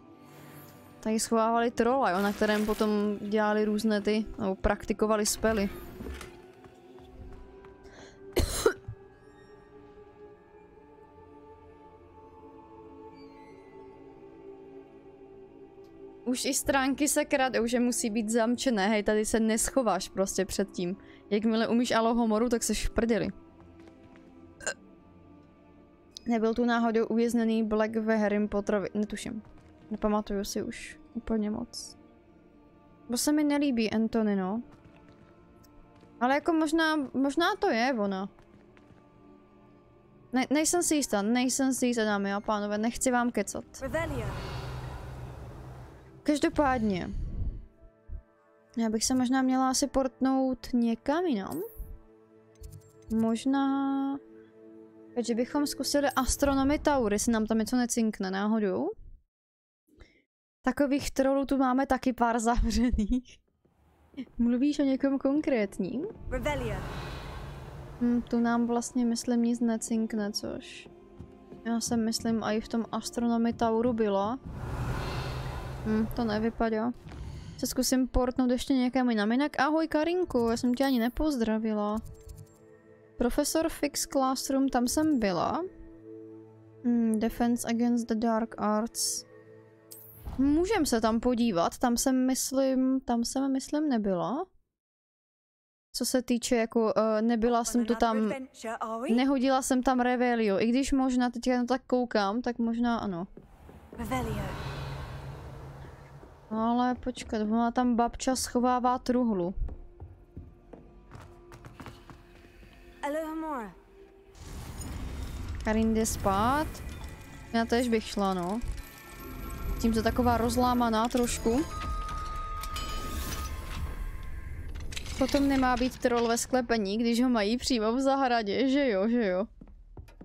Tady schovávali trola, jo, na kterém potom dělali různé ty, nebo praktikovali spely. Už i stránky se kradou, že musí být zamčené, hej, tady se neschováš prostě před tím. Jakmile umíš alohomoru, tak seš v prdeli. Nebyl tu náhodou uvěznený Black ve Harry Potterovi, netuším. Nepamatuju si už úplně moc. Bo se mi nelíbí Anthony, no. Ale jako možná, možná to je ona. Ne, nejsem si jistá, nejsem si jistá, dámy a pánové, nechci vám kecat. Každopádně. Já bych se možná měla asi portnout někam jinam. Možná... Takže bychom zkusili astronomy Taur, jestli nám tam něco necinkne náhodou. Takových trolů tu máme taky pár zavřených. Mluvíš o někom konkrétním? Revelia. Hm, tu nám vlastně myslím nic necinkne, což... Já jsem myslím i v tom astronomy Tauru bylo. Hm, to nevypadá. Se zkusím portnout ještě někam jinam. Jinak ahoj Karinku, já jsem tě ani nepozdravila. Profesor Fix Classroom, tam jsem byla. Hmm, Defense Against the Dark Arts. Můžem se tam podívat, tam jsem myslím, tam jsem myslím nebyla. Co se týče jako, uh, nebyla jsem tu tam, nehodila jsem tam Revelio, i když možná teďka na tak koukám, tak možná ano. Revelio. Ale počkat, ona tam babča schovává truhlu. Karin jde spát. Já tež bych šla, no. Tímto taková rozlámaná trošku. Potom nemá být troll ve sklepení, když ho mají přímo v zahradě, že jo, že jo.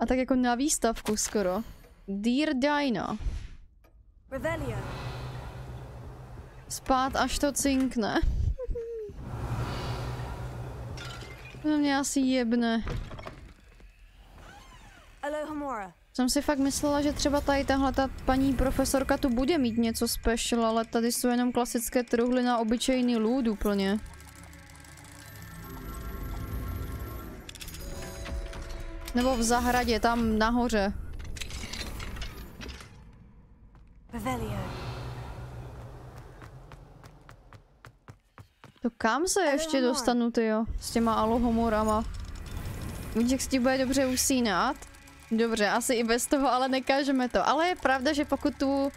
A tak jako na výstavku skoro. Dear Dina. Revelio. Spát až to cinkne. To mě asi jebne. Jsem si fakt myslela, že třeba tady tahle ta paní profesorka tu bude mít něco special, ale tady jsou jenom klasické truhly na obyčejný lůd úplně. Nebo v zahradě, tam nahoře. To kam se ještě dostanu, tyjo? S těma alohomorama. Víš, si bude dobře usínat? Dobře, asi i bez toho, ale nekážeme to. Ale je pravda, že pokud tu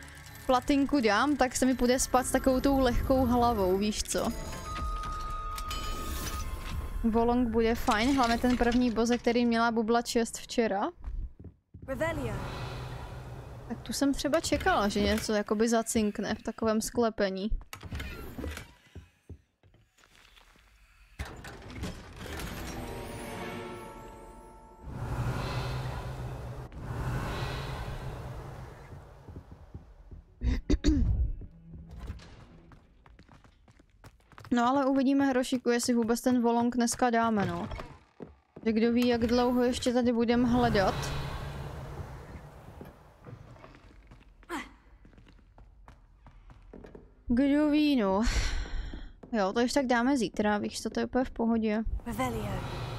platinku dám, tak se mi bude spát s takovou tou lehkou hlavou, víš co? Volong bude fajn, hlavně ten první boze, který měla bubla čest včera. Revelio. Tak tu jsem třeba čekala, že něco jakoby zacinkne v takovém sklepení. No ale uvidíme Hrošiku, jestli vůbec ten volong dneska dáme, no. Že kdo ví, jak dlouho ještě tady budeme hledat. Kdo ví, no. Jo, to ještě tak dáme zítra, víš, to, to je úplně v pohodě. Revelio.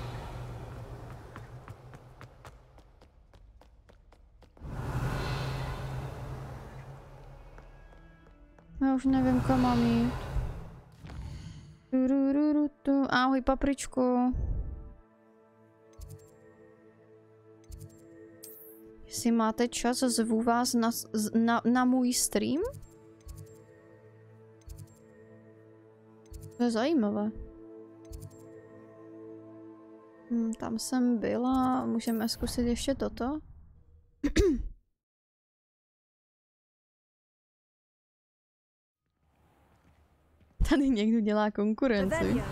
Já už nevím, kam mám jít. Ahoj, papričko. Jestli máte čas, zvu vás na, na, na můj stream? To je zajímavé. Hm, tam jsem byla, můžeme zkusit ještě toto. Tady někdo dělá konkurenci.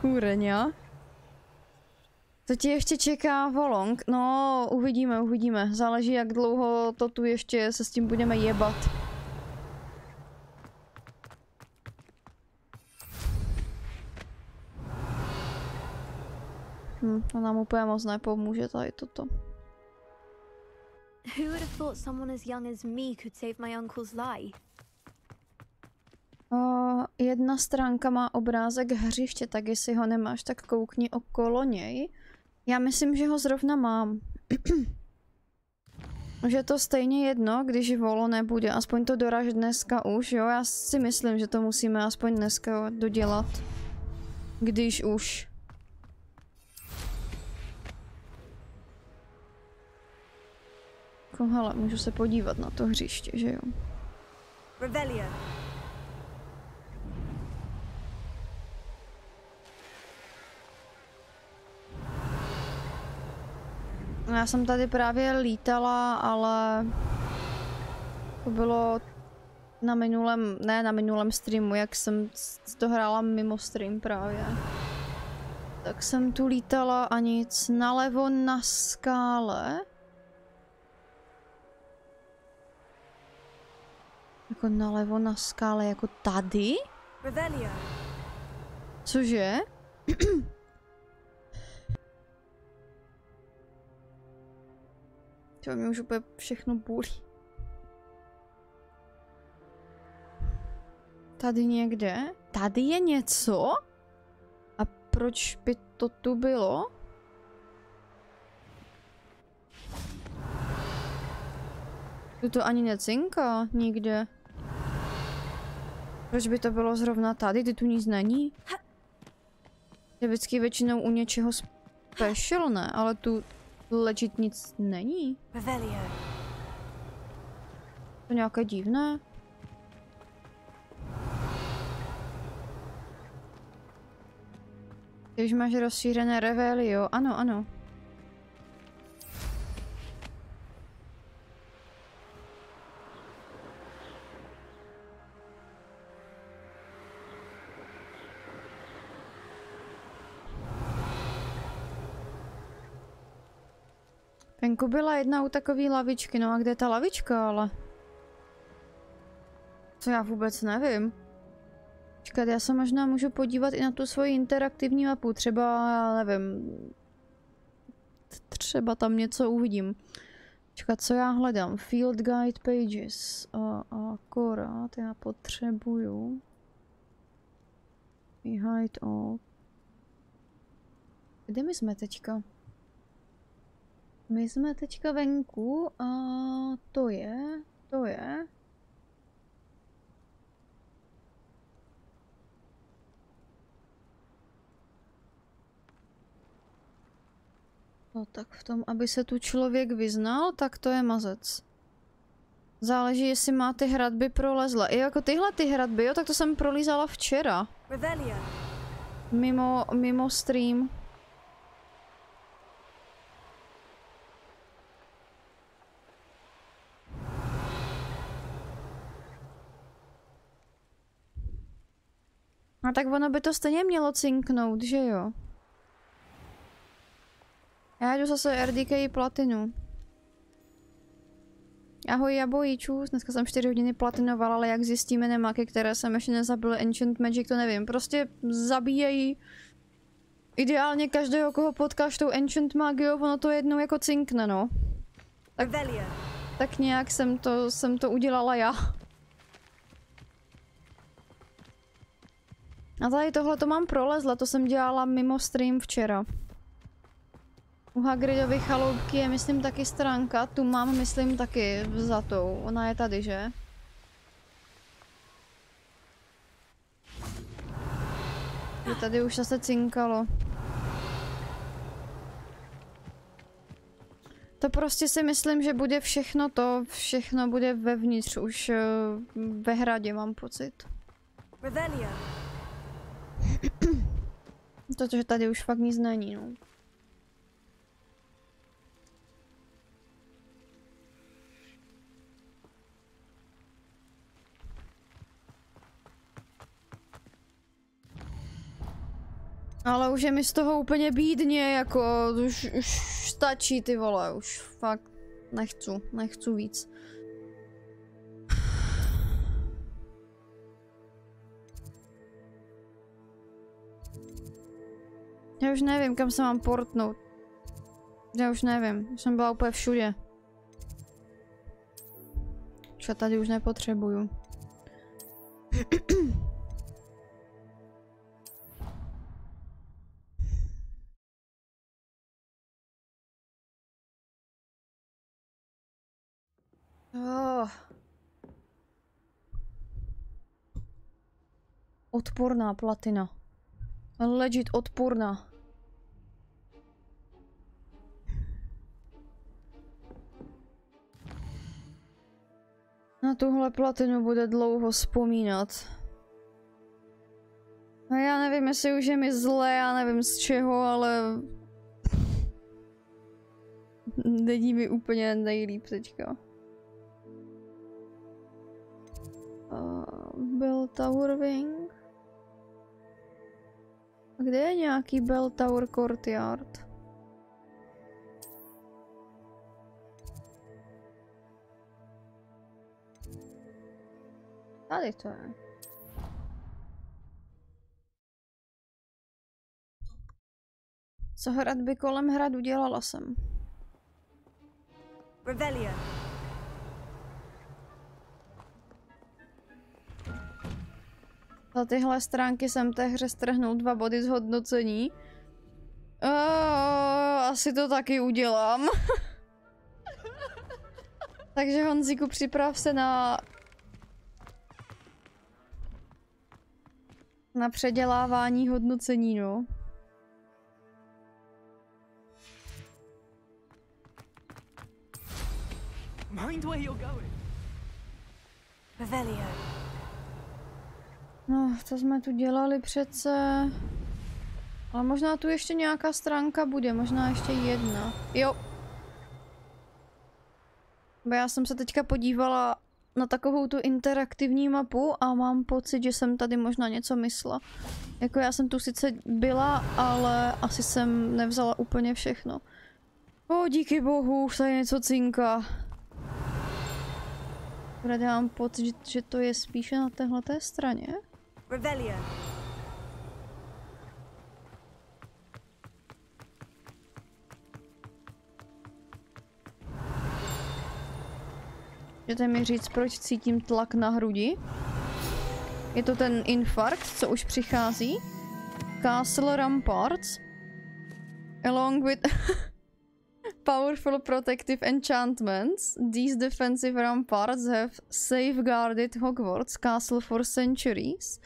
Kůreňa. To ti ještě čeká Volong? No, uvidíme, uvidíme. Záleží, jak dlouho to tu ještě se s tím budeme jebat. Hm, to nám úplně moc nepomůže tady toto. Who would have thought someone as young as me could save my uncle's life? Jedna stránka má obrázek hřiště, tak jestli ho nemáš, tak koukni okolo něj. Já myslím, že ho zrovna mám. že to stejně jedno, když volo nebude, aspoň to doraž dneska už, jo? Já si myslím, že to musíme aspoň dneska dodělat. Když už. Jako, hele, můžu se podívat na to hřiště, že jo? Já jsem tady právě lítala, ale to bylo na minulém, ne na minulém streamu, jak jsem to hrála mimo stream právě. Tak jsem tu lítala a nic. Nalevo na skále. Jako nalevo na skále, jako tady? Cože? To mě už úplně všechno bolí. Tady někde? Tady je něco? A proč by to tu bylo? Tu to ani necinká nikde. Proč by to bylo zrovna tady? Ty tu nic není? Je vždycky většinou u něčeho special, ne? Ale tu legit nic není. Revelio. To nějaké divné. Když máš rozšířené revelio, ano, ano. Venku byla jedna u takové lavičky, no a kde je ta lavička, ale? Co já vůbec nevím. Čekat, já se možná můžu podívat i na tu svoji interaktivní mapu, třeba, já nevím, třeba tam něco uvidím. Čekat, co já hledám? Field Guide Pages. A, a akorát já potřebuju Hide all. Kde my jsme teďka? My jsme teďka venku a to je, to je. No tak v tom, aby se tu člověk vyznal, tak to je mazec. Záleží, jestli má ty hradby prolezla. I jako tyhle ty hradby, jo, tak to jsem prolízala včera. Mimo, mimo stream. A tak ono by to stejně mělo cinknout, že jo? Já jdu zase RDK platinu. Ahoj, já bojí čus. Dneska jsem 4 hodiny platinovala, ale jak zjistíme nemaky, které jsem ještě nezabil Ancient Magic, to nevím. Prostě zabíjejí ideálně každého, koho potkáš tou Ancient Magiou, ono to jednou jako cinkne, no. Tak, tak nějak jsem to, jsem to udělala já. A tady tohle to mám prolezla, to jsem dělala mimo stream včera. U Hagridovy chaloupky je myslím taky stránka, tu mám myslím taky vzatou, ona je tady, že? Je tady už zase cinkalo. To prostě si myslím, že bude všechno to, všechno bude vevnitř, už uh, ve hradě mám pocit. Protože tady už fakt nic není, no. Ale už je mi z toho úplně bídně, jako už, už stačí ty vole, už fakt nechci, nechci víc. Já už nevím, kam se mám portnout. Já už nevím, jsem byla úplně všude. Čo tady už nepotřebuju. Oh. Odporná platina. Legit odporná. Na tuhle platinu bude dlouho vzpomínat. A já nevím, jestli už je mi zle, já nevím z čeho, ale... Není mi úplně nejlíp teďka. Uh, byl Tower Wing. Kde je nějaký Bell Tower Courtyard? Tady to je. Co hradby kolem hradu dělala jsem. Revelio. Za tyhle stránky jsem té hře strhnul dva body zhodnocení. Uh, asi to taky udělám. Takže Honziku, připrav se na... Na předělávání hodnocení, no. Mind where you're going. Revelio. No, to jsme tu dělali přece. Ale možná tu ještě nějaká stránka bude, možná ještě jedna. Jo. Bo já jsem se teďka podívala na takovou tu interaktivní mapu a mám pocit, že jsem tady možná něco myslela. Jako já jsem tu sice byla, ale asi jsem nevzala úplně všechno. O, díky bohu, už tady něco cinka. Já mám pocit, že, to je spíše na téhleté straně. Můžete mi říct, proč cítím tlak na hrudi? Je to ten infarkt, co už přichází? Castle Ramparts. Along with powerful protective enchantments, these defensive ramparts have safeguarded Hogwarts Castle for centuries.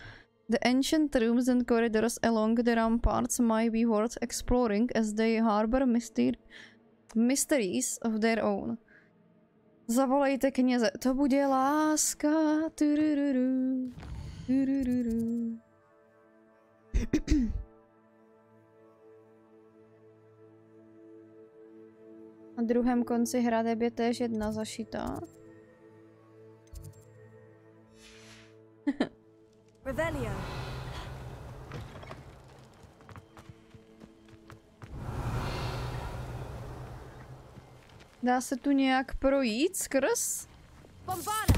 The ancient rooms and corridors along the ramparts might be worth exploring as they harbor myster mysteries of their own. Zavolejte kněze. To bude láska. Turururu. Turururu. Na druhém konci hradeb je též jedna zašitá. Revelio. Dá se tu nějak projít skrz? Bombarda.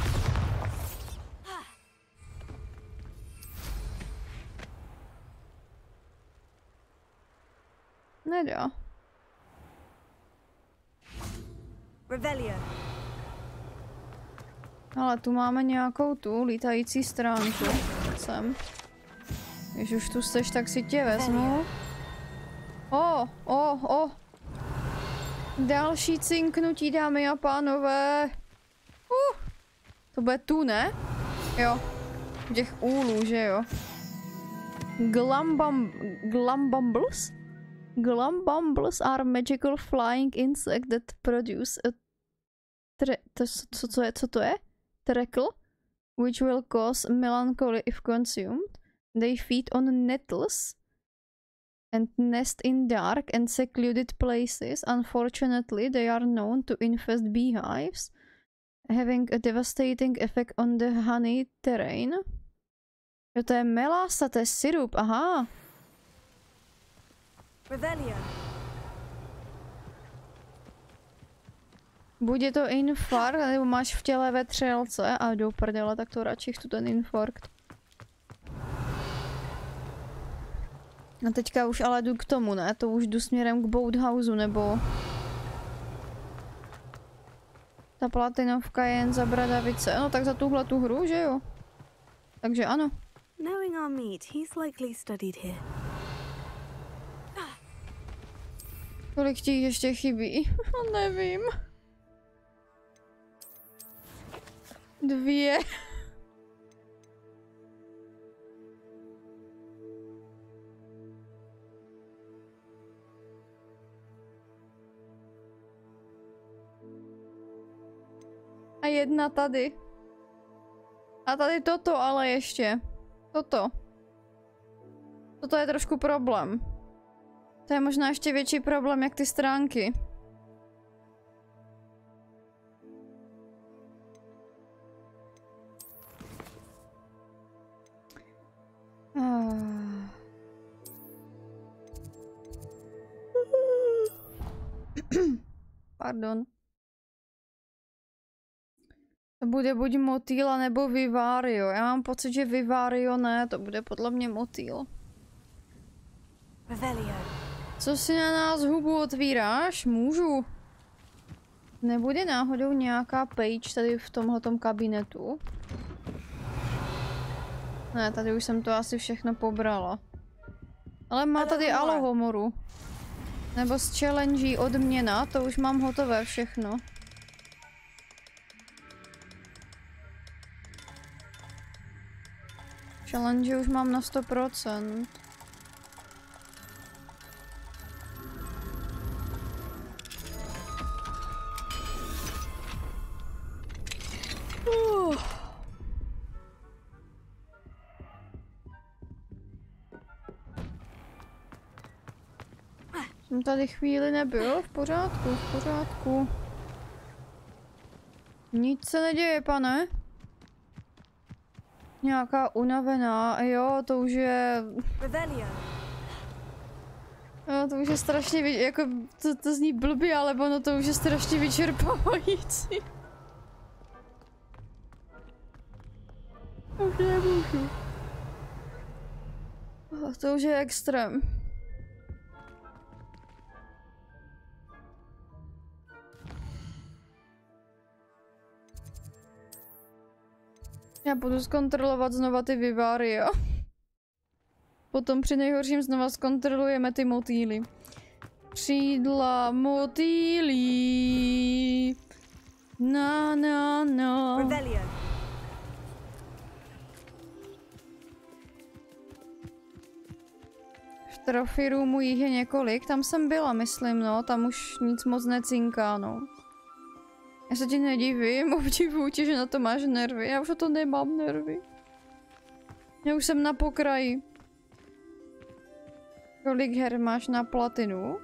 Nedá. Revelio. Ale tu máme nějakou tu lítající stránku. Sem. Když už tu seš, tak si tě vezmu. O, o, o. Další cinknutí, dámy a pánové. Uh, to bude tu, ne? Jo. Těch úlů, že jo? Glambam... Glambumbles? Glambumbles are magical flying insect that produce a tre... To, co, co, je, co to je? Treckle? Which will cause melancholy if consumed. They feed on nettles and nest in dark and secluded places. Unfortunately, they are known to infest beehives, having a devastating effect on the honey terrain. Jo, to je melasa, to je sirup, aha. Revelio. Buď je to infarkt, nebo máš v těle vetřelce a do prdele, tak to radši chci ten infarkt. A teďka už ale jdu k tomu, ne? To už jdu směrem k Boathouse, nebo... Ta platinovka je jen za bradavice. No tak za tuhle tu hru, že jo? Takže ano. Knowing our meat, he's likely studied here. Kolik ti ještě chybí? Nevím. Dvě. A jedna tady. A tady toto ale ještě. Toto. Toto je trošku problém. To je možná ještě větší problém, jak ty stránky. Ah. Pardon. To bude buď motýl, nebo Vivario. Já mám pocit, že Vivario ne, to bude podle mě motýl. Revelio. Co si na nás hubu otvíráš? Můžu. Nebude náhodou nějaká page tady v tomhletom kabinetu? Ne, tady už jsem to asi všechno pobrala. Ale má tady Alohomoru. Nebo z challenge odměna, to už mám hotové všechno. Challenge už mám na 100%. Uh. Jsem tady chvíli nebyl, v pořádku, v pořádku. Nic se neděje, pane. Nějaká unavená, jo, to už je... Jo, to už je strašně, vy... jako, to, to zní blbě, ale ono to už je strašně vyčerpávající. Už nemůžu. To už je extrém. Já budu zkontrolovat znova ty Vivaria. Potom při nejhorším znova zkontrolujeme ty motýly. Křídla motýlí. Na na na. Revelio. V trophy roomu jich je několik, tam jsem byla, myslím, no, tam už nic moc necinká, no. Já se ti nedivím, obdivuju ti, že na to máš nervy, já už na to nemám nervy. Já už jsem na pokraji. Kolik her máš na platinu?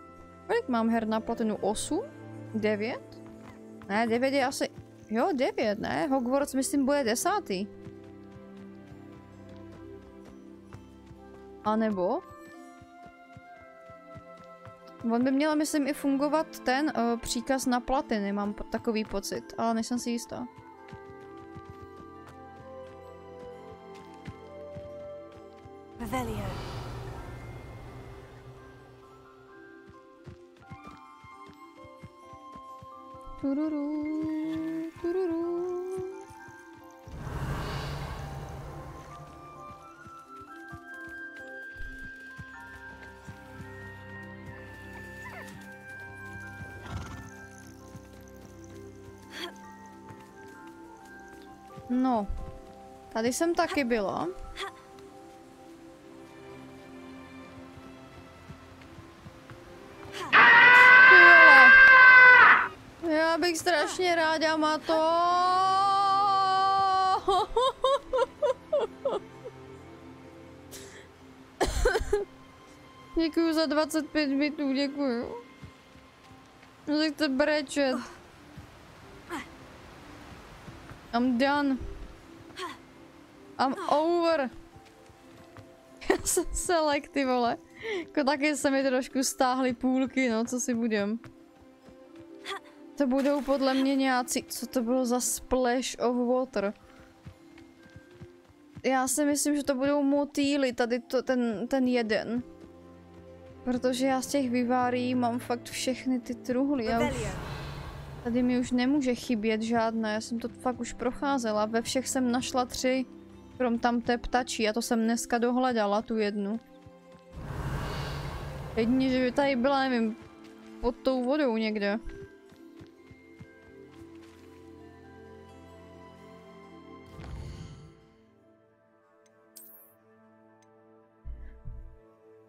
Kolik mám her na platinu? 8? 9? Ne, 9 je asi... Jo, 9, ne? Hogwarts myslím bude desátý. A nebo? On by měl, myslím, i fungovat ten uh, příkaz na platiny, mám takový pocit, ale nejsem si jistá. Revelio. Tururu, tururu. No, tady jsem taky vole. Já bych strašně ráda má to. Děkuju za 25 bitů, děkuju. Nechte brečet. I'm done. I'm over. Já jsem select, ty vole. Jako taky se mi trošku stáhly půlky, no, co si budem. To budou podle mě nějací... Co to bylo za splash of water? Já si myslím, že to budou motýly, tady to, ten, ten jeden. Protože já z těch vyvárí mám fakt všechny ty truhly. Já už, tady mi už nemůže chybět žádné, já jsem to fakt už procházela. Ve všech jsem našla tři, krom tam té ptačí a to jsem dneska dohledala, tu jednu. Jedině, že by tady byla, nevím, pod tou vodou někde.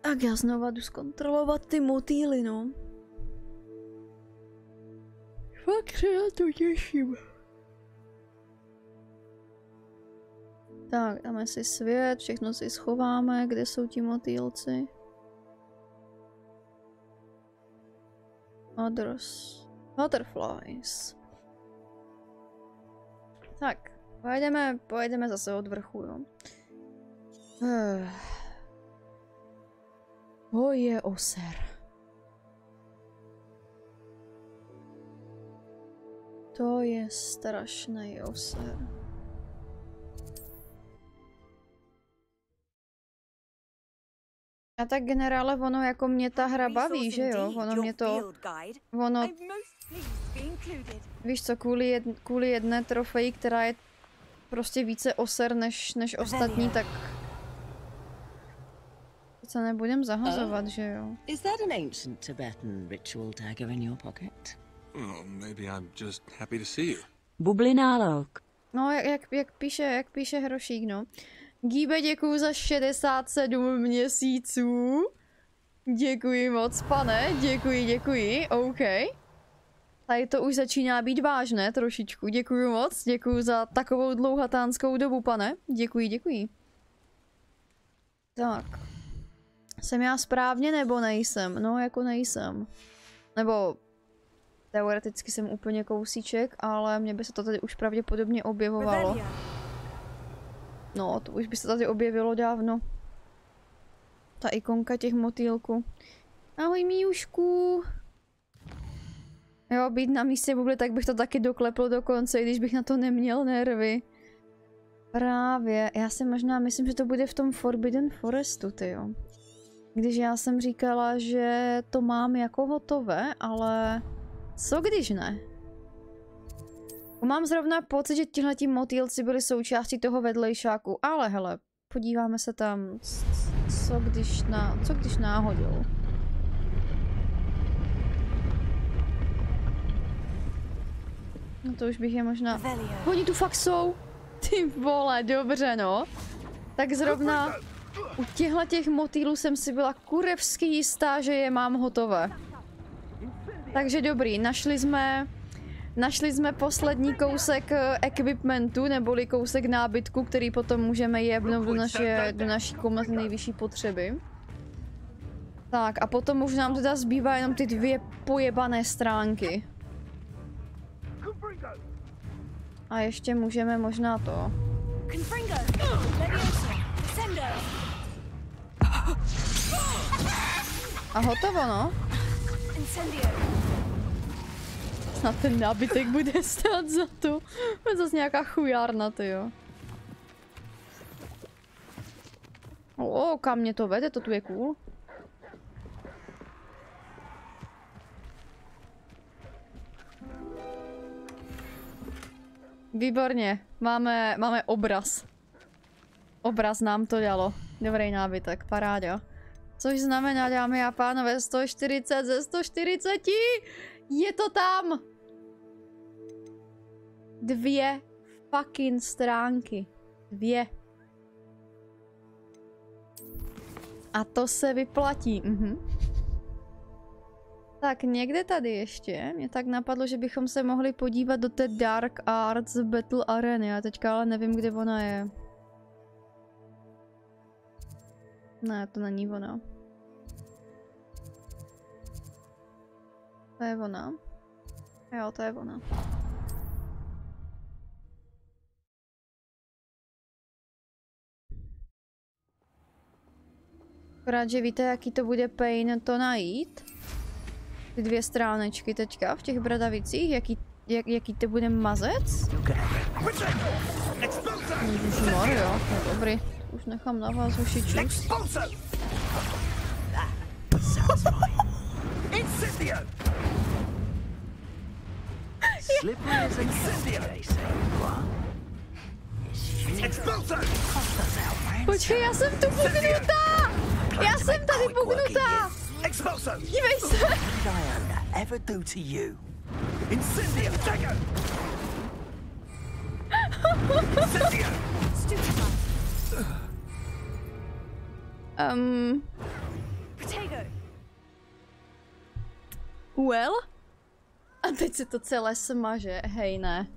Tak já znova jdu zkontrolovat ty motýly, no. Fakt se na to těším. Tak, dáme si svět, všechno si schováme, kde jsou ti motýlci. Others. Butterflies. Tak, pojedeme, pojedeme zase od vrchu, jo. To je oser. To je strašný oser. A tak generále ono jako mě ta hra baví, že jo? Ono mě to... Ono... Víš co, kvůli, jed, kvůli jedné trofeji, která je prostě více oser než, než ostatní, tak... Se nebudem zahazovat, že jo? Is that an ancient Tibetan ritual dagger in your pocket? Well, maybe I'm just happy to see you. Bublinálok. No, jak, jak, jak píše, jak píše Hrošík, no. Gíbe, děkuju za 67 měsíců. Děkuji moc, pane, děkuji, děkuji, OK. Tady to už začíná být vážné trošičku, děkuji moc, děkuji za takovou dlouhatánskou dobu, pane. Děkuji, děkuji. Tak. Jsem já správně nebo nejsem? No, jako nejsem. Nebo teoreticky jsem úplně kousíček, ale mně by se to tady už pravděpodobně objevovalo. No, to už by se tady objevilo dávno. Ta ikonka těch motýlků. Ahoj Míušku. Jo, být na místě bubly, tak bych to taky doklepl do konce, i když bych na to neměl nervy. Právě, já si možná myslím, že to bude v tom Forbidden Forestu, jo. Když já jsem říkala, že to mám jako hotové, ale co když ne? Mám zrovna pocit, že tihleti motýlci byli součástí toho vedlejšáku, ale hele, podíváme se tam, co když, na, co když náhodou. No to už bych je možná... Oni tu fakt jsou! Ty vole, dobře no. Tak zrovna u těchto těch motýlů jsem si byla kurevsky jistá, že je mám hotové. Takže dobrý, našli jsme... Našli jsme poslední kousek eh, equipmentu, neboli kousek nábytku, který potom můžeme jebnout do, naše, do naší komnaty nejvyšší potřeby. Tak a potom už nám teda zbývá jenom ty dvě pojebané stránky. A ještě můžeme možná to. A hotovo no. Snad ten nábytek bude stát za to. Je zase nějaká chujárna, ty jo. O, kam mě to vede, to tu je cool. Výborně, máme, máme obraz. Obraz nám to dalo. Dobrý nábytek, paráda. Což znamená, dámy a pánové, 140 ze 140! Je to tam! Dvě fucking stránky. Dvě. A to se vyplatí. Mhm. Tak někde tady ještě, mě tak napadlo, že bychom se mohli podívat do té Dark Arts Battle Areny. Já teďka ale nevím, kde ona je. Ne, to není ona. To je ona. Jo, to je ona. Akorát, že víte, jaký to bude pain to najít? Ty dvě stránečky teďka v těch bradavicích, jaký, jak, jaký to bude mazec? Ježišmar, jo, no dobrý. Už nechám na vás ušičus. Slippery as a incendio, they say you are. Počkej, já jsem tu puknutá! Já jsem tady puknutá! Dívej se! Diana ever do to you? Incendio, Dagger! Incendio! Um. Protego. Well? A teď se to celé smaže, hej ne.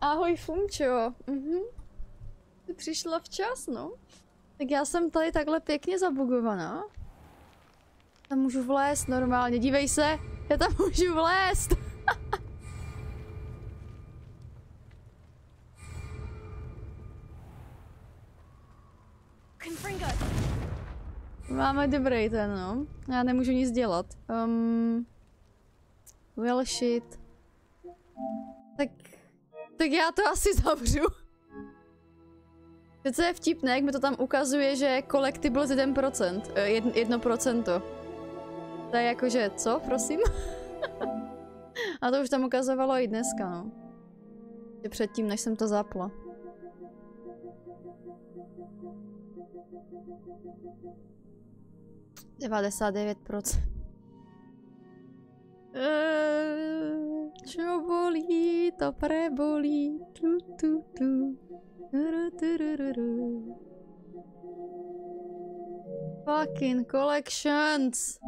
Ahoj Fumčo, mhm. Ty přišla včas, no. Tak já jsem tady takhle pěkně zabugovaná. Tam můžu vlézt normálně, dívej se, já tam můžu vlézt. Confringo. Máme dobrý ten, no. Já nemůžu nic dělat. Um, well shit. Tak, tak já to asi zavřu. Co je vtipné, jak mi to tam ukazuje, že collectibles 1%, eh, jedn, 1%. To je jakože, co, prosím? A to už tam ukazovalo i dneska, no. Předtím, než jsem to zapla. Devadesát devět procent. Eh, Čo bolí, to prebolí. Tu, tu, tu. Turu, turururu. Fucking collections.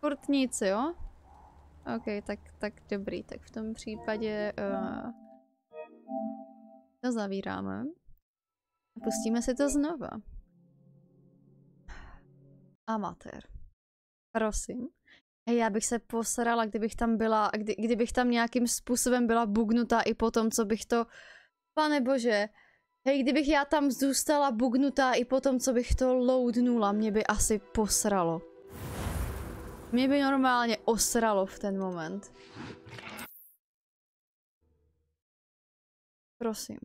Furt jo? OK, tak, tak dobrý. Tak v tom případě uh, to zavíráme. Pustíme si to znova. Amatér. Prosím. Já bych se posrala, kdybych tam byla, kdy, kdybych tam nějakým způsobem byla bugnutá i po tom, co bych to... Pane bože, hej, kdybych já tam zůstala bugnutá i po tom, co bych to loadnula, mě by asi posralo. Mě by normálně osralo v ten moment. Prosím.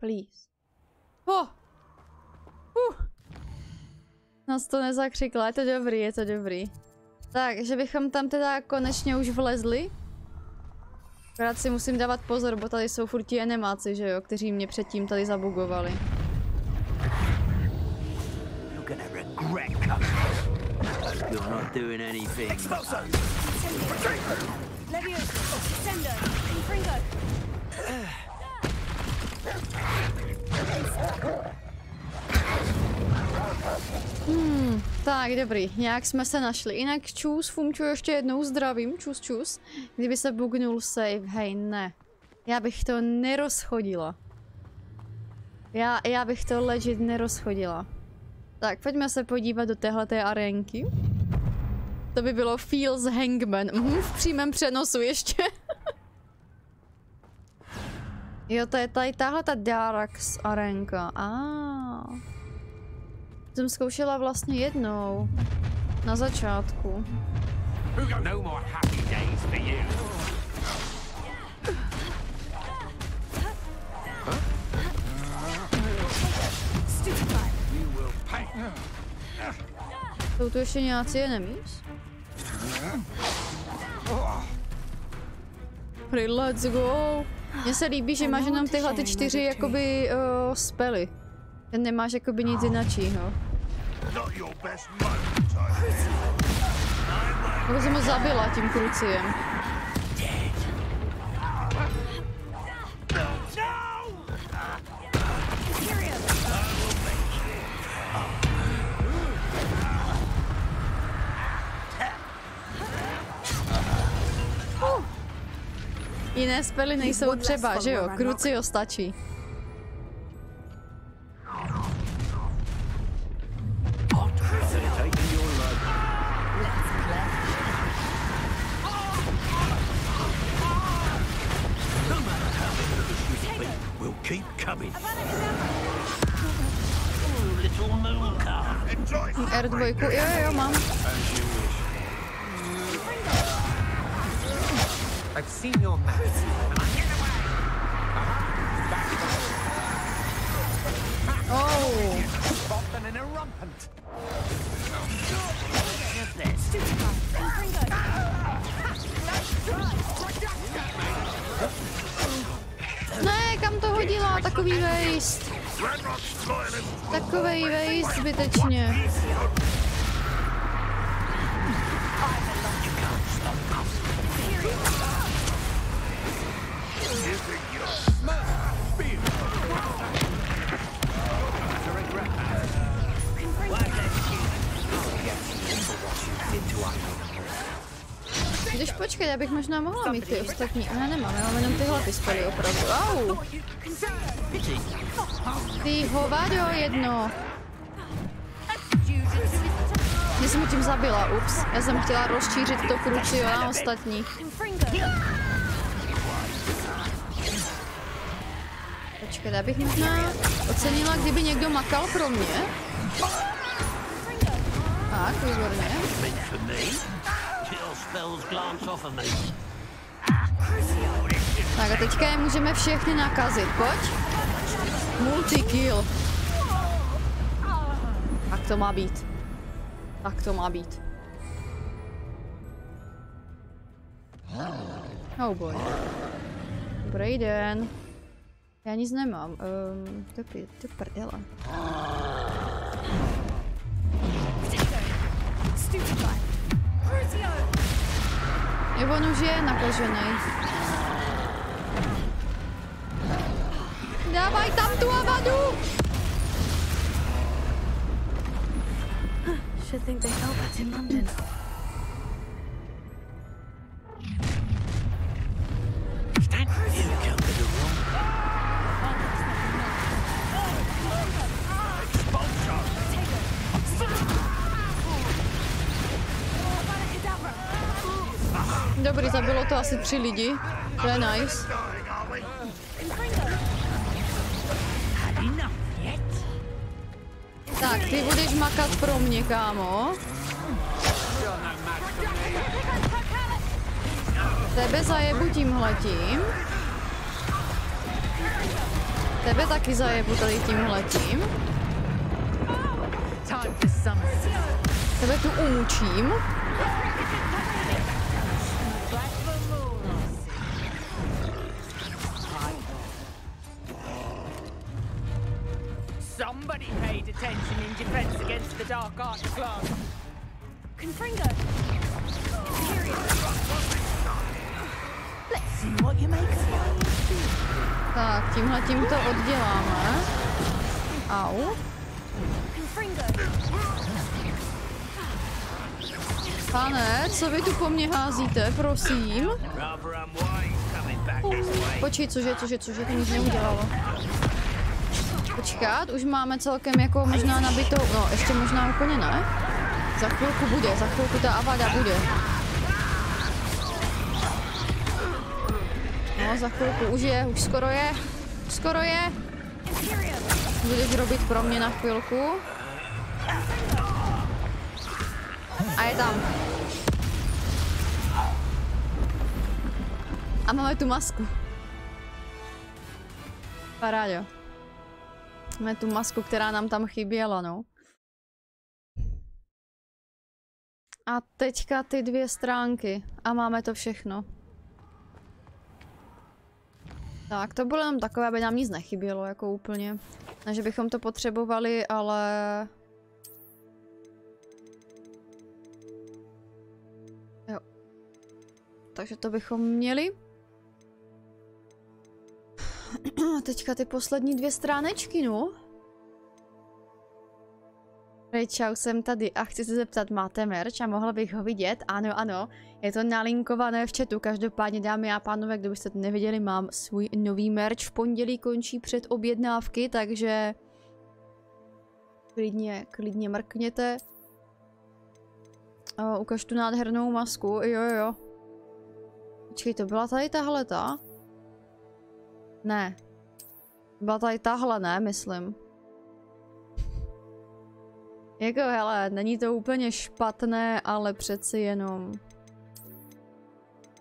Please. Oh! Uh! Nás to nezakřikla, je to dobrý, je to dobrý. Tak, že bychom tam teda konečně už vlezli. Akorát si musím dávat pozor, bo tady jsou furt ti enemáci, že jo, kteří mě předtím tady zabugovali. You're not doing anything. Leviosa! Sendo! Hmm, tak dobrý, nějak jsme se našli. Jinak čus, Fumču ještě jednou zdravím, čus čus. Kdyby se bugnul save, hej ne. Já bych to nerozchodila. Já, já bych to legit nerozchodila. Tak, pojďme se podívat do téhleté arénky. To by bylo Feels Hangman. Mhm, v přímém přenosu ještě. jo, to je tady tahle ta Darax arénka. A. Ah. Jsem zkoušela vlastně jednou. Na začátku. No. Jsou tu ještě nějací enemies? Hry, let's go! Mně se líbí, že máš jenom tyhle ty čtyři jakoby uh, spely. Ten nemáš jakoby nic jináčího. Nebo jsem ho zabila tím kruciem. Jiné spely nejsou třeba, že jo? Krucio stačí. Keep coming. Oh, little moon calf. Enjoy. R2, jo jo jo, mám. I've seen your match. And I get away. Oh. Often in a rumpant. Ne, kam to hodila? Takový waste. Takovej waste zbytečně. Počkej, já bych možná mohla mít ty ostatní. Ne, nemám, já mám jenom tyhle ty spely opravdu. Au! Ty hovado jedno. Mě jsem tím zabila, ups. Já jsem chtěla rozšířit to krucio na ostatní. Počkej, já bych možná ocenila, kdyby někdo makal pro mě. Tak, výborně. Tak a teďka je můžeme všechny nakazit, pojď. Multikill. Tak to má být. Tak to má být. Oh boy. Dobrý den. Já nic nemám. Um, to je to prdele. Jo, on už je nakažený. Dávaj tam tu avadu! Should think they felt that in London. Dobrý, zabilo to asi tři lidi. To je nice. Tak, ty budeš makat pro mě, kámo. Tebe zajebu tímhletím. Tebe taky zajebu tady tímhletím. Tebe tu umučím. Somebody paid attention in defense against the Dark Arts Club. Confringo! Let's see what you make of it. Tak, tímhle tím to odděláme. Au. Pane, co vy tu po mně házíte, prosím? Počkej, cože, cože, cože, to nic neudělalo. Počkat, už máme celkem jako možná nabitou, no ještě možná úplně ne. Za chvilku bude, za chvilku ta avada bude. No, za chvilku už je, už skoro je, už skoro je. Budeš robit pro mě na chvilku. A je tam. A máme tu masku. Paráďo. Máme tu masku, která nám tam chyběla, no. A teďka ty dvě stránky. A máme to všechno. Tak, to bylo jenom takové, aby nám nic nechybělo, jako úplně. Ne, že bychom to potřebovali, ale... Jo. Takže to bychom měli. Teďka ty poslední dvě stránečky, no. Čau, jsem tady a chci se zeptat, máte merch a mohla bych ho vidět? Ano, ano, je to nalinkované v chatu, každopádně dámy a pánové, kdybyste to neviděli, mám svůj nový merch, v pondělí končí před objednávky, takže klidně, klidně mrkněte. O, ukaž tu nádhernou masku, jo, jo, jo. Počkej, to byla tady tahle ta? Ne. Byla tady tahle, ne, myslím. Jako, hele, není to úplně špatné, ale přeci jenom.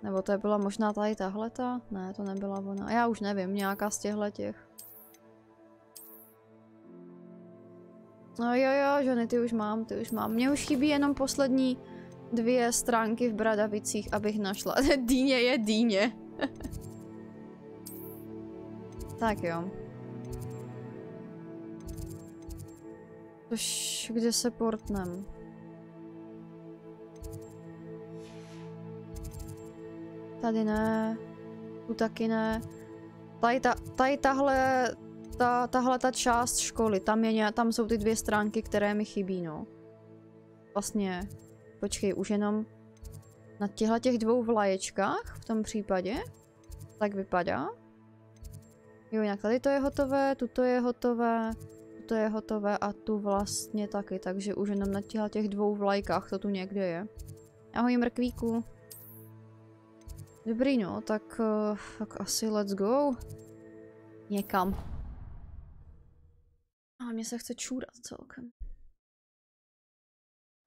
Nebo to byla možná tady tahleta? Ne, to nebyla ona. Já už nevím, nějaká z těchhle těch. No jo, jo, ženy, ty už mám, ty už mám. Mně už chybí jenom poslední dvě stránky v Bradavicích, abych našla. dýně je dýně. tak jo. Tož kde se portnem? Tady ne. Tu taky ne. Tady, ta, tady tahle, ta, tahle ta část školy, tam, je, tam jsou ty dvě stránky, které mi chybí, no. Vlastně, počkej, už jenom na těchto těch dvou vlaječkách v tom případě. Tak vypadá. Jo, jinak tady to je hotové, tuto je hotové, to je hotové a tu vlastně taky, takže už jenom na těch dvou vlajkách to tu někde je. Ahoj mrkvíku. Dobrý no, tak, uh, tak asi let's go. Někam. A mě se chce čůrat celkem.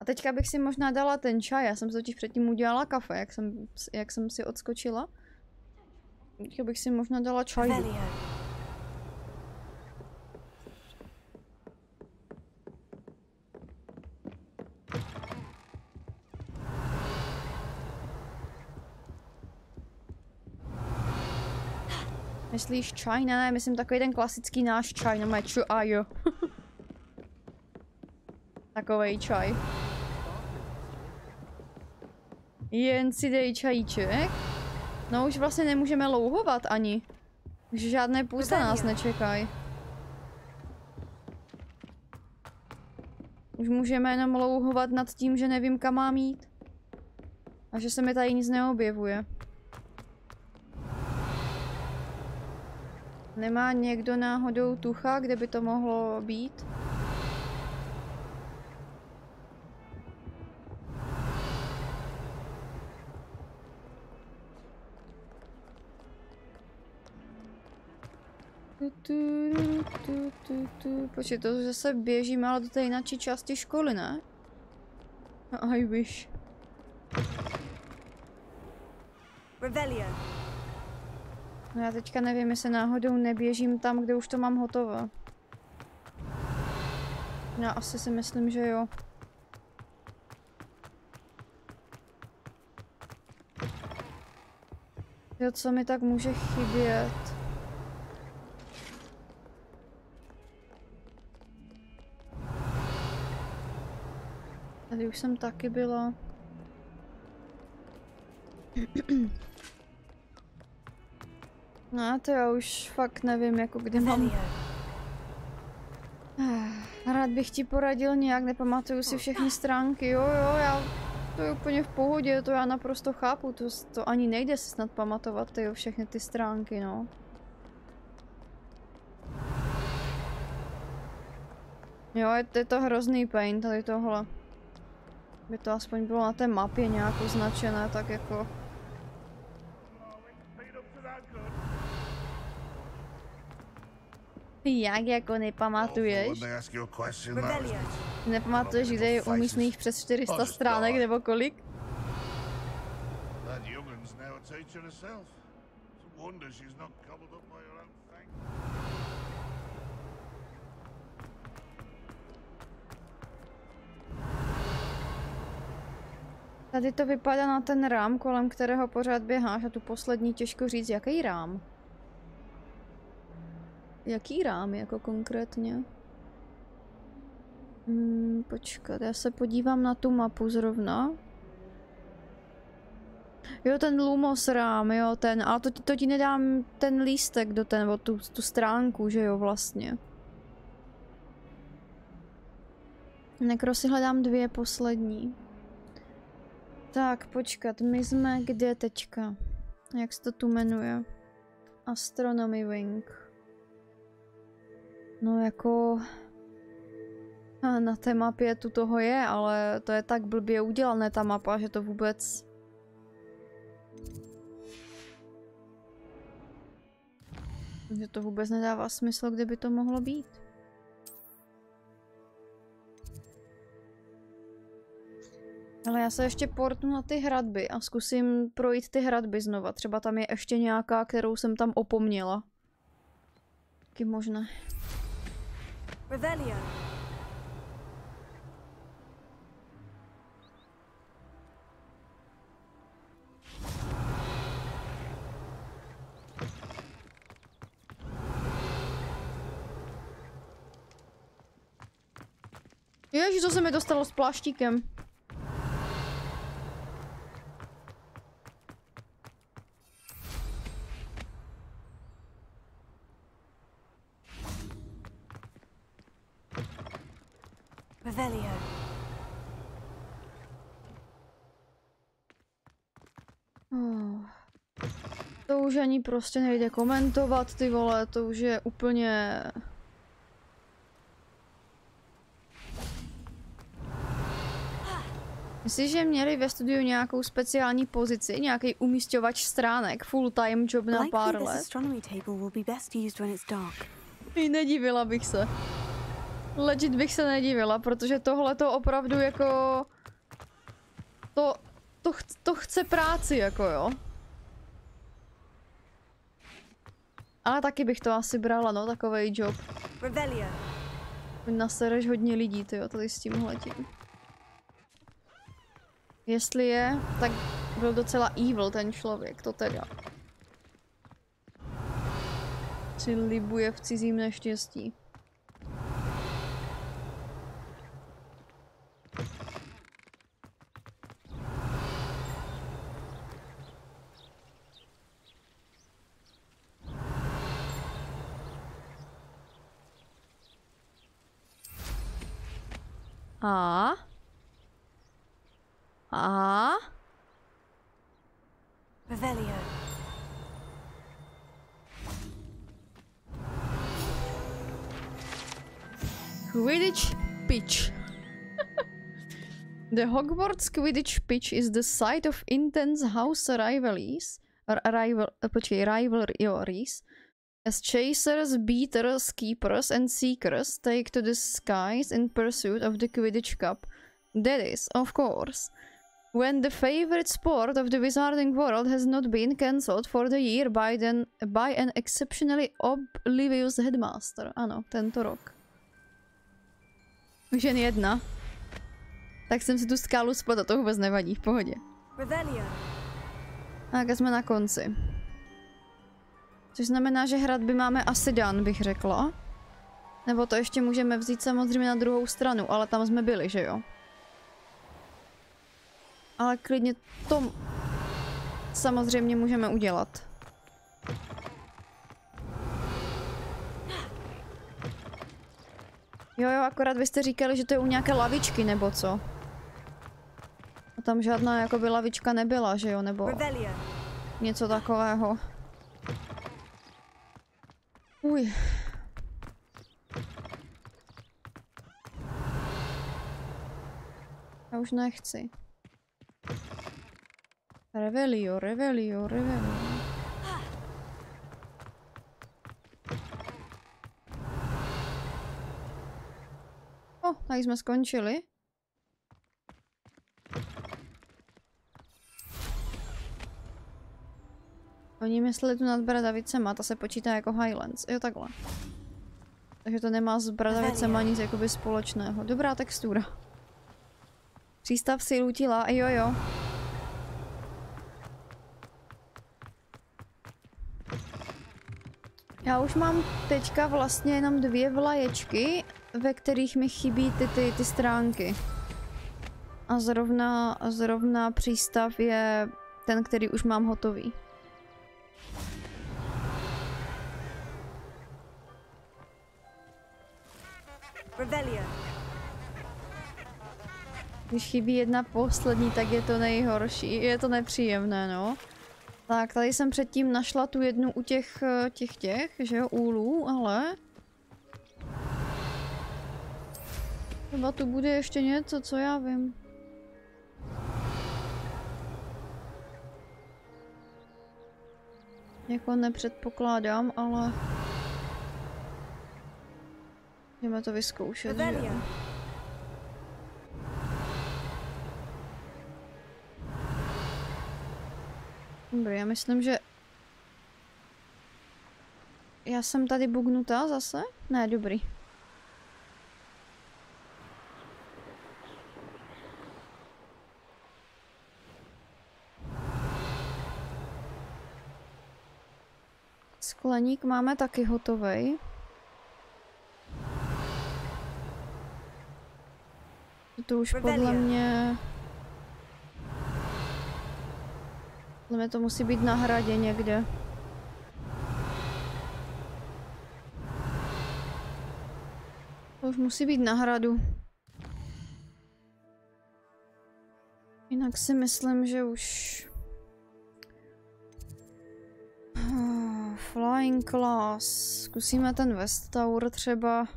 A teďka bych si možná dala ten čaj, já jsem si totiž předtím udělala kafe, jak jsem, jak jsem si odskočila. Já bych si možná dala čaj. Myslíš? Ne, ne, myslím takový ten klasický náš čaj, no ču a jo. Takovej čaj. Jen si dej čajíček. No už vlastně nemůžeme louhovat ani. Už žádné půsta nás nečekají. Už můžeme jenom louhovat nad tím, že nevím kam mám jít. A že se mi tady nic neobjevuje. Nemá někdo náhodou tucha, kde by to mohlo být? Počkej, to zase běžíme, ale do té jináčí části školy, ne? I wish. Revelio. No já teďka nevím, jestli náhodou neběžím tam, kde už to mám hotové. Já asi si myslím, že jo. Jo, co mi tak může chybět? Tady už jsem taky byla. No to já už fakt nevím, jako kde mám... Eh, Rád bych ti poradil nějak, nepamatuju si všechny stránky, jo jo, já... To je úplně v pohodě, to já naprosto chápu, to, to ani nejde se snad pamatovat, ty všechny ty stránky, no. Jo, je, je to hrozný pain, tady tohle. By to aspoň bylo na té mapě nějak označené, tak jako... Jak jako nepamatuješ? Nepamatuješ, kde je umístěných přes 400 stránek nebo kolik? Tady to vypadá na ten rám, kolem kterého pořád běháš a tu poslední těžko říct, jaký rám. Jaký rám jako konkrétně? Hmm, počkat, já se podívám na tu mapu zrovna. Jo, ten Lumos rám, jo, ten, ale to, to ti nedám ten lístek do ten, tu, tu stránku, že jo, vlastně. Nekro si hledám dvě poslední. Tak, počkat, my jsme kde teďka? Jak se to tu jmenuje? Astronomy Wing. No jako... Na té mapě tu toho je, ale to je tak blbě udělané ta mapa, že to vůbec... Že to vůbec nedává smysl, kde by to mohlo být. Ale já se ještě portnu na ty hradby a zkusím projít ty hradby znova. Třeba tam je ještě nějaká, kterou jsem tam opomněla. Taky možné. Revelio. Ježiš, to se mi dostalo s pláštíkem. Už ani prostě nejde komentovat, ty vole, to už je úplně... Myslíš, že měli ve studiu nějakou speciální pozici, nějaký umístěvač stránek, full-time job na pár let? I nedivila bych se. Legit bych se nedivila, protože tohle to opravdu jako... To, to, ch to chce práci, jako jo. Ale taky bych to asi brala, no, takovej job. Nasereš hodně lidí, ty tady s tím letím. Jestli je, tak byl docela evil ten člověk, to teda. Si libuje v cizím neštěstí. A? A? Revelio. Quidditch pitch. the Hogwarts Quidditch pitch is the site of intense house rivalries, or rival, uh, počkej, rivalries, as chasers, beaters, keepers, and seekers take to the skies in pursuit of the Quidditch Cup. That is, of course, when the favorite sport of the wizarding world has not been cancelled for the year by, then, by an exceptionally oblivious headmaster. Ano, tento rok. Už jen jedna. Tak jsem si tu skálu spletl, to vůbec nevadí, v pohodě. A jsme na konci. Což znamená, že hradby máme asi dan, bych řekla. Nebo to ještě můžeme vzít samozřejmě na druhou stranu, ale tam jsme byli, že jo? Ale klidně to samozřejmě můžeme udělat. Jo, jo, akorát vy jste říkali, že to je u nějaké lavičky, nebo co? A tam žádná jakoby lavička nebyla, že jo, nebo něco takového. Uj. Já už nechci. Revelio, revelio, revelio. O, tady jsme skončili. Oni mysleli tu nad Bradavicema, ta se počítá jako Highlands. Jo, takhle. Takže to nemá s Bradavicema nic jakoby společného. Dobrá textura. Přístav si lutila, jo jo. Já už mám teďka vlastně jenom dvě vlaječky, ve kterých mi chybí ty, ty, ty stránky. A zrovna, zrovna přístav je ten, který už mám hotový. Když chybí jedna poslední, tak je to nejhorší. Je to nepříjemné, no. Tak, tady jsem předtím našla tu jednu u těch, eh, těch těch, že jo, úlů, ale... Třeba tu bude ještě něco, co já vím. Jako nepředpokládám, ale... Jdeme to vyzkoušet, že. Dobrý, já myslím, že... Já jsem tady bugnutá zase? Ne, dobrý. Skleník máme taky hotovej. To už podle mě... Podle mě to musí být na hradě někde. To už musí být na hradu. Jinak si myslím, že už... Ah, Flying Class. Zkusíme ten West Tower třeba.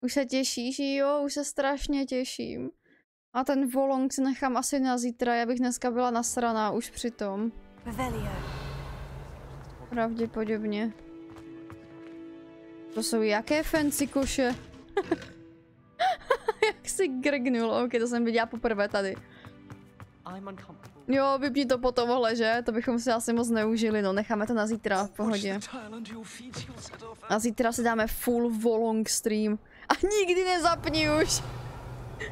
Už se těšíš, jo? Už se strašně těším. A ten Volong si nechám asi na zítra, já bych dneska byla nasraná už přitom. Pravděpodobně. To jsou jaké fancy koše? Jak si grgnul, ok, to jsem viděla poprvé tady. Jo, vypni to po tohle, že? To bychom si asi moc neužili, no. Necháme to na zítra, v pohodě. A zítra si dáme full volong stream. A nikdy nezapni už.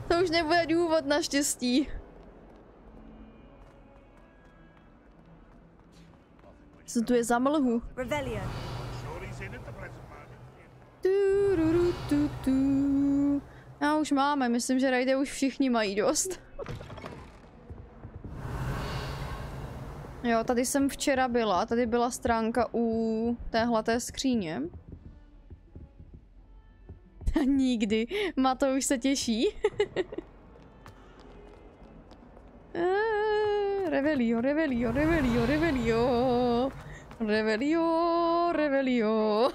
To už nebude důvod naštěstí. Co tu je za mlhu? Tu, ru, ru, tu, tu. Já už máme, myslím, že rajde už všichni mají dost. Jo, tady jsem včera byla, tady byla stránka u téhleté skříně. Nikdy. Mato už se těší. Eh, Revelio, revelio, revelio, revelio. Revelio, revelio.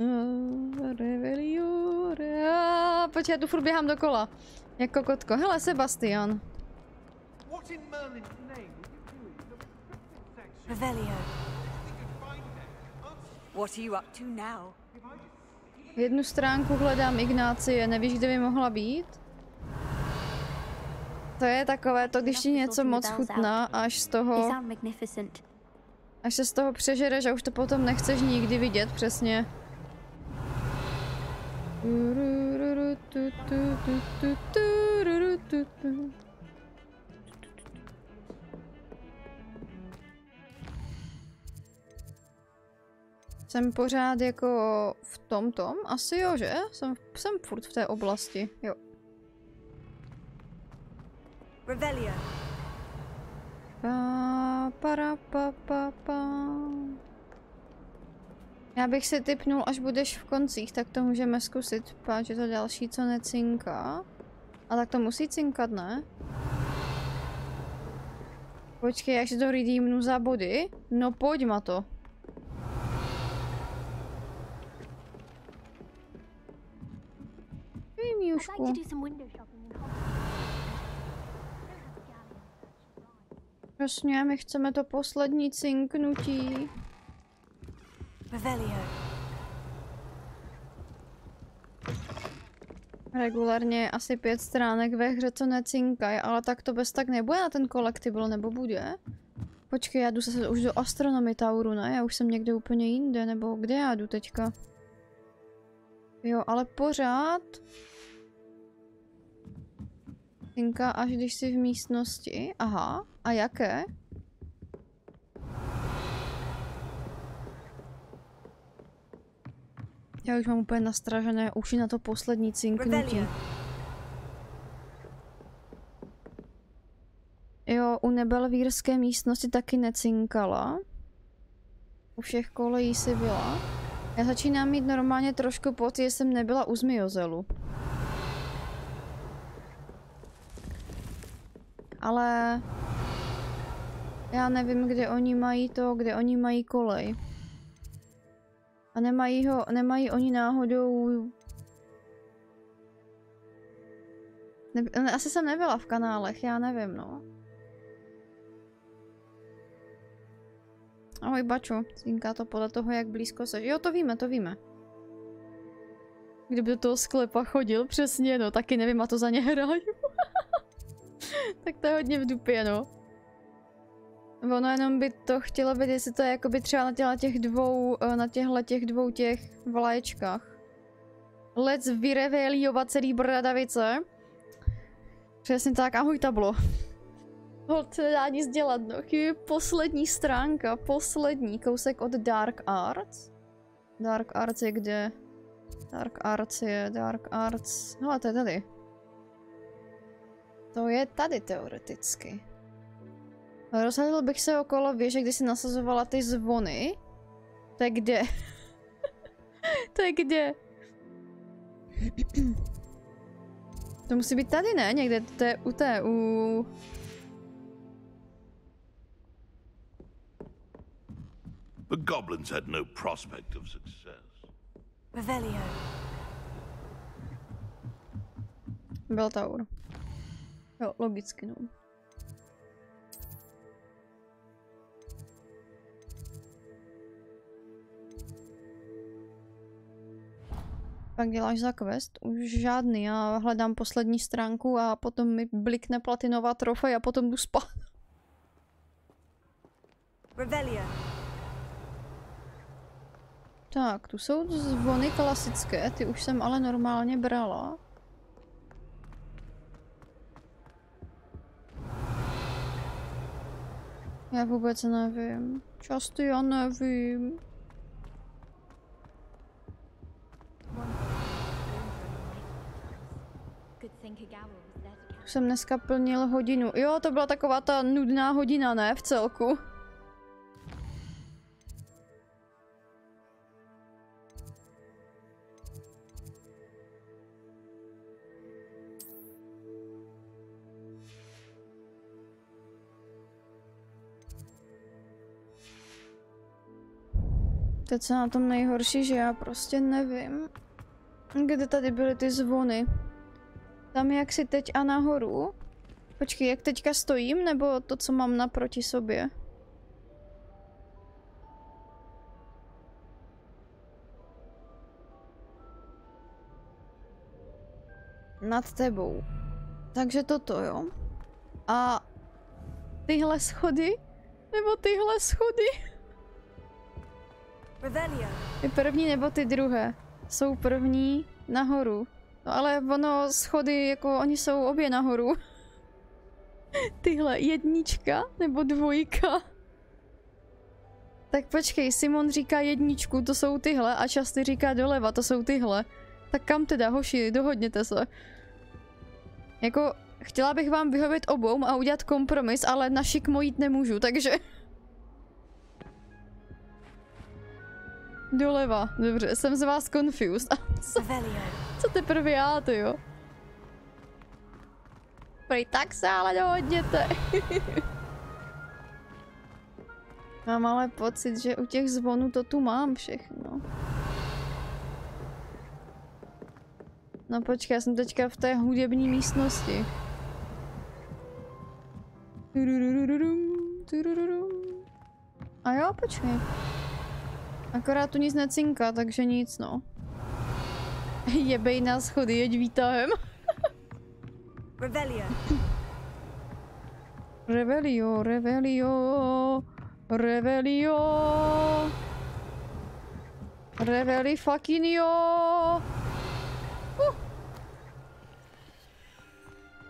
Eh, Revelio, re... A, Počkej, já tu furt běhám dokola. Jako kotko. Hele, Sebastian. Revelio. What are you up to now? Jednu stránku hledám Ignácie, nevíš, kde by mohla být? To je takové to, když ti něco moc chutná, až z toho, až se z toho přežereš a už to potom nechceš nikdy vidět, přesně. Turururu, tu, tu, tu, tu, tururu, tu, tu. Jsem pořád jako v tom tom? Asi jo, že? Jsem, jsem furt v té oblasti, jo. Revelio. Pa, para, pa, pa, pa. Já bych si typnul, až budeš v koncích, tak to můžeme zkusit. Páč je to další, co necinká. A tak to musí cinkat, ne? Počkej, až to redeemnu za body. No pojď, ma to. In Přesně, my chceme to poslední cinknutí. Revelio. Regulárně asi pět stránek ve hře, co necinkaj, ale tak to bez tak nebude na ten collectible, nebo bude? Počkej, já jdu zase už do Astronomy Tauru, ne? Já už jsem někde úplně jinde, nebo kde já jdu teďka? Jo, ale pořád... Cinka až když jsi v místnosti. Aha, a jaké? Já už mám úplně nastražené uši na to poslední cinknutí. Jo, u nebelvírské místnosti taky necinkala. U všech kolejí si byla. Já začínám mít normálně trošku pocit, že jsem nebyla u Zmiozelu. Ale... Já nevím, kde oni mají to, kde oni mají kolej. A nemají ho, nemají oni náhodou... Ne, asi jsem nebyla v kanálech, já nevím, no. Ahoj Bačo, cinká to podle toho, jak blízko seš. Jo, to víme, to víme. Kdyby do toho sklepa chodil, přesně, no, taky nevím, a to za ně hraju. tak to je hodně v dupě, no. Ono jenom by to chtělo být, jestli to je jakoby třeba na těchto těch dvou, eh, na těchto těch dvou těch vlaječkách. Let's vyreveliovat celý bradavice. Přesně tak, ahoj tablo. Hold, nedá nic dělat, no. Chybí poslední stránka, poslední kousek od Dark Arts. Dark Arts je kde? Dark Arts je, Dark Arts... Hele, to je tady. To je tady teoreticky. Rozhledl bych se okolo věže, kdy si nasazovala ty zvony. To je kde? to je kde? to musí být tady, ne? Někde to je u té, u... The goblins had no prospect of success. Revelio. Byl Taur. Jo, logicky, no. pak děláš za quest? Už žádný, já hledám poslední stránku a potom mi blikne platinová trofej a potom jdu spát. Revelia. Tak, tu jsou zvony klasické, ty už jsem ale normálně brala. Já vůbec nevím. Často já nevím. Už jsem dneska plnil hodinu. Jo, to byla taková ta nudná hodina, ne? V celku. Teď co na tom nejhorší, že já prostě nevím, kde tady byly ty zvony. Tam jak si teď a nahoru? Počkej, jak teďka stojím, nebo to, co mám naproti sobě? Nad tebou. Takže toto, jo. A tyhle schody? Nebo tyhle schody? Ty první nebo ty druhé? Jsou první nahoru. No ale ono, schody, jako oni jsou obě nahoru. Tyhle, jednička nebo dvojka? Tak počkej, Simon říká jedničku, to jsou tyhle, a Časty říká doleva, to jsou tyhle. Tak kam teda, hoši, dohodněte se. Jako, chtěla bych vám vyhovět obou a udělat kompromis, ale na šikmo jít nemůžu, takže... Doleva, dobře, jsem z vás confused. Co, co teprve já, to jo? Prej tak se ale dohodněte. mám ale pocit, že u těch zvonů to tu mám všechno. No počkej, já jsem teďka v té hudební místnosti. A jo, počkej. Akorát tu nic necinká, takže nic no. Jebej na schody, jeď výtahem. Revelia. Revelio, Revelio, Revelio. Reveli fucking jo. Uh.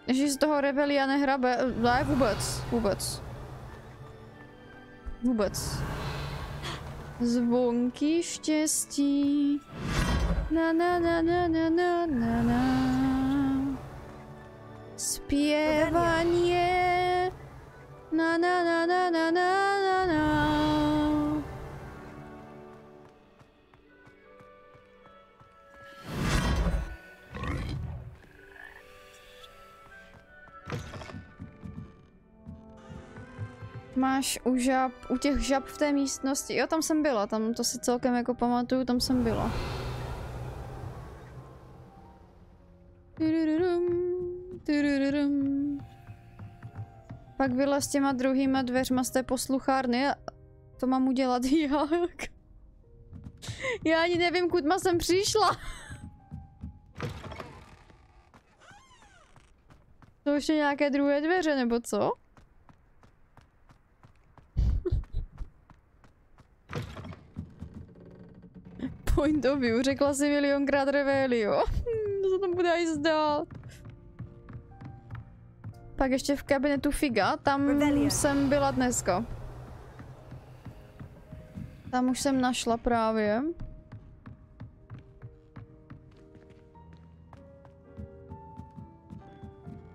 Že z toho Revelia nehrabe, ne vůbec, vůbec. Vůbec. Zvonky štěstí. Na na na na na na na na. Zpěvanie. Na na na na na na na na. Máš u žab, u těch žab v té místnosti, jo tam jsem byla, tam to si celkem jako pamatuju, tam jsem byla. Pak vylez těma druhýma dveřma z té posluchárny a to mám udělat jak? Já ani nevím, kudma jsem přišla. To ještě nějaké druhé dveře, nebo co? Point of view, řekla si milionkrát Revelio. Co se tam bude i zdát? Pak ještě v kabinetu Figa, tam Revelia. jsem byla dneska. Tam už jsem našla právě.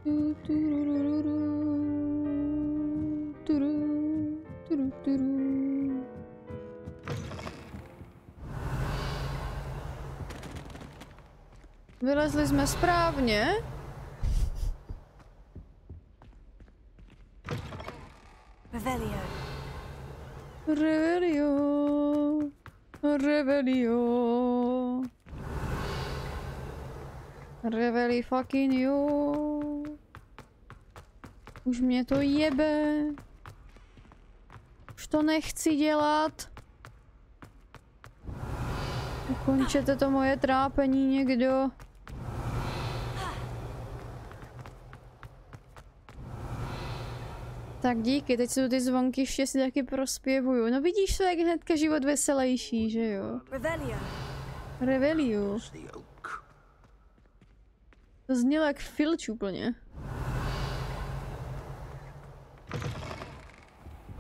Tu, turururu, turu, turu, Vylezli jsme správně. Revelio. Revelio. Revelio. Reveli fucking jo. Už mě to jebe. Už to nechci dělat. Ukončete to moje trápení někdo. Tak díky, teď jsou ty zvonky ještě si taky prospěvuju. No vidíš to, jak hnedka život veselější, že jo? Revelio. Revelio. To znělo jak filč úplně.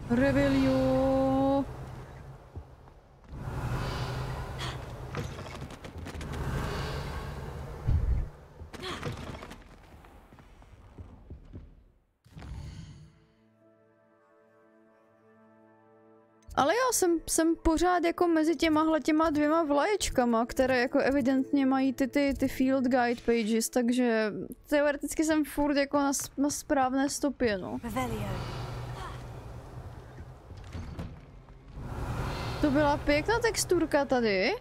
Revelio. Ale já jsem, jsem pořád jako mezi těma těma dvěma vlaječkama, které jako evidentně mají ty, ty, ty field guide pages, takže teoreticky jsem furt jako na, na správné stopě, no. To byla pěkná texturka tady.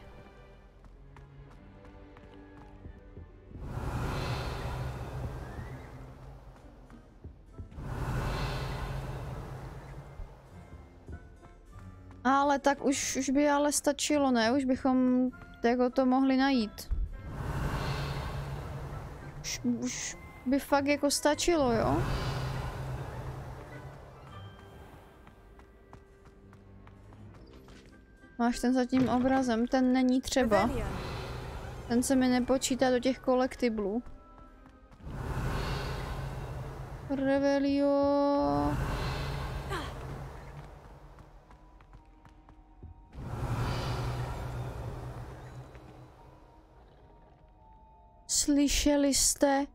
Ale tak už, už by ale stačilo, ne? Už bychom jako to mohli najít. Už, už by fakt jako stačilo, jo? Máš ten za tím obrazem, ten není třeba. Ten se mi nepočítá do těch kolektiblů. Revelio. Slyšeli jste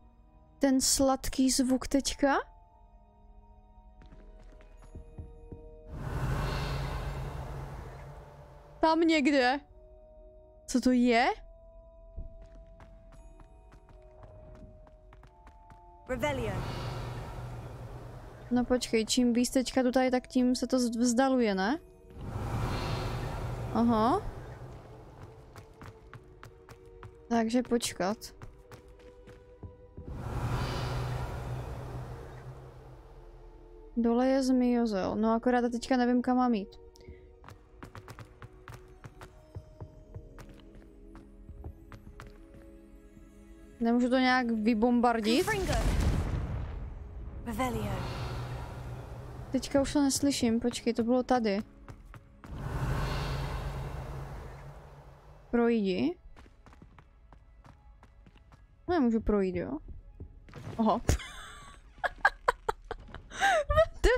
ten sladký zvuk teďka? Tam někde. Co to je? Revelio. No počkej, čím víc teďka tu tady, tak tím se to vzdaluje, ne? Aha. Takže počkat. Dole je zmiozel, no akorát teďka nevím kam mám jít. Nemůžu to nějak vybombardit? Teďka už to neslyším, počkej, to bylo tady. Projdi. Nemůžu projít, jo? Aha.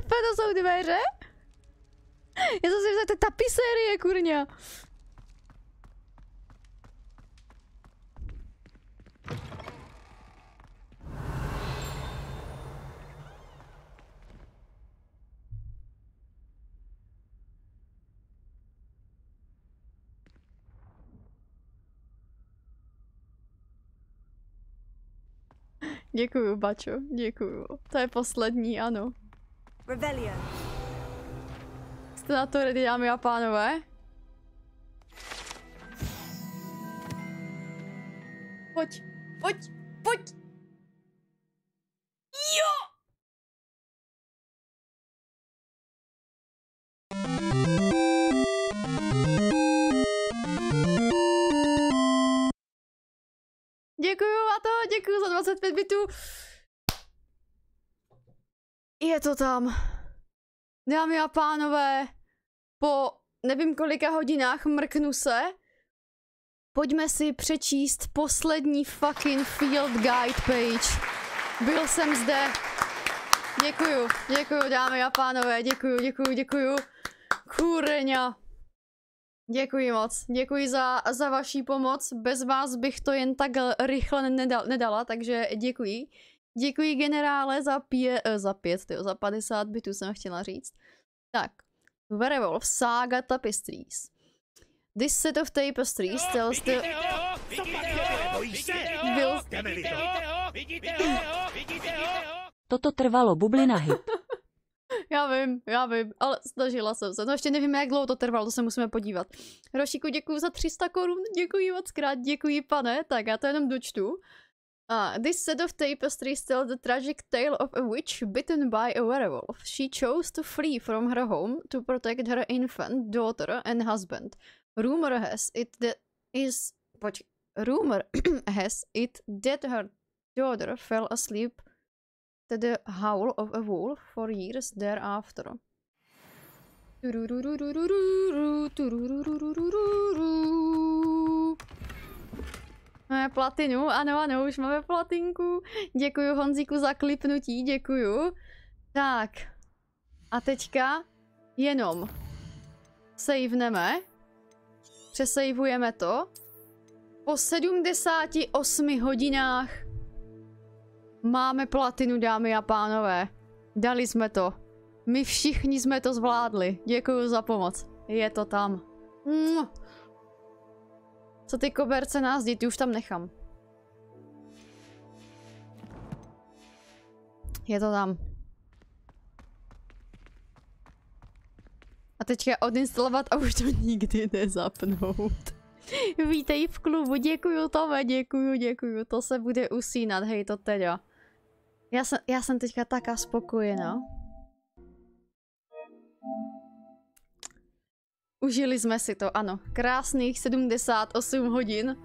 To jsou dveře? Já jsem si vzal, je tapisérie, kurňa. Děkuju, Bačo, děkuju. To je poslední, ano. Revelio. Jste na to ready, dámy a pánové? Pojď, pojď, pojď! Jo! Děkuju a to, děkuju za 25 bitů. Je to tam. Dámy a pánové, po nevím kolika hodinách mrknu se, pojďme si přečíst poslední fucking field guide page. Byl jsem zde. Děkuju, děkuju dámy a pánové, děkuju, děkuju, děkuju. Kurňa. Děkuji moc, děkuji za, za vaší pomoc, bez vás bych to jen tak rychle nedal, nedala, takže děkuji. Děkuji generále za, pě, eh, za pět, tyjo, za 50 bitů jsem chtěla říct. Tak, Werewolf Saga Tapestries. This set of tapestries tells the... Byl... Toto trvalo bublina hip. Já vím, já vím, ale snažila jsem se. No ještě nevím, jak dlouho to trvalo, to se musíme podívat. Rošiku, děkuji za 300 korun, děkuji moc krát, děkuji pane, tak já to jenom dočtu. Uh, this set of tapestries tells the tragic tale of a witch bitten by a werewolf. She chose to flee from her home to protect her infant daughter and husband. Rumor has it that is but rumor has it that her daughter fell asleep to the howl of a wolf for years thereafter. Máme platinu, ano, ano, už máme platinku. Děkuju Honzíku za klipnutí, děkuju. Tak. A teďka jenom saveneme. Přesejvujeme to. Po 78 hodinách máme platinu, dámy a pánové. Dali jsme to. My všichni jsme to zvládli. Děkuji za pomoc. Je to tam. Mua. Co ty koberce nás ty už tam nechám. Je to tam. A teďka odinstalovat a už to nikdy nezapnout. Vítej v klubu, děkuju Tome, děkuju, děkuju, to se bude usínat, hej to teda. Já jsem, já jsem teďka taká spokojená. Užili jsme si to, ano. Krásných 78 hodin.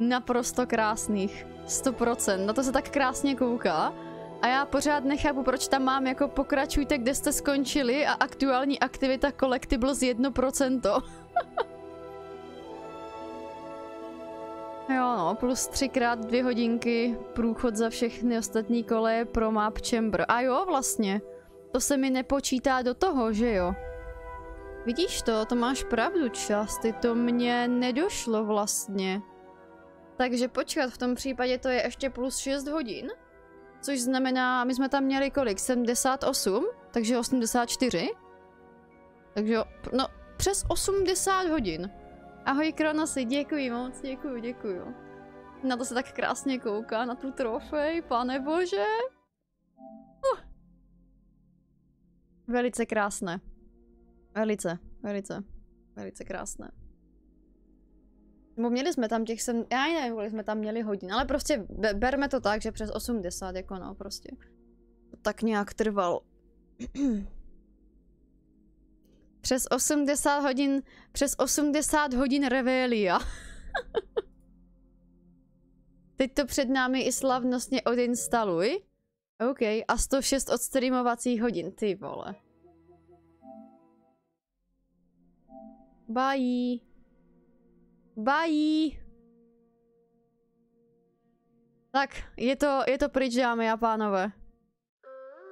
Naprosto krásných. 100%. Na to se tak krásně kouká. A já pořád nechápu, proč tam mám jako pokračujte, kde jste skončili a aktuální aktivita Collectibles 1%. jo no, plus třikrát dvě hodinky průchod za všechny ostatní koleje pro Map Chamber. A jo, vlastně. To se mi nepočítá do toho, že jo? Vidíš to, to máš pravdu časty, to mně nedošlo vlastně. Takže počkat, v tom případě to je ještě plus 6 hodin. Což znamená, my jsme tam měli kolik? 78? Takže 84? Takže, no, přes 80 hodin. Ahoj Kronosy, děkuji moc, děkuji, děkuji. Na to se tak krásně kouká, na tu trofej, pane bože. Uh. Velice krásné. Velice, velice, velice krásné. Nebo měli jsme tam těch sem, já nevím, kolik jsme tam měli hodin, ale prostě be, berme to tak, že přes 80, jako no, prostě. To tak nějak trvalo. přes 80 hodin, přes 80 hodin revelia. Teď to před námi i slavnostně odinstaluj. OK, a 106 od streamovacích hodin, ty vole. Bye. Bye. Tak, je to, je to pryč, dámy a pánové.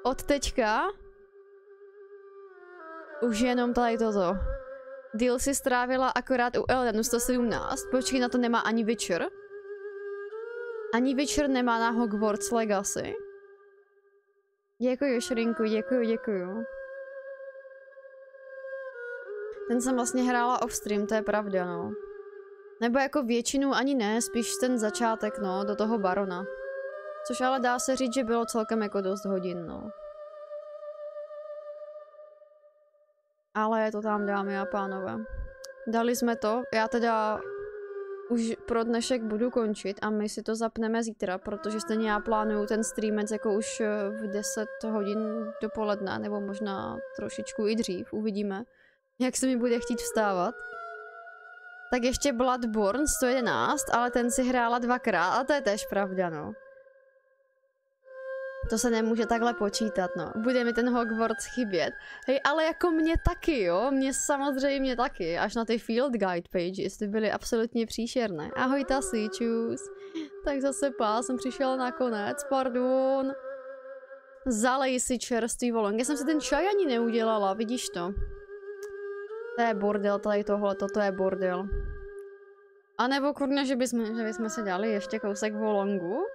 Od teďka už jenom tady toto. Deal si strávila akorát u Eldenu 117, počkej, na to nemá ani Witcher. Ani Witcher nemá na Hogwarts Legacy. Děkuji, Šrinku, děkuji, děkuji. Ten jsem vlastně hrála off-stream, to je pravda, no. Nebo jako většinu ani ne, spíš ten začátek, no, do toho barona. Což ale dá se říct, že bylo celkem jako dost hodin, no. Ale je to tam, dámy a pánové. Dali jsme to, já teda už pro dnešek budu končit a my si to zapneme zítra, protože stejně já plánuju ten streamec jako už v 10 hodin dopoledne, nebo možná trošičku i dřív, uvidíme jak se mi bude chtít vstávat. Tak ještě Bloodborne 111, ale ten si hrála dvakrát a to je tež pravda, no. To se nemůže takhle počítat, no. Bude mi ten Hogwarts chybět. Hej, ale jako mě taky, jo. Mě samozřejmě taky. Až na ty field guide pages, ty byly absolutně příšerné. Ahoj Tasi, čus. Tak zase pá, jsem přišel nakonec, pardon. Zalej si čerstvý volong. Já jsem si ten čaj ani neudělala, vidíš to? To je bordel, tady tohle, toto je bordel. A nebo kurně, že bychom, že bychom se dali ještě kousek volongu.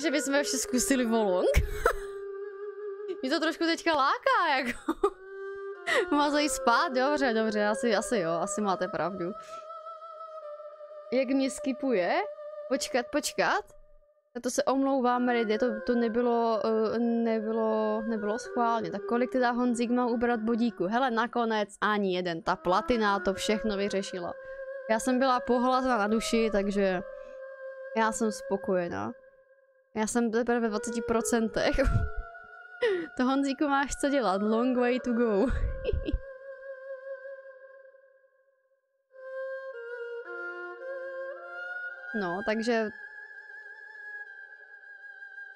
Že bychom ještě zkusili volong. Mě to trošku teďka láká, jako. Má jít spát? Dobře, dobře, asi, asi jo, asi máte pravdu. Jak mě skipuje? Počkat, počkat. Já to se omlouvám, Meridě, to, to nebylo, uh, nebylo, nebylo schválně. Tak kolik teda Honzik má ubrat bodíku? Hele, nakonec ani jeden. Ta platina to všechno vyřešila. Já jsem byla pohlazena na duši, takže já jsem spokojená. Já jsem teprve ve 20%. to Honzíku máš co dělat. Long way to go. no, takže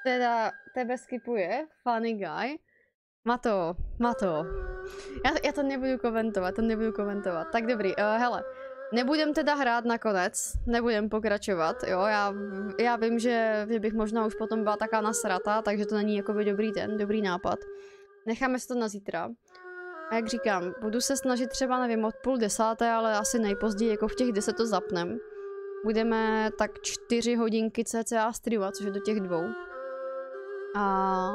teda tebe skipuje Funny Guy. Mato, Mato. Já, já to nebudu komentovat, to nebudu komentovat. Tak dobrý, uh, hele. Nebudem teda hrát nakonec, nebudem pokračovat, jo, já, já vím, že, že bych možná už potom byla taká nasrata, takže to není jakoby dobrý ten, dobrý nápad. Necháme si to na zítra. A jak říkám, budu se snažit třeba, nevím, od půl desáté, ale asi nejpozději, jako v těch deset to zapnem. Budeme tak čtyři hodinky cca streamovat, což je do těch dvou. A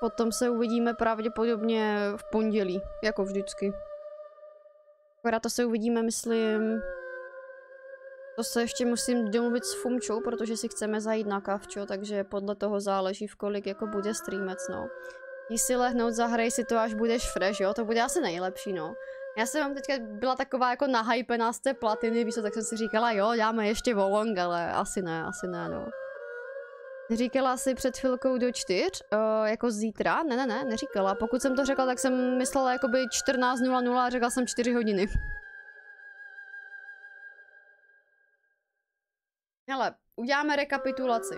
potom se uvidíme pravděpodobně v pondělí, jako vždycky. Akorát to se uvidíme, myslím... To se ještě musím domluvit s Fumčou, protože si chceme zajít na kavčo, takže podle toho záleží v kolik jako bude streamec, no. Jdi si lehnout, zahraj si to, až budeš fresh, jo, to bude asi nejlepší, no. Já jsem teďka byla taková jako nahypená z té platiny, víš tak jsem si říkala, jo, dáme ještě volong, ale asi ne, asi ne, no. Říkala si před chvilkou do čtyř, uh, jako zítra? Ne, ne, ne, neříkala. Pokud jsem to řekla, tak jsem myslela jakoby 14.00 a řekla jsem 4 hodiny. Hele, uděláme rekapitulaci.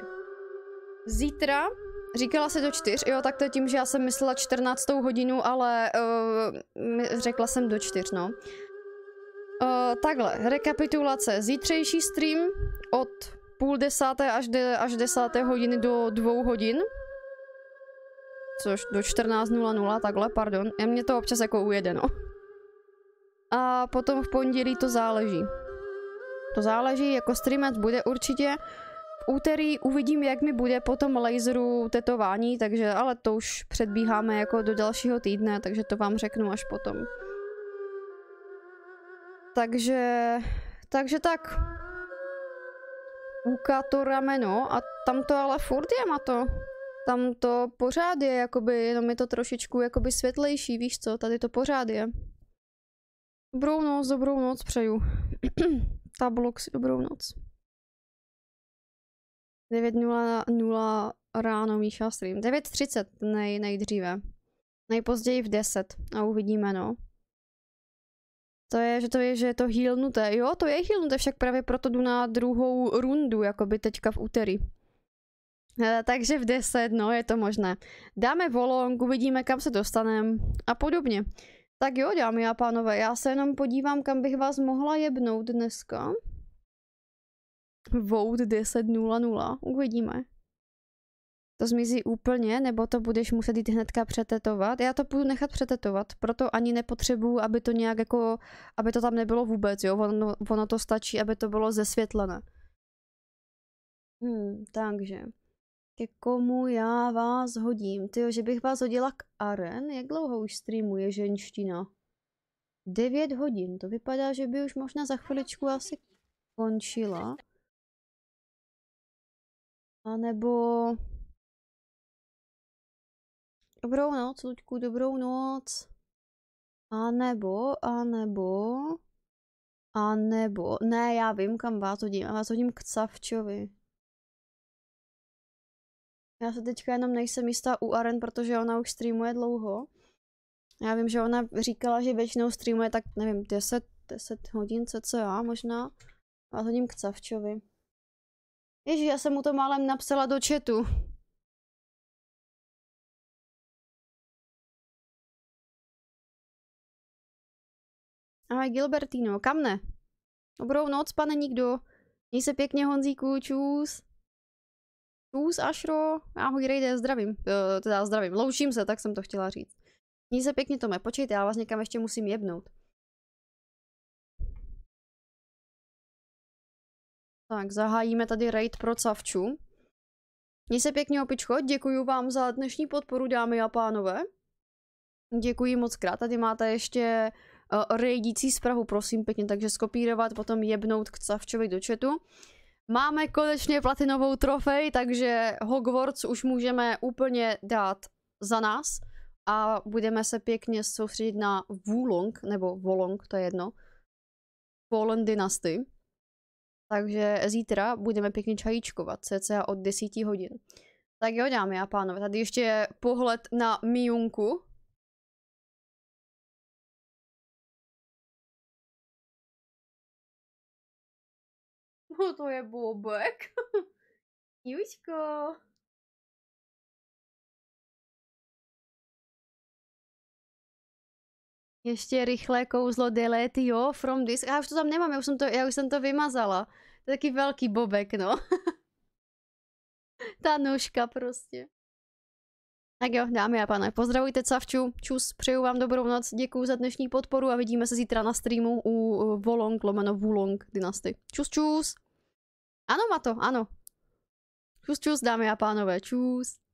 Zítra, říkala se do čtyř, jo, tak to je tím, že já jsem myslela 14. hodinu, ale uh, řekla jsem do čtyř, no. Uh, takhle, rekapitulace. Zítřejší stream od půl desáté až, de, až desáté hodiny do dvou hodin. Což do 14.00, takhle, pardon. Já mě to občas jako ujede, no. A potom v pondělí to záleží. To záleží, jako streamet bude určitě. V úterý uvidím, jak mi bude po tom laseru tetování, takže, ale to už předbíháme jako do dalšího týdne, takže to vám řeknu až potom. Takže, takže tak. Uká to rameno a tam to ale furt je, Mato. Tam to pořád je, jakoby, jenom je to trošičku jakoby světlejší, víš co, tady to pořád je. Dobrou noc, dobrou noc přeju. Tablox, dobrou noc. 9.00 ráno Míša stream. 9.30 nej, nejdříve. Nejpozději v 10 a uvidíme, no. To je, že to je, že je to healnuté. Jo, to je healnuté, však právě proto jdu na druhou rundu, jakoby teďka v úterý. E, takže v 10, no, je to možné. Dáme volong, uvidíme, kam se dostaneme a podobně. Tak jo, dámy a pánové, já se jenom podívám, kam bych vás mohla jebnout dneska. Vote 10.00, uvidíme. To zmizí úplně, nebo to budeš muset jít hnedka přetetovat? Já to budu nechat přetetovat, proto ani nepotřebuju, aby to nějak jako, aby to tam nebylo vůbec, jo, ono, ono to stačí, aby to bylo zesvětlené. Hmm, takže. Ke komu já vás hodím? Tyjo, že bych vás hodila k Aren? Jak dlouho už streamuje ženština? 9 hodin, to vypadá, že by už možná za chviličku asi končila. A nebo... Dobrou noc, Luďku, dobrou noc. A nebo, a nebo... A nebo... Ne, já vím, kam vás hodím. Já vás hodím k Cavčovi. Já se teďka jenom nejsem jistá u Aren, protože ona už streamuje dlouho. Já vím, že ona říkala, že většinou streamuje tak, nevím, 10, 10 hodin cca možná. A hodím k Cavčovi. Ježi, já jsem mu to málem napsala do chatu. Ahoj Gilbertino, kam ne? Dobrou noc, pane nikdo. Měj se pěkně Honzíku, čus. Čus, Ašro. Ahoj Rejde, zdravím. Uh, teda zdravím, loučím se, tak jsem to chtěla říct. Měj se pěkně, Tome, počkejte, já vás někam ještě musím jebnout. Tak, zahájíme tady raid pro Cavču. Měj se pěkně, opičko, děkuji vám za dnešní podporu, dámy a pánové. Děkuji moc krát, tady máte ještě rejdící zprávu, prosím pěkně, takže skopírovat, potom jebnout k Cavčovi do chatu. Máme konečně platinovou trofej, takže Hogwarts už můžeme úplně dát za nás a budeme se pěkně soustředit na Wulong, nebo Volong, to je jedno, Fallen Dynasty. Takže zítra budeme pěkně čajíčkovat, cca od 10 hodin. Tak jo, dámy a pánové, tady ještě je pohled na Miunku. No to je bobek. Juško. Ještě rychlé kouzlo delete, jo, from this. Já už to tam nemám, já už jsem to, já už jsem to vymazala. To je taky velký bobek, no. Ta nůžka prostě. Tak jo, dámy a pánové, pozdravujte Cavču, čus, přeju vám dobrou noc, děkuji za dnešní podporu a vidíme se zítra na streamu u Volong, lomeno Wulong dynasty. Čus, čus. Ano, Mato, ano. Čus, čus, dámy a pánové, čus.